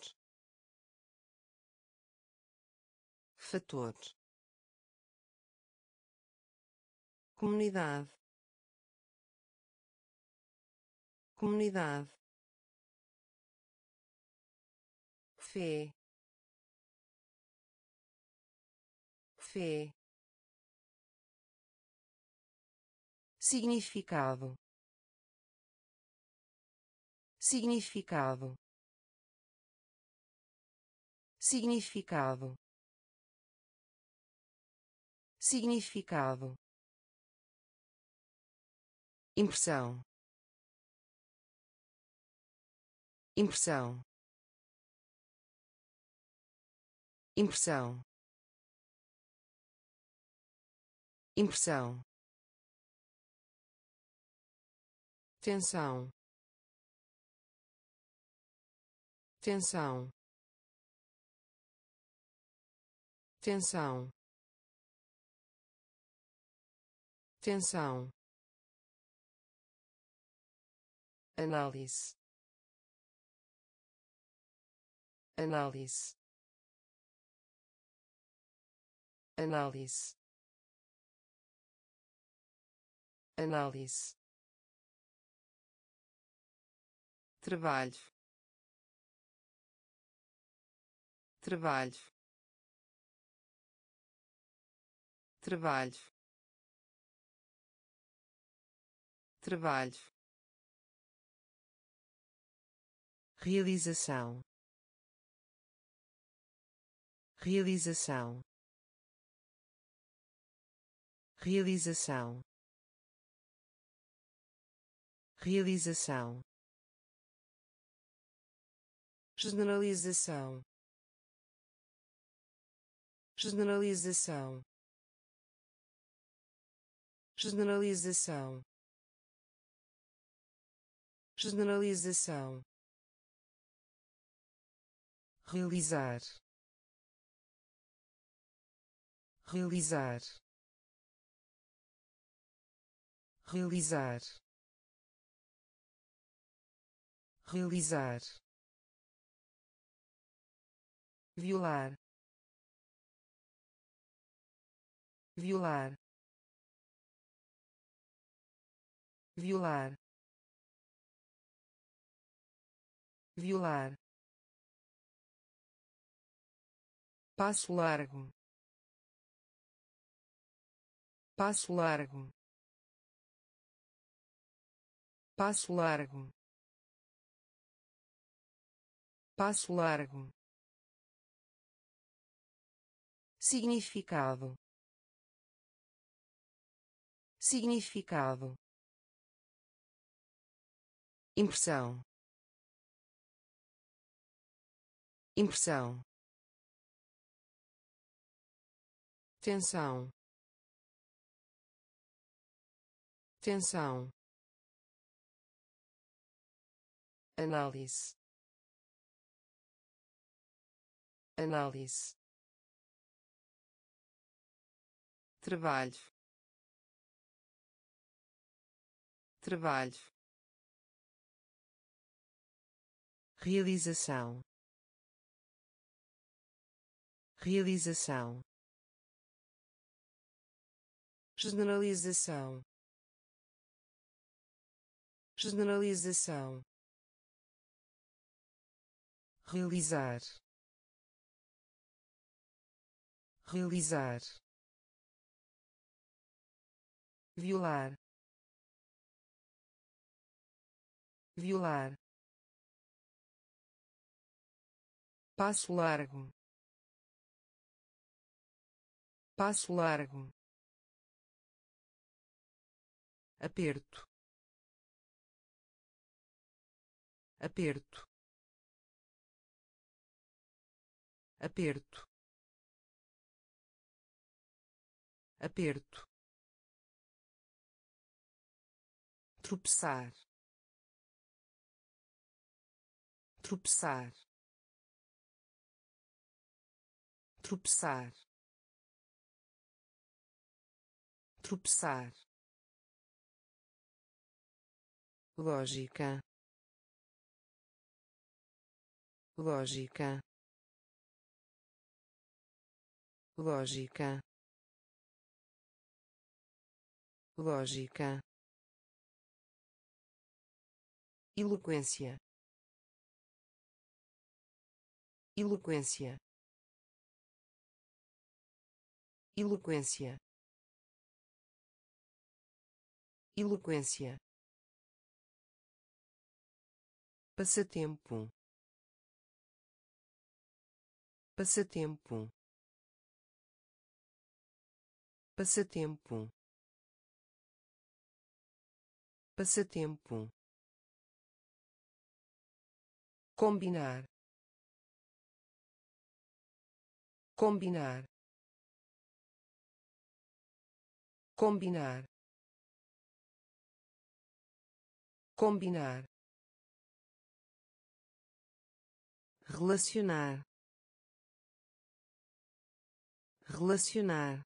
Fator. Comunidade. Comunidade. Fé. Fé significado. Significado. Significado. Significado. Impressão. Impressão. Impressão. Impressão tensão. Tensão. Tensão. Tensão. Análise. Análise. Análise. Análise trabalho trabalho trabalho trabalho realização. Realização. Realização. Realização generalização. Generalização. Generalização. Generalização. Realizar. Realizar. Realizar. Realizar violar violar violar violar. Passo largo. Passo largo. Passo largo. Passo largo significado. Significado. Impressão. Impressão. Tensão. Tensão. Análise. Análise trabalho trabalho realização. Realização. Generalização. Generalização. Realizar. Realizar violar violar passo largo passo largo aperto aperto aperto aperto tropeçar. Tropeçar. Tropeçar. Tropeçar. Lógica. Lógica. Lógica. Lógica eloquência. Eloquência. Eloquência. Eloquência. Passatempo. Passatempo. Passatempo. Passatempo combinar. Combinar. Combinar. Combinar. Relacionar. Relacionar.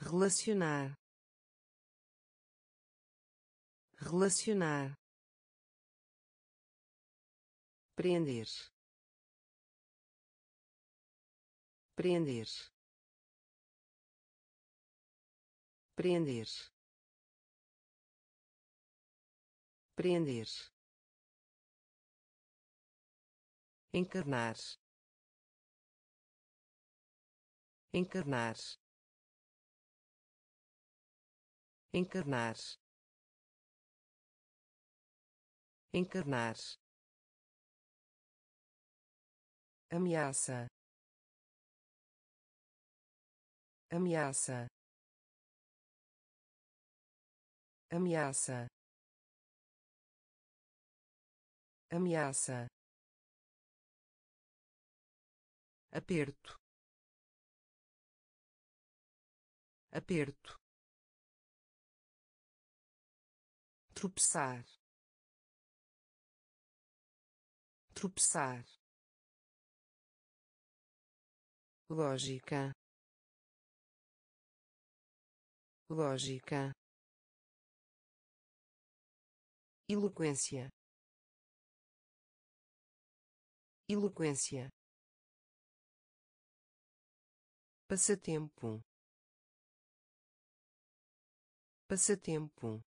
Relacionar. Relacionar prender. Prender. Prender. Prender. Encarnar. Encarnar. Encarnar. Encarnar ameaça. Ameaça. Ameaça. Ameaça. Aperto. Aperto. Tropeçar. Tropeçar lógica. Lógica. Eloquência. Eloquência. Passatempo. Passatempo.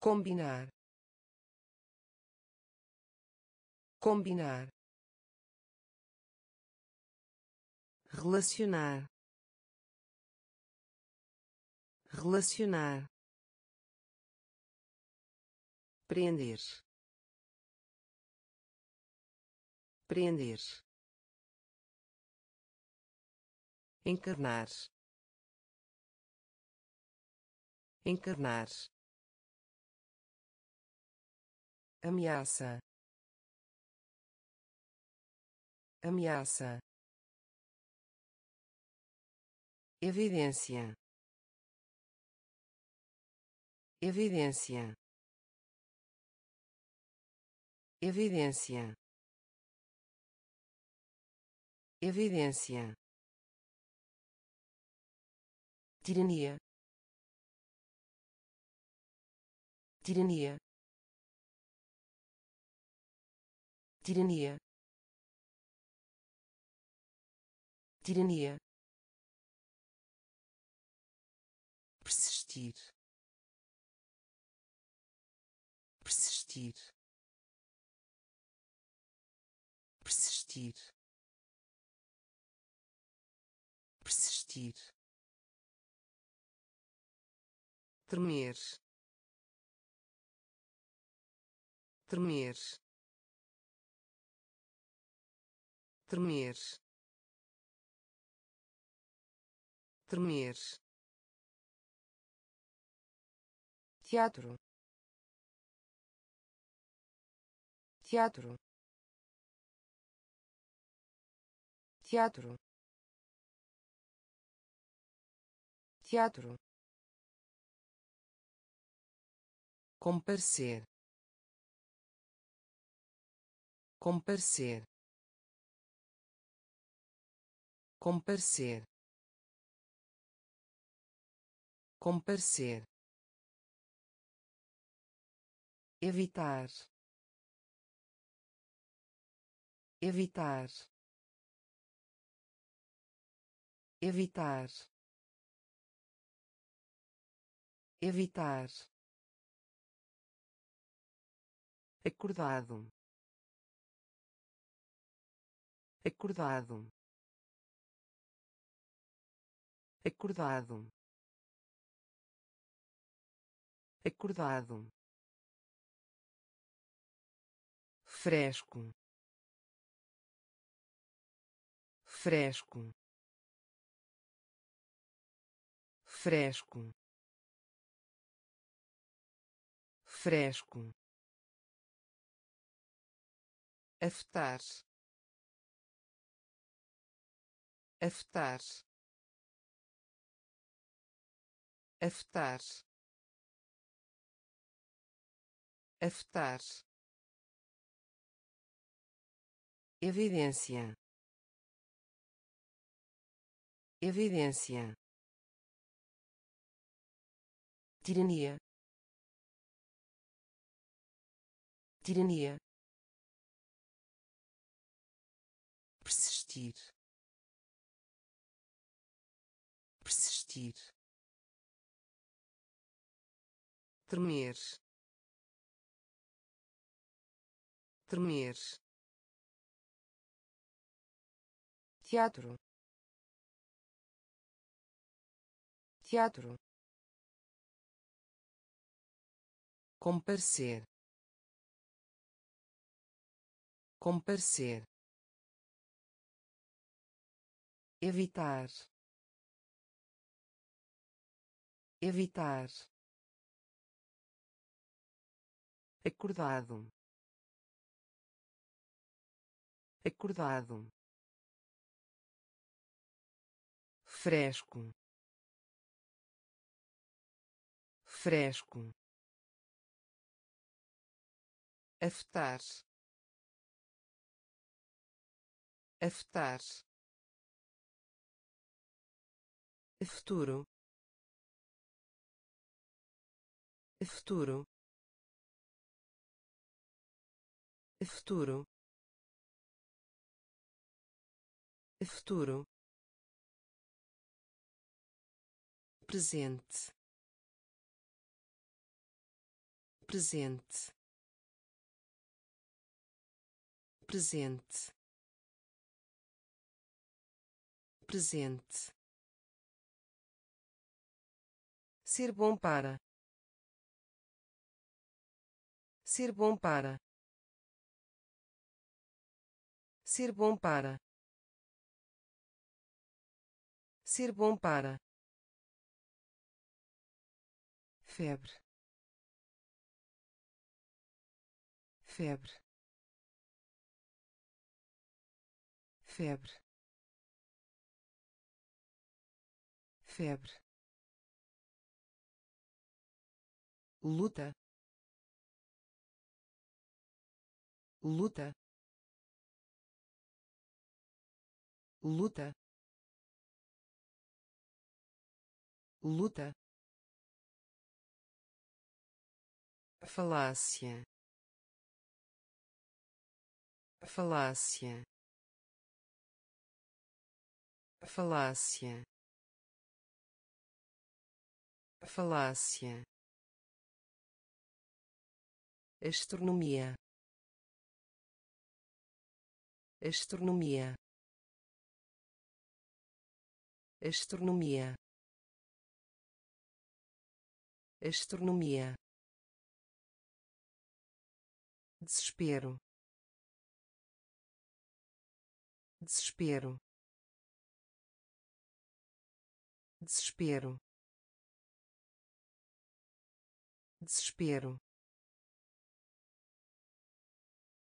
Combinar. Combinar relacionar relacionar prender prender encarnar encarnar ameaça ameaça evidência. Evidência. Evidência. Evidência. Tirania. Tirania. Tirania. Tirania persistir. Persistir. Persistir. Persistir. Tremer. Tremer. Tremer. Tremer teatro. Teatro. Teatro. Teatro. Comparecer. Comparecer. Comparecer. Comparecer evitar. Evitar. Evitar. Evitar. Acordado. Acordado. Acordado. Acordado fresco. Fresco. Fresco. Fresco. Afetar. Afetar. Afetar. Afetar evidência. Evidência. Tirania. Tirania. Persistir. Vestir tremer. Tremer teatro. Teatro. Comparecer. Comparecer. Evitar. Evitar. Acordado. Acordado fresco. Fresco. Afetar. Afetar. Futuro. Futuro. Futuro. Futuro presente. Presente. Presente. Presente. Ser bom para. Ser bom para. Ser bom para. Ser bom para febre. Febre. Febre. Febre. Luta. Luta. Luta. Luta falácia. Falácia. Falácia. Falácia. Astronomia. Astronomia. Astronomia. Astronomia desespero. Desespero. Desespero. Desespero.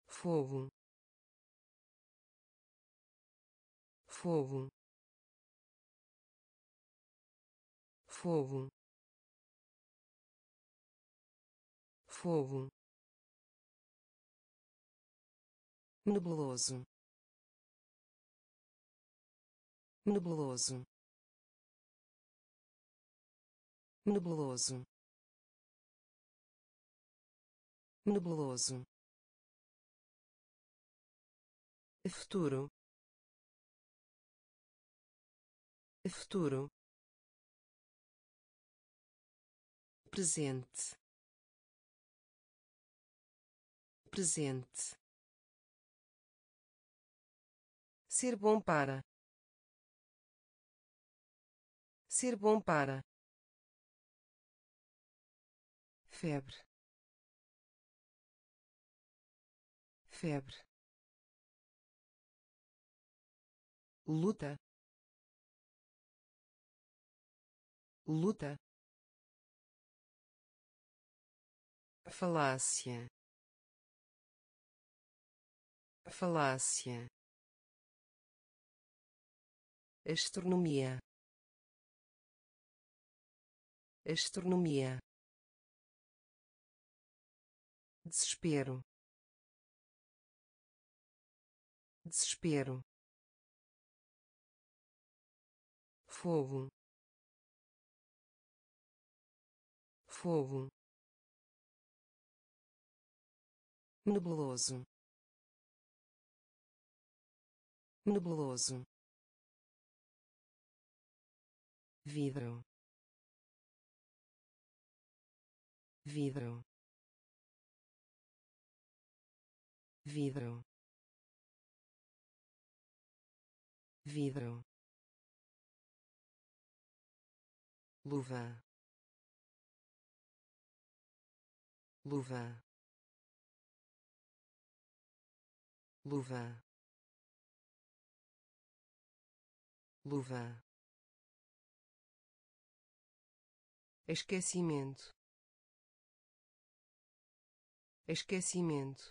Fogo. Fogo. Fogo. Fogo nebuloso. Nebuloso. Nebuloso. Nebuloso. Futuro? Futuro? Presente. Presente ser bom para. Ser bom para. Febre. Febre. Luta. Luta. Falácia. Falácia astronomia. Astronomia. Desespero. Desespero. Fogo. Fogo. Nebuloso. Nebuloso vidro. Vidro. Vidro. Vidro. Luva. Luva. Luva. Luva esquecimento. Esquecimento.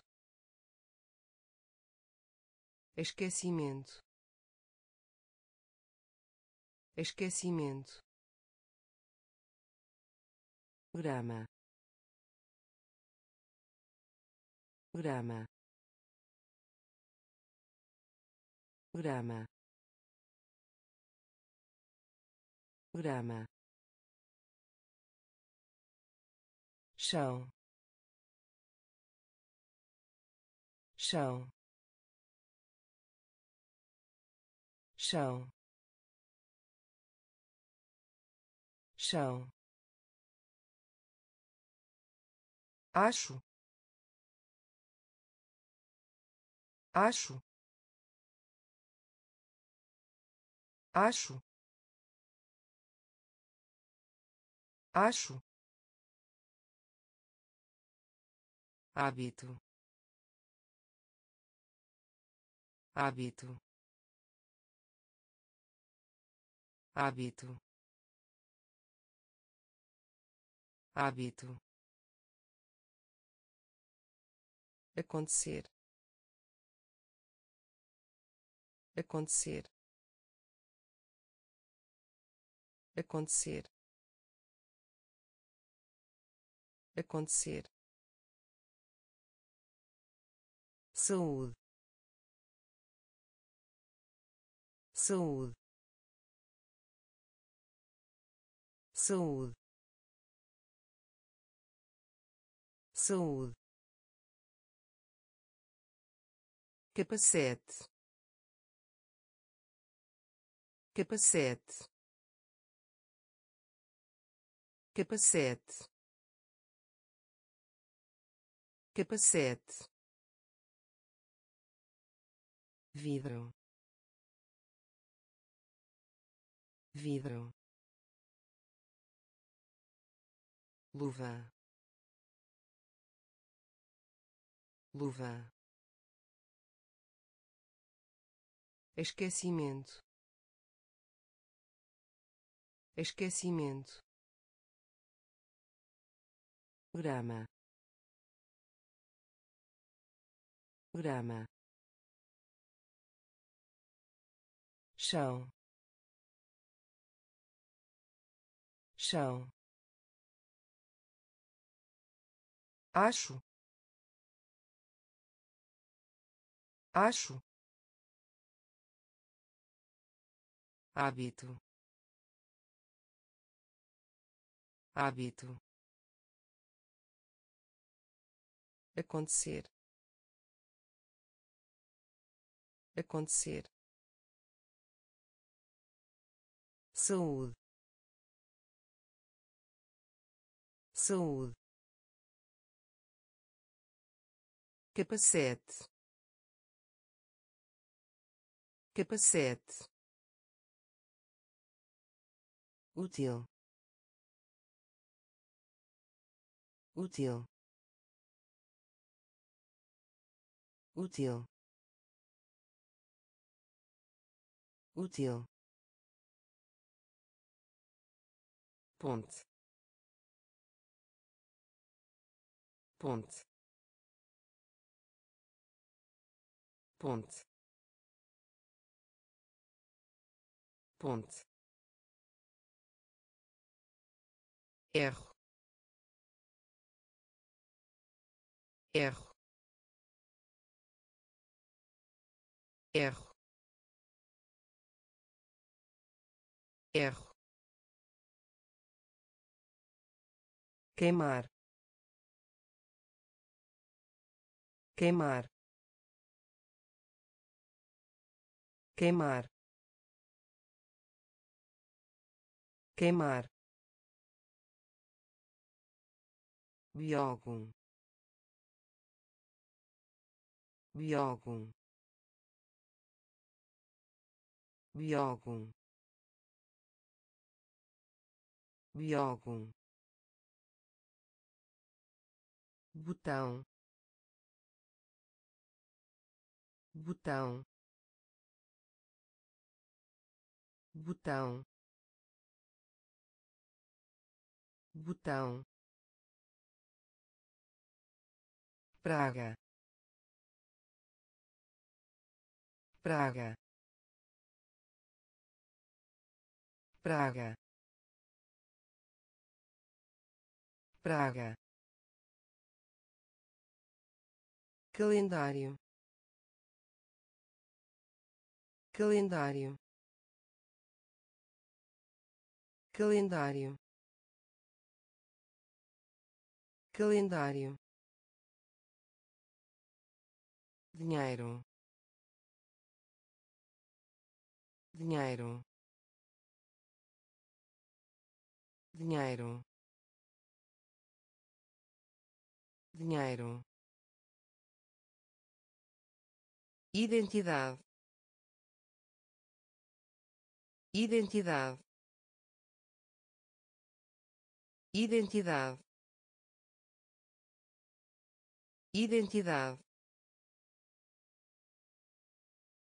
Esquecimento. Esquecimento. Grama. Grama. Grama. Grama chão. Chão. Chão. Chão. Acho. Acho. Acho. Acho hábito. Hábito. Hábito. Hábito. Acontecer. Acontecer. Acontecer. Acontecer saúde. Saúde. Saúde. Saúde. Capacete. Capacete. Capacete. Capacete vidro. Vidro. Luva. Luva. Esquecimento. Esquecimento. Grama. Grama chão. Chão. Acho. Acho. Hábito. Hábito. Acontecer. Acontecer saúde. Saúde. Capacete. Capacete. Útil. Útil. Útil. Útil ponte ponte ponte ponte erro. Erro. Erro. Erro queimar. Queimar. Queimar. Queimar. Biógun biógun biógun biógun botão. Botão. Botão. Botão. Praga. Praga. Praga. Praga calendário. Calendário. Calendário. Calendário. Dinheiro. Dinheiro. Dinheiro. Dinheiro identidade. Identidade. Identidade. Identidade.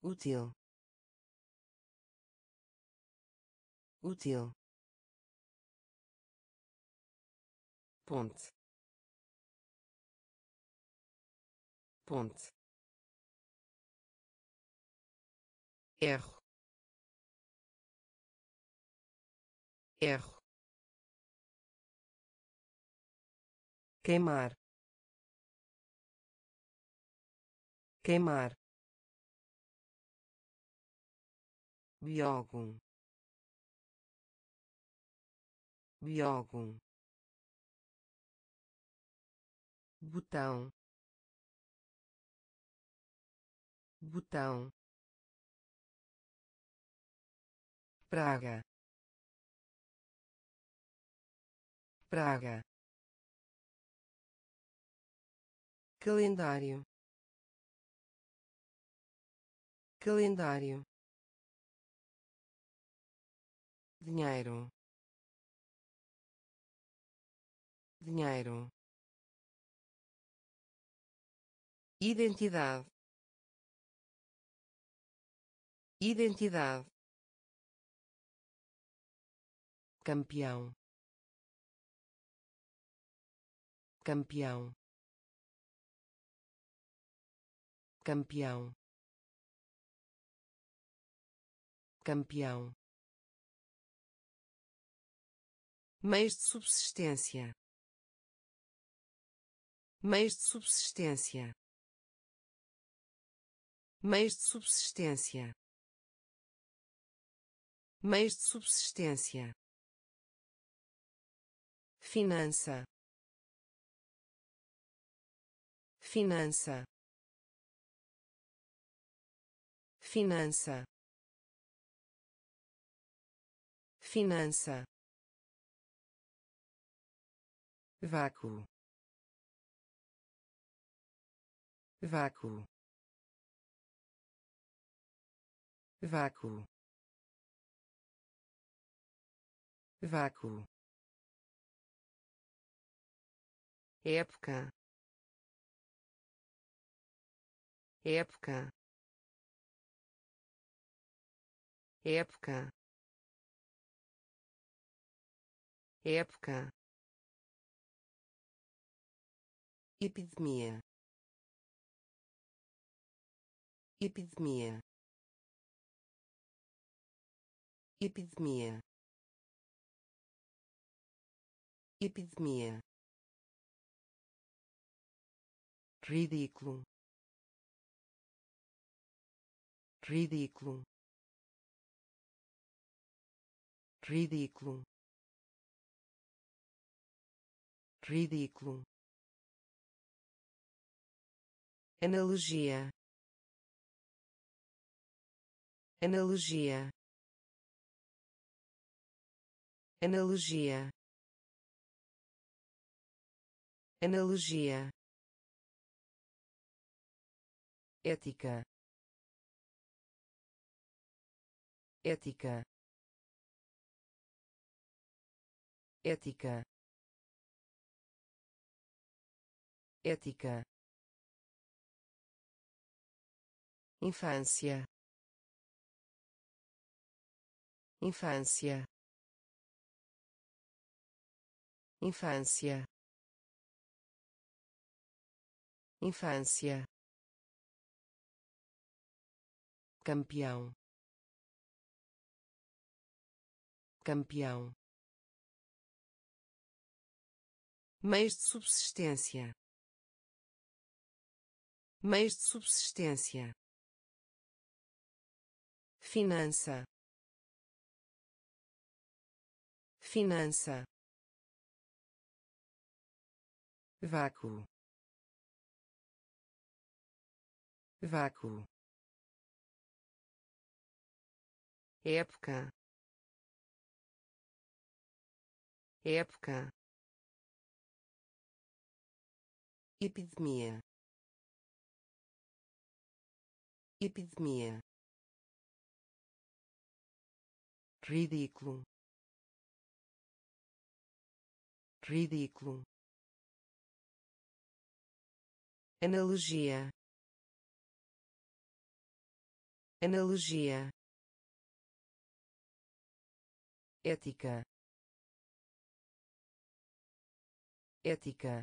Útil. Útil. Ponte. Ponte erro. Erro. Queimar. Queimar. Biógun biógun botão. Botão praga. Praga. Calendário. Calendário. Dinheiro. Dinheiro. Identidade. Identidade campeão. Campeão. Campeão. Campeão. Meios de subsistência. Meios de subsistência. Meios de subsistência. Meios de subsistência finança. Finança. Finança. Finança. Vácuo. Vácuo. Vácuo. Vácuo época época época época epidemia epidemia epidemia epidemia ridículo. Ridículo. Ridículo. Ridículo. Analogia. Analogia. Analogia. Analogia ética. Ética. Ética. Ética. Infância. Infância. Infância. Infância campeão. Campeão. Meios de subsistência. Meios de subsistência. Finança. Finança. Vácuo. Vácuo época. Época. Epidemia. Epidemia. Ridículo. Ridículo. Analogia. Analogia ética. Ética.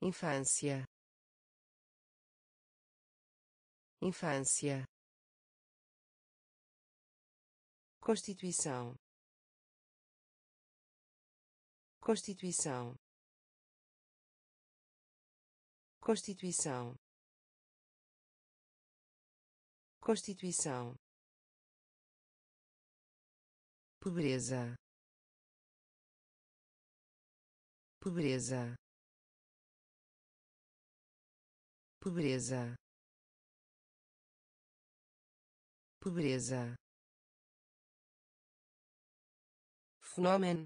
Infância. Infância. Constituição. Constituição. Constituição. Constituição pobreza. Pobreza. Pobreza. Pobreza. Fenômeno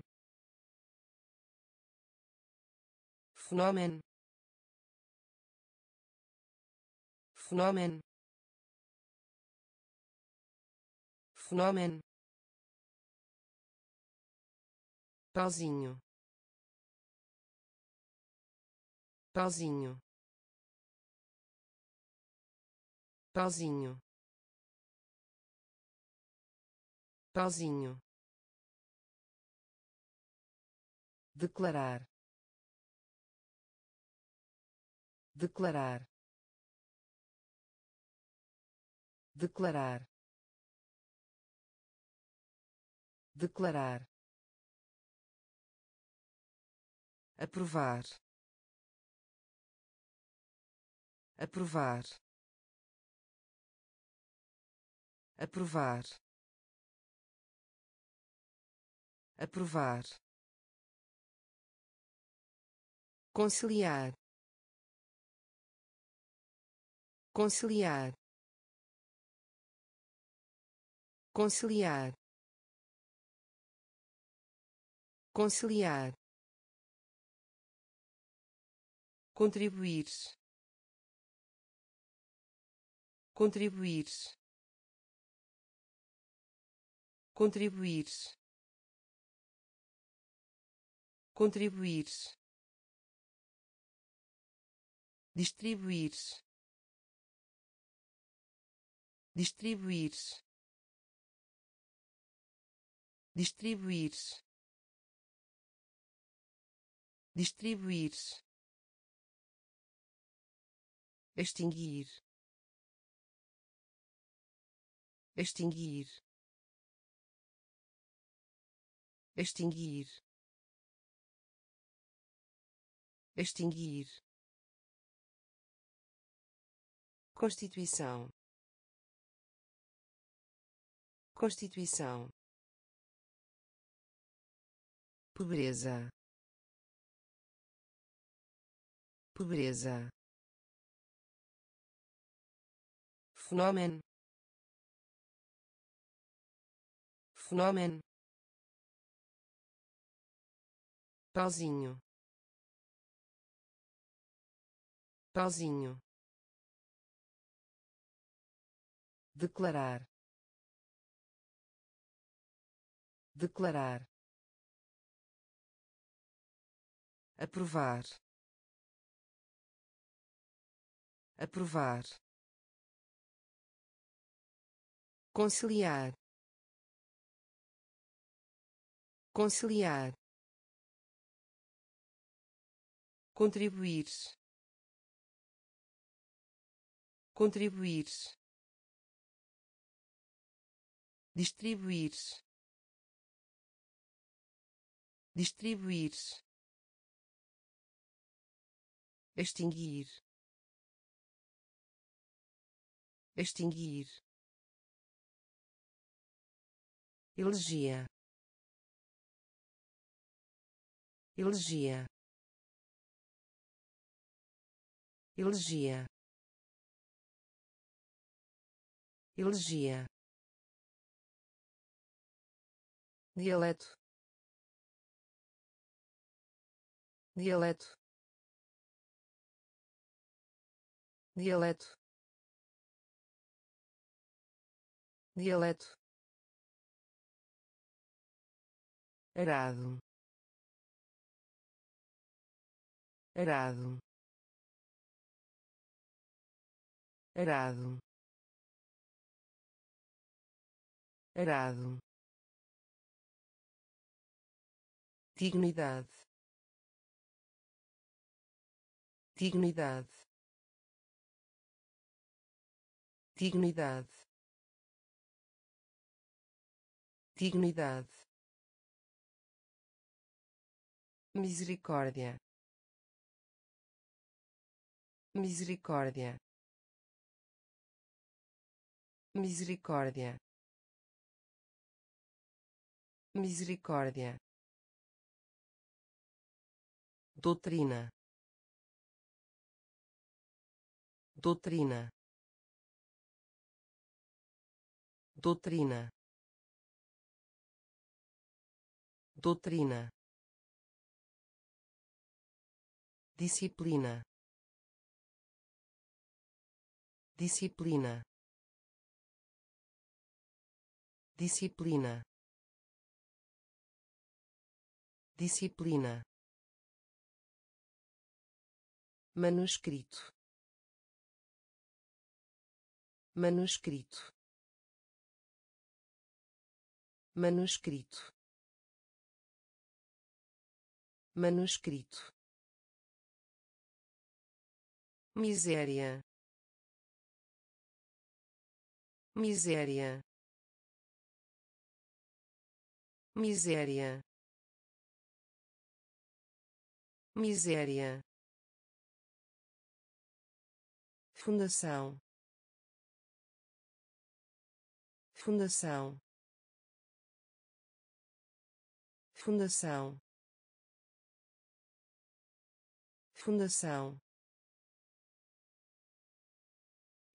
fenômeno fenômeno fenômeno pauzinho pauzinho pauzinho pauzinho declarar. Declarar. Declarar. Declarar aprovar. Aprovar. Aprovar. Aprovar. Conciliar. Conciliar. Conciliar. Conciliar contribuir. Contribuir. Contribuir. Contribuir. Distribuir. Distribuir. Distribuir. Distribuir extinguir. Extinguir. Extinguir. Extinguir. Constituição. Constituição. Pobreza. Pobreza fenômeno fenômeno pauzinho. Pauzinho. Declarar. Declarar. Aprovar. Aprovar conciliar. Conciliar. Contribuir contribuir distribuir distribuir extinguir. Extinguir elegia elegia elegia elegia dialeto. Dialeto. Dialeto. Dialeto arado. Arado. Arado. Arado. Dignidade. Dignidade. Dignidade. Dignidade misericórdia. Misericórdia. Misericórdia. Misericórdia. Doutrina. Doutrina. Doutrina. Doutrina disciplina. Disciplina. Disciplina. Disciplina. Manuscrito. Manuscrito. Manuscrito. Manuscrito miséria. Miséria. Miséria. Miséria. Fundação. Fundação. Fundação. Fundação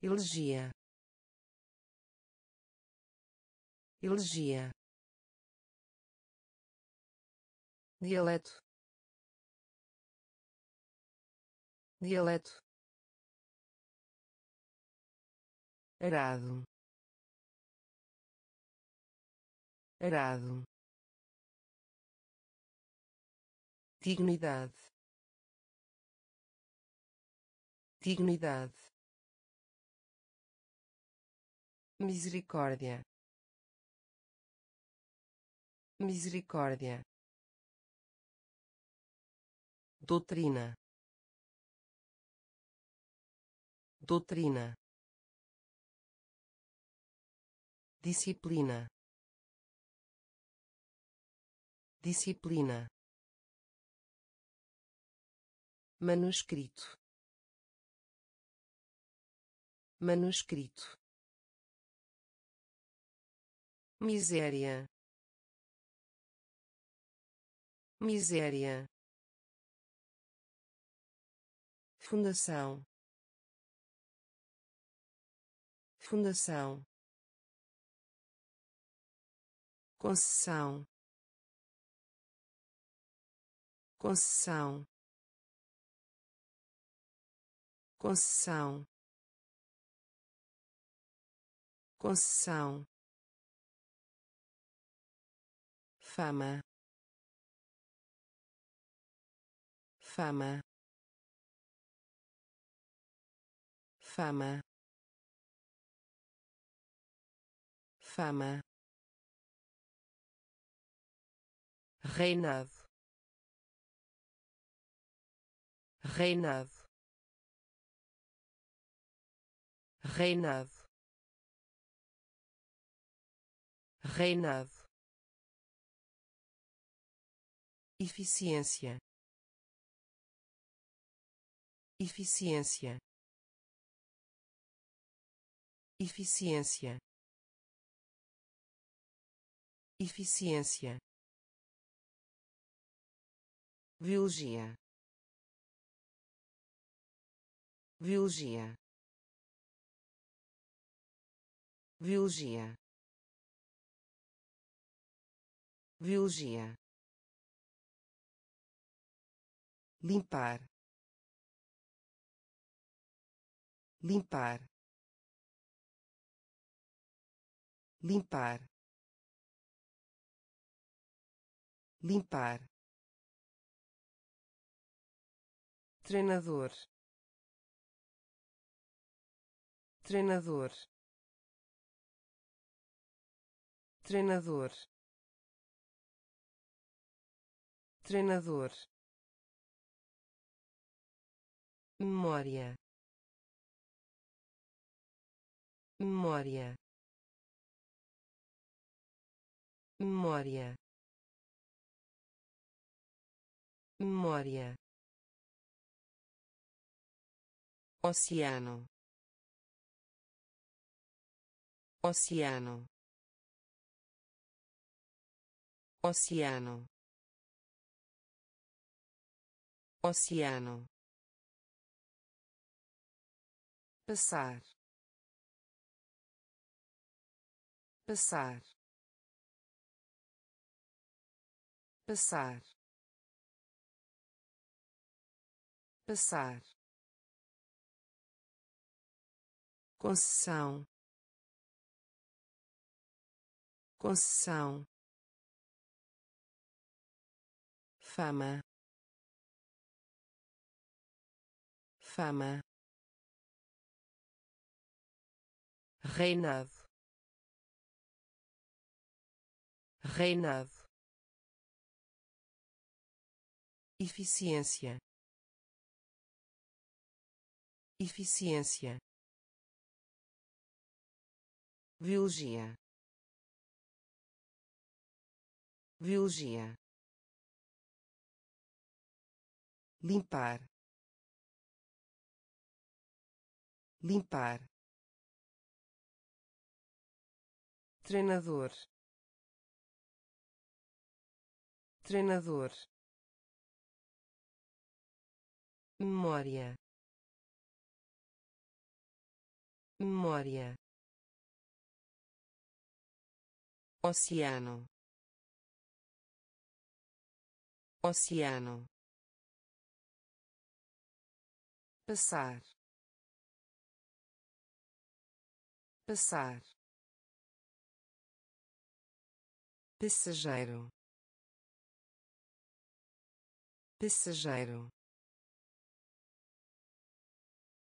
elegia elegia dialeto. Dialeto. Arado. Arado. Dignidade. Dignidade misericórdia. Misericórdia. Doutrina. Doutrina. Disciplina. Disciplina. Manuscrito. Manuscrito miséria. Miséria. Fundação. Fundação. Concessão. Concessão. Concessão. Concessão fama. Fama. Fama. Fama. Reinado reinado reinado reinado eficiência. Eficiência. Eficiência. Eficiência. Biologia. Biologia. Biologia. Biologia limpar. Limpar. Limpar. Limpar. Treinador. Treinador. Treinador. Treinador memória memória memória memória oceano oceano oceano oceano passar. Passar. Passar. Passar. Concessão. Concessão. Fama. Fama reinado. Reinado. Eficiência. Eficiência. Biologia. Biologia. Limpar. Limpar treinador. Treinador. Memória. Memória. Oceano. Oceano. Passar. Passar passageiro. Passageiro.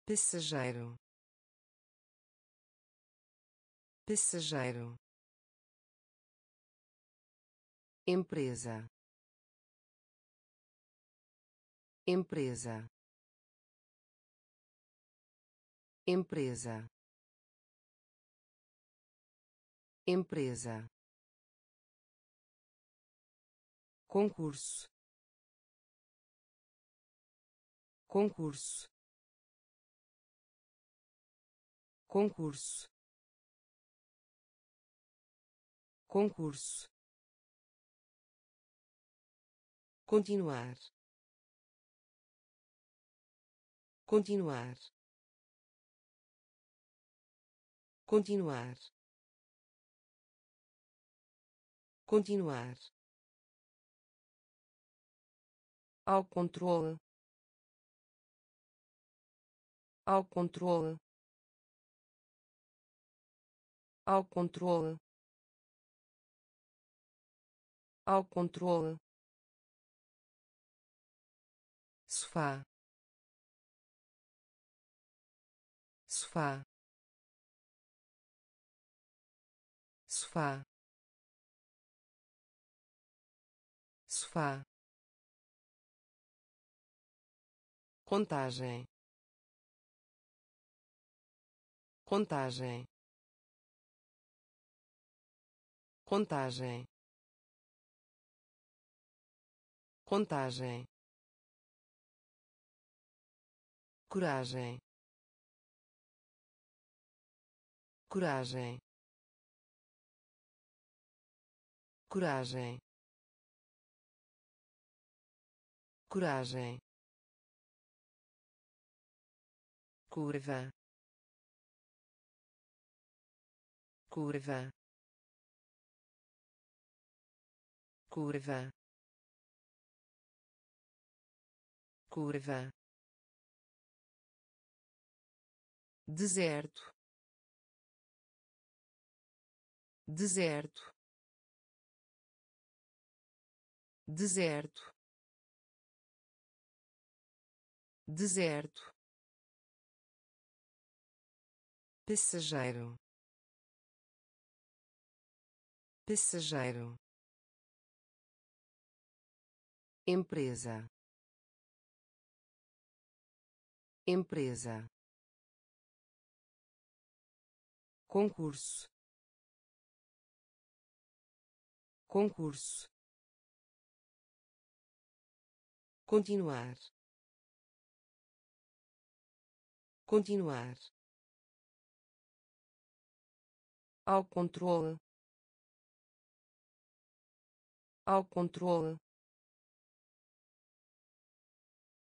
Passageiro. Passageiro. Empresa. Empresa. Empresa. Empresa concurso. Concurso. Concurso. Concurso. Continuar. Continuar. Continuar. Continuar ao controle. Ao controle. Ao controle. Ao controle. Sofá. Sofá. Sofá. Sofá contagem. Contagem. Contagem. Contagem. Coragem. Coragem. Coragem. Coragem curva. Curva. Curva. Curva. Deserto. Deserto. Deserto. Deserto passageiro. Passageiro. Empresa. Empresa. Concurso. Concurso. Continuar. Continuar ao controle. Ao controle.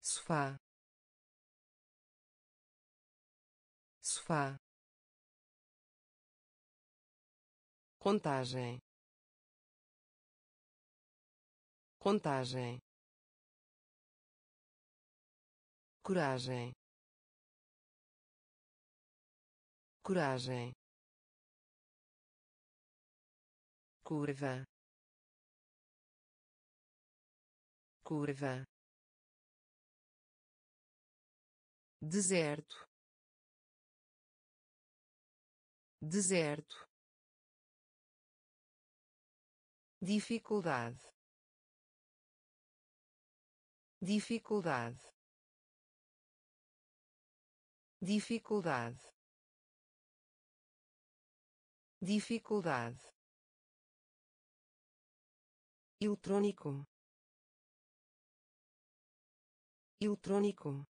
Sofá. Sofá. Contagem. Contagem. Coragem. Coragem curva. Curva. Deserto. Deserto. Dificuldade. Dificuldade. Dificuldade. Dificuldade eletrônico. Eletrônico.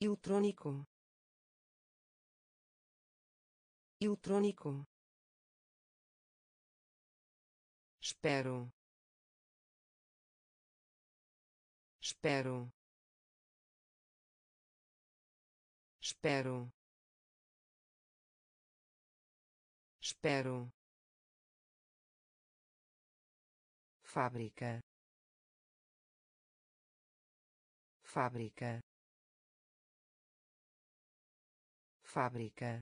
Eletrônico. Eletrônico. Espero. Espero. Espero. Espero fábrica. Fábrica. Fábrica.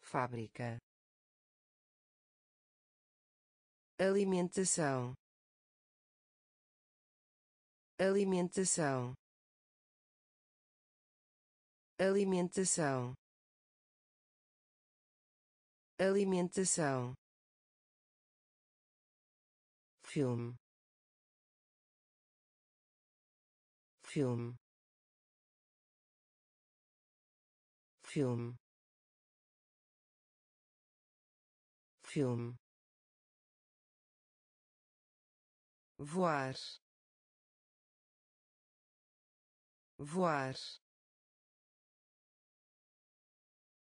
Fábrica. Alimentação. Alimentação. Alimentação. Alimentação filme. Filme. Filme. Filme. Voar. Voar.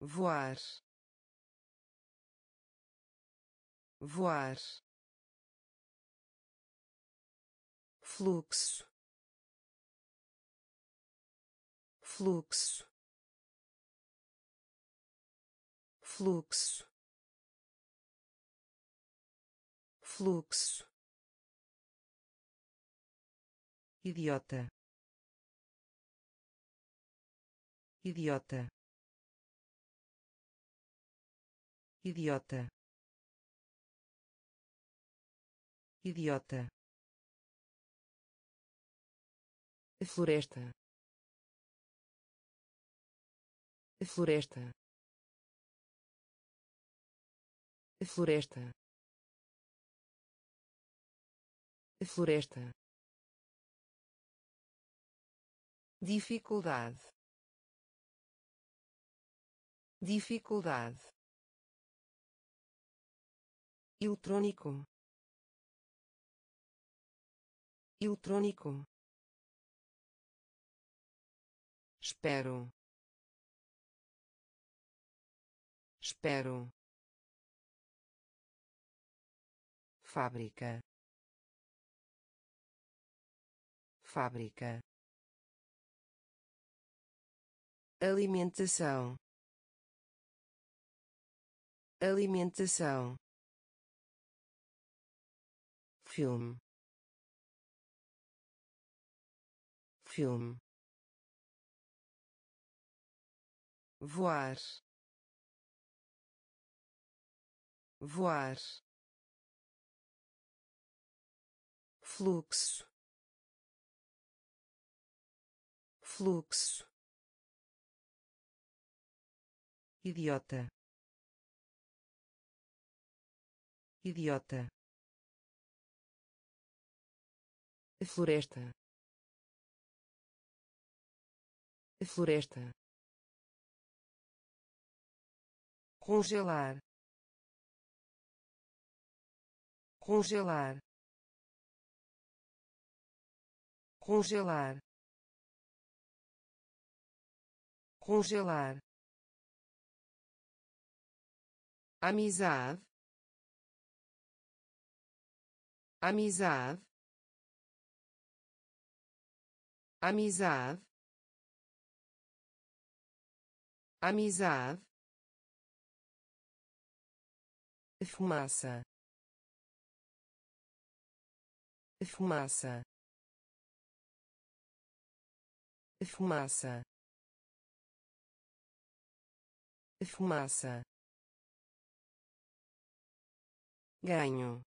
Voar. Voar fluxo. Fluxo. Fluxo. Fluxo. Idiota. Idiota. Idiota. Idiota floresta. Floresta. Floresta. Floresta. Dificuldade. Dificuldade. Eletrônico. Eletrônico espero. Espero. Fábrica. Fábrica. Alimentação. Alimentação. Filme. Filme voar voar fluxo fluxo idiota idiota floresta floresta congelar congelar congelar congelar amizade amizade amizade amizade fumaça. Fumaça. Fumaça. Fumaça. Ganho.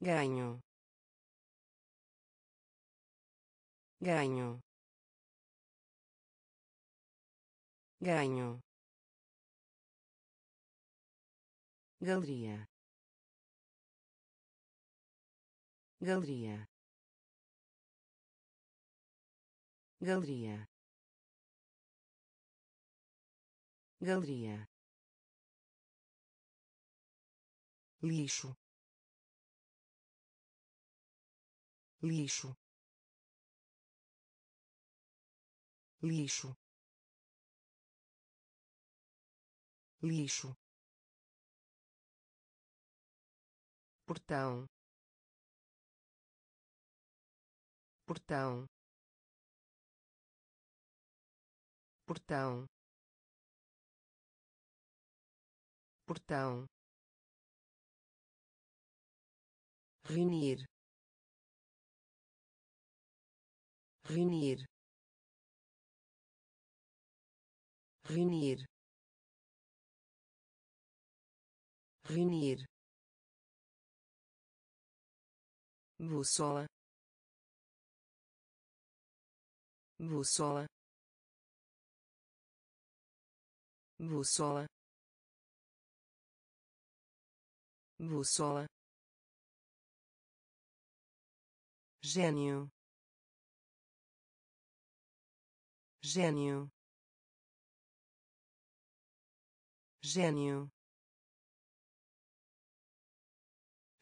Ganho. Ganho. Ganho galeria. Galeria. Galeria. Galeria. Lixo. Lixo. Lixo. Lixo portão. Portão. Portão. Portão. Reunir. Reunir. Reunir. Reunir bússola. Bússola. Bússola. Bússola. Gênio. Gênio. Gênio.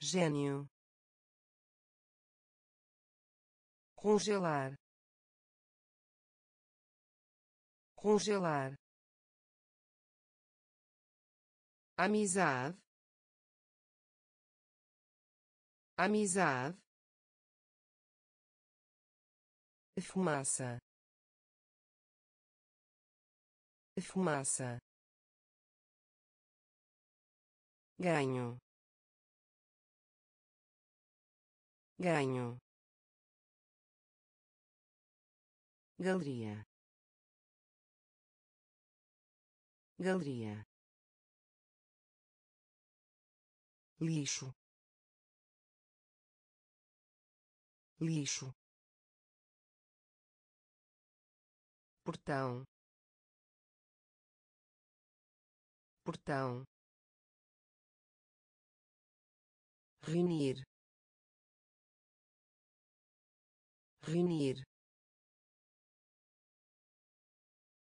Gênio congelar congelar amizade amizade fumaça fumaça ganho ganho galeria. Galeria. Lixo. Lixo. Portão. Portão. Reunir. Reunir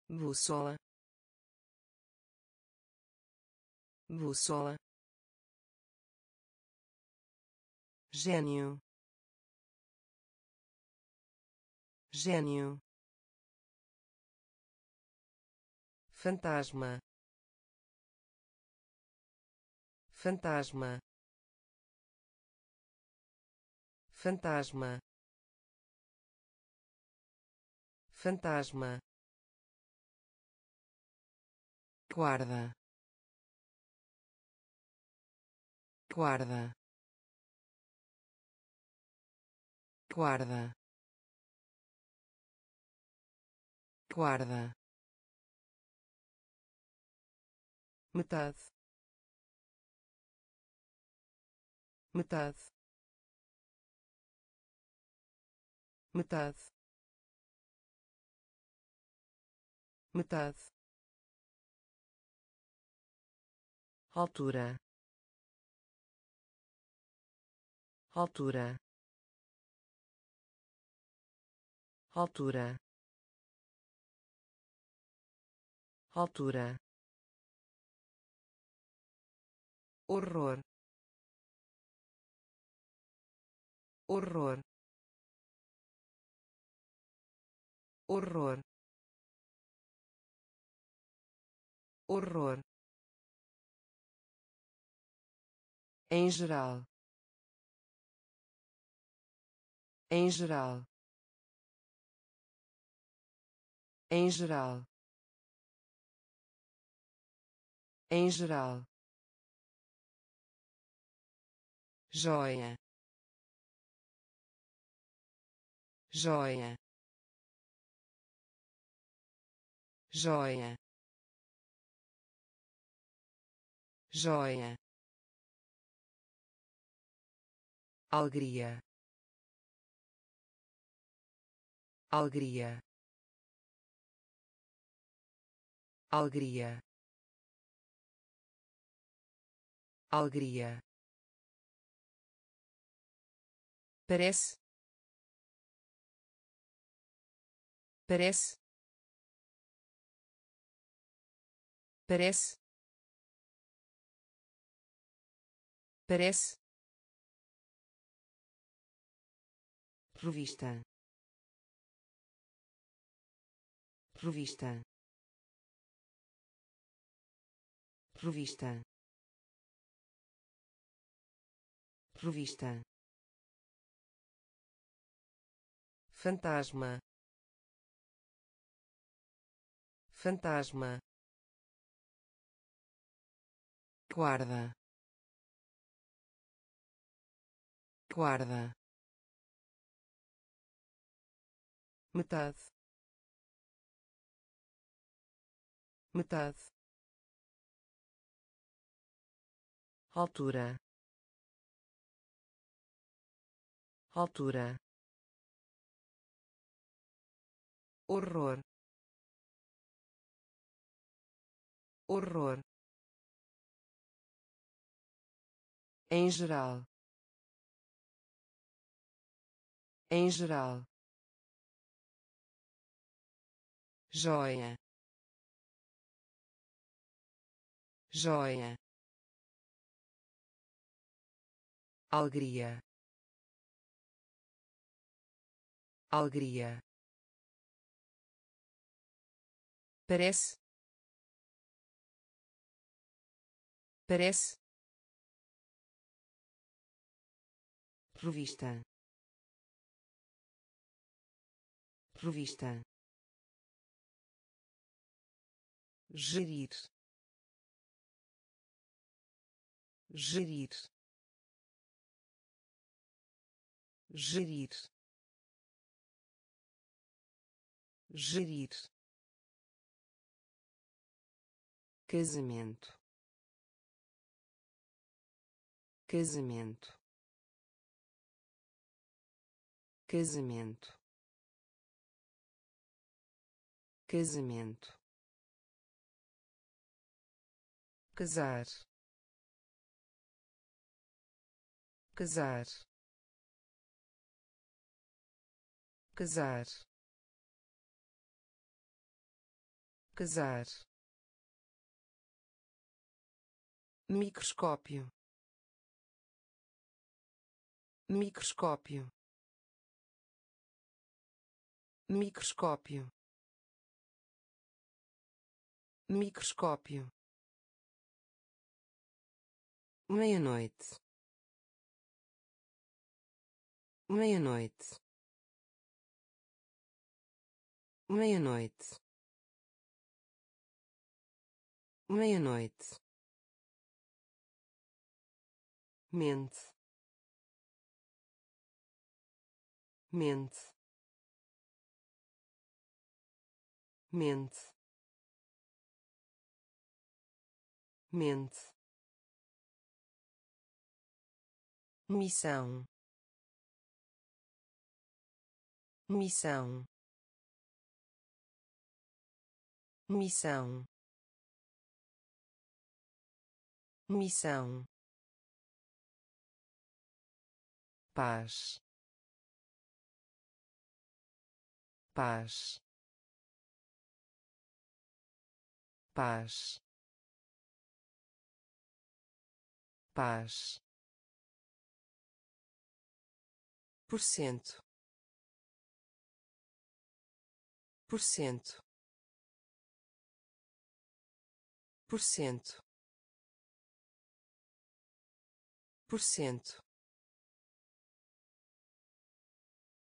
bússola bússola gênio. Gênio. Fantasma. Fantasma. Fantasma. Fantasma guarda. Guarda. Guarda. Guarda. Metade. Metade. Metade. Metade altura. Altura. Altura. Altura. Horror. Horror. Horror. Horror em geral. Em geral. Em geral. Em geral. Joia. Joia. Joia. Joia alegria. Alegria. Alegria. Alegria. Parece. Parece. Parece. Parece revista revista revista revista fantasma. Fantasma. Guarda. Guarda metade. Metade. Altura. Altura. Horror. Horror. Em geral. Em geral joia. Joia. Alegria. Alegria. Parece. Parece. Revista. Revista gerir. Gerir. Gerir. Gerir. Casamento. Casamento. Casamento. Casamento casar. Casar. Casar. Casar. Microscópio. Microscópio. Microscópio. Microscópio meia-noite. Meia-noite. Meia-noite. Meia-noite. Mente. Mente. Mente. Mente missão. Missão. Missão. Missão. Paz. Paz. Paz. Paz por cento. Por cento. Por cento. Por cento.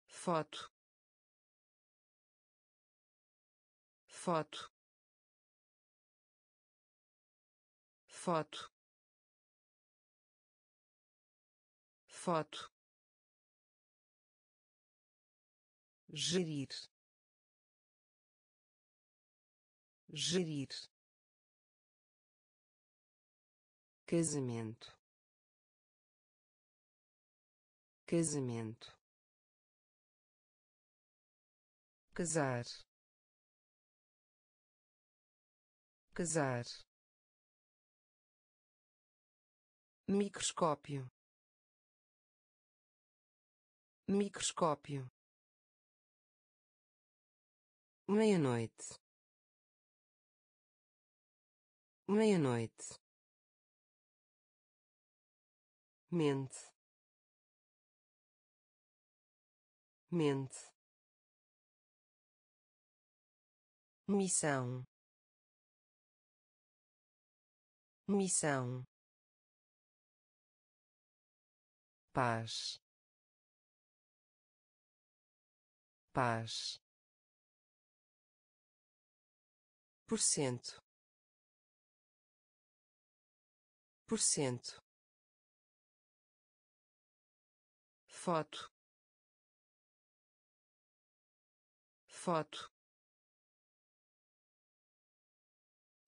Foto. Foto. Foto. Foto gerir. Gerir. Casamento. Casamento. Casar. Casar. Microscópio. Microscópio meia-noite. Meia-noite. Mente. Mente. Missão. Missão. Paz. Paz por cento. Por cento. Foto. Foto.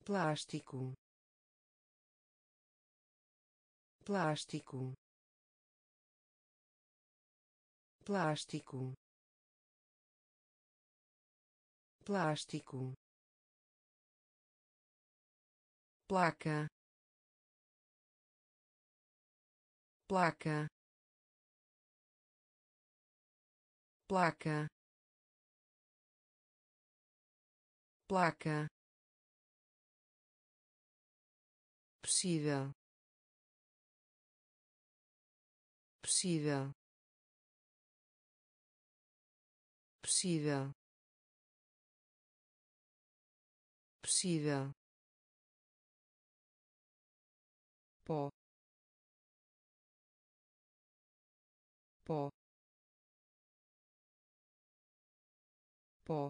Plástico. Plástico. Plástico. Plástico placa. Placa. Placa. Placa. Possível. Possível. Possível. Possível pó pó pó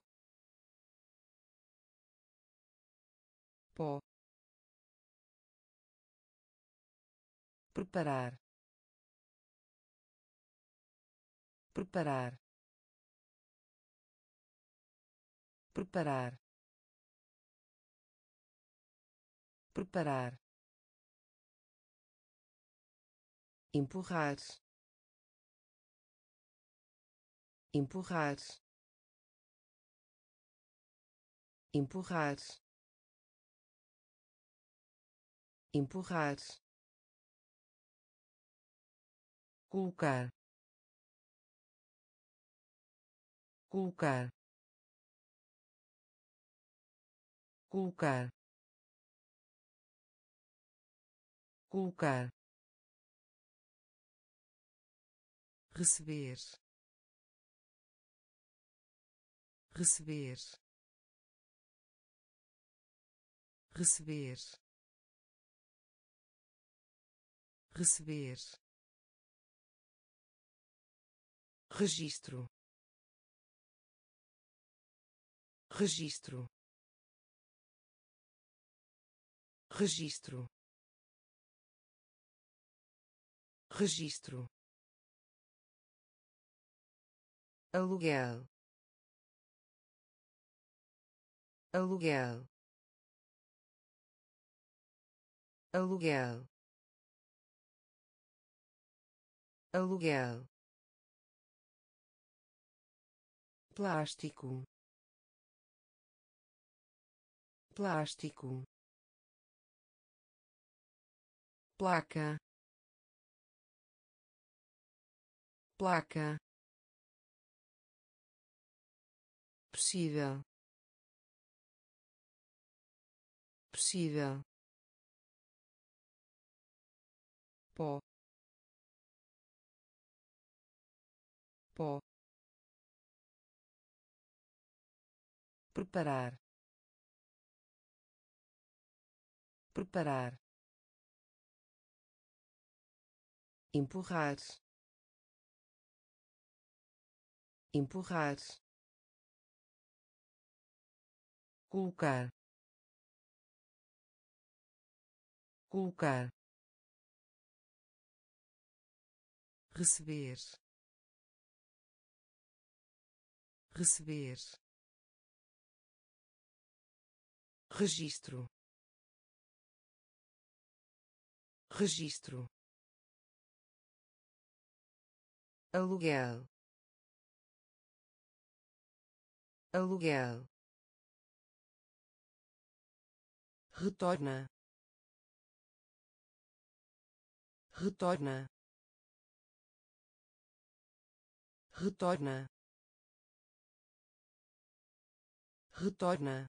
pó preparar. Preparar. Preparar. Preparar empurrar. Empurrar. Empurrar. Empurrar. Colocar. Colocar. Colocar. Colocar receber. Receber. Receber. Receber. Registro. Registro. Registro. Registro aluguel. Aluguel. Aluguel. Aluguel. Plástico. Plástico. Placa. Placa possível. Possível. Pó. Pó. Preparar. Preparar. Empurrar. Empurrar colocar. Colocar. Receber. Receber. Registro. Registro. Aluguel. Aluguel retorna retorna retorna retorna.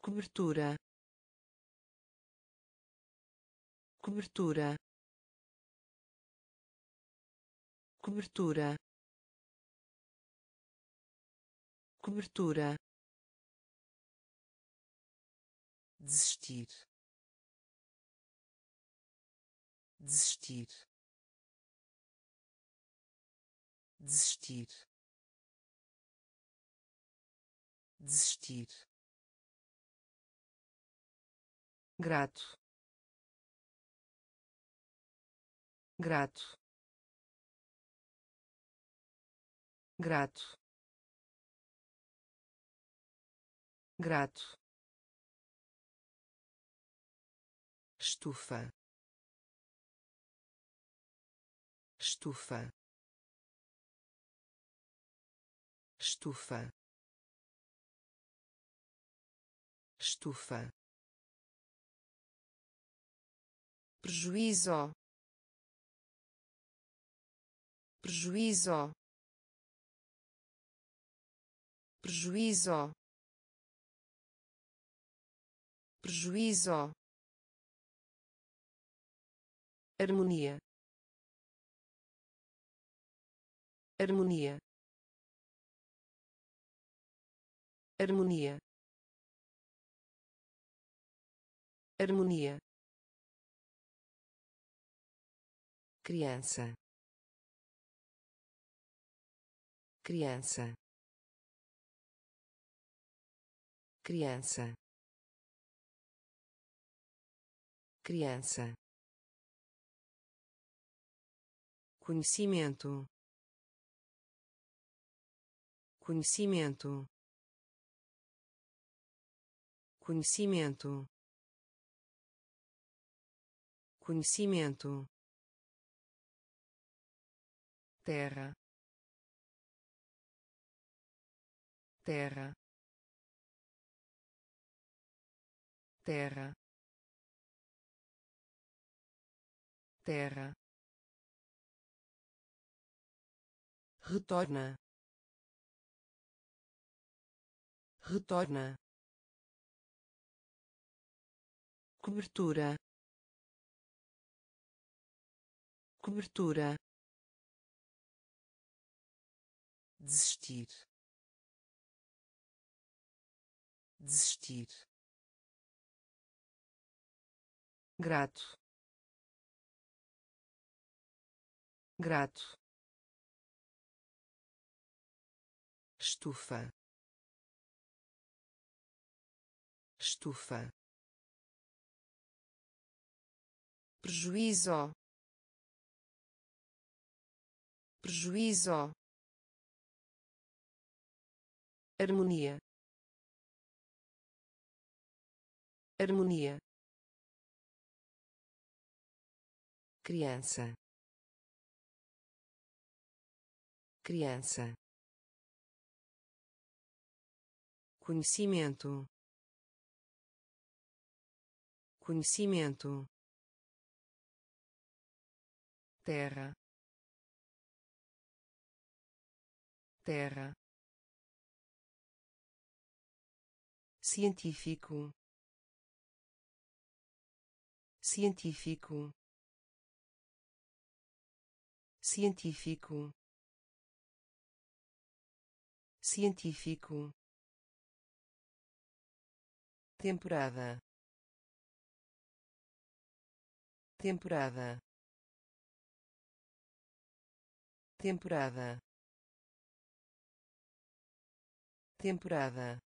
Cobertura cobertura. Cobertura cobertura desistir. Desistir. Desistir. Desistir. Grato. Grato. Grato. Grato estufa. Estufa. Estufa. Estufa. Prejuízo. Prejuízo. Prejuízo. Prejuízo harmonia. Harmonia. Harmonia. Harmonia. Criança. Criança. Criança. Criança conhecimento. Conhecimento. Conhecimento. Conhecimento. Terra. Terra. Terra. Terra retorna retorna cobertura cobertura desistir desistir grato grato estufa. Estufa. Prejuízo. Prejuízo. Harmonia. Harmonia. Criança. Criança conhecimento. Conhecimento. Terra. Terra. Científico. Científico. Científico. Científico temporada. Temporada. Temporada. Temporada.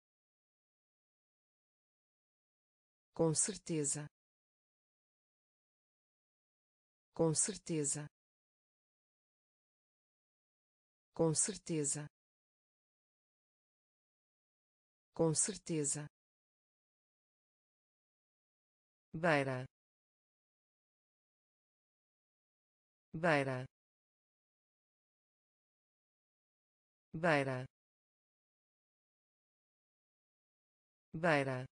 Com certeza. Com certeza. Com certeza. Com certeza beira. Beira. Beira. Beira.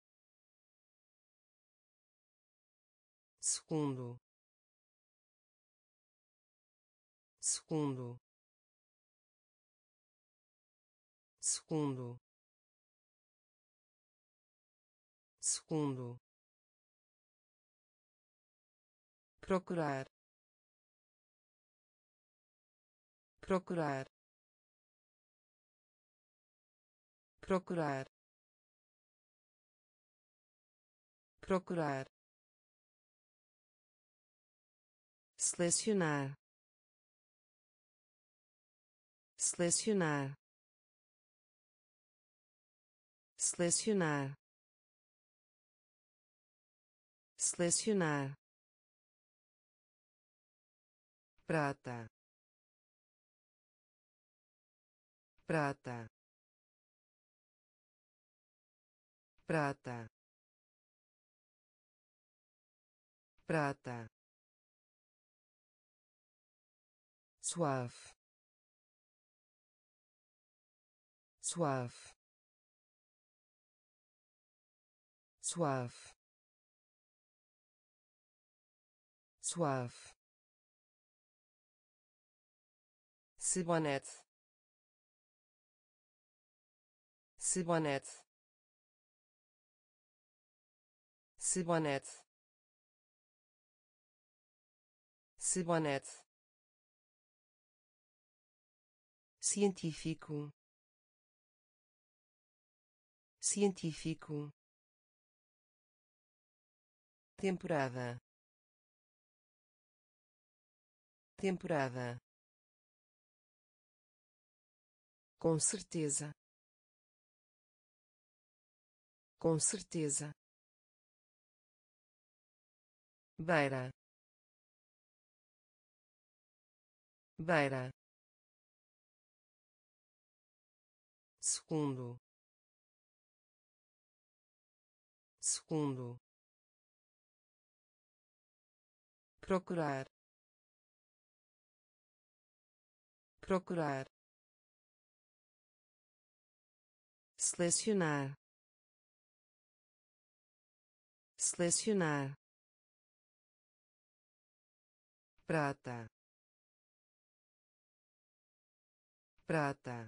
Segundo. Segundo. Segundo. Segundo procurar procurar procurar procurar. Selecionar selecionar selecionar. Selecionar prata. Prata. Prata. Prata. Suave. Suave. Suave. Suave Cibonete. Cibonete. Cibonete. Cibonete. Científico. Científico. Temporada. Temporada. Com certeza. Com certeza. Beira. Beira. Segundo. Segundo. procurar procurar selecionar selecionar prata prata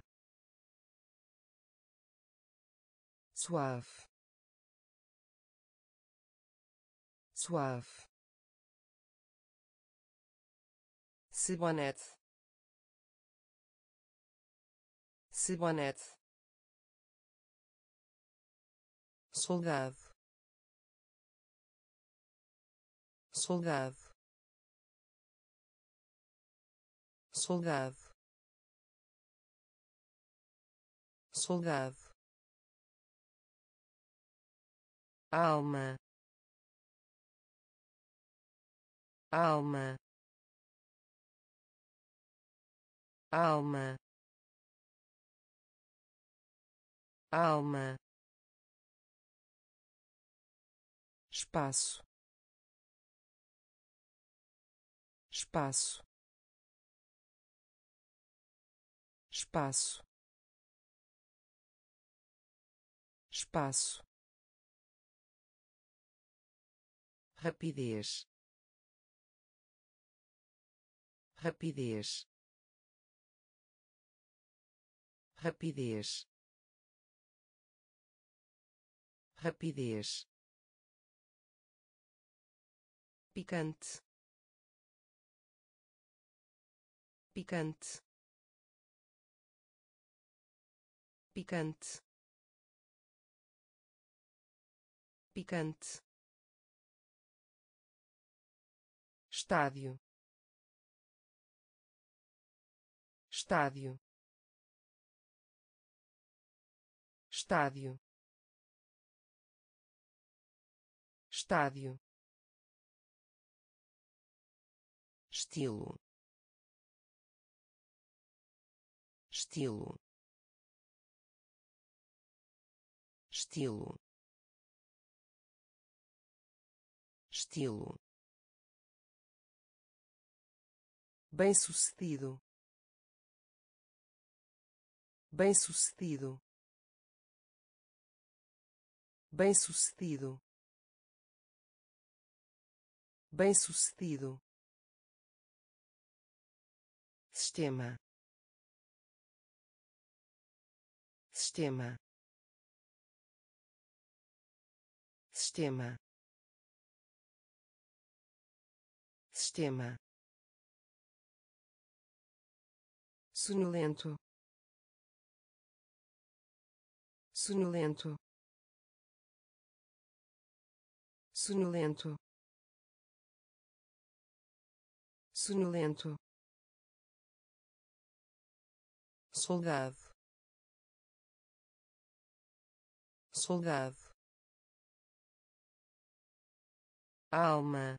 suave suave Cibonete. Cibonete. Soldado. Soldado. Soldado. Soldado. alma alma alma alma espaço. Espaço. Espaço. Espaço. Rapidez. Rapidez. Rapidez. Rapidez picante. Picante. Picante. Picante. Estádio. Estádio. Estádio. Estádio estilo. Estilo. Estilo. Estilo. Bem-sucedido. Bem-sucedido. Bem-sucedido. Bem-sucedido sistema. Sistema. Sistema. Sistema. Sonolento. Sonolento. Sonolento. Sonolento soldado. Soldado. Alma.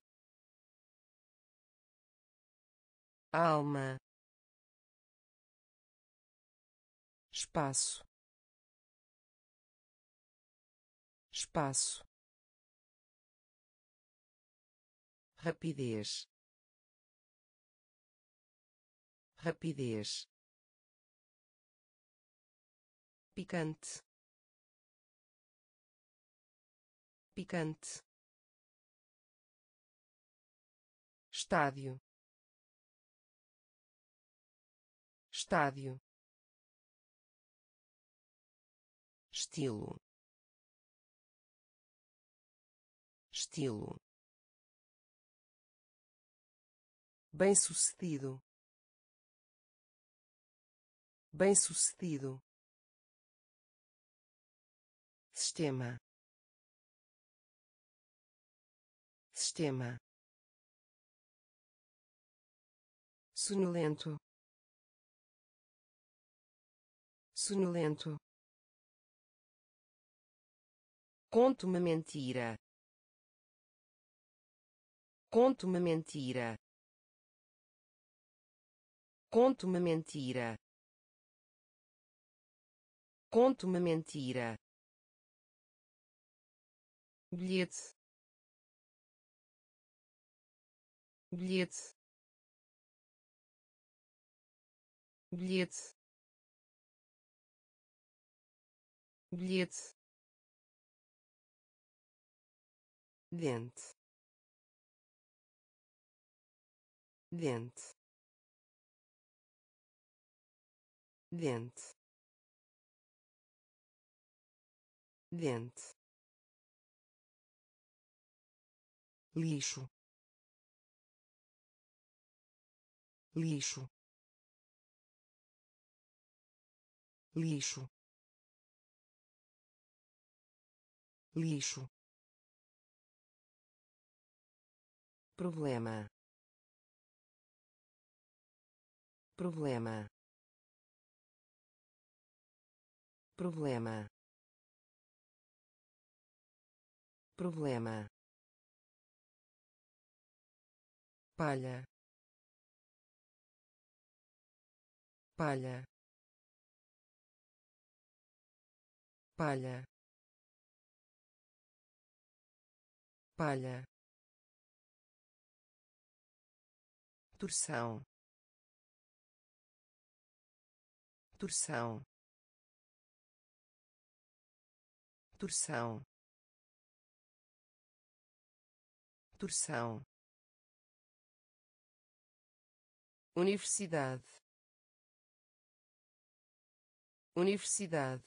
Alma. Espaço. Espaço. Rapidez. Rapidez picante. Picante. Estádio. Estádio. Estilo. Estilo. Bem-sucedido. Bem-sucedido sistema sistema sonolento sonolento Conto uma mentira. Conto uma mentira. Conto uma mentira. Conto uma mentira. Bilhete bilhete bilhete bilhete dente dente dente dente lixo. Lixo. Lixo. Lixo. Problema. Problema. Problema. Problema palha. Palha. Palha. Palha. Torção. Torção. Torção. Torção Universidade. Universidade.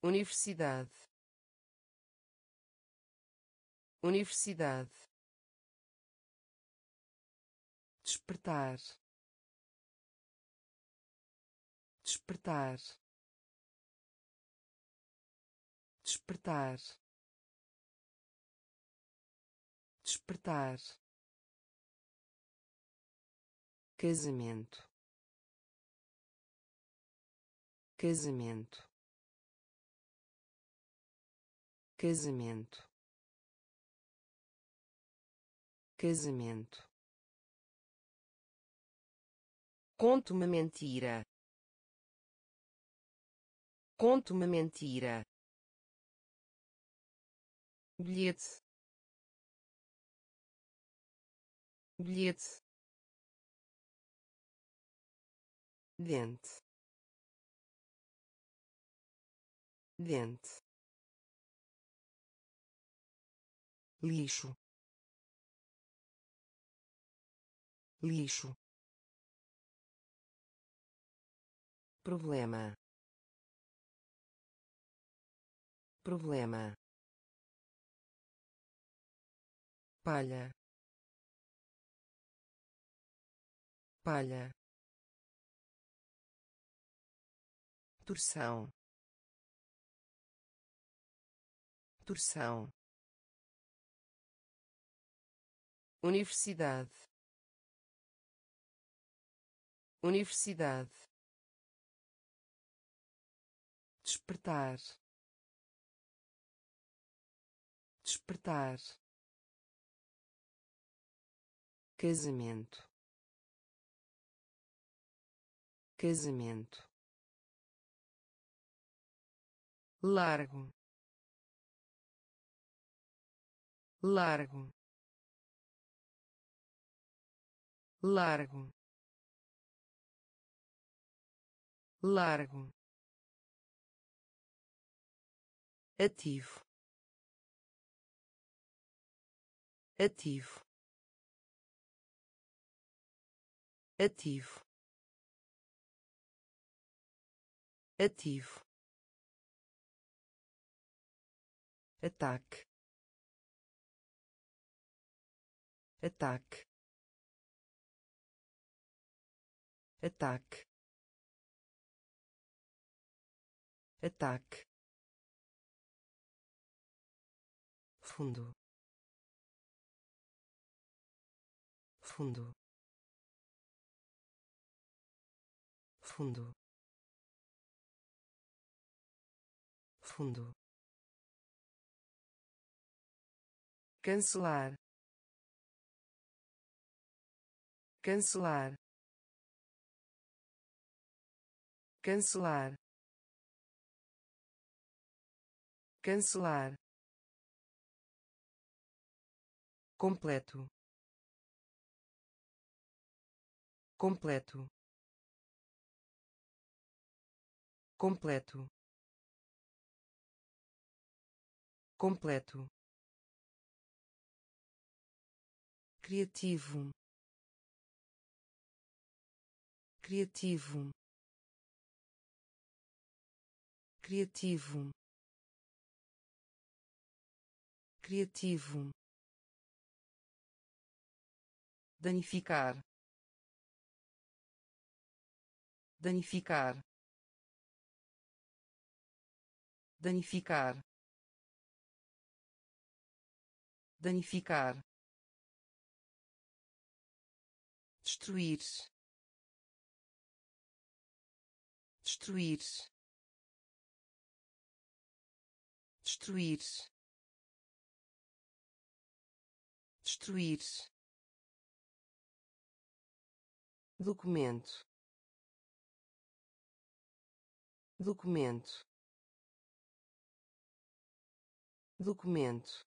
Universidade. Universidade. Despertar. Despertar. Despertar. Despertar casamento. Casamento. Casamento. Casamento. Conto uma mentira. Conto uma mentira. bilhete. Bilhete dente dente lixo. Lixo. Problema. Problema. Palha. Palha torção. Torção. Universidade. Universidade. Despertar. Despertar. Casamento. Casamento largo largo largo largo. Ativo ativo ativo. Ativo ataque. Ataque. Ataque. Ataque. Fundo. Fundo. Fundo. Fundo cancelar. Cancelar. Cancelar. Cancelar. Completo. Completo. Completo. Completo criativo. Criativo. Criativo. Criativo. Danificar. Danificar. Danificar. Danificar destruir. Destruir. Destruir. Destruir. Documento. Documento. Documento.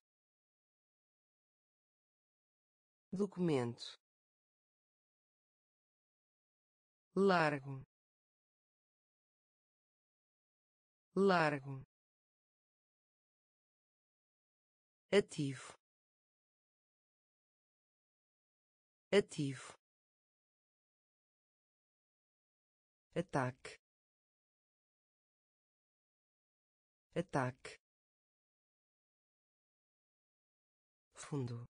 Documento largo largo ativo ativo ataque ataque fundo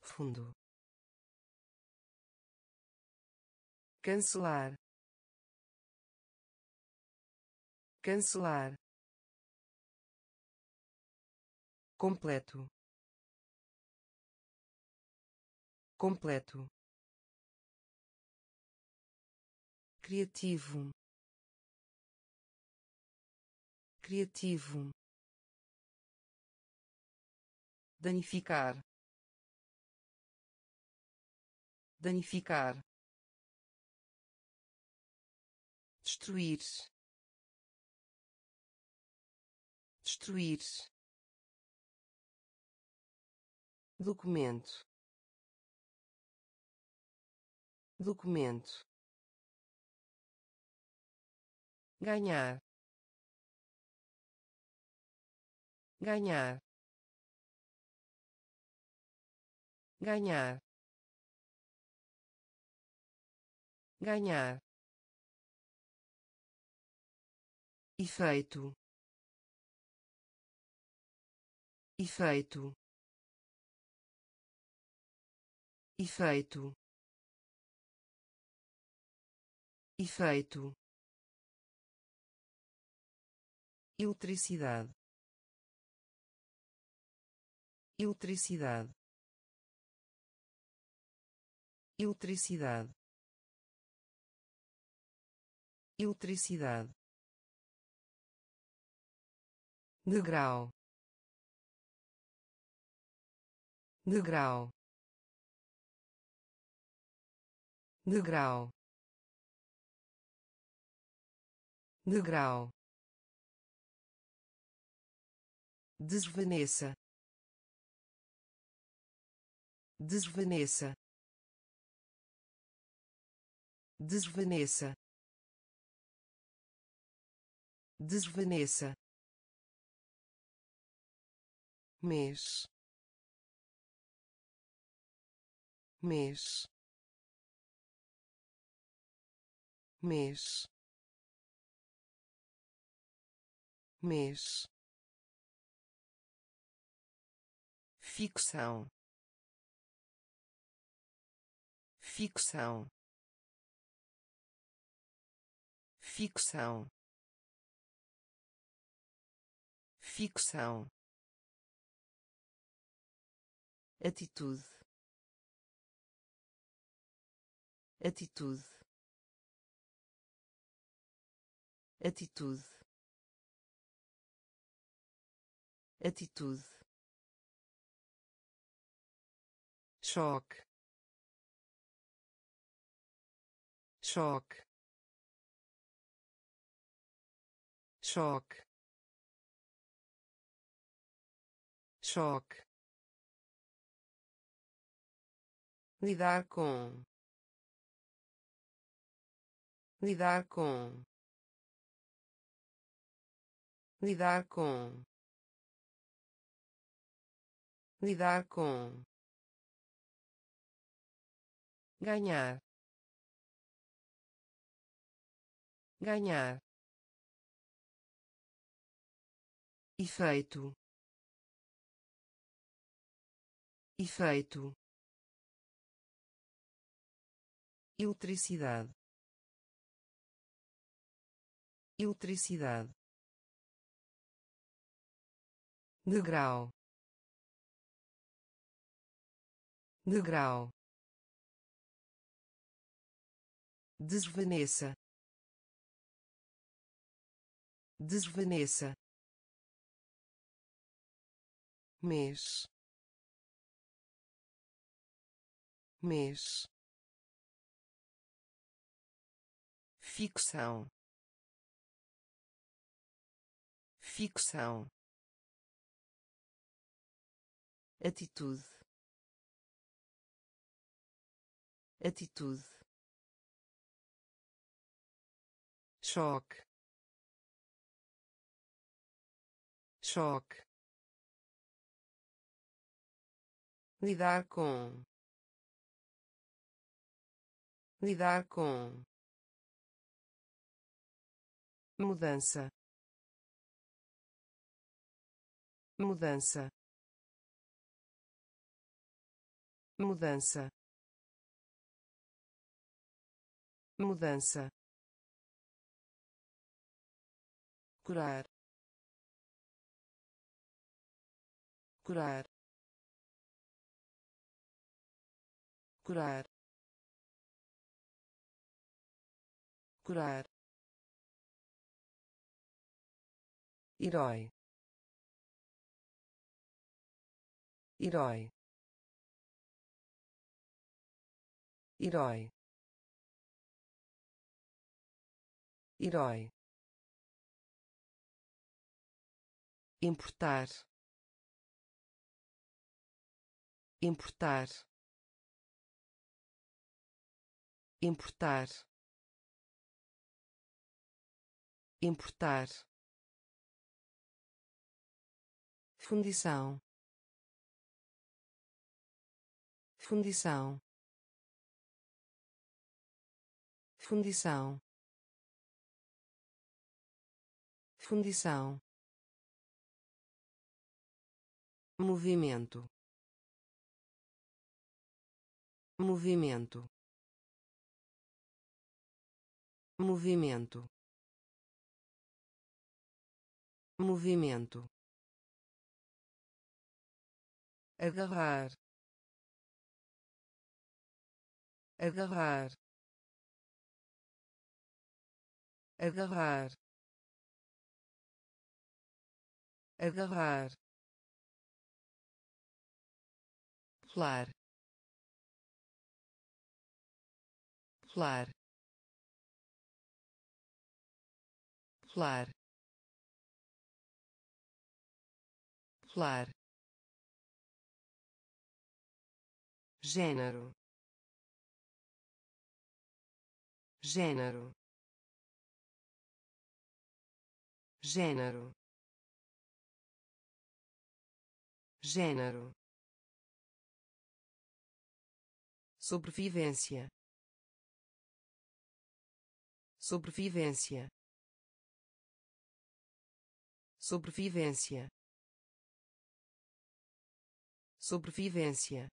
fundo cancelar. Cancelar. Completo. Completo. Criativo. Criativo. Danificar. Danificar destruir. Destruir. Documento. Documento. Ganhar. Ganhar. Ganhar. Ganhar efeito. Efeito. Efeito. Efeito. Eletricidade. Eletricidade. Eletricidade. Eletricidade degrau. Degrau. Degrau. Degrau. Desvaneça. Desvaneça. Desvaneça. Desvaneça mês. Mês. Mês. Mês. Ficção. Ficção. Ficção. Ficção atitude. Atitude. Atitude. Atitude. Choque. Choque. Choque. Choque lidar com. Lidar com. Lidar com. Lidar com. Ganhar. Ganhar. Efeito. Efeito eletricidade. Eletricidade. Degrau. Degrau. Desvaneça. Desvaneça. Mês. Mês ficção. Ficção. Atitude. Atitude. Choque. Choque. Lidar com. Lidar com mudança. Mudança. Mudança. Mudança. Curar. Curar. Curar. Curar herói. Herói. Herói. Herói. Importar. Importar. Importar. Importar fundição. Fundição. Fundição. Fundição. Movimento. Movimento. Movimento. Movimento agarrar. Agarrar. Agarrar. Agarrar. Pular. Pular. Pular. Pular gênero. Gênero. Gênero. Gênero. Sobrevivência. Sobrevivência. Sobrevivência. Sobrevivência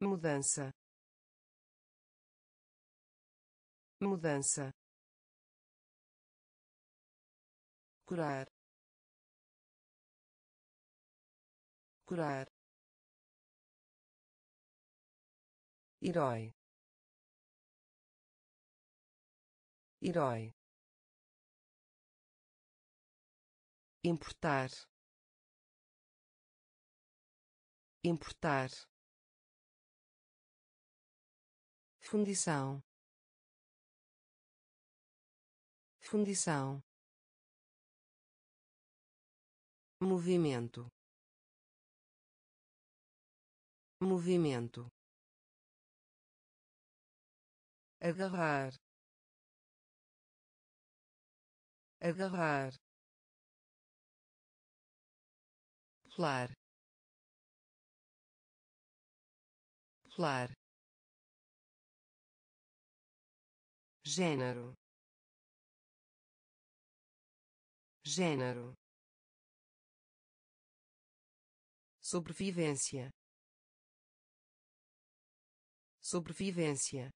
mudança. Mudança. Curar. Curar. Herói. Herói. Importar. Importar fundição. Fundição. Movimento. Movimento. Agarrar. Agarrar. Pular. Pular gênero. Gênero. Sobrevivência. Sobrevivência